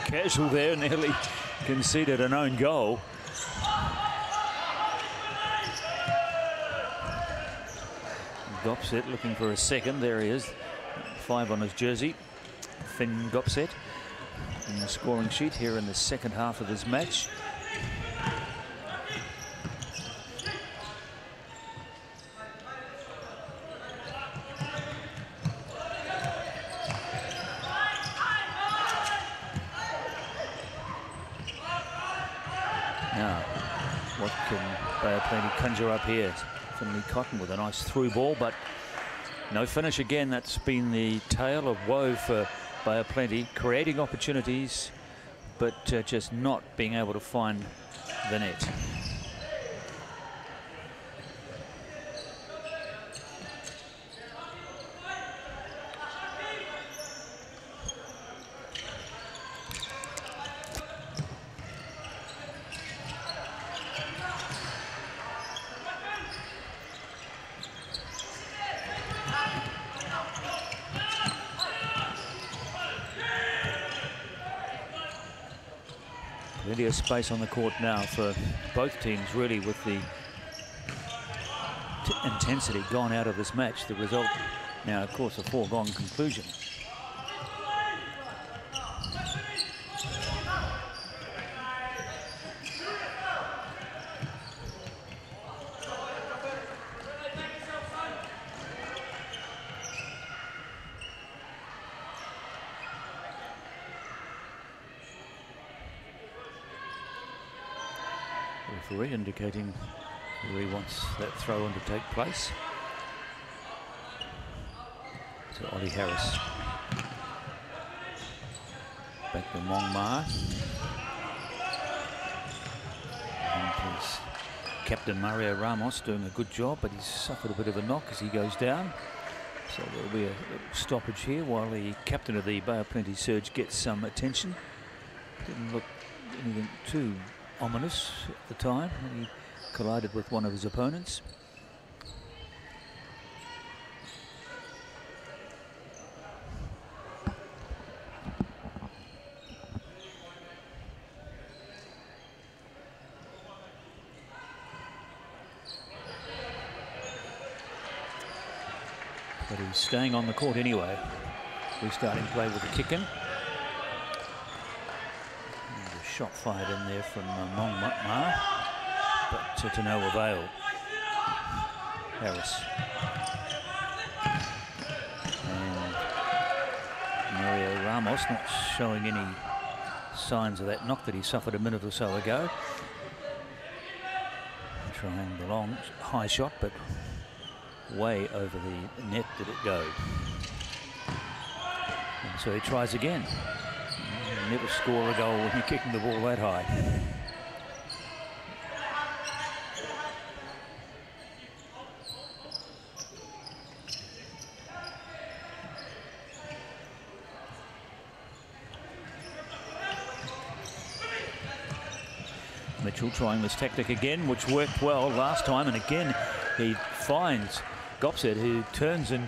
Speaker 11: casual there, nearly conceded an own goal. Gopset looking for a second. There he is. Five on his jersey. Finn Gopset in the scoring sheet here in the second half of this match. danger up here. Finley Cotton with a nice through ball, but no finish again. That's been the tale of woe for Bay of Plenty, creating opportunities, but uh, just not being able to find the net. space on the court now for both teams, really, with the intensity gone out of this match. The result now, of course, a foregone conclusion. throw to take place. So Ollie Harris. Back to Mong Ma. And his captain Mario Ramos doing a good job, but he's suffered a bit of a knock as he goes down. So there'll be a stoppage here while the captain of the Bay of Plenty Surge gets some attention. Didn't look anything too ominous at the time. He collided with one of his opponents. staying on the court anyway. Restarting play with the kick in. A shot fired in there from uh, Mong but to no avail. Harris. And Mario Ramos not showing any signs of that knock that he suffered a minute or so ago. Trying the long high shot, but way over the net did it go. And so he tries again. You never score a goal when you're kicking the ball that high. Mitchell trying this tactic again, which worked well last time, and again he finds Gopset who turns and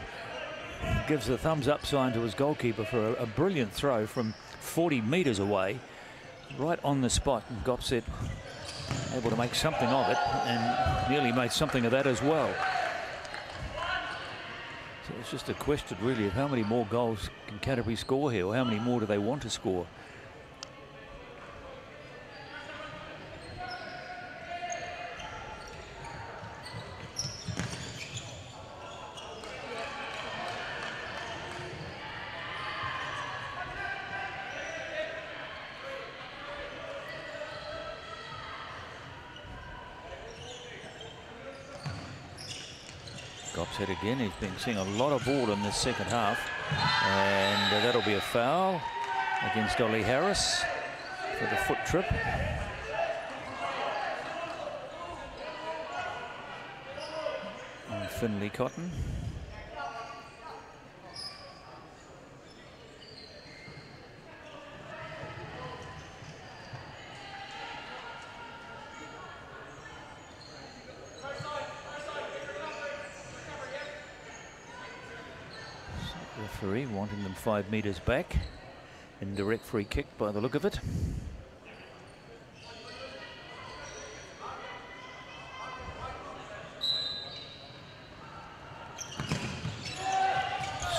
Speaker 11: gives the thumbs up sign to his goalkeeper for a, a brilliant throw from 40 metres away, right on the spot. And Gopset able to make something of it and nearly made something of that as well. So it's just a question really of how many more goals can Canterbury score here or how many more do they want to score? again. He's been seeing a lot of ball in this second half. And uh, that'll be a foul against Ollie Harris for the foot trip. And Finley Cotton. than five metres back. Indirect free kick by the look of it.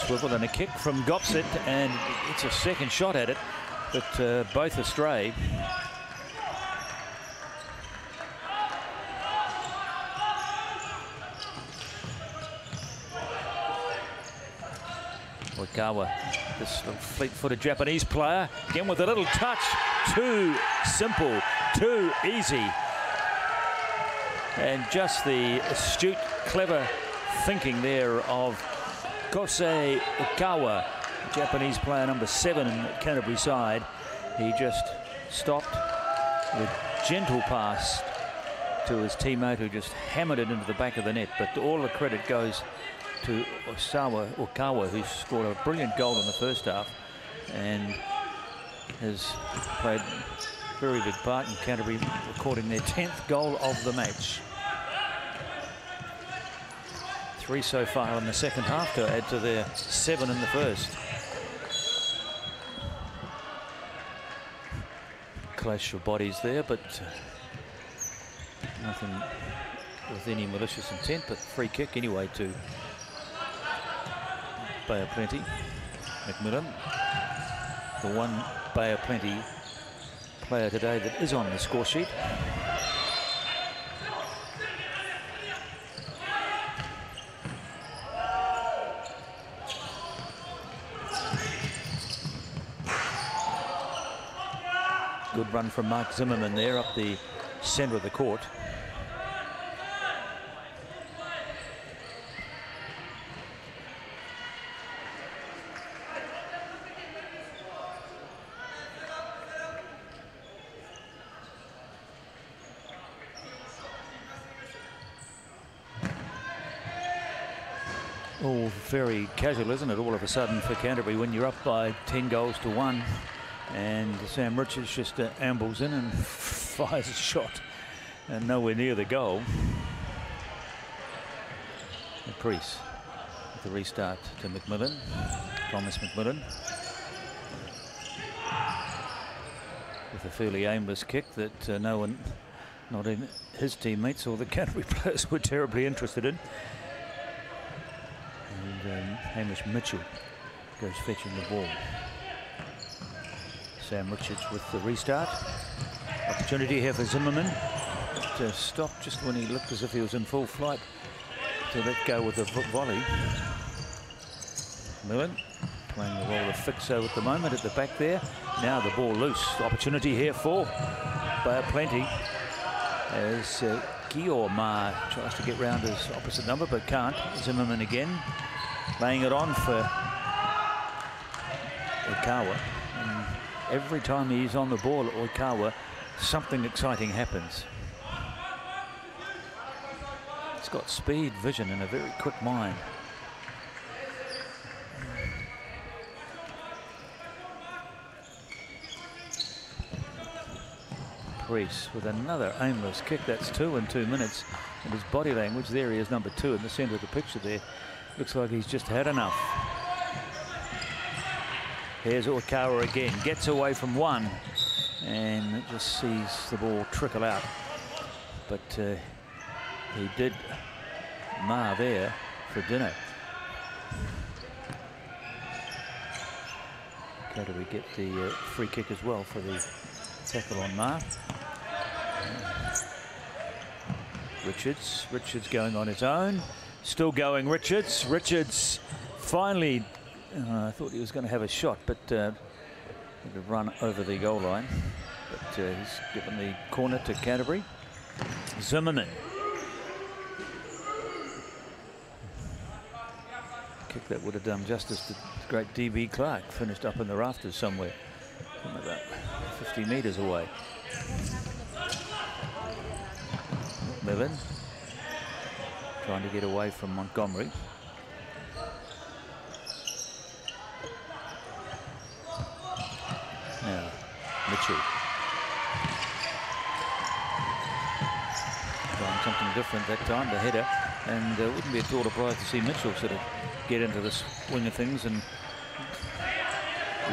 Speaker 11: Swivel and a kick from Gopset, and it's a second shot at it, but uh, both astray. Ishikawa, this fleet-footed Japanese player, again with a little touch, too simple, too easy. And just the astute, clever thinking there of Kosei Oikawa, Japanese player number seven in the Canterbury side. He just stopped with gentle pass to his teammate who just hammered it into the back of the net. But all the credit goes to Osawa Oikawa, who scored a brilliant goal in the first half and has played a very big part in Canterbury recording their 10th goal of the match. Three so far in the second half to add to their seven in the first. Clash of bodies there, but uh, nothing with any malicious intent, but free kick anyway to Bay of Plenty. McMillan, the one Bay of Plenty player today that is on the score sheet. Good run from Mark Zimmerman there up the centre of the court. casual, isn't it, all of a sudden for Canterbury when you're up by 10 goals to one and Sam Richards just uh, ambles in and fires a shot and nowhere near the goal. And Priest with the restart to McMillan, Thomas McMillan. With a fairly aimless kick that uh, no one, not even his teammates or the Canterbury players were terribly interested in. Um, Hamish Mitchell goes fetching the ball. Sam Richards with the restart. Opportunity here for Zimmerman to stop just when he looked as if he was in full flight to let go with the volley. Millen playing the role of fixer at the moment at the back there. Now the ball loose. Opportunity here for Bay of Plenty as uh, Giorma tries to get round his opposite number but can't. Zimmerman again laying it on for Oikawa. And every time he's on the ball at Oikawa, something exciting happens. He's got speed, vision, and a very quick mind. Priest with another aimless kick. That's two in two minutes. And his body language, there he is, number two in the centre of the picture there. Looks like he's just had enough. Here's Oikawa again. Gets away from one and just sees the ball trickle out. But uh, he did Ma there for dinner. How do we get the uh, free kick as well for the tackle on Ma? Richards. Richards going on his own. Still going Richards. Richards finally, uh, I thought he was going to have a shot, but uh, had to run over the goal line. But uh, he's given the corner to Canterbury. Zimmerman. Kick that would have done justice to great DB Clark, finished up in the rafters somewhere, about 50 metres away. Levin trying to get away from Montgomery. Now, Mitchell. Trying something different that time, the header. And uh, wouldn't be at all surprised to see Mitchell sort of get into the swing of things and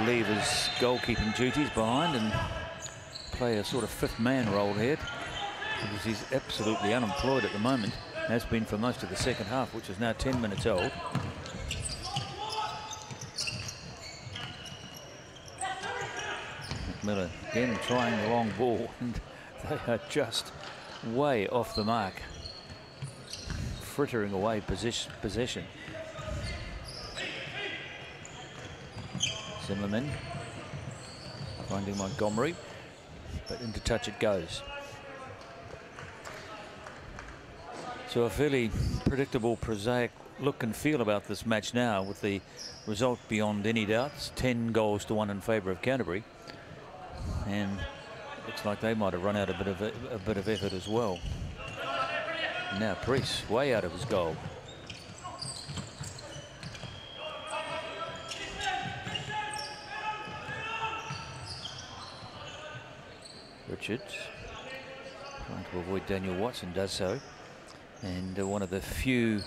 Speaker 11: leave his goalkeeping duties behind and play a sort of fifth man role here because he's absolutely unemployed at the moment. Has been for most of the second half, which is now 10 minutes old. Miller again trying the long ball, and they are just way off the mark. Frittering away position. possession. Zimmerman finding Montgomery, but into touch it goes. So a fairly predictable, prosaic look and feel about this match now with the result beyond any doubts. 10 goals to one in favour of Canterbury. And looks like they might have run out a bit of a, a bit of effort as well. Now Priest way out of his goal. Richards trying to avoid Daniel Watson does so and uh, one of the few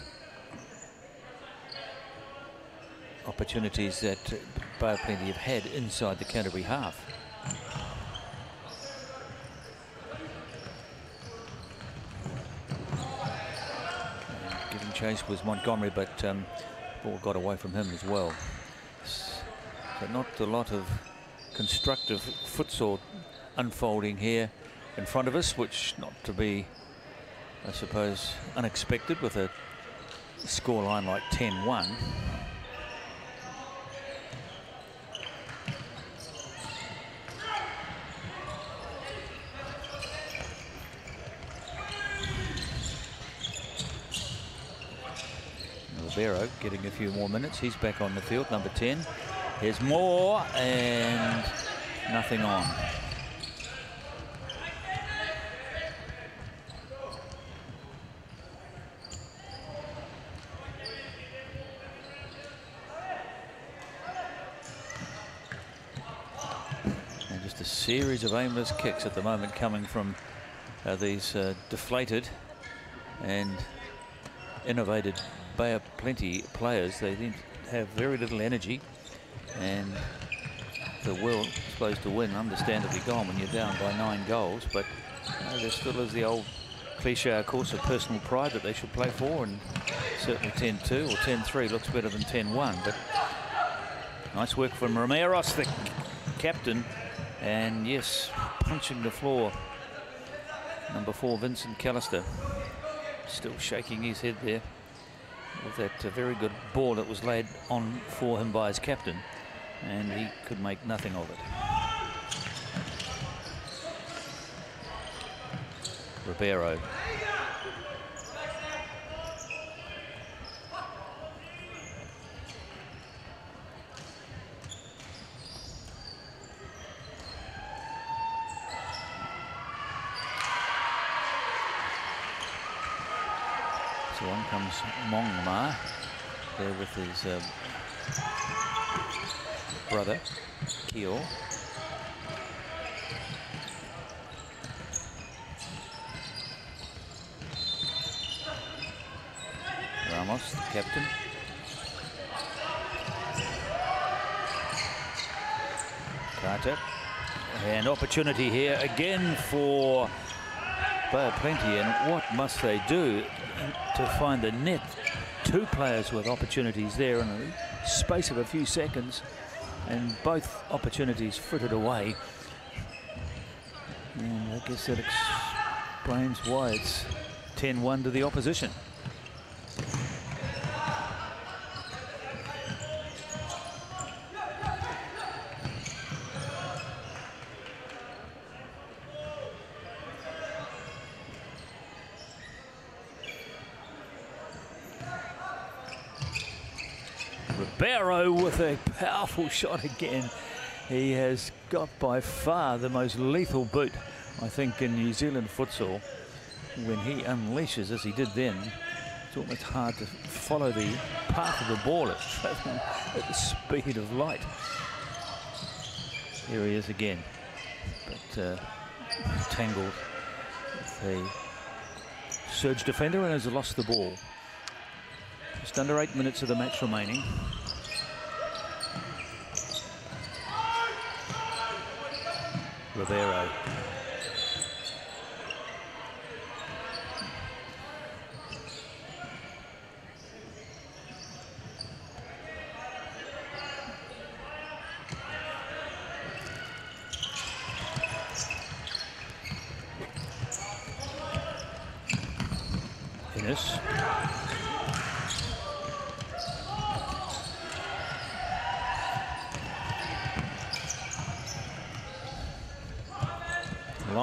Speaker 11: opportunities that Bale Plenty have had inside the Canterbury half. giving chase was Montgomery, but um, ball got away from him as well. So not a lot of constructive futsal unfolding here in front of us, which not to be I suppose, unexpected with a scoreline like 10-1. Ribeiro getting a few more minutes. He's back on the field, number 10. Here's more and nothing on. series of aimless kicks at the moment coming from uh, these uh, deflated and innovated Bay of Plenty players. They didn't have very little energy and the will supposed to win understandably gone when you're down by nine goals but you know, there still is the old cliche of course of personal pride that they should play for and certainly 10-2 or 10-3 looks better than 10-1 but nice work from Ramirez the captain and yes, punching the floor. Number four, Vincent Callister. Still shaking his head there with that uh, very good ball that was laid on for him by his captain. And he could make nothing of it. Ribeiro So on comes Mong Ma there with his um, brother, Keo. Ramos, the captain. Carter. An opportunity here again for Bay of Plenty, and what must they do to find the net? Two players with opportunities there in a space of a few seconds, and both opportunities frittered away. And I guess that explains why it's 10-1 to the opposition. Arrow with a powerful shot again. He has got by far the most lethal boot, I think, in New Zealand futsal. When he unleashes, as he did then, it's almost hard to follow the path of the ball. It's traveling at the speed of light. Here he is again, but uh, tangled with the surge defender and has lost the ball. Just under eight minutes of the match remaining. Ribeiro.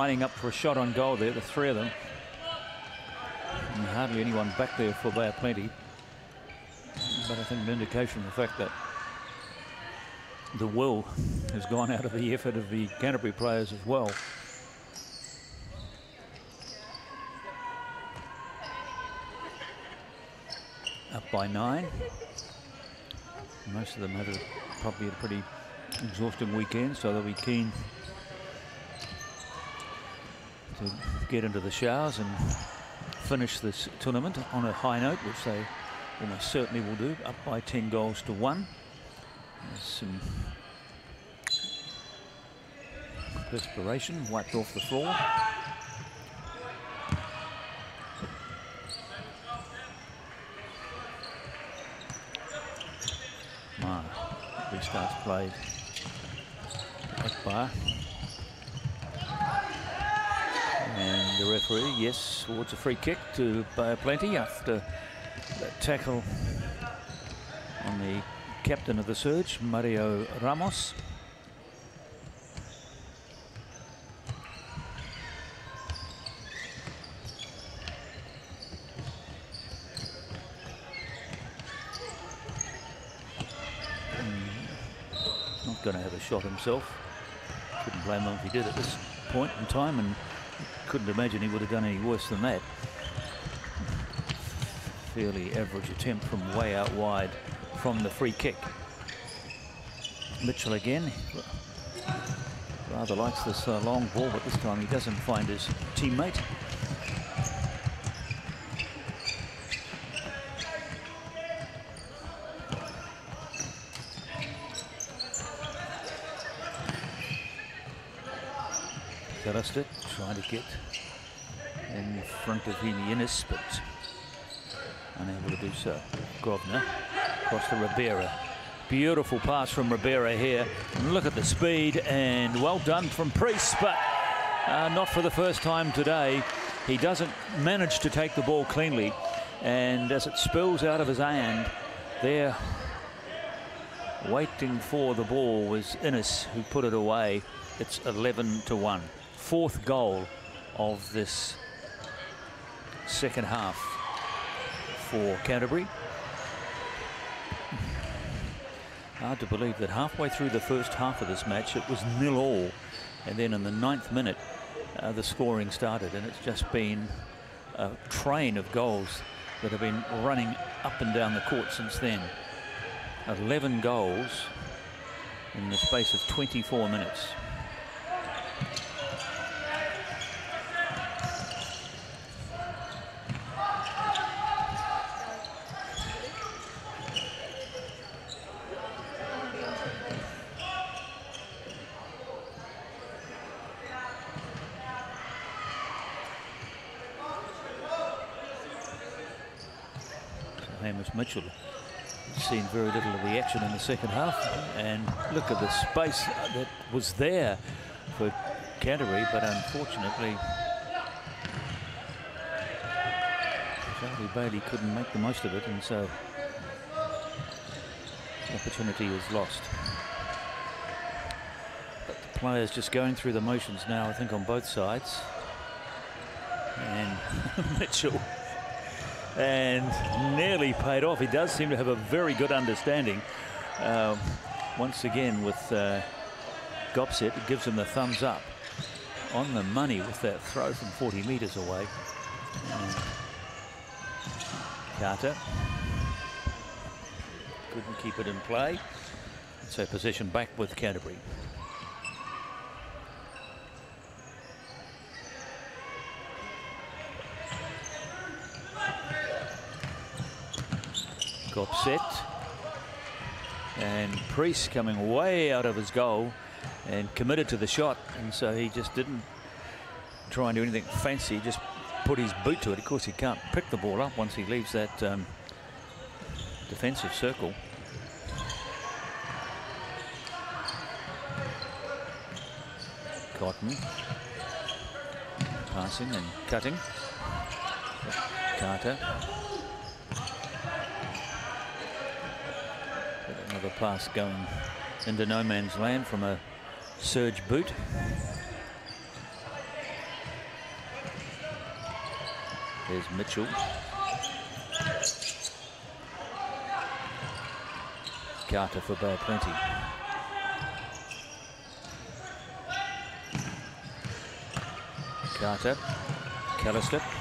Speaker 11: lining up for a shot on goal there, the three of them. And hardly anyone back there for Bay Plenty. But I think an indication of the fact that the will has gone out of the effort of the Canterbury players as well. Up by nine. Most of them had a, probably a pretty exhausting weekend, so they'll be keen to get into the showers and finish this tournament on a high note, which they almost certainly will do, up by 10 goals to one. There's some perspiration wiped off the floor. Ma ah, restarts play. Akbar And the referee, yes, awards a free kick to Bay of Plenty after that tackle on the captain of the Surge, Mario Ramos. Not going to have a shot himself. Couldn't blame him if he did at this point in time. And couldn't imagine he would have done any worse than that. Fairly average attempt from way out wide from the free kick. Mitchell again. Rather likes this uh, long ball, but this time he doesn't find his teammate. Arrested trying to get in front of Hemi Innes, but unable to do so. Grosvenor across to Ribeiro. Beautiful pass from Ribeiro here. Look at the speed and well done from Priest, but uh, not for the first time today. He doesn't manage to take the ball cleanly, and as it spills out of his hand, there waiting for the ball was Innes, who put it away. It's 11 to 1 fourth goal of this second half for Canterbury. Hard to believe that halfway through the first half of this match it was nil all and then in the ninth minute uh, the scoring started and it's just been a train of goals that have been running up and down the court since then. 11 goals in the space of 24 minutes. Mitchell. seen very little of the action in the second half. And look at the space that was there for Canterbury, but unfortunately, Charlie Bailey couldn't make the most of it, and so the opportunity was lost. But the players just going through the motions now, I think, on both sides. And Mitchell and nearly paid off. He does seem to have a very good understanding. Um, once again with uh, it gives him the thumbs up on the money with that throw from 40 metres away. Carter couldn't keep it in play. So possession back with Canterbury. set. And Priest coming way out of his goal and committed to the shot. And so he just didn't try and do anything fancy, he just put his boot to it. Of course, he can't pick the ball up once he leaves that um, defensive circle. Cotton passing and cutting. Carter of a pass going into no man's land from a surge boot. There's Mitchell. Carter for Bale Plenty.
Speaker 8: Carter, Callister,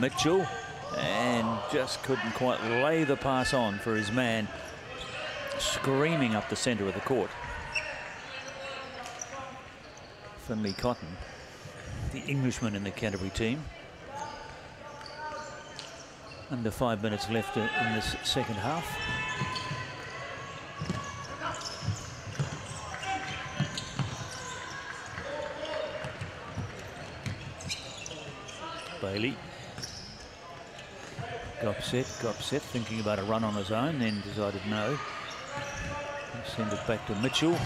Speaker 11: Mitchell and just couldn't quite lay the pass on for his man screaming up the centre of the court. Finley Cotton, the Englishman in the Canterbury team. Under five minutes left in this second half. got set thinking about a run on his own, then decided no. Send it back to Mitchell.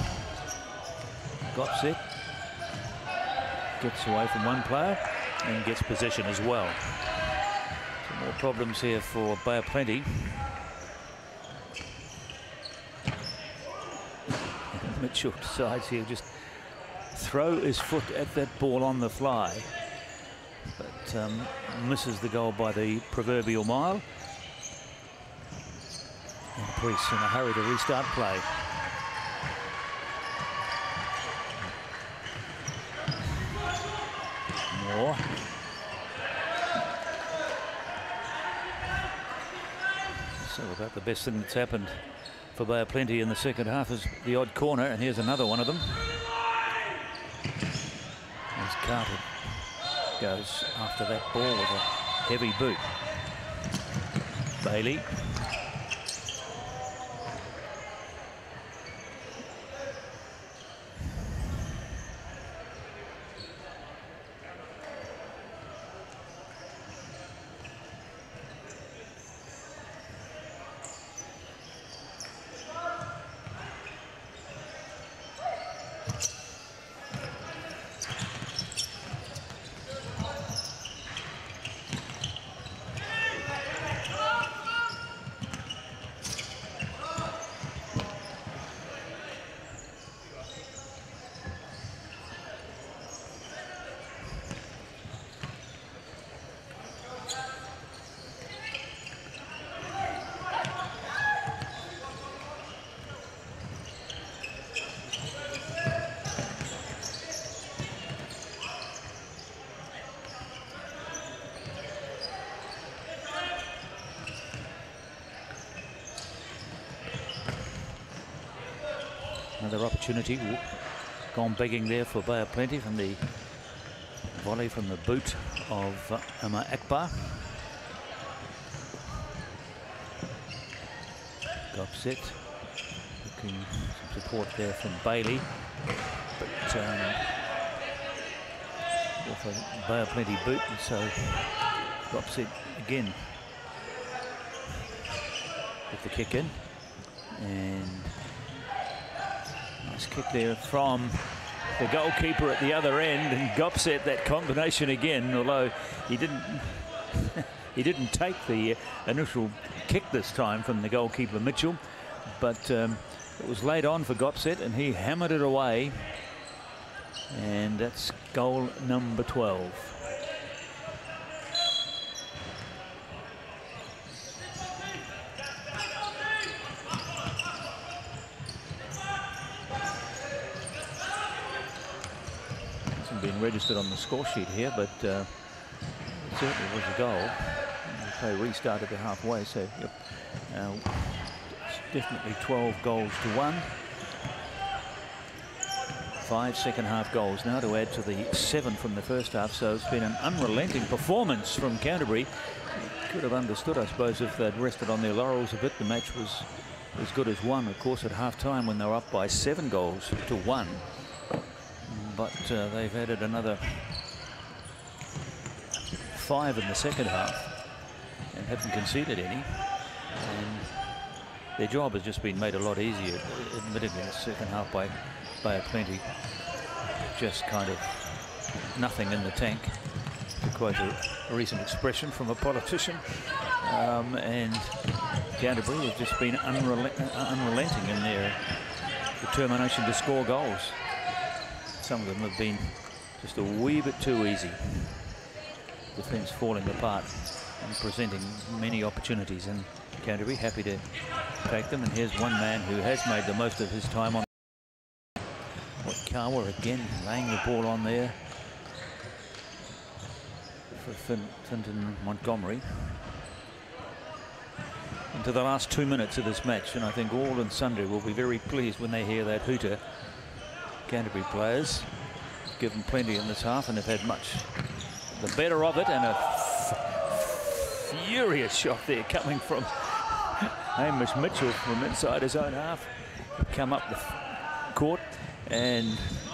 Speaker 11: Got set. Gets away from one player and gets position as well. Some more problems here for Bay Plenty. Mitchell decides he'll just throw his foot at that ball on the fly. But um, misses the goal by the proverbial mile. And Priest in a hurry to restart play. Moore. So about the best thing that's happened for Bay of Plenty in the second half is the odd corner, and here's another one of them. It's Carter goes after that ball with a heavy boot. Bailey opportunity. Gone begging there for Bay of Plenty from the volley from the boot of uh, Emma Akbar. it. looking some support there from Bailey, but um, off a Bay of Plenty boot, and so it again with the kick in and kick there from the goalkeeper at the other end and Gopset that combination again, although he didn't he didn't take the initial kick this time from the goalkeeper Mitchell, but um, it was laid on for Gopset and he hammered it away. And that's goal number 12. listed on the score sheet here, but uh, it certainly was a goal. They restarted the halfway, so yep, uh, definitely 12 goals to one. Five second half goals now to add to the seven from the first half, so it's been an unrelenting performance from Canterbury. Could have understood, I suppose, if they'd rested on their laurels a bit. The match was as good as one, of course, at half time when they were up by seven goals to one but uh, they've added another five in the second half and haven't conceded any. And their job has just been made a lot easier, admittedly, in the second half by, by a plenty. Just kind of nothing in the tank, to quote a, a recent expression from a politician. Um, and Canterbury have just been unrel uh, unrelenting in their determination to score goals some of them have been just a wee bit too easy Defence falling apart and presenting many opportunities and Canterbury happy to take them and here's one man who has made the most of his time on Oikawa again laying the ball on there for fin Finton Montgomery into the last two minutes of this match and I think all and sundry will be very pleased when they hear that hooter Canterbury players given plenty in this half and have had much the better of it and a furious shot there coming from Hamish Mitchell from inside his own half come up the court and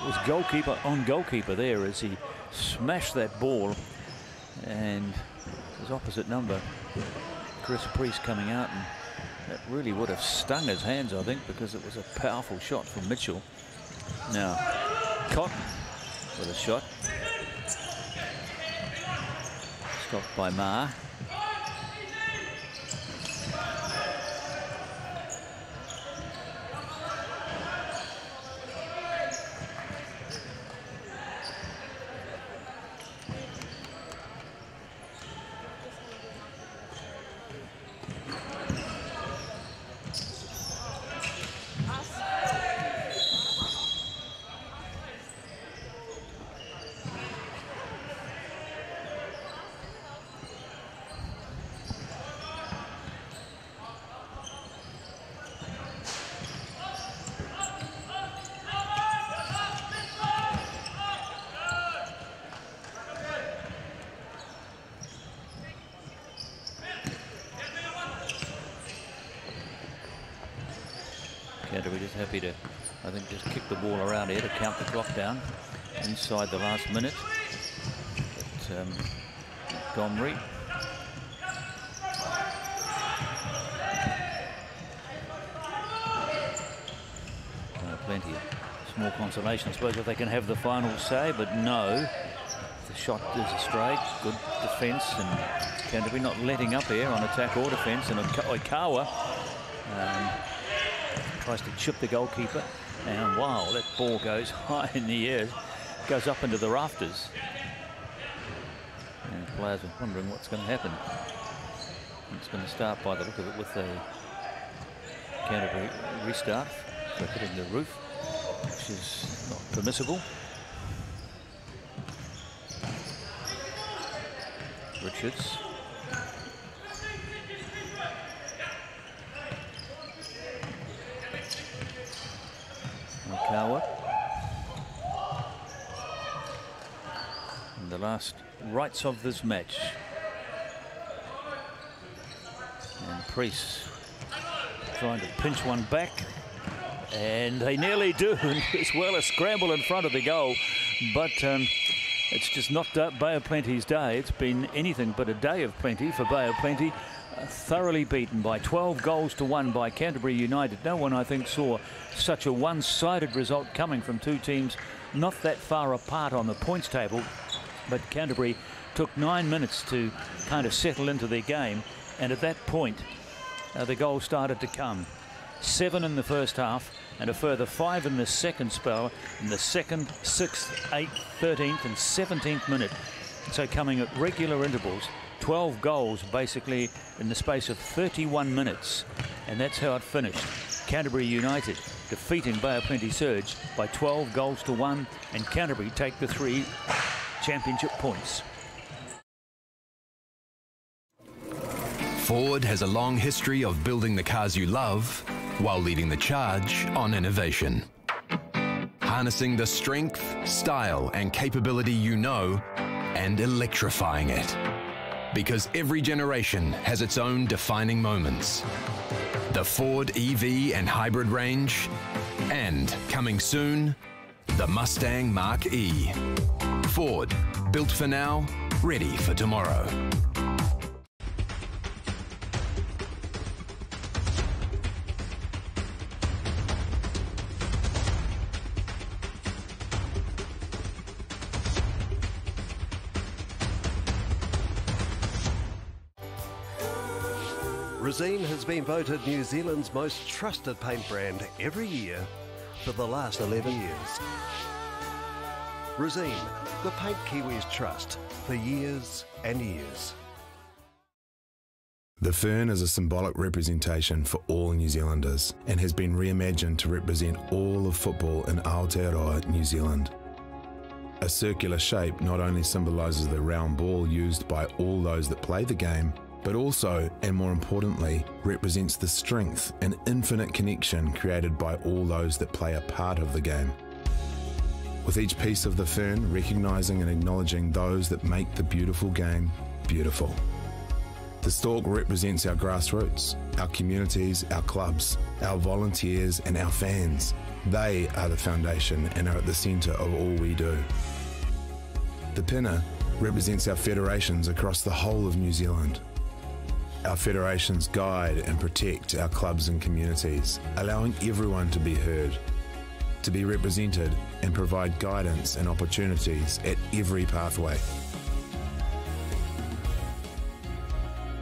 Speaker 11: was goalkeeper on goalkeeper there as he smashed that ball and his opposite number Chris Priest coming out and that really would have stung his hands I think because it was a powerful shot from Mitchell now, cock with a shot. Stopped by Ma. inside the last minute. But, um, Montgomery. Uh, plenty of small consolation, I suppose, if they can have the final say, but no. The shot is a straight, good defence, and Canterbury not letting up here on attack or defence, and Oikawa um, tries to chip the goalkeeper, and wow, that ball goes high in the air goes up into the rafters. And players are wondering what's going to happen. It's going to start by the look of it with a Canterbury restart for hitting the roof, which is not permissible. Richards highlights of this match. And Priest trying to pinch one back. And they nearly do, as well as scramble in front of the goal. But um, it's just not Bay of Plenty's day. It's been anything but a day of plenty for Bay of Plenty. Uh, thoroughly beaten by 12 goals to one by Canterbury United. No one, I think, saw such a one-sided result coming from two teams not that far apart on the points table but Canterbury took nine minutes to kind of settle into their game. And at that point, uh, the goals started to come. Seven in the first half and a further five in the second spell in the second, sixth, eighth, 13th and 17th minute. So coming at regular intervals, 12 goals basically in the space of 31 minutes. And that's how it finished. Canterbury United defeating Bay of Plenty Surge by 12 goals to one and Canterbury take the three championship points.
Speaker 3: Ford has a long history of building the cars you love while leading the charge on innovation. Harnessing the strength, style and capability you know and electrifying it. Because every generation has its own defining moments. The Ford EV and hybrid range and, coming soon, the Mustang Mark E. Ford, built for now, ready for tomorrow.
Speaker 1: Resene has been voted New Zealand's most trusted paint brand every year for the last 11 years. Resene, the Paint Kiwis Trust, for years and years.
Speaker 9: The fern is a symbolic representation for all New Zealanders and has been reimagined to represent all of football in Aotearoa, New Zealand. A circular shape not only symbolises the round ball used by all those that play the game, but also, and more importantly, represents the strength and infinite connection created by all those that play a part of the game. With each piece of the fern, recognising and acknowledging those that make the beautiful game beautiful. The stalk represents our grassroots, our communities, our clubs, our volunteers, and our fans. They are the foundation and are at the centre of all we do. The pinna represents our federations across the whole of New Zealand. Our federations guide and protect our clubs and communities, allowing everyone to be heard, to be represented, and provide guidance and opportunities at every pathway.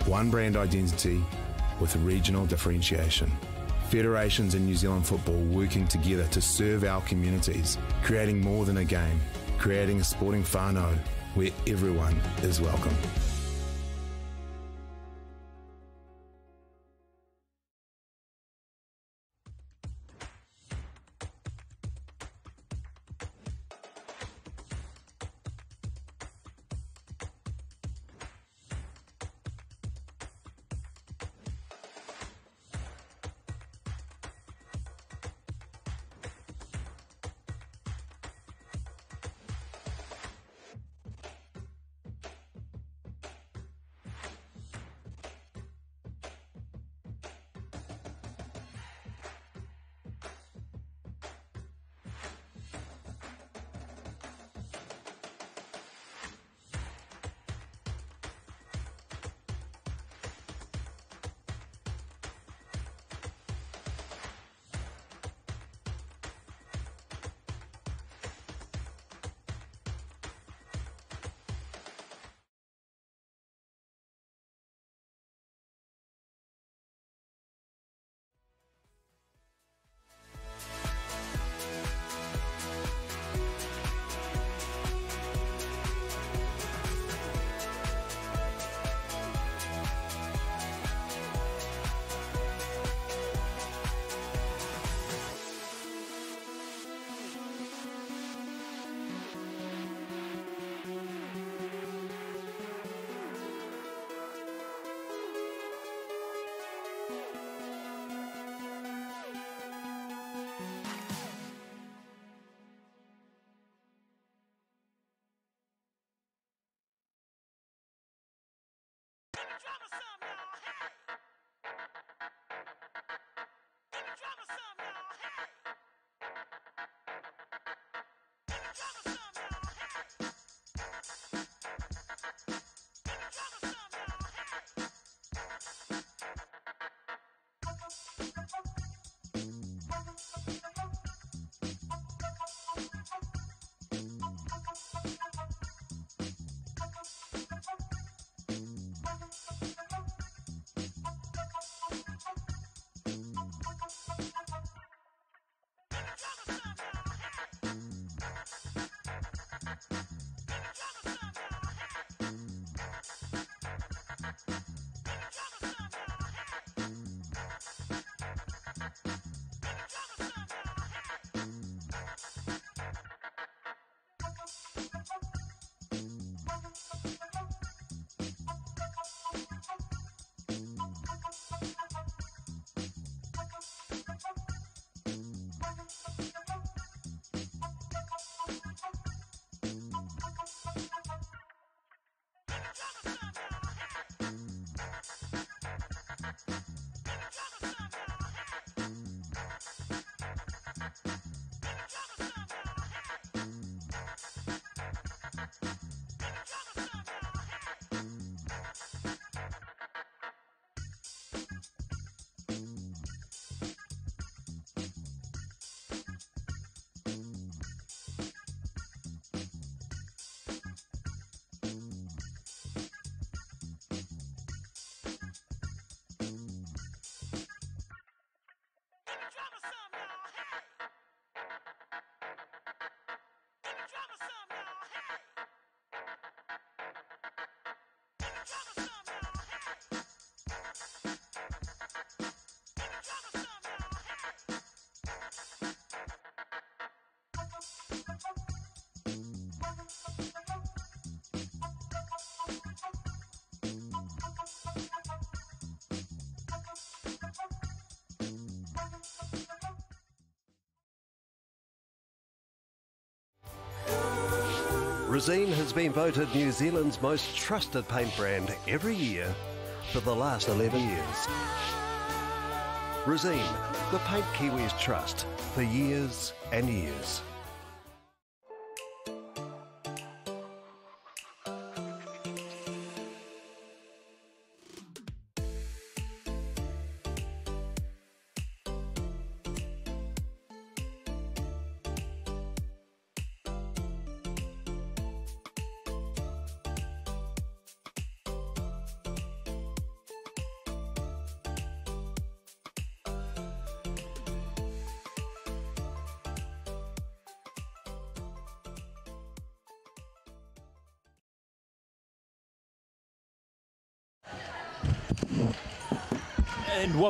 Speaker 9: One brand identity with regional differentiation. Federations in New Zealand football working together to serve our communities, creating more than a game, creating a sporting whānau where everyone is welcome.
Speaker 1: Resene has been voted New Zealand's most trusted paint brand every year for the last 11 years. Resene, the paint Kiwis trust for years and years.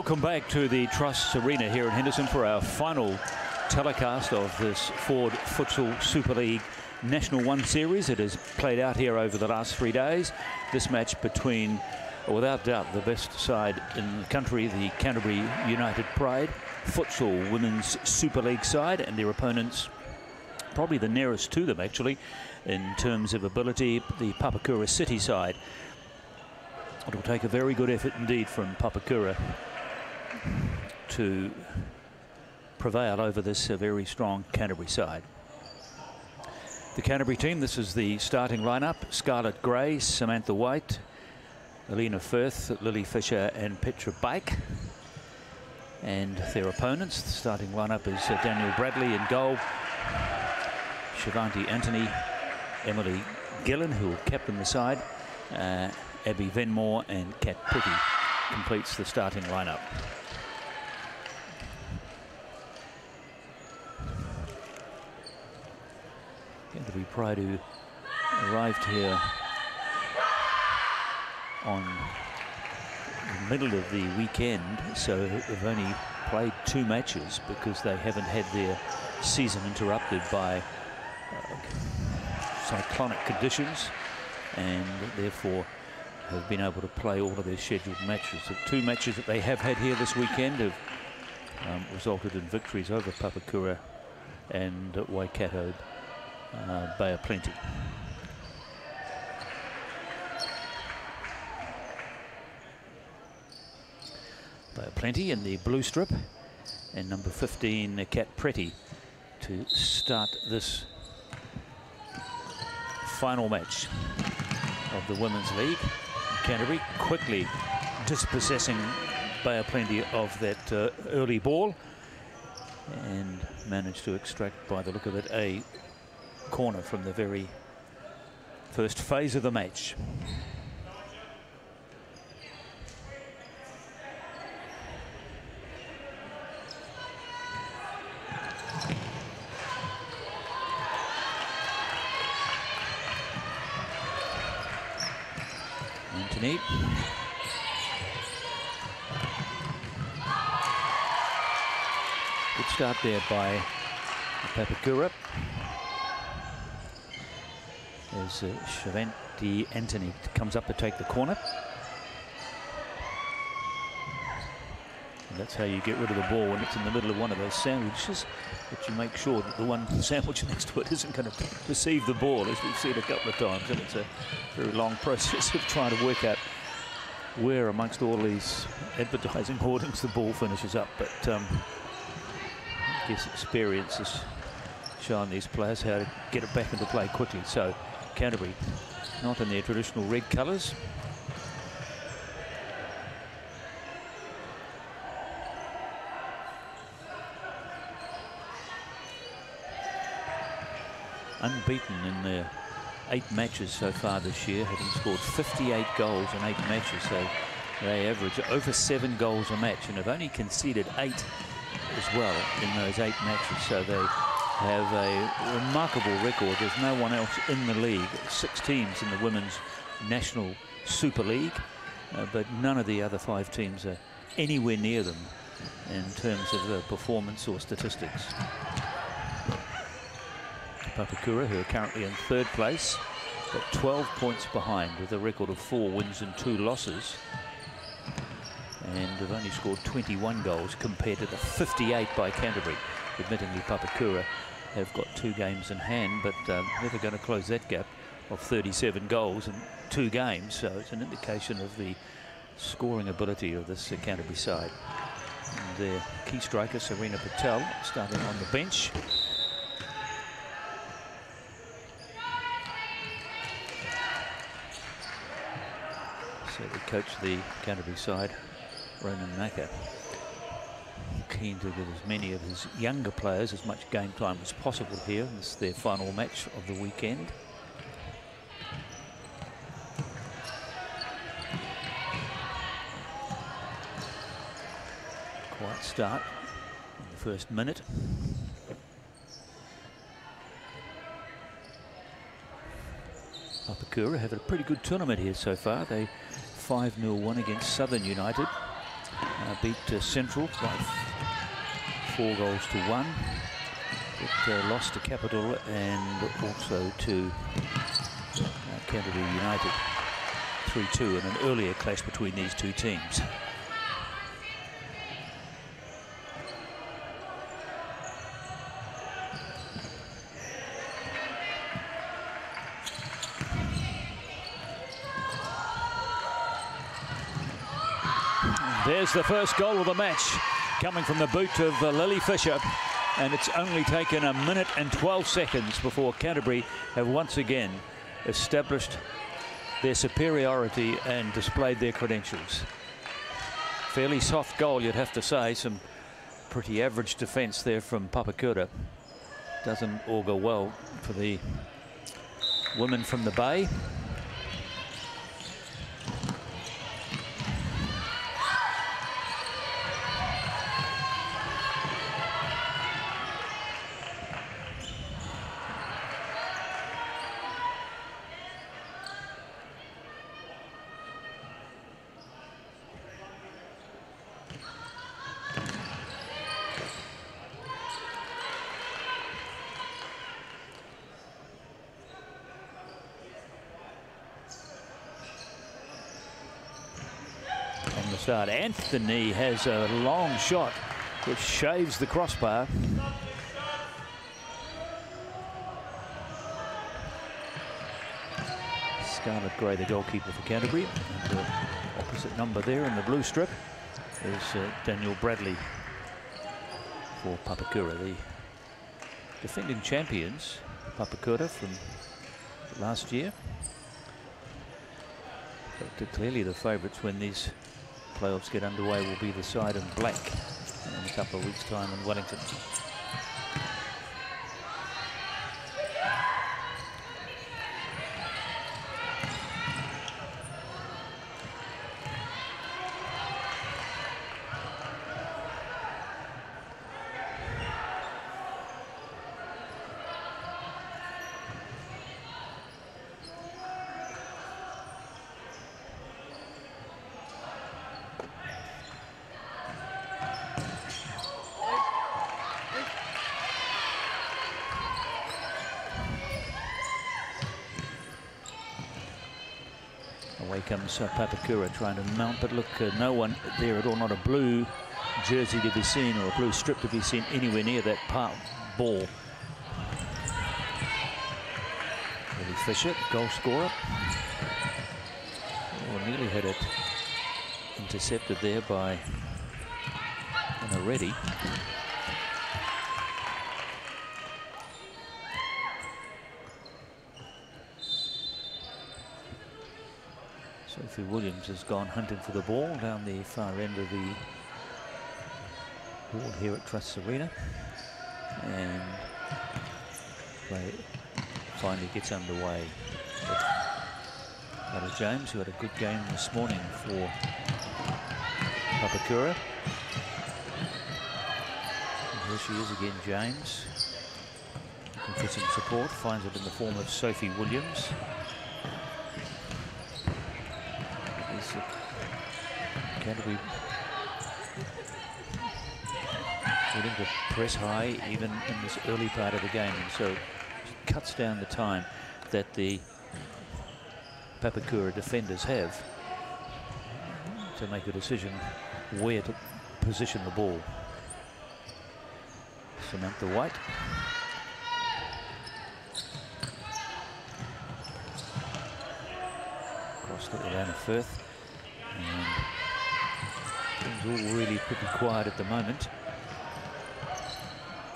Speaker 11: Welcome back to the Trusts Arena here in Henderson for our final telecast of this Ford Futsal Super League National 1 Series. It has played out here over the last three days. This match between, without doubt, the best side in the country, the Canterbury United Pride Futsal Women's Super League side and their opponents probably the nearest to them actually in terms of ability, the Papakura City side. It'll take a very good effort indeed from Papakura to prevail over this uh, very strong Canterbury side. The Canterbury team, this is the starting lineup. Scarlett Gray, Samantha White, Alina Firth, Lily Fisher and Petra Bike. And their opponents, the starting lineup is uh, Daniel Bradley in goal, Shivanti Anthony, Emily Gillen, who will captain the side, uh, Abby Venmore and Kat Pitty completes the starting lineup. Pride who arrived here on the middle of the weekend, so have only played two matches because they haven't had their season interrupted by uh, cyclonic conditions and therefore have been able to play all of their scheduled matches. The two matches that they have had here this weekend have um, resulted in victories over Papakura and Waikato uh, by a plenty. By a plenty in the blue strip and number 15 Cat Pretty to start this final match of the Women's League. Canterbury quickly dispossessing Bay of Plenty of that uh, early ball and managed to extract by the look of it a corner from the very first phase of the match. Anthony. Good start there by Papakura as uh, Shavanti Anthony comes up to take the corner. And that's how you get rid of the ball when it's in the middle of one of those sandwiches, but you make sure that the one sandwich next to it isn't going to receive the ball, as we've seen a couple of times, and it's a very long process of trying to work out where amongst all these advertising hoardings the ball finishes up, but um, I guess experience has shown these players how to get it back into play quickly. So Canterbury. Not in their traditional red colours. Unbeaten in their eight matches so far this year, having scored 58 goals in eight matches, so they average over seven goals a match and have only conceded eight as well in those eight matches, so they have a remarkable record. There's no one else in the league. Six teams in the Women's National Super League, uh, but none of the other five teams are anywhere near them in terms of uh, performance or statistics. Papakura, who are currently in third place, but 12 points behind with a record of four wins and two losses. And have only scored 21 goals compared to the 58 by Canterbury. Admittingly, Papakura have got two games in hand, but um, uh, they're going to close that gap of 37 goals in two games, so it's an indication of the scoring ability of this uh, Canterbury side. And their key striker, Serena Patel, starting on the bench. So the coach of the Canterbury side, Ronan Macker keen to give as many of his younger players as much game time as possible here. This is their final match of the weekend. Quiet start in the first minute. Papakura having a pretty good tournament here so far. They 5-0 one against Southern United uh, beat uh, Central by four goals to one. But uh, lost to Capital and also to uh, Canterbury United 3-2 in an earlier clash between these two teams. There's the first goal of the match coming from the boot of uh, Lily Fisher. And it's only taken a minute and 12 seconds before Canterbury have once again established their superiority and displayed their credentials. Fairly soft goal, you'd have to say. Some pretty average defence there from Papakura. Doesn't augur well for the women from the Bay. but Anthony has a long shot which shaves the crossbar. Scarlett Gray, the goalkeeper for Canterbury. And the uh, opposite number there in the blue strip is uh, Daniel Bradley for Papakura, the defending champions, Papakura from last year. But clearly the favourites when these playoffs get underway will be the side in black in a couple of weeks' time in Wellington. Williams, uh, Papakura trying to mount, but look, uh, no one there at all, not a blue jersey to be seen or a blue strip to be seen anywhere near that part ball. Lily Fisher, goal scorer. Oh, nearly had it intercepted there by Anaretti. Alfie Williams has gone hunting for the ball down the far end of the wall here at Trusts Arena. And play finally gets underway. That is James, who had a good game this morning for Papakura. And here she is again, James. Looking for some support, finds it in the form of Sophie Williams. Canterbury willing to press high even in this early part of the game. And so it cuts down the time that the Papakura defenders have to make a decision where to position the ball. Samantha White. Crossed it around Firth is all really pretty quiet at the moment.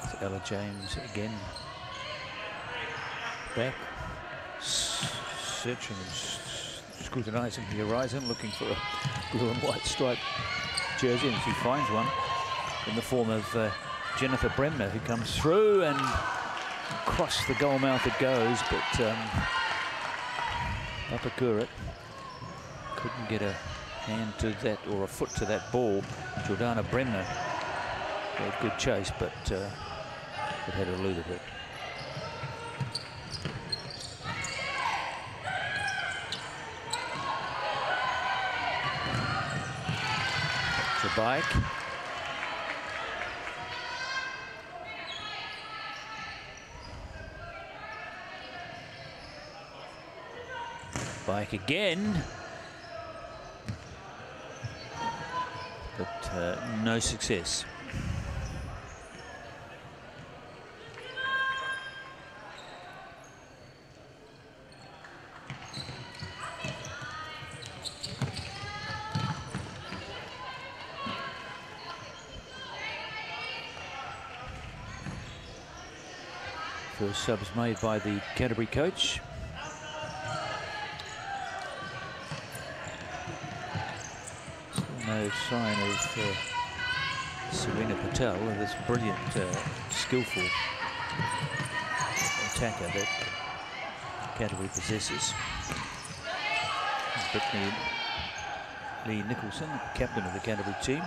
Speaker 11: It's Ella James again back, searching and scrutinising the horizon, looking for a blue and white striped jersey, and she finds one in the form of uh, Jennifer Bremner, who comes through and across the goalmouth it goes, but um, Papakura couldn't get a hand to that, or a foot to that ball. Jordana Bremner had good chase, but uh, it had eluded it. bike, Bike again. no success. First subs made by the Canterbury coach. Still no sign of uh, Serena Patel, this brilliant, uh, skillful attacker that Canterbury possesses. Brittany Lee Nicholson, captain of the Canterbury team,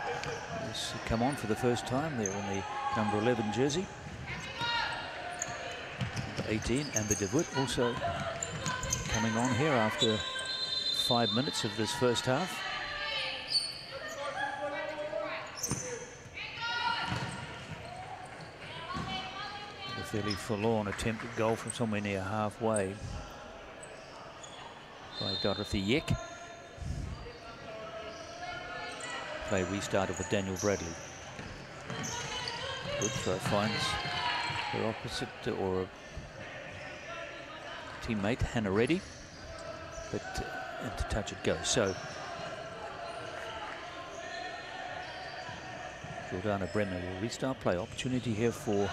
Speaker 11: has come on for the first time there in the number 11 jersey. Number 18, Amber DeWitt, also coming on here after five minutes of this first half. really forlorn attempt at goal from somewhere near halfway by Dorothy Yick. Play restarted with Daniel Bradley. Good throw finds her opposite or teammate Hannah Reddy, but into uh, touch it goes. So Jordana Bremner will restart play. Opportunity here for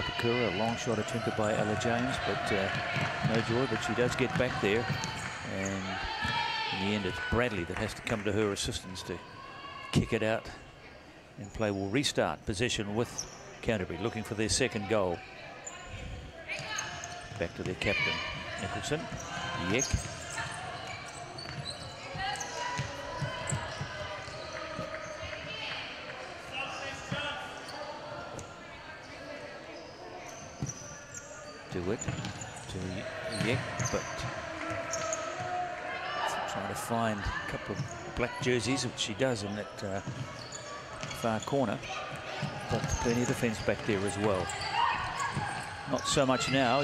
Speaker 11: Papakura, a long shot attempted by Ella James, but uh, no joy, but she does get back there. And in the end, it's Bradley that has to come to her assistance to kick it out. And play will restart possession with Canterbury, looking for their second goal. Back to their captain, Nicholson. Yek find a couple of black jerseys, which she does in that uh, far corner. But plenty of defence back there as well. Not so much now.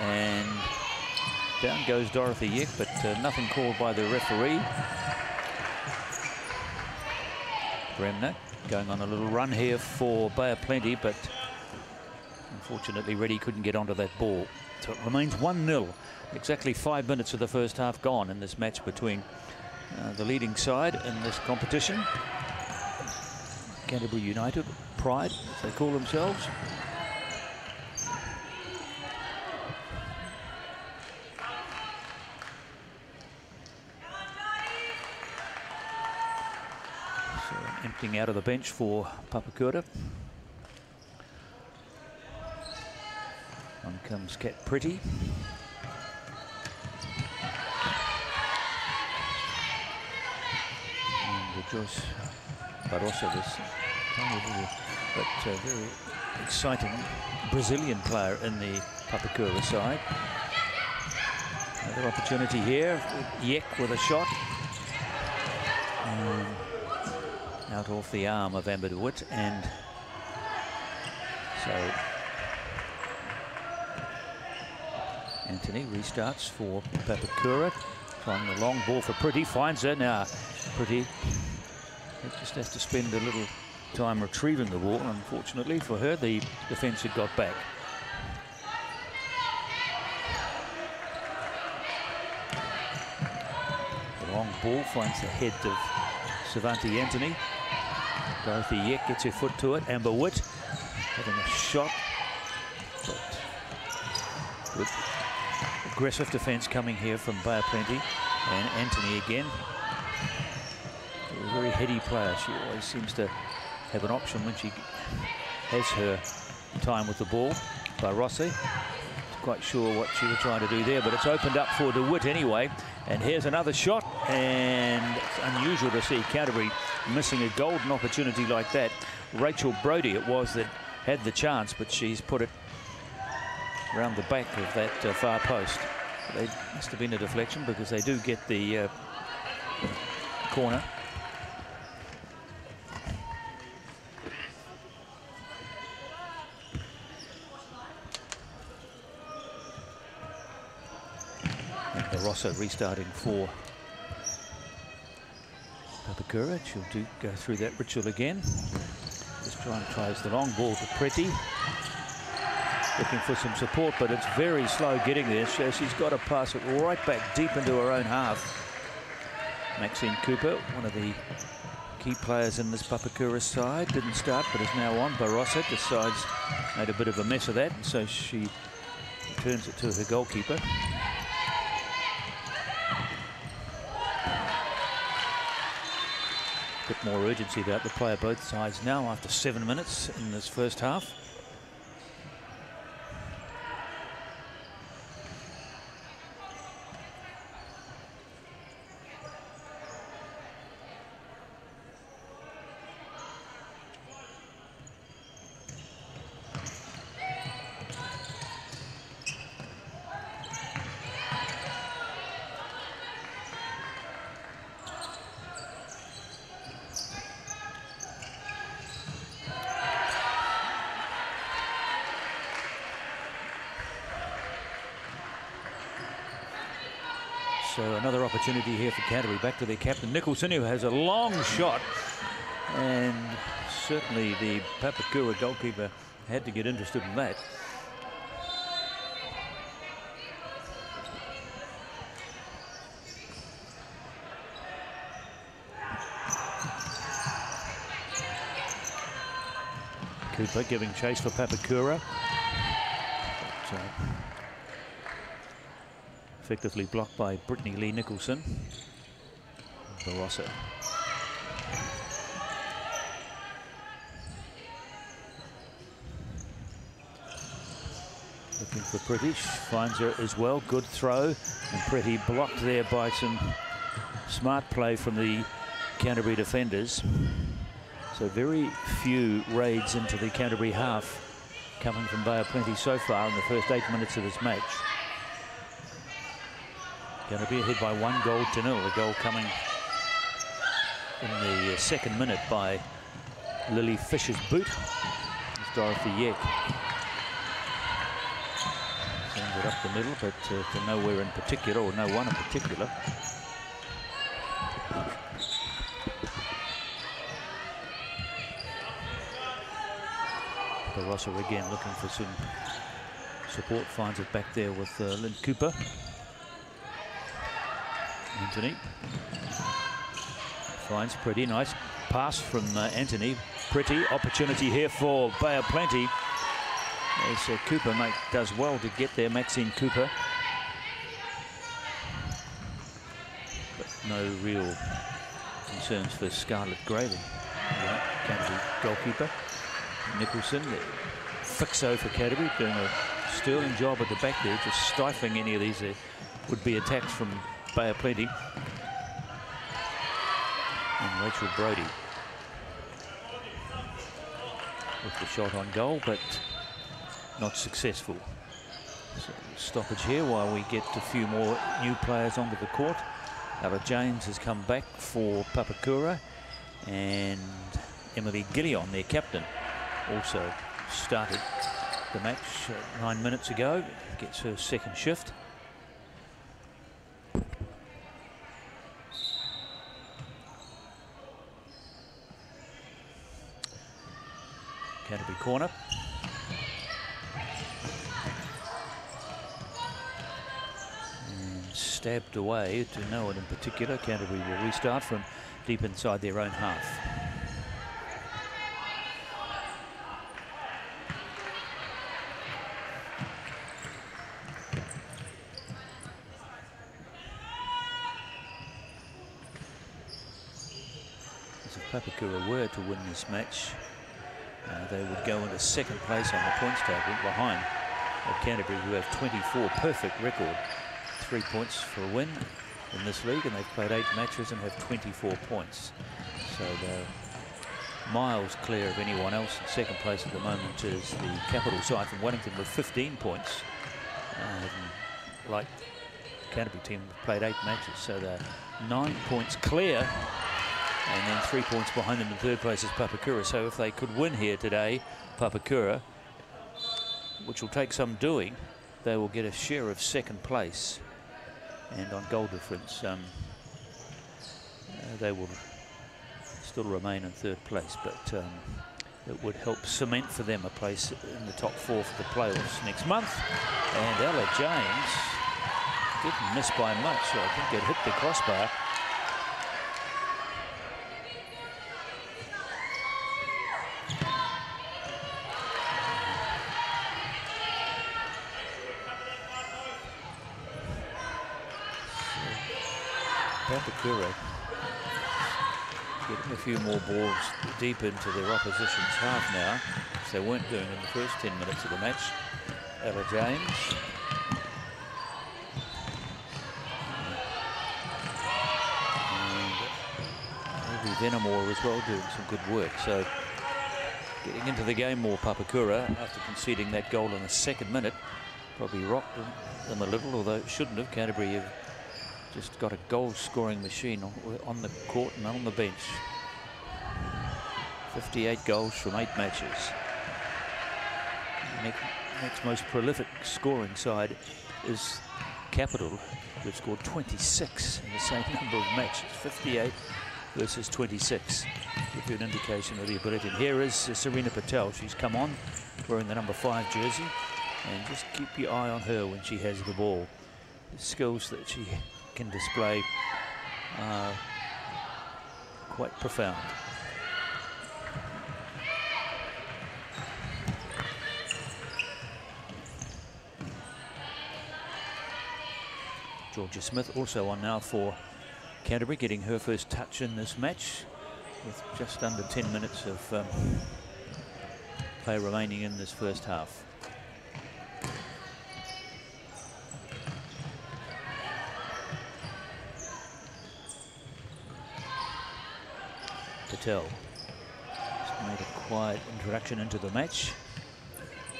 Speaker 11: And down goes Dorothy Yick, but uh, nothing called by the referee. Bremner going on a little run here for Bay of Plenty, but unfortunately Reddy couldn't get onto that ball. So it remains 1-0 Exactly five minutes of the first half gone in this match between uh, the leading side in this competition. Canterbury United, Pride, as they call themselves. So emptying out of the bench for Papakura. On comes Cat Pretty. Joyce, but also this tiny little but uh, very exciting Brazilian player in the Papakura side. Another opportunity here. Yek with a shot. Um, out off the arm of Amber DeWitt and so Anthony restarts for Papakura. Trying the long ball for Pretty. Finds her now. Pretty just has to spend a little time retrieving the ball. Unfortunately for her, the defence had got back. The long ball finds the head of Savanti Anthony. Dorothy Yek gets her foot to it. Amber Witt having a shot. But good aggressive defence coming here from Bay of Plenty. And Anthony again very heady player. She always seems to have an option when she has her time with the ball by Rossi. Not quite sure what she was trying to do there, but it's opened up for DeWitt anyway. And here's another shot, and it's unusual to see Canterbury missing a golden opportunity like that. Rachel Brody it was that had the chance, but she's put it around the back of that uh, far post. They must have been a deflection because they do get the uh, corner. Rosso restarting for Papakura. She'll do go through that ritual again. This time tries the long ball to Pretty. Looking for some support, but it's very slow getting there. So she's got to pass it right back deep into her own half. Maxine Cooper, one of the key players in this Papakura side. Didn't start, but is now on. Barroso decides, made a bit of a mess of that, so she turns it to her goalkeeper. bit more urgency about the play of both sides now after seven minutes in this first half. opportunity here for Canterbury. Back to their captain, Nicholson, who has a long shot. And certainly the Papakura goalkeeper had to get interested in that. Cooper giving chase for Papakura. effectively blocked by Brittany Lee Nicholson. Barroso. Looking for Pretty, finds her as well, good throw. And Pretty blocked there by some smart play from the Canterbury defenders. So very few raids into the Canterbury half coming from Bay of Plenty so far in the first eight minutes of this match. Going to be ahead by one goal to nil. The goal coming in the second minute by Lily Fisher's boot. It's Dorothy Yek. Sends it up the middle, but uh, to nowhere in particular, or no one in particular. Barroso again looking for some support, finds it back there with uh, Lynn Cooper. Anthony finds pretty nice pass from uh, Anthony. Pretty opportunity here for Bay of Plenty. As uh, Cooper mate, does well to get there, Maxine Cooper. But no real concerns for Scarlett Grayley. Right, Canterbury goalkeeper. Nicholson, fixo for Canterbury, doing a sterling job at the back there, just stifling any of these uh, would-be attacks from Bay are plenty. And Rachel Brody with the shot on goal, but not successful. So stoppage here while we get a few more new players onto the court. Ava James has come back for Papakura and Emily Gillion, their captain, also started the match uh, nine minutes ago. Gets her second shift. corner. And stabbed away to no one in particular. Canterbury will restart from deep inside their own half. Papakura were to win this match, uh, they would go into second place on the points table behind Canterbury, who have 24 perfect record. Three points for a win in this league, and they've played eight matches and have 24 points. So they're miles clear of anyone else. In second place at the moment is the capital side from Wellington with 15 points. Um, like Canterbury team, played eight matches, so they're nine points clear and then three points behind them in third place is Papakura. So if they could win here today, Papakura, which will take some doing, they will get a share of second place. And on goal difference, um, uh, they will still remain in third place. But um, it would help cement for them a place in the top four for the playoffs next month. And Ella James didn't miss by much. So I think it hit the crossbar. Kure. Getting a few more balls deep into their opposition's half now, which they weren't doing in the first 10 minutes of the match. Ella James. Venamore as well doing some good work. So getting into the game more, Papakura, after conceding that goal in the second minute, probably rocked them a little, although it shouldn't have. Canterbury have just got a goal-scoring machine on the court and on the bench. 58 goals from eight matches. Next, most prolific scoring side is Capital. They've scored 26 in the same number of matches, 58 versus 26. Give you an indication of the ability. And here is Serena Patel. She's come on wearing the number five jersey. And just keep your eye on her when she has the ball. The skills that she can display are uh, quite profound. Georgia Smith also on now for Canterbury, getting her first touch in this match with just under 10 minutes of um, play remaining in this first half. to tell. Just made a quiet introduction into the match.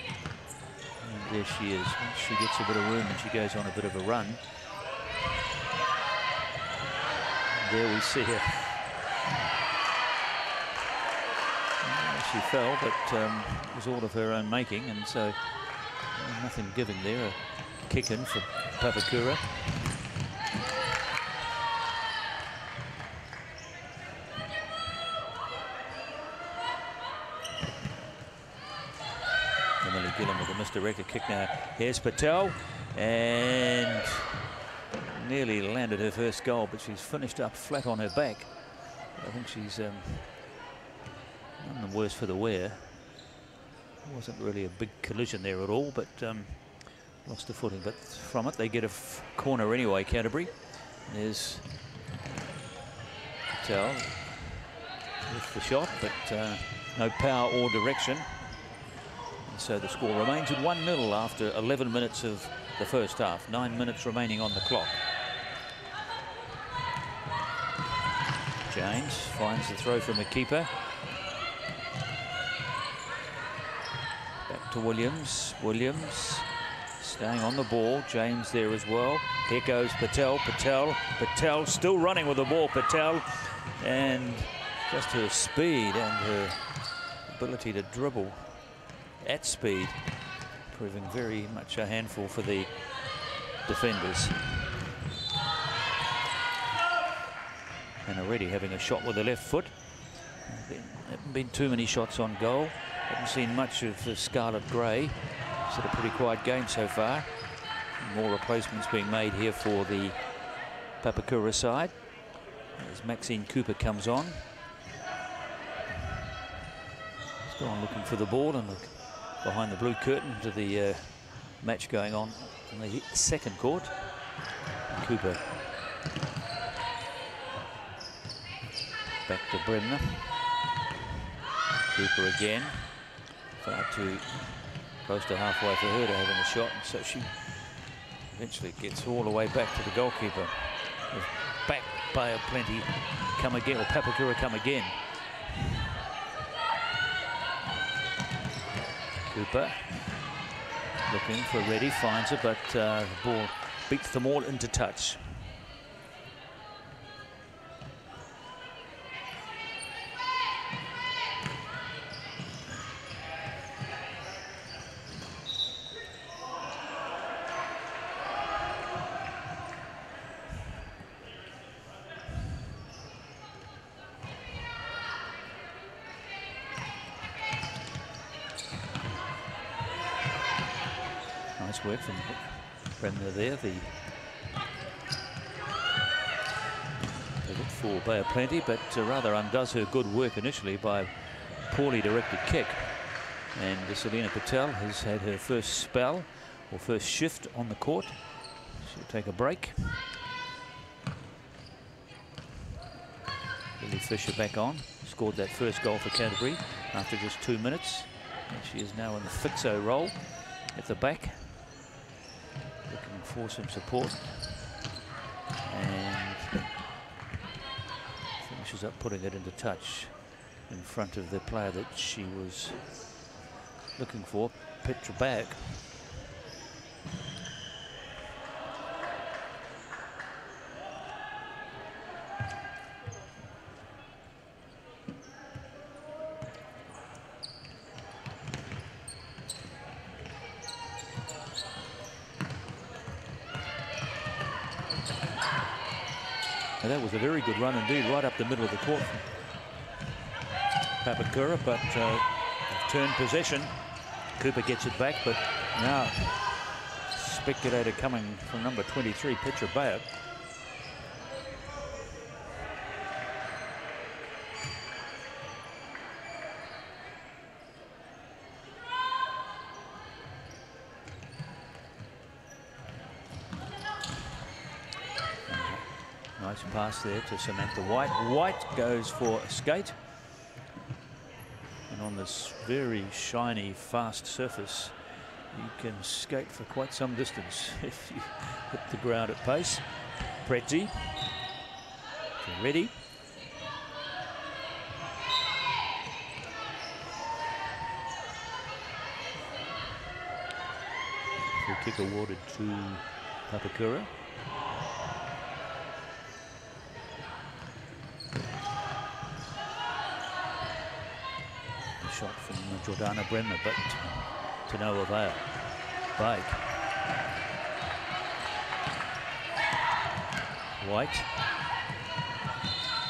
Speaker 11: And there she is. Once she gets a bit of room and she goes on a bit of a run. And there we see her. She fell, but um, it was all of her own making, and so nothing given there. A kick in for Papakura. the record kick now. Here's Patel, and nearly landed her first goal, but she's finished up flat on her back. I think she's um, none the worse for the wear. It wasn't really a big collision there at all, but um, lost the footing. But from it, they get a corner anyway, Canterbury. There's Patel with the shot, but uh, no power or direction. And so the score remains at 1-0 after 11 minutes of the first half. Nine minutes remaining on the clock. James finds the throw from the keeper. Back to Williams. Williams staying on the ball. James there as well. Here goes Patel. Patel. Patel still running with the ball. Patel. And just her speed and her ability to dribble at speed, proving very much a handful for the defenders. And already having a shot with the left foot. haven't been too many shots on goal. Haven't seen much of the Scarlet Grey. It's had a pretty quiet game so far. More replacements being made here for the Papakura side. As Maxine Cooper comes on. He's gone looking for the ball and look, behind the blue curtain to the uh, match going on in the second court. Cooper back to Bremner. Cooper again. Far too close to halfway for her to having a shot, so she eventually gets all the way back to the goalkeeper. Back by a plenty, come again, or Papakura come again. Cooper looking for Reddy finds it, but uh, the ball beats them all into touch. heavy. They look for Bay of Plenty, but uh, rather undoes her good work initially by poorly directed kick. And uh, Serena Patel has had her first spell or first shift on the court. She'll take a break. Lily Fisher back on, scored that first goal for Canterbury after just two minutes. And she is now in the fixo role at the back for some support. And finishes up putting it into touch in front of the player that she was looking for, Petra back. a very good run indeed right up the middle of the court. Papakura, but uh, turned possession. Cooper gets it back, but now speculator coming from number 23, Pitcher bat. pass there to Samantha White. White goes for a skate. And on this very shiny, fast surface, you can skate for quite some distance if you hit the ground at pace. Pretty. Reddy. Free kick awarded to Papakura. Jordana Bremner, but to no avail. Bike. White.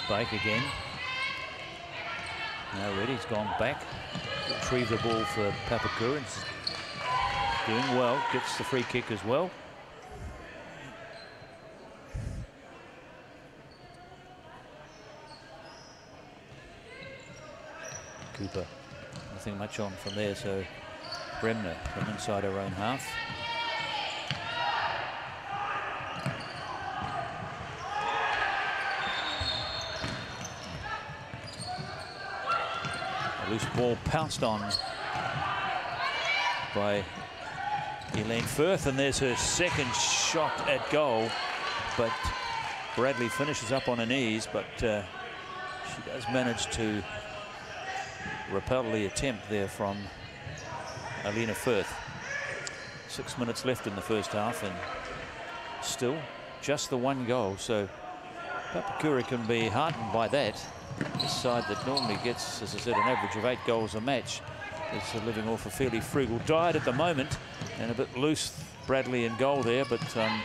Speaker 11: Bike again. Now Reddy's gone back. Retrieve the ball for Papakurans. Doing well, gets the free kick as well. much on from there. So Bremner from inside her own half. A loose ball pounced on by Elaine Firth, and there's her second shot at goal. But Bradley finishes up on her knees, but uh, she does manage to a the attempt there from Alina Firth. Six minutes left in the first half and still just the one goal. So Papakura can be heartened by that. This side that normally gets, as I said, an average of eight goals a match is living off a fairly frugal diet at the moment and a bit loose Bradley in goal there, but um,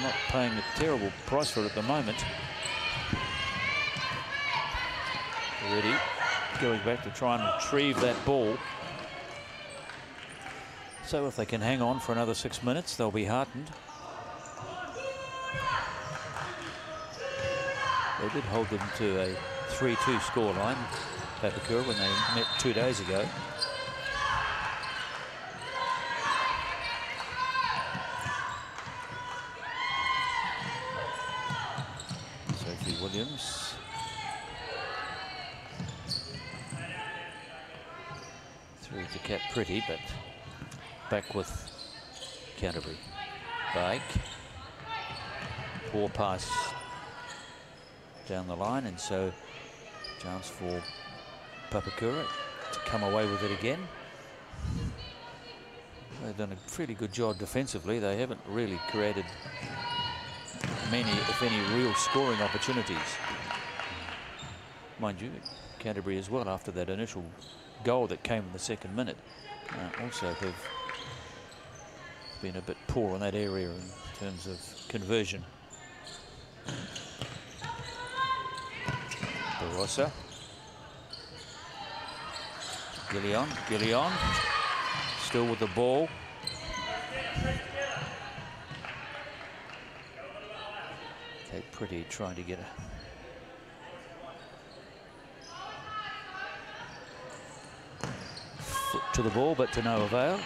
Speaker 11: not paying a terrible price for it at the moment. Reddy going back to try and retrieve that ball. So if they can hang on for another six minutes, they'll be heartened. They did hold them to a 3-2 scoreline, Papakura, when they met two days ago. City, but back with Canterbury. Bike. Poor pass down the line, and so chance for Papakura to come away with it again. They've done a pretty good job defensively. They haven't really created many, if any, real scoring opportunities. Mind you, Canterbury as well after that initial goal that came in the second minute uh, also have been a bit poor in that area in terms of conversion. Barroso. Gillion, Gillion, still with the ball. Okay, Pretty trying to get a to the ball, but to no avail.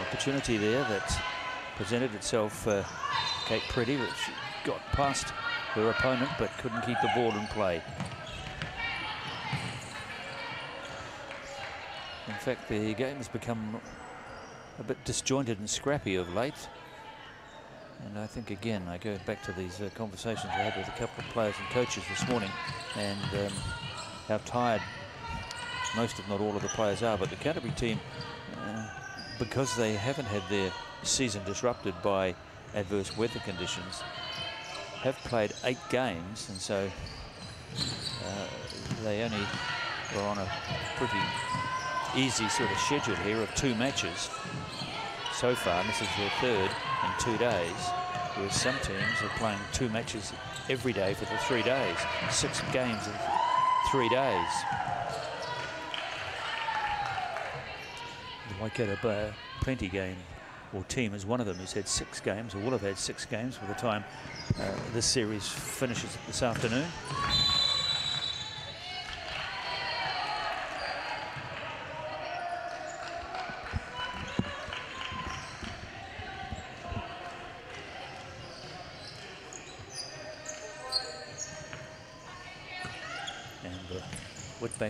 Speaker 11: Opportunity there that presented itself for uh, Kate Pretty, which got past her opponent but couldn't keep the ball in play. fact, the game's become a bit disjointed and scrappy of late. And I think, again, I go back to these uh, conversations I had with a couple of players and coaches this morning and um, how tired most, if not all, of the players are. But the Canterbury team, uh, because they haven't had their season disrupted by adverse weather conditions, have played eight games, and so uh, they only were on a pretty easy sort of schedule here of two matches so far. this is their third in two days, whereas some teams are playing two matches every day for the three days, six games in three days. The Waikato Bay Plenty game or team is one of them who's had six games or will have had six games by the time uh, this series finishes this afternoon.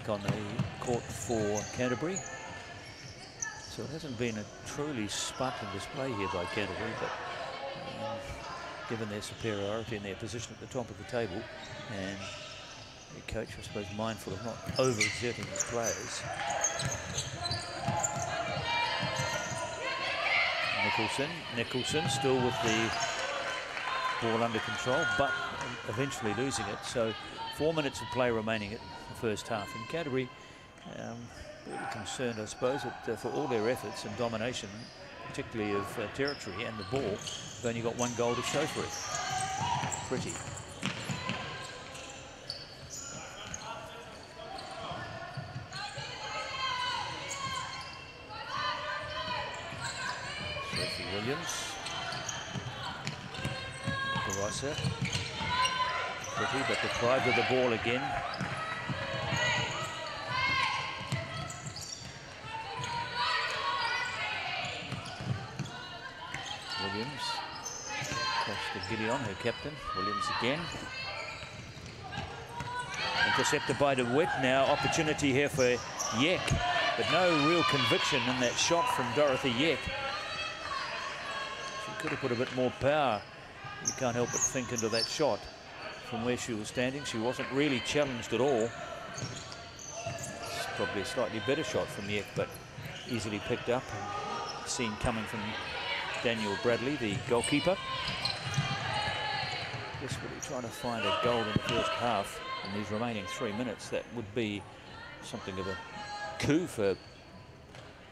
Speaker 11: back on the court for Canterbury. So it hasn't been a truly sparkling display here by Canterbury, but um, given their superiority and their position at the top of the table, and the coach, I suppose, mindful of not overexerting his players. Nicholson, Nicholson still with the ball under control, but eventually losing it. So four minutes of play remaining the first half. And Canterbury, um, little concerned, I suppose, that, uh, for all their efforts and domination, particularly of uh, territory and the ball, they've only got one goal to show for it. Pretty. Williams. Pretty, but deprived of the ball again. On her captain. Williams again. Intercepted by DeWitt. Now opportunity here for Yek. But no real conviction in that shot from Dorothy Yek. She could have put a bit more power. You can't help but think into that shot. From where she was standing, she wasn't really challenged at all. It's probably a slightly better shot from Yek, but easily picked up and seen coming from Daniel Bradley, the goalkeeper desperately trying to find a goal in the first half in these remaining three minutes. That would be something of a coup for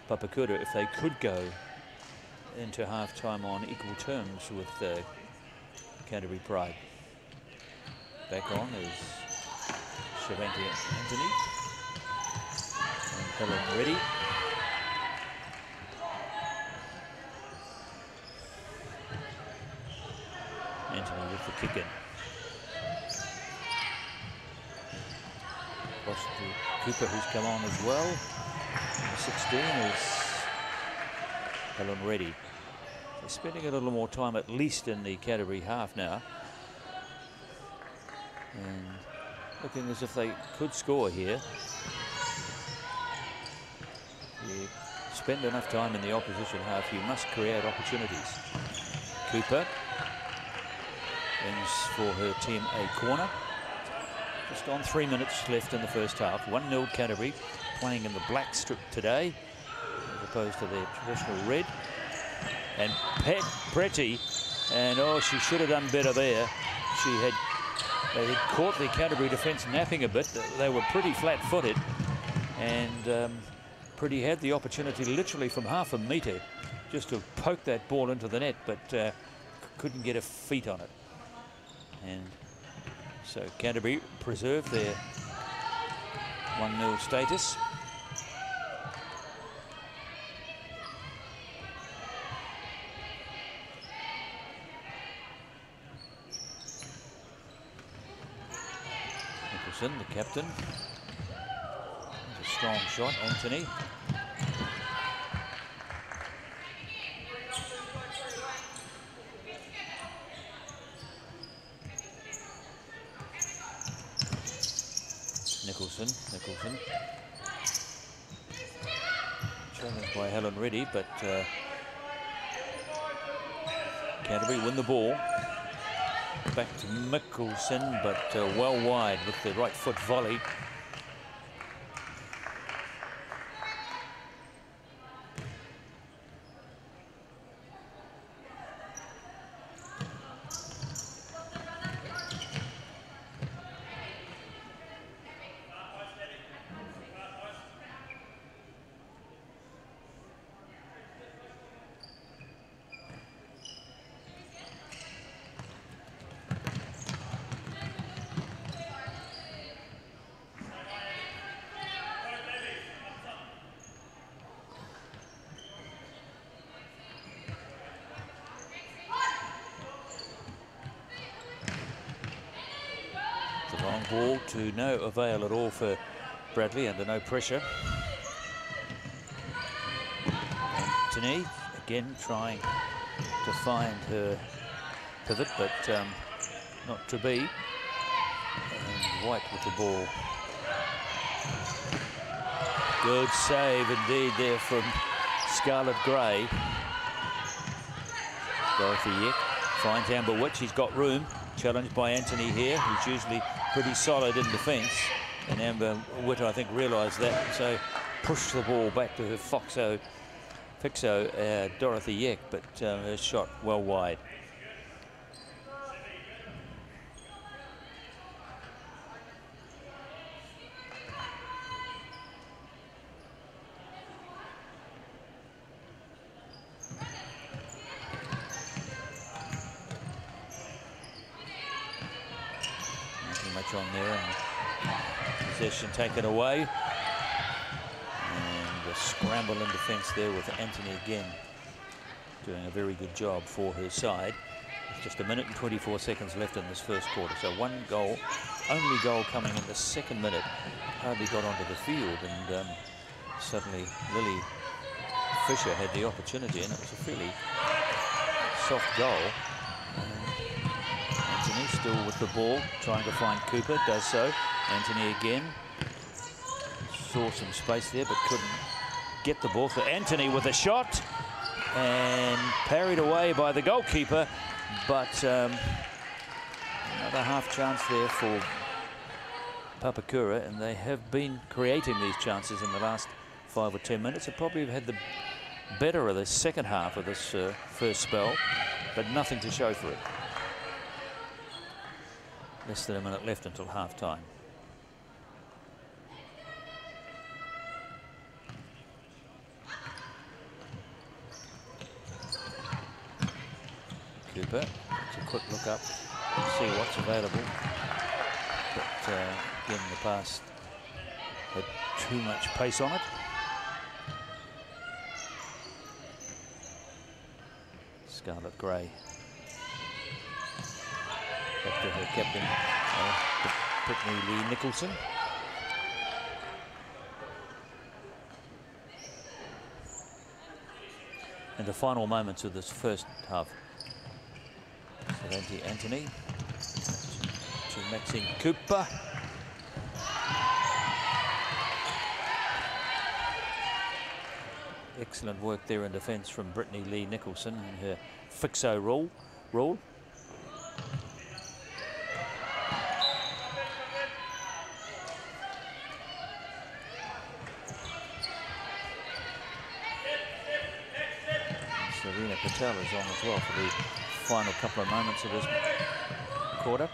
Speaker 11: Papakura if they could go into half-time on equal terms with uh, Canterbury Pride. Back on is Shavanti Anthony. And Helen Reddy. Angela with the kick in. Across to Cooper, who's come on as well. Number 16 is Helen Reddy. They're spending a little more time, at least in the Canterbury half now. And looking as if they could score here. You spend enough time in the opposition half, you must create opportunities. Cooper wins for her team a corner. Just on three minutes left in the first half. 1-0 Canterbury playing in the black strip today as opposed to their traditional red. And Pat Pretty, and oh, she should have done better there. She had, they had caught the Canterbury defence napping a bit. They were pretty flat-footed and um, Pretty had the opportunity literally from half a metre just to poke that ball into the net, but uh, couldn't get a feet on it. And so Canterbury preserve their 1-0 status. Nicholson, the captain. a strong shot, Anthony. Nicholson. Nicholson. Challenged by Helen Reddy, but uh, Canterbury win the ball. Back to Nicholson, but uh, well wide with the right foot volley. to no avail at all for Bradley under no pressure. Denise again trying to find her pivot, but um, not to be. And White with the ball. Good save indeed there from Scarlet Grey. Dorothy Yick finds Amber Witch. He's got room. Challenged by Anthony here, who's usually pretty solid in defence. And Amber Witter, I think, realised that. So pushed the ball back to her Foxo, Fixo, uh, Dorothy Yek, but um, her shot well wide. taken away. And a scramble in defence there with Anthony again doing a very good job for her side. It's just a minute and 24 seconds left in this first quarter. So one goal, only goal coming in the second minute. Hardly got onto the field and um, suddenly Lily Fisher had the opportunity and it was a fairly soft goal. Anthony still with the ball, trying to find Cooper, does so. Anthony again, saw some space there, but couldn't get the ball. for Anthony with a shot and parried away by the goalkeeper, but um, another half chance there for Papakura, and they have been creating these chances in the last five or ten minutes. They probably have had the better of the second half of this uh, first spell, but nothing to show for it. Less than a minute left until half time. Cooper. It's a quick look up and see what's available. But uh, again, the past, had too much pace on it. Scarlet Grey. Back to her captain, uh, Brittany Lee Nicholson. In the final moments of this first half, Valenti Anthony to Maxine Cooper. Excellent work there in defence from Brittany Lee Nicholson in her fixo role. role. Serena Patel is on as well for the final couple of moments of this quarter.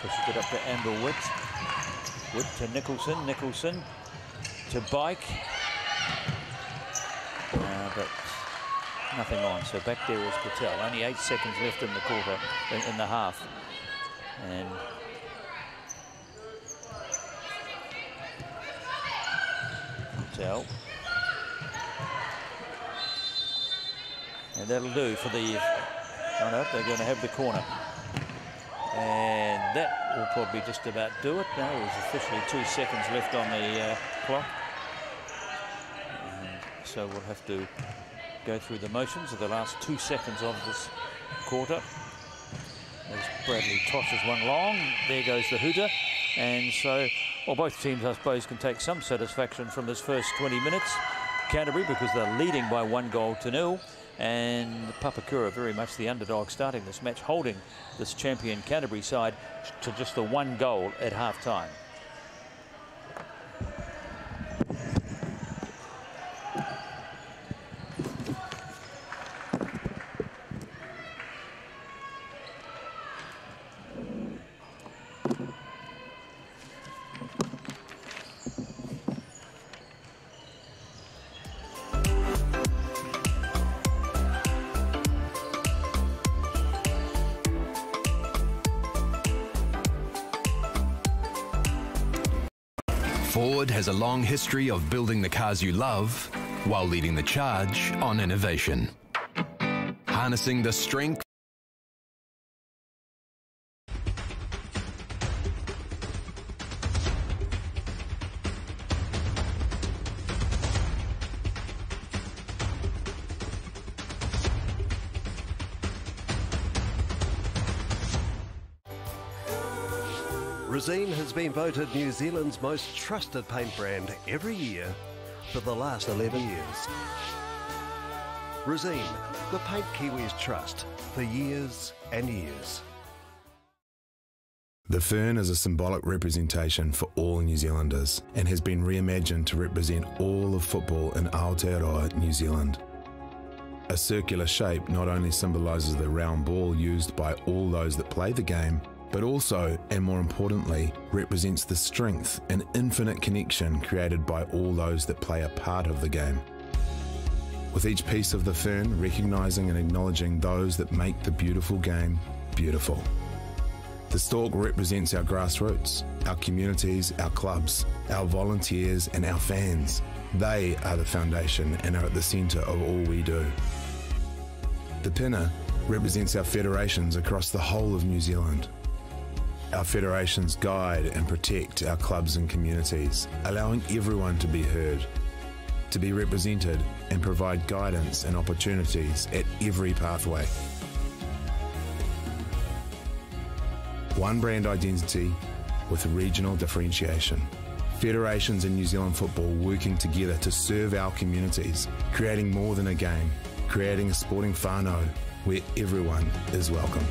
Speaker 11: Pushes it up to Amber Witt. Witt to Nicholson. Nicholson to Bike. Uh, but nothing on. So back there is Patel. Only eight seconds left in the quarter, in, in the half. And Patel. And that'll do for the Oh no, they're going to have the corner. And that will probably just about do it. Now there's officially two seconds left on the uh, clock. And so we'll have to go through the motions of the last two seconds of this quarter. As Bradley tosses one long, there goes the hooter. And so, well, both teams, I suppose, can take some satisfaction from this first 20 minutes. Canterbury, because they're leading by one goal to nil and Papakura very much the underdog starting this match, holding this champion Canterbury side to just the one goal at half time.
Speaker 3: has a long history of building the cars you love while leading the charge on innovation. Harnessing the strength
Speaker 1: Resene has been voted New Zealand's most trusted paint brand every year for the last 11 years. Resene, the paint Kiwis trust for years and years.
Speaker 9: The fern is a symbolic representation for all New Zealanders and has been reimagined to represent all of football in Aotearoa, New Zealand. A circular shape not only symbolises the round ball used by all those that play the game, but also, and more importantly, represents the strength and infinite connection created by all those that play a part of the game. With each piece of the fern, recognizing and acknowledging those that make the beautiful game beautiful. The stalk represents our grassroots, our communities, our clubs, our volunteers, and our fans. They are the foundation and are at the centre of all we do. The pinna represents our federations across the whole of New Zealand. Our federations guide and protect our clubs and communities, allowing everyone to be heard, to be represented, and provide guidance and opportunities at every pathway. One brand identity with regional differentiation. Federations in New Zealand football working together to serve our communities, creating more than a game, creating a sporting whānau where everyone is welcome.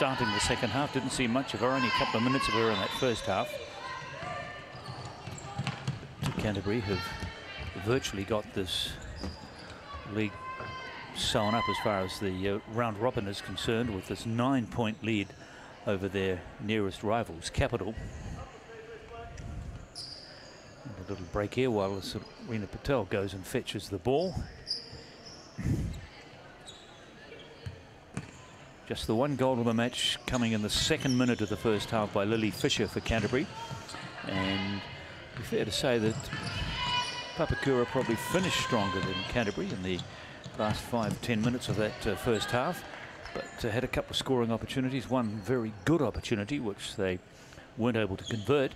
Speaker 8: starting the second half. Didn't see much of her, only a
Speaker 11: couple of minutes of her in that first half. Canterbury have virtually got this league sewn up as far as the uh, round robin is concerned with this nine point lead over their nearest rivals, Capital. And a little break here while Serena Patel goes and fetches the ball. Just the one goal of the match coming in the second minute of the first half by Lily Fisher for Canterbury. And be fair to say that Papakura probably finished stronger than Canterbury in the last five, ten minutes of that uh, first half. But uh, had a couple of scoring opportunities, one very good opportunity, which they weren't able to convert.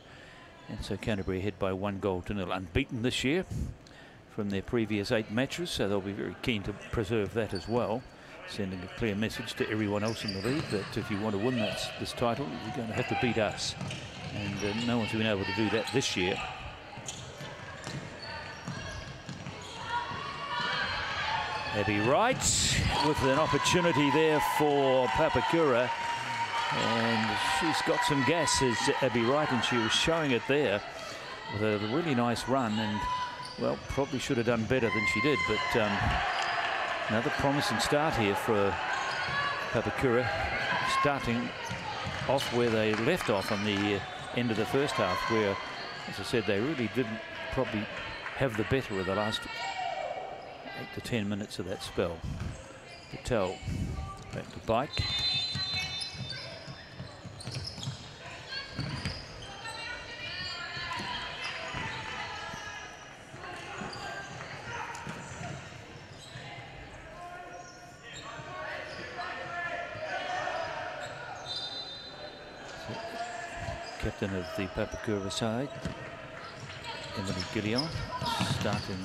Speaker 11: And so Canterbury ahead by one goal to nil. Unbeaten this year from their previous eight matches, so they'll be very keen to preserve that as well sending a clear message to everyone else in the league that if you want to win this, this title, you're going to have to beat us. And uh, no one's been able to do that this year. Abby Wright with an opportunity there for Papakura. And she's got some gas, as Abby Wright, and she was showing it there with a really nice run. And, well, probably should have done better than she did, but... Um, Another promising start here for Papakura, starting off where they left off on the uh, end of the first half, where, as I said, they really didn't probably have the better of the last eight to ten minutes of that spell. Patel back to bike. captain of the Papakura side, Emily Gillion, starting,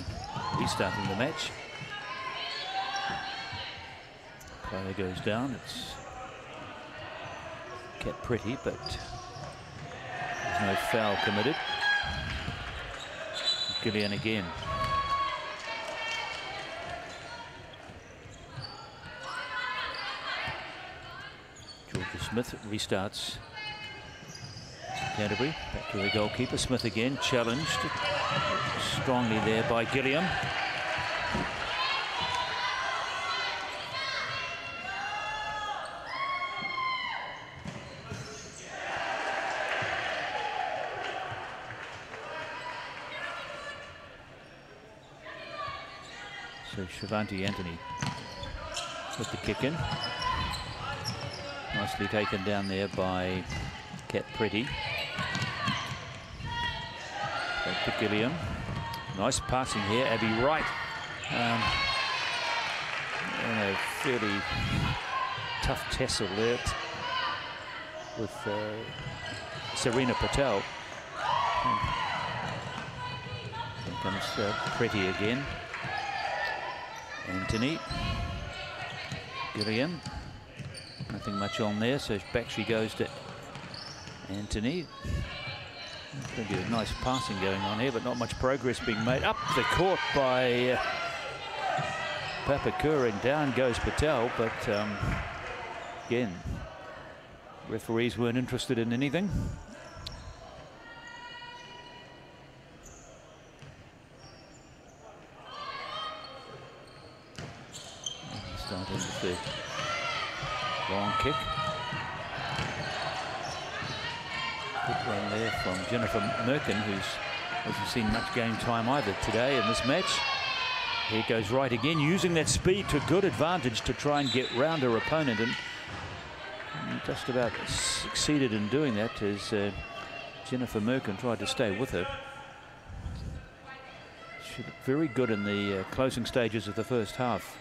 Speaker 11: restarting the match. Player goes down, it's kept pretty, but there's no foul committed. Gillian again. George Smith restarts Canterbury. Back to the goalkeeper. Smith again, challenged strongly there by Gilliam. So Shivanti Anthony with the kick in. Nicely taken down there by Cat Pretty. Gilliam. Nice passing here, Abby Wright. Um, a fairly tough tussle there with uh, Serena Patel. Here comes uh, Pretty again. Anthony. Gilliam. Nothing much on there, so back she goes to Anthony be a nice passing going on here, but not much progress being made. Up the court by uh, Papakura and down goes Patel, but um, again, referees weren't interested in anything.
Speaker 8: Starting with
Speaker 11: the long kick. Good run there from Jennifer Merkin, who's hasn't seen much game time either today in this match. Here goes right again, using that speed to good advantage to try and get round her opponent. And just about succeeded in doing that as uh, Jennifer Merkin tried to stay with her. She looked very good in the uh, closing stages of the first half.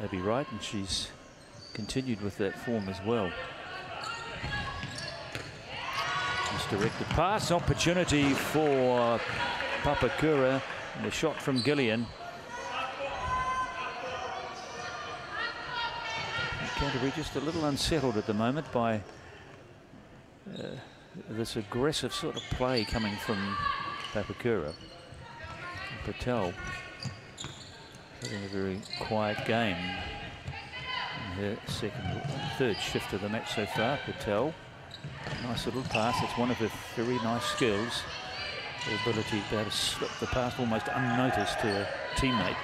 Speaker 11: Abby Wright, and she's continued with that form as well. Directed pass, opportunity for Papakura. And a shot from Gillian. Canterbury just a little unsettled at the moment by uh, this aggressive sort of play coming from Papakura. Patel having a very quiet game in her second, third shift of the match so far. Patel Nice little pass. It's one of her very nice skills. The ability to be able to slip the pass almost unnoticed to a teammate.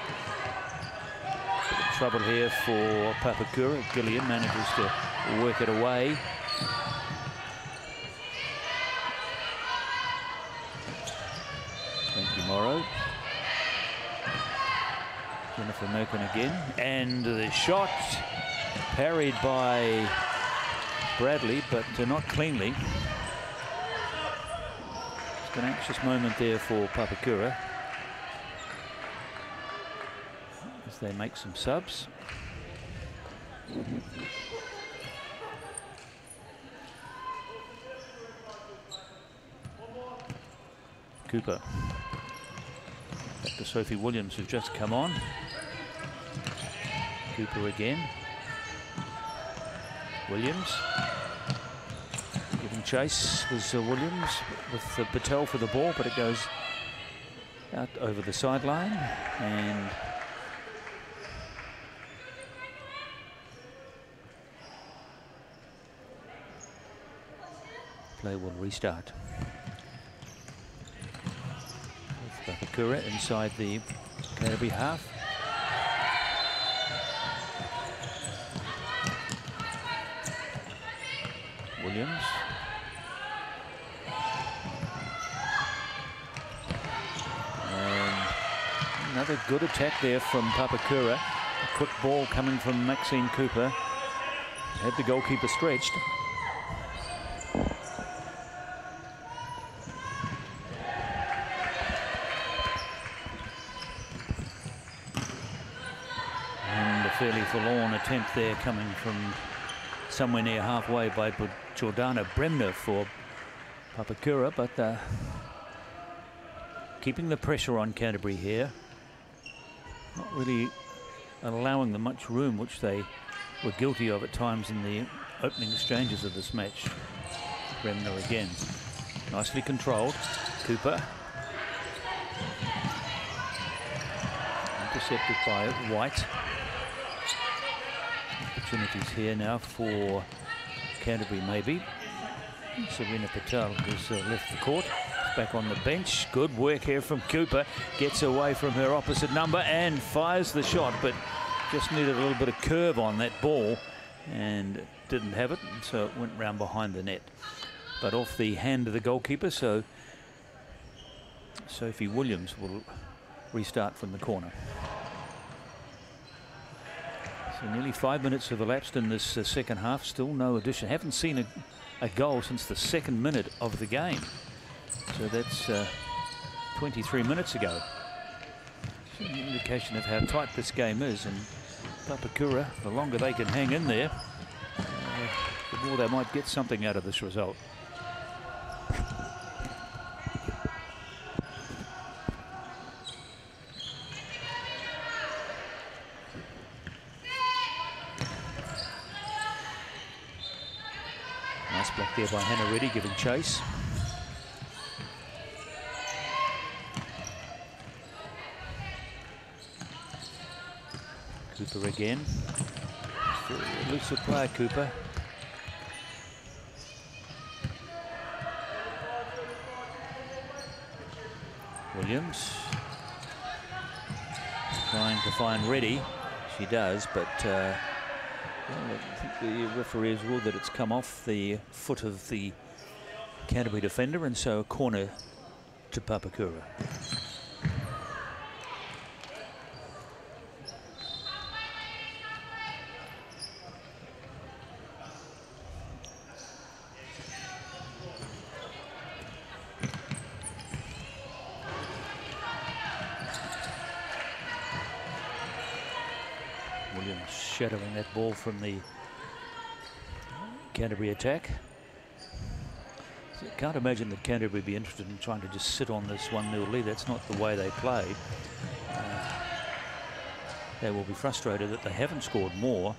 Speaker 11: Bit of trouble here for Papakura. Gillian manages to work it away. Thank you, Morrow. Jennifer Merkin again. And the shot parried by Bradley, but uh, not cleanly. Just an anxious moment there for Papakura. As they make some subs. Cooper. Back to Sophie Williams, who's just come on. Cooper again. Williams. Giving chase was uh, Williams with uh, Patel for the ball, but it goes out over the sideline. And play will restart. With Papakura inside the Canterbury half. Williams. And um, another good attack there from Papakura. A quick ball coming from Maxine Cooper. Had the goalkeeper stretched. And a fairly forlorn attempt there coming from somewhere near halfway by Jordana Bremner for Papakura, but uh, keeping the pressure on Canterbury here. Not really allowing them much room, which they were guilty of at times in the opening exchanges of this match. Bremner again. Nicely controlled. Cooper. Intercepted by White opportunities here now for Canterbury, maybe. Serena Patel has uh, left the court, back on the bench. Good work here from Cooper. Gets away from her opposite number and fires the shot, but just needed a little bit of curve on that ball and didn't have it, so it went round behind the net. But off the hand of the goalkeeper, so Sophie Williams will restart from the corner. So nearly five minutes have elapsed in this uh, second half. Still no addition. Haven't seen a, a, goal since the second minute of the game. So that's uh, 23 minutes ago. It's an indication of how tight this game is. And Papakura, the longer they can hang in there, uh, the more they might get something out of this result. there by Hannah Reddy giving chase. Cooper again. Elusive player, Cooper. Williams trying to find Reddy. She does, but uh, well, the referee has ruled that it's come off the foot of the Canterbury defender and so a corner to Papakura. ball from the Canterbury attack. can't imagine that Canterbury would be interested in trying to just sit on this 1-0 lead. That's not the way they play. Uh, they will be frustrated that they haven't scored more.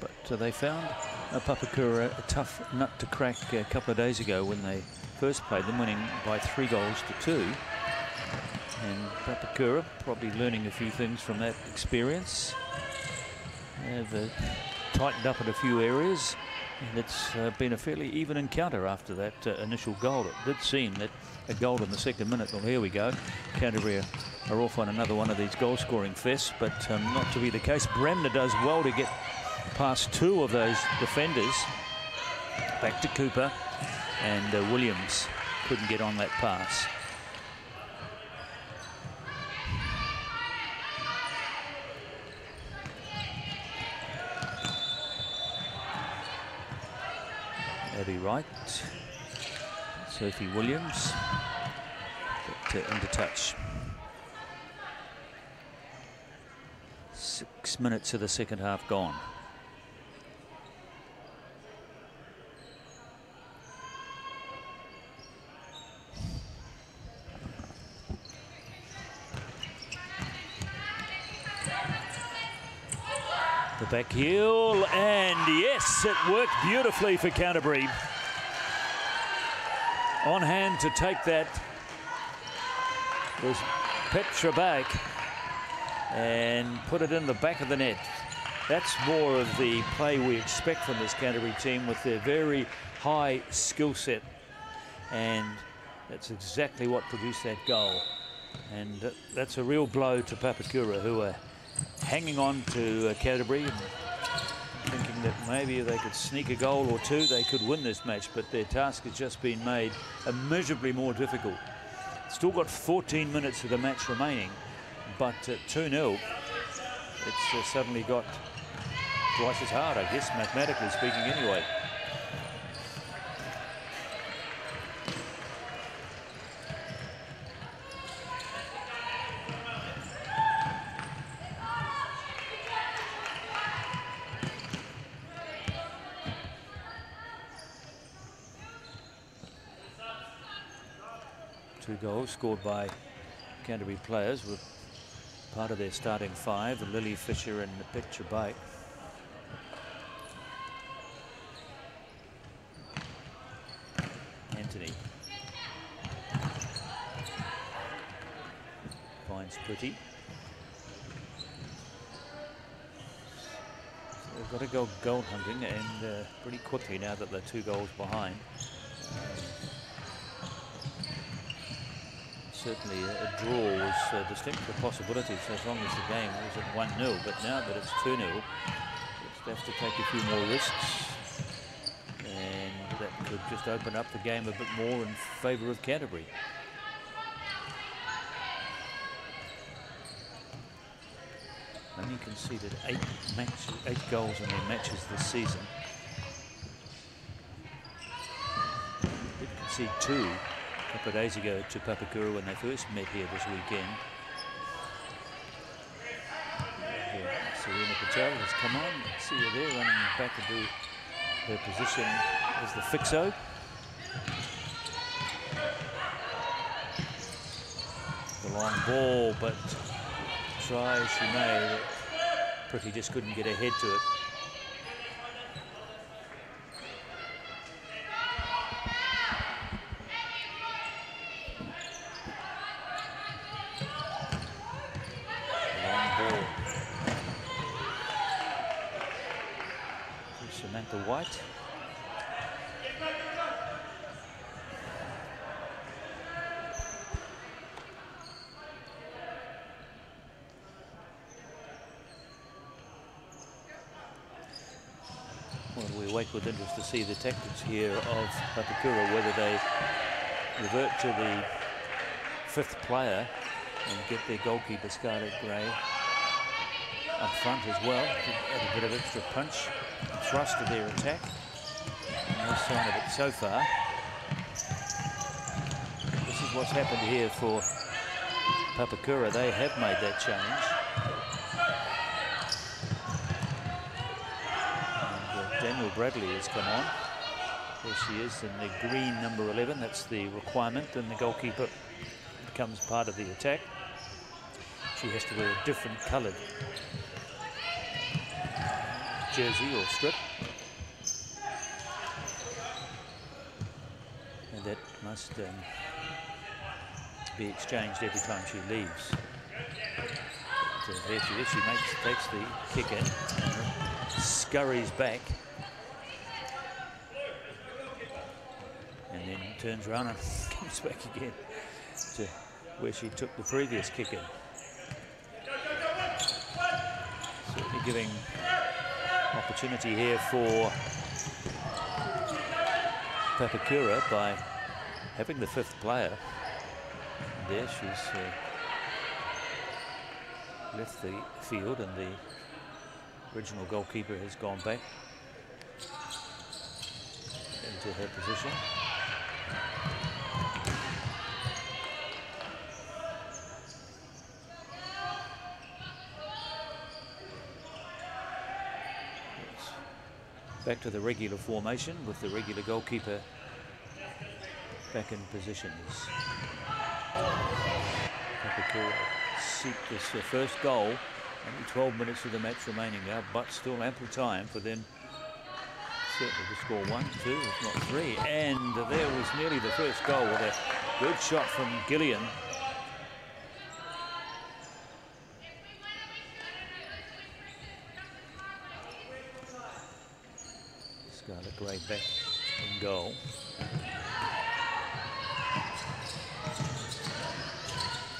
Speaker 11: But uh, they found Papakura a tough nut to crack a couple of days ago when they first played them, winning by three goals to two. And Papakura probably learning a few things from that experience. They've tightened up in a few areas. And it's uh, been a fairly even encounter after that uh, initial goal. It did seem that a goal in the second minute. Well, here we go. Canterbury are, are off on another one of these goal-scoring fests, but um, not to be the case. Bremner does well to get past two of those defenders. Back to Cooper, and uh, Williams couldn't get on that pass. Abby Wright, Sophie Williams, but uh, under touch. Six minutes of the second half gone. The back heel, and yes, it worked beautifully for Canterbury. On hand to take that was Petra back and put it in the back of the net. That's more of the play we expect from this Canterbury team with their very high skill set. And that's exactly what produced that goal. And that's a real blow to Papakura, who are hanging on to uh, Canterbury thinking that maybe they could sneak a goal or two, they could win this match, but their task has just been made immeasurably more difficult. Still got 14 minutes of the match remaining, but 2-0, uh, it's uh, suddenly got twice as hard, I guess, mathematically speaking anyway. scored by Canterbury players were part of their starting five, Lily Fisher and Picture Bike. Anthony. Finds Pretty. So they've got to go goal hunting and uh, pretty quickly now that they're two goals behind. certainly a draw was uh, distinct a possibility as long as the game was at 1-0. But now that it's 2-0, they have to take a few more risks. And that could just open up the game a bit more in favour of Canterbury. Only conceded eight, match, eight goals in their matches this season. Did concede two couple of days ago to Papakura when they first met here this weekend. Serena Patel has come on. See her there running back into her position as the fixo. The long ball, but try as she may, Pretty just couldn't get ahead to it. with interest to see the tactics here of Papakura, whether they revert to the fifth player and get their goalkeeper Scarlet Gray up front as well, add a bit of extra punch thrust to their attack. No sign of it so far. This is what's happened here for Papakura. They have made that change. Daniel Bradley has come on. There she is in the green number 11. That's the requirement. Then the goalkeeper becomes part of the attack. She has to wear a different coloured jersey or strip. And that must um, be exchanged every time she leaves. So here she is. She makes, takes the kick in, scurries back turns around and comes back again to where she took the previous kick in. Certainly giving opportunity here for Papakura by having the fifth player. There she's uh, left the field and the original goalkeeper has gone back into her position. back to the regular formation with the regular goalkeeper back in positions. Papakura seek this first goal. Only 12 minutes of the match remaining now, but still ample time for them certainly to score one, two, if not three. And there was nearly the first goal with a good shot from Gillian. right back and go.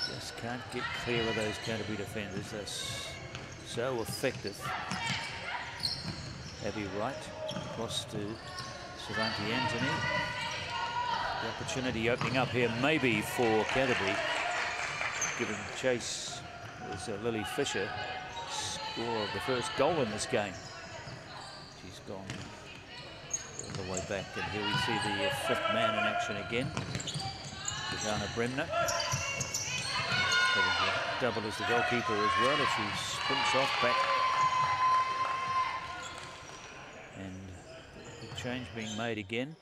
Speaker 11: Just can't get clear of those Canterbury defenders. They're so effective. Abby Wright across to Savanti Anthony. The opportunity opening up here maybe for Canterbury. Given chase was uh, Lily Fisher, score of the first goal in this game. way back. And here we see the fifth man in action again. Jordana Bremner. Double as the goalkeeper as well as she sprints off back. And the change being made again.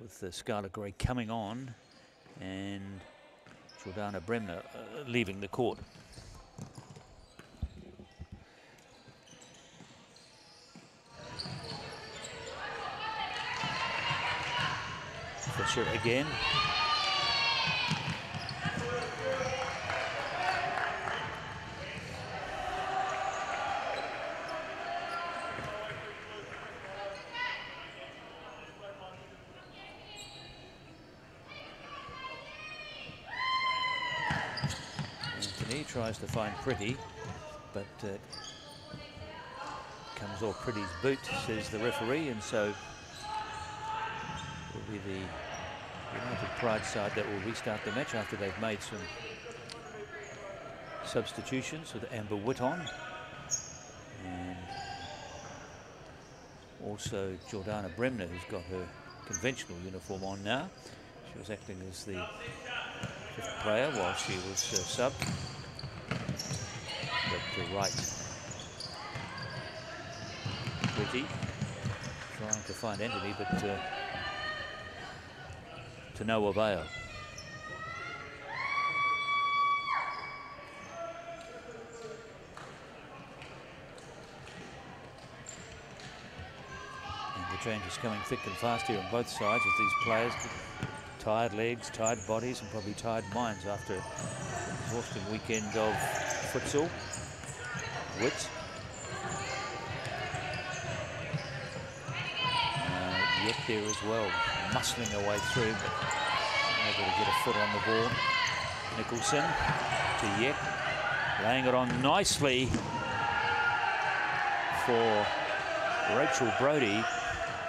Speaker 11: With the Scarlet Grey coming on and Jordana Bremner uh, leaving the court. the again. Anthony tries to find Pretty, but uh, comes off Pretty's boot, says the referee, and so be the United Pride side that will restart the match after they've made some substitutions with Amber Whitton and also Jordana Bremner who's got her conventional uniform on now. She was acting as the fifth player while she was uh, sub. But to right, pretty, trying to find Anthony, but uh, to no avail. And the change is coming thick and fast here on both sides as these players tired legs, tired bodies and probably tired minds after an exhausting weekend of futsal. Wits. get there as well. Muscling her way through, but able to get a foot on the ball. Nicholson to Yek, laying it on nicely for Rachel Brody.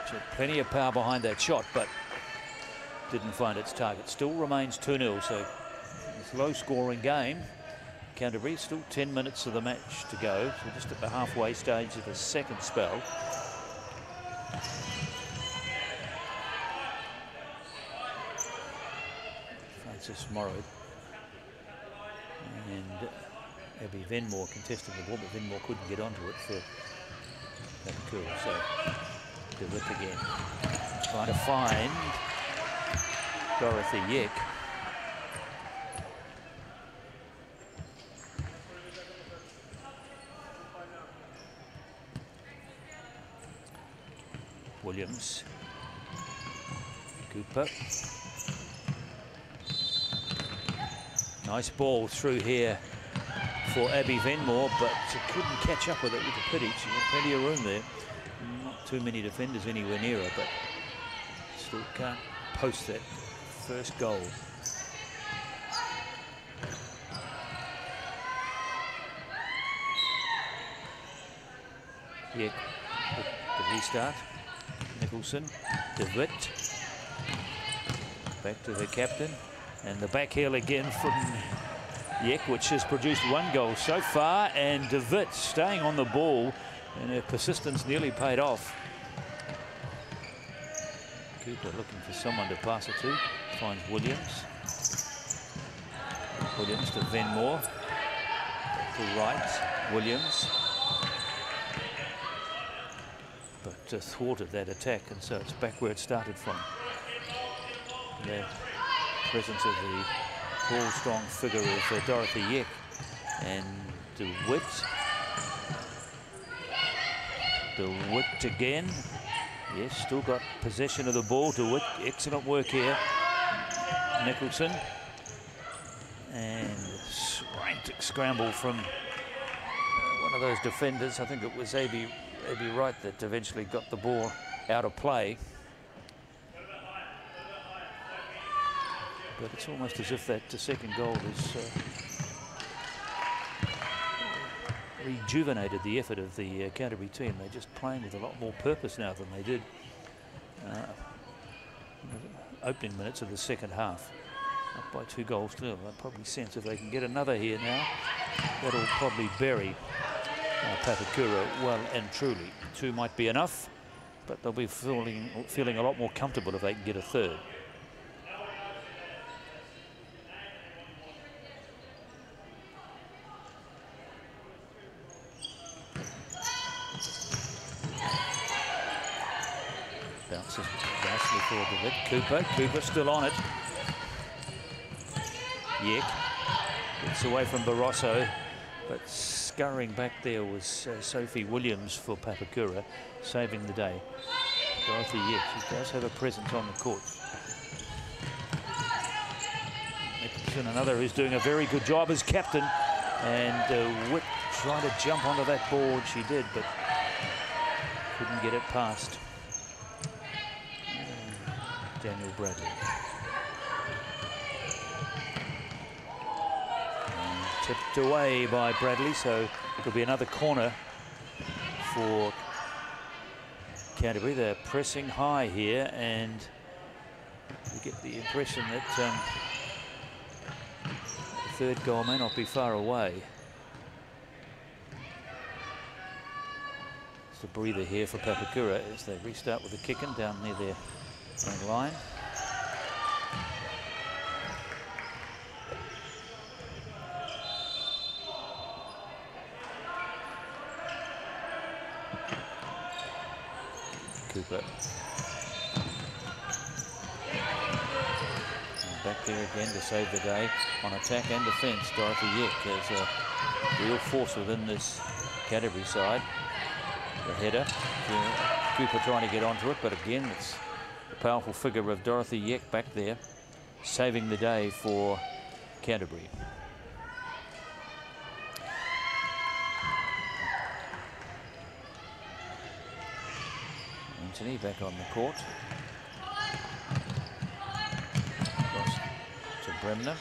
Speaker 11: She had plenty of power behind that shot, but didn't find its target. Still remains 2-0, so it's low-scoring game. Canterbury, still 10 minutes of the match to go. So just at the halfway stage of the second spell. Tomorrow, And Abby Venmore contested the ball, but Venmore couldn't get onto it for that cool. So the whip again. Trying to find Dorothy Yick. Williams. Cooper. Nice ball through here for Abby Venmore, but couldn't catch up with it with the Pittich. Plenty of room there. Not too many defenders anywhere near her, but still can't post that first goal. Yeah, the restart. Nicholson, DeWitt, back to the captain. And the back heel again from Yek, which has produced one goal so far. And De Witt staying on the ball. And her persistence nearly paid off. Cooper looking for someone to pass it to. Finds Williams. Williams to Venmore. To right, Williams. But uh, thwarted that attack, and so it's back where it started from. There presence of the tall, strong figure of uh, Dorothy Yick and DeWitt. DeWitt again. Yes, still got possession of the ball. DeWitt, excellent work here. Nicholson. And frantic scramble from one of those defenders. I think it was Abby Wright that eventually got the ball out of play. but it's almost as if that second goal has uh, rejuvenated the effort of the uh, Canterbury team. They're just playing with a lot more purpose now than they did uh, opening minutes of the second half. Up by two goals to nil. They probably sense if they can get another here now, that'll probably bury uh, Papakura well and truly. Two might be enough, but they'll be feeling, feeling a lot more comfortable if they can get a third. nicely forward with it. Cooper, Cooper still on it. Yek gets away from Barroso, but scurrying back there was uh, Sophie Williams for Papakura, saving the day. Dorothy Yek, she does have a presence on the court. Nicholson, another who's doing a very good job as captain, and uh, Witt trying to jump onto that board, she did, but couldn't get it past. Danielle Bradley. And tipped away by Bradley, so it'll be another corner for Canterbury. They're pressing high here, and you get the impression that um, the third goal may not be far away. It's a breather here for Papakura as they restart with a kick and down near their Swing line. Cooper. And back there again to save the day on attack and defence. Dorothy Yek is a real force within this Canterbury side. The header. Cooper trying to get onto it, but again, it's the Powerful figure of Dorothy Yek back there, saving the day for Canterbury. Anthony back on the court. Across to Bremner.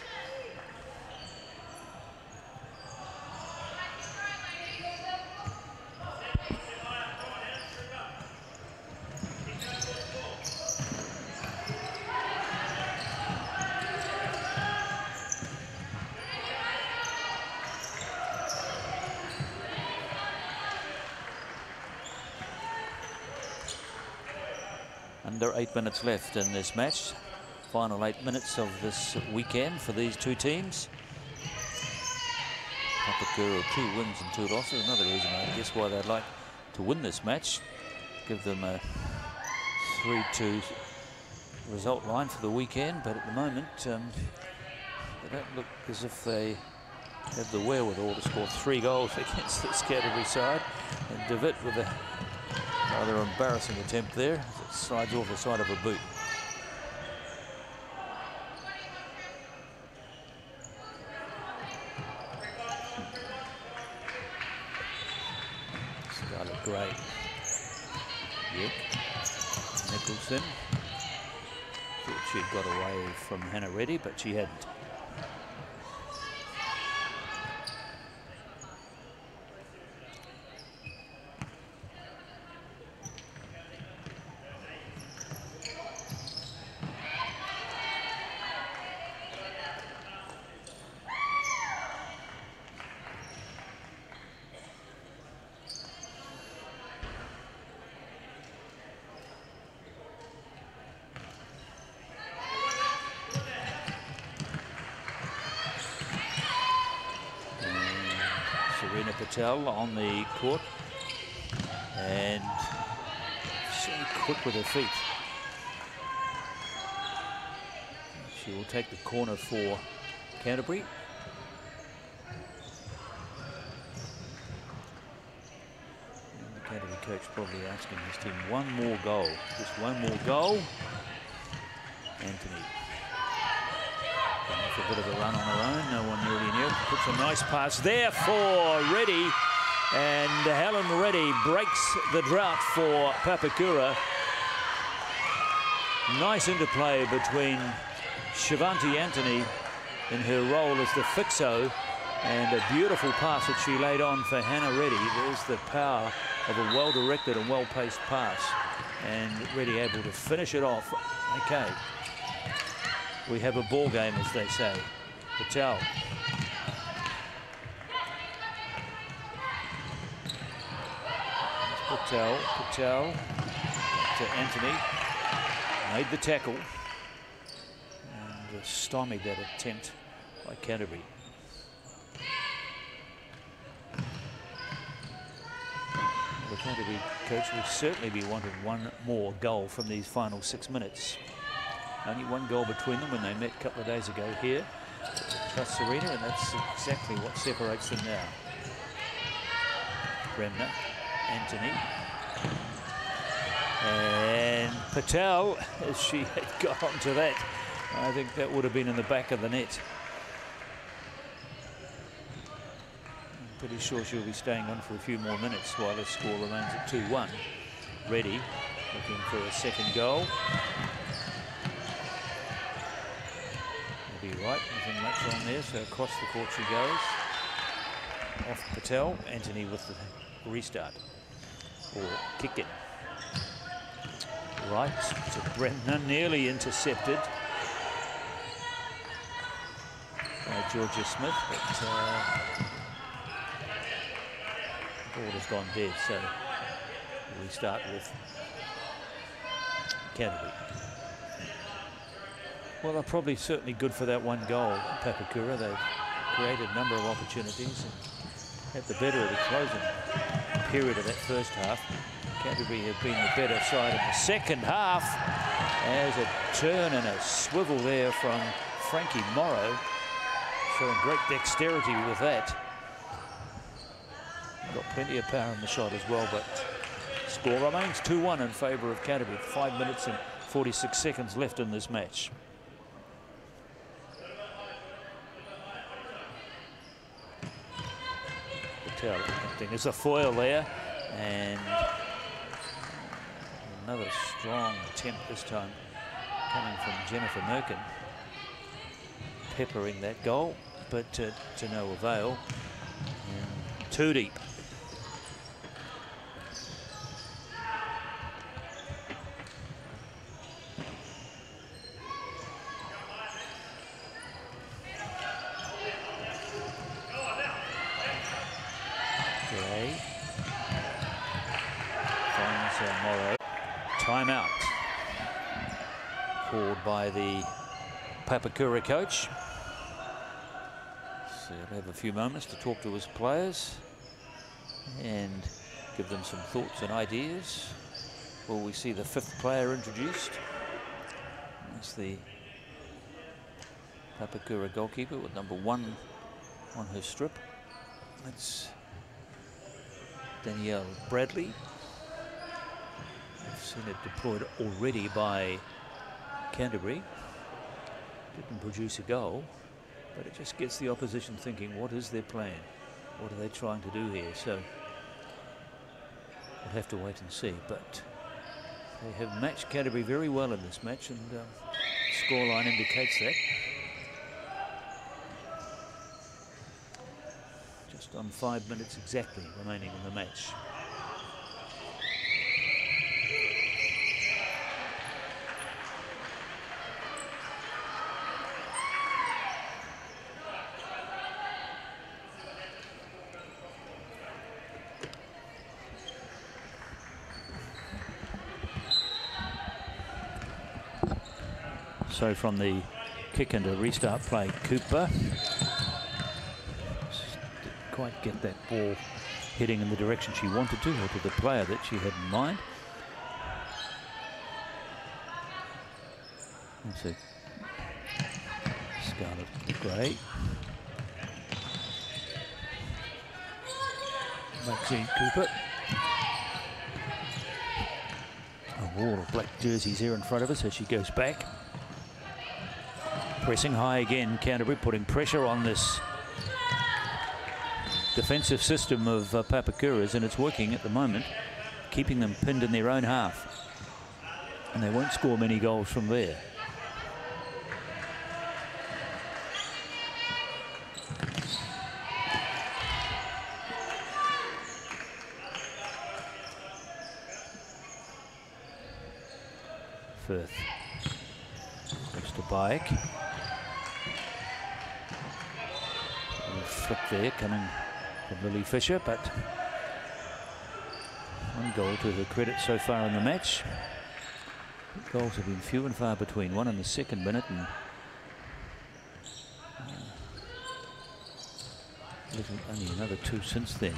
Speaker 11: minutes left in this match. Final eight minutes of this weekend for these two teams. Papakura, two wins and two losses. Another reason, I guess, why they'd like to win this match. Give them a 3-2 result line for the weekend, but at the moment, um, they don't look as if they have the wherewithal to score three goals against this Canterbury side. And David with a Rather embarrassing attempt there. It slides off the side of a boot. Scarlet Gray. Yep. Nicholson. Thought she'd got away from Anna Reddy, but she hadn't. Bell on the court. And so quick with her feet. She will take the corner for Canterbury. And the Canterbury coach probably asking his team one more goal. Just one more goal. Anthony Going off a bit of a run on her own. No one really knew. Puts a nice pass there for Reddy. And Helen Reddy breaks the drought for Papakura. Nice interplay between Shivanti Anthony in her role as the fixo and a beautiful pass that she laid on for Anna Reddy. There's the power of a well-directed and well-paced pass and Reddy able to finish it off. Okay we have a ball game, as they say. Patel. Patel, Patel to Anthony. Made the tackle. And stymied that attempt by Canterbury. The Canterbury coach will certainly be wanting one more goal from these final six minutes. Only one goal between them when they met a couple of days ago here at Trusts Arena, and that's exactly what separates them now. Bremner, Anthony, and Patel, as she had got onto that, I think that would have been in the back of the net. I'm pretty sure she'll be staying on for a few more minutes while the score remains at 2-1. Reddy, looking for a second goal. be right. Nothing much on there, so across the court she goes. Off Patel, Anthony with the restart. Or kick it. Right to Bremner, nearly intercepted by Georgia Smith, but uh, ball has gone dead, so we start with Canterbury. Well, they're probably certainly good for that one goal, Papakura. They've created a number of opportunities and had the better of the closing period of that first half. Canterbury have been the better side in the second half as a turn and a swivel there from Frankie Morrow. Showing great dexterity with that. Got plenty of power in the shot as well, but score remains 2-1 in favour of Canterbury. Five minutes and 46 seconds left in this match. tell. there's a foil there. And another strong attempt this time coming from Jennifer Merkin. Peppering that goal, but to, to no avail. And too deep. Time Finds uh, Morrow. Timeout called by the Papakura coach. So he'll have a few moments to talk to his players and give them some thoughts and ideas. Will we see the fifth player introduced? That's the Papakura goalkeeper with number one on her strip. Let's Danielle Bradley. i have seen it deployed already by Canterbury. Didn't produce a goal, but it just gets the opposition thinking, what is their plan? What are they trying to do here? So we'll have to wait and see. But they have matched Canterbury very well in this match, and um, scoreline indicates that. just on five minutes exactly remaining in the match. So from the kick and a restart play, Cooper quite get that ball heading in the direction she wanted to, or to the player that she had in mind. Let's see. Scarlett Gray. Maxine Cooper. A wall of black jerseys here in front of us as she goes back. Pressing high again, Canterbury putting pressure on this defensive system of uh, Papakuras, and it's working at the moment, keeping them pinned in their own half. And they won't score many goals from there. Firth. Goes to Bayek. from Lily Fisher, but one goal to her credit so far in the match. Goals have been few and far between, one in the second minute and uh, little, only another two since then.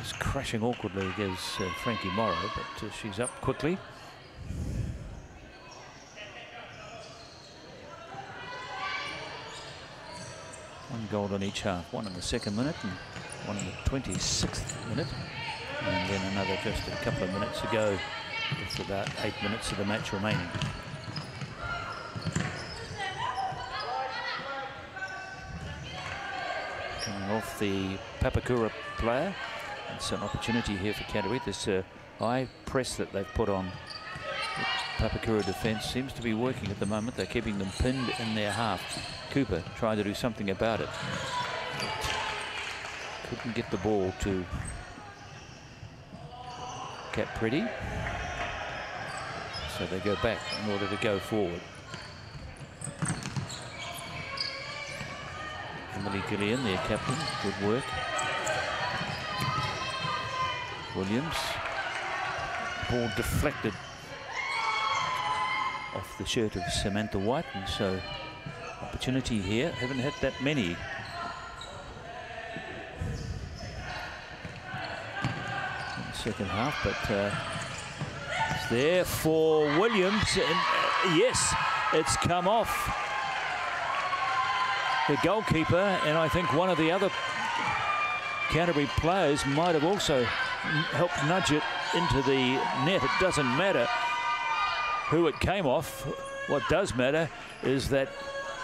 Speaker 11: It's crashing awkwardly against uh, Frankie Morrow, but uh, she's up quickly. One goal on each half, one in the second minute and one in the 26th minute. And then another just a couple of minutes ago with about eight minutes of the match remaining. Coming off the Papakura player. It's an opportunity here for Canterbury. This uh, high press that they've put on Papakura defence seems to be working at the moment. They're keeping them pinned in their half. Cooper trying to do something about it can get the ball to Cat Pretty. So they go back in order to go forward. Emily Gillian, their captain, good work. Williams, ball deflected off the shirt of Samantha White, and so opportunity here. Haven't had that many second half, but uh, it's there for Williams. And uh, yes, it's come off the goalkeeper, and I think one of the other Canterbury players might have also helped nudge it into the net. It doesn't matter who it came off. What does matter is that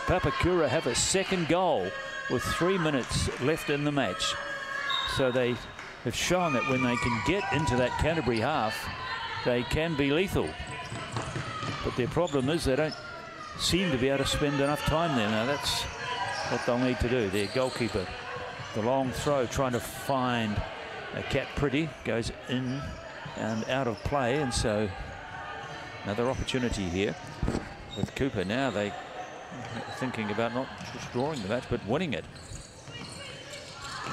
Speaker 11: Papakura have a second goal with three minutes left in the match. So they have shown that when they can get into that Canterbury half, they can be lethal. But their problem is they don't seem to be able to spend enough time there. Now that's what they'll need to do. Their goalkeeper, the long throw, trying to find a cat pretty, goes in and out of play. And so another opportunity here with Cooper. Now they thinking about not just drawing the match, but winning it.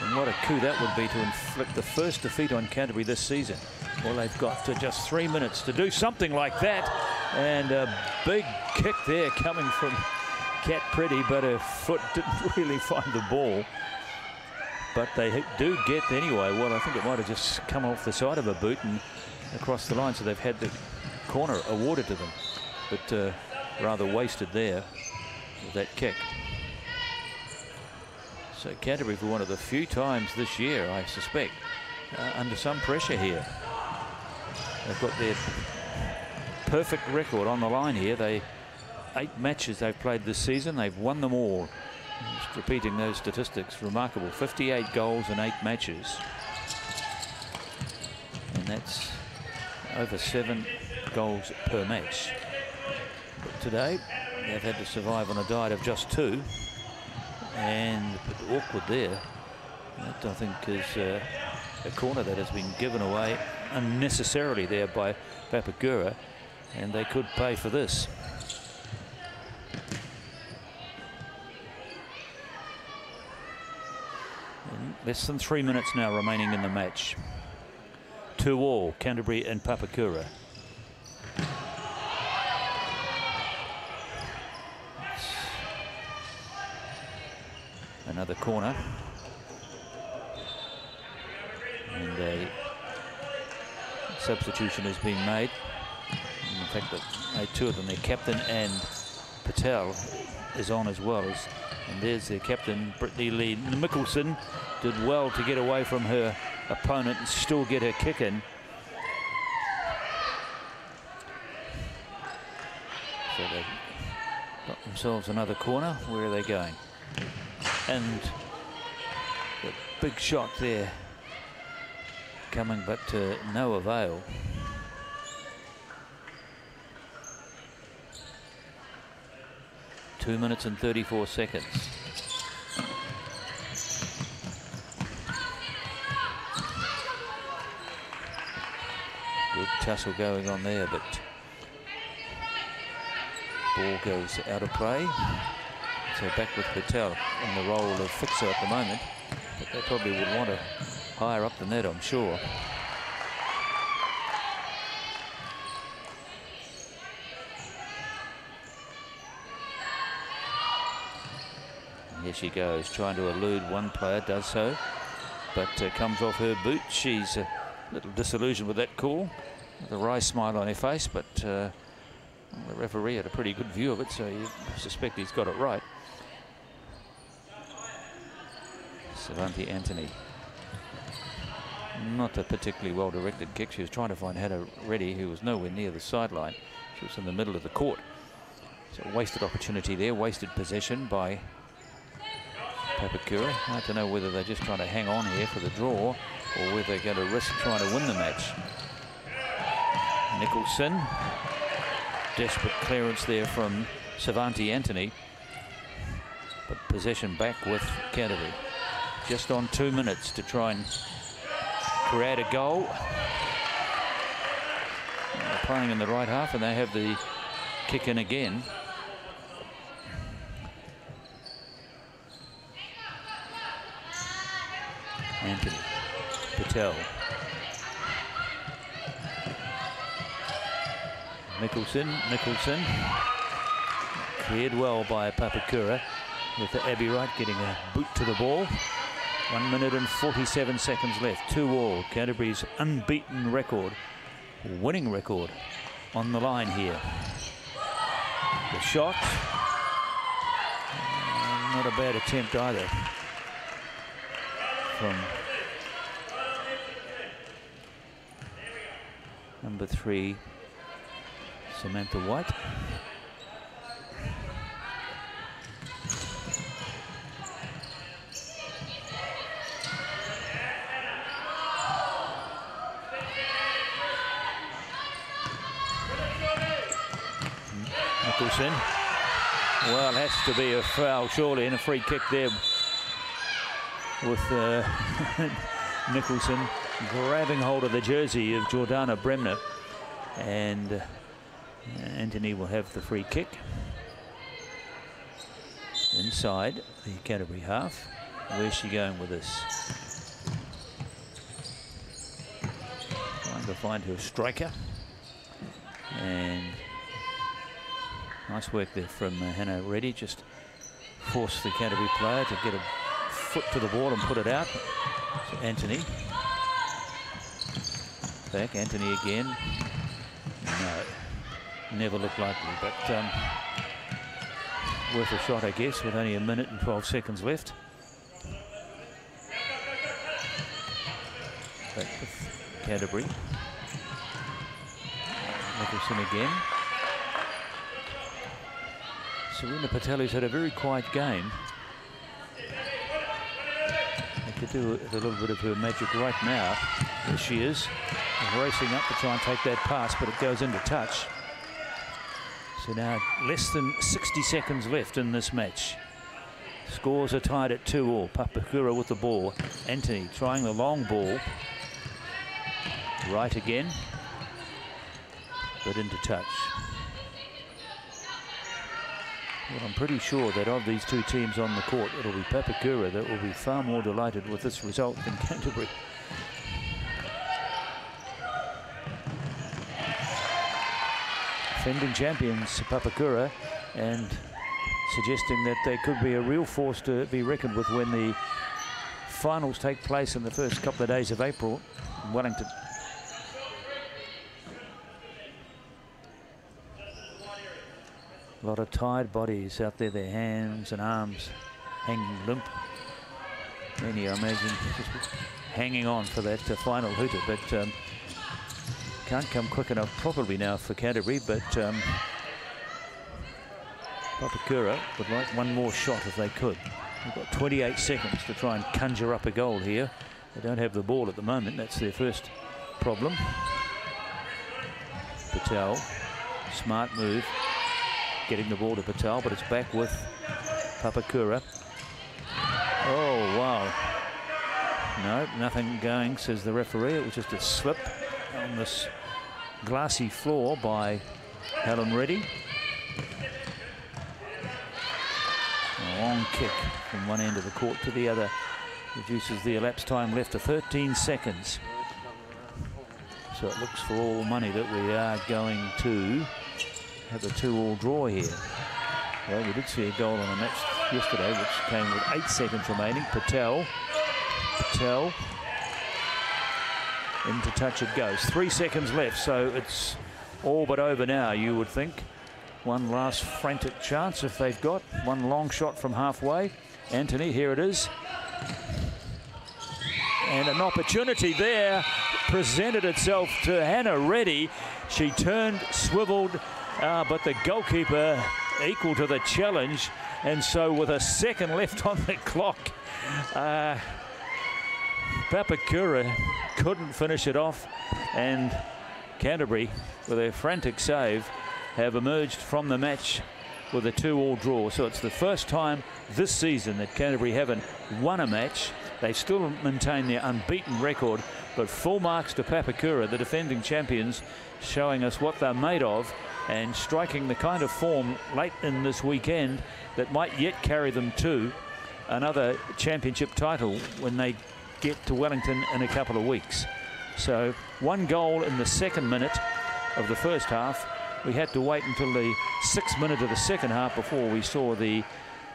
Speaker 11: And what a coup that would be to inflict the first defeat on Canterbury this season. Well, they've got to just three minutes to do something like that. And a big kick there coming from Cat Pretty, but her foot didn't really find the ball. But they do get anyway. Well, I think it might have just come off the side of a boot and across the line, so they've had the corner awarded to them. But uh, rather wasted there with that kick. So Canterbury for one of the few times this year, I suspect, uh, under some pressure here. They've got their perfect record on the line here. They Eight matches they've played this season. They've won them all. Just repeating those statistics, remarkable. 58 goals in eight matches. And that's over seven goals per match. But today, they've had to survive on a diet of just two and awkward there. That, I think, is uh, a corner that has been given away unnecessarily there by Papakura, and they could pay for this. And less than three minutes now remaining in the match. Two all, Canterbury and Papakura. another corner. And a substitution has been made. And in fact, they two of them. Their captain and Patel is on as well. As, and there's their captain, Brittany Lee Nicholson, did well to get away from her opponent and still get her kick in. So they've got themselves another corner. Where are they going? and the big shot there coming but to no avail. Two minutes and 34 seconds. Good tussle going on there, but ball goes out of play. So back with Patel in the role of fixo at the moment. But they probably would want to higher up than that, I'm sure. And here she goes, trying to elude one player, does so, but uh, comes off her boot. She's a little disillusioned with that call. The wry smile on her face, but uh, the referee had a pretty good view of it, so you suspect he's got it right. Savanti Anthony. Not a particularly well-directed kick. She was trying to find Anna Reddy, who was nowhere near the sideline. She was in the middle of the court. So wasted opportunity there, wasted possession by Papakura. I don't know whether they're just trying to hang on here for the draw or whether they're going to risk trying to win the match. Nicholson, desperate clearance there from Savanti Anthony, but possession back with Kennedy just on two minutes to try and create a goal. They're playing in the right half and they have the kick in again. Anthony Patel. Nicholson, Nicholson. Cleared well by Papakura with Abby Wright getting a boot to the ball. One minute and 47 seconds left. Two all. Canterbury's unbeaten record, winning record, on the line here. The shot. Mm, not a bad attempt either from number three, Samantha White. Nicholson. Well, has to be a foul, surely, in a free kick there with uh, Nicholson grabbing hold of the jersey of Jordana Bremner. And uh, Anthony will have the free kick. Inside the Canterbury half. Where's she going with this? Trying to find her striker. And Nice work there from uh, Anna Reddy. Just forced the Canterbury player to get a foot to the ball and put it out. So Anthony. Back, Anthony again. No, never looked likely, but um, worth a shot, I guess, with only a minute and 12 seconds left. Back with Canterbury. Nicholson again. Serena Patelli's had a very quiet game. They could do a little bit of her magic right now. There she is, racing up to try and take that pass, but it goes into touch. So now less than 60 seconds left in this match. Scores are tied at 2 all. Papakura with the ball. Anthony trying the long ball. Right again, but into touch. Well, I'm pretty sure that of these two teams on the court, it'll be Papakura that will be far more delighted with this result than Canterbury. Defending champions Papakura and suggesting that they could be a real force to be reckoned with when the finals take place in the first couple of days of April in Wellington. A lot of tired bodies out there, their hands and arms hanging limp. Many, I imagine, just hanging on for that final hooter, but um, can't come quick enough probably now for Canterbury, but um, Papakura would like one more shot if they could. They've got 28 seconds to try and conjure up a goal here. They don't have the ball at the moment. That's their first problem. Patel, smart move, getting the ball to Patel, but it's back with Papakura. Oh, wow. No, nothing going, says the referee. It was just a slip on this glassy floor by Helen Reddy. A long kick from one end of the court to the other reduces the elapsed time left to 13 seconds. So it looks for all money that we are going to have a two-all draw here. Well, we did see a goal on a match yesterday, which came with eight seconds remaining. Patel, Patel, into touch it goes. Three seconds left, so it's all but over now, you would think. One last frantic chance if they've got. One long shot from halfway. Anthony, here it is. And an opportunity there presented itself to Anna Reddy. She turned, swiveled, uh, but the goalkeeper equal to the challenge. And so with a second left on the clock, uh, Papakura couldn't finish it off. And Canterbury, with a frantic save, have emerged from the match with a two-all draw. So it's the first time this season that Canterbury haven't won a match. They still maintain their unbeaten record, but full marks to Papakura, the defending champions, showing us what they're made of and striking the kind of form late in this weekend that might yet carry them to another championship title when they get to Wellington in a couple of weeks. So one goal in the second minute of the first half. We had to wait until the sixth minute of the second half before we saw the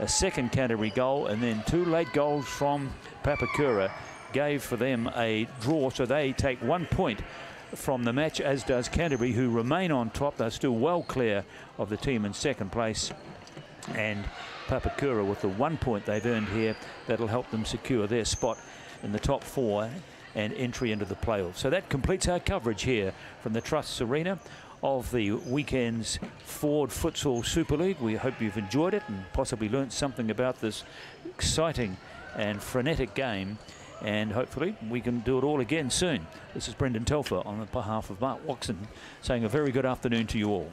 Speaker 11: second Canterbury goal and then two late goals from Papakura gave for them a draw so they take one point from the match, as does Canterbury, who remain on top. They're still well clear of the team in second place. And Papakura, with the one point they've earned here, that'll help them secure their spot in the top four and entry into the playoffs. So that completes our coverage here from the Trusts Arena of the weekend's Ford Futsal Super League. We hope you've enjoyed it and possibly learnt something about this exciting and frenetic game and hopefully we can do it all again soon. This is Brendan Telfer on behalf of Mark Watson saying a very good afternoon to you all.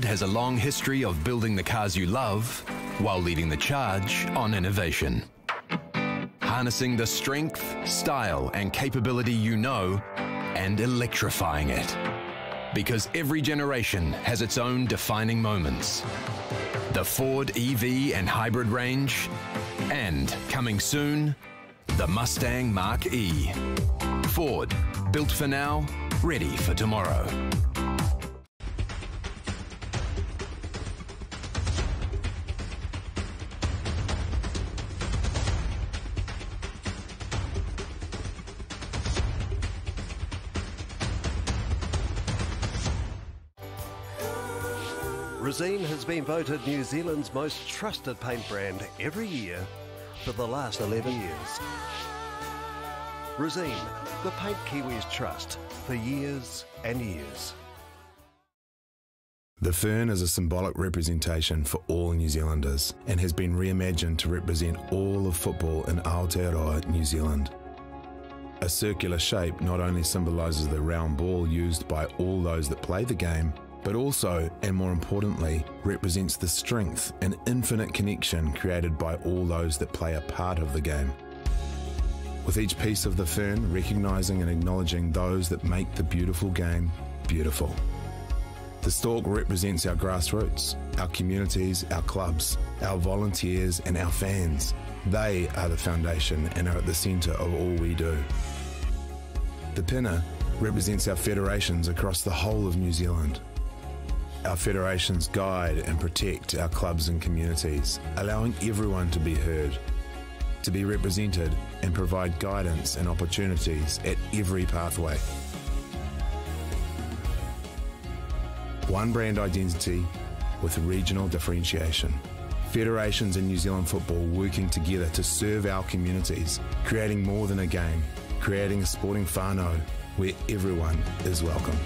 Speaker 3: Ford has a long history of building the cars you love while leading the charge on innovation. Harnessing the strength, style and capability you know and electrifying it. Because every generation has its own defining moments. The Ford EV and hybrid range and, coming soon, the Mustang Mark E. Ford, built for now, ready for tomorrow.
Speaker 1: been voted New Zealand's most trusted paint brand every year for the last 11 years. Resene, the Paint Kiwis Trust, for years and years.
Speaker 9: The fern is a symbolic representation for all New Zealanders and has been reimagined to represent all of football in Aotearoa, New Zealand. A circular shape not only symbolises the round ball used by all those that play the game, but also, and more importantly, represents the strength and infinite connection created by all those that play a part of the game. With each piece of the fern, recognizing and acknowledging those that make the beautiful game beautiful. The stalk represents our grassroots, our communities, our clubs, our volunteers, and our fans. They are the foundation and are at the centre of all we do. The pinna represents our federations across the whole of New Zealand. Our federations guide and protect our clubs and communities, allowing everyone to be heard, to be represented, and provide guidance and opportunities at every pathway. One brand identity with regional differentiation. Federations in New Zealand football working together to serve our communities, creating more than a game, creating a sporting whānau where everyone is welcome.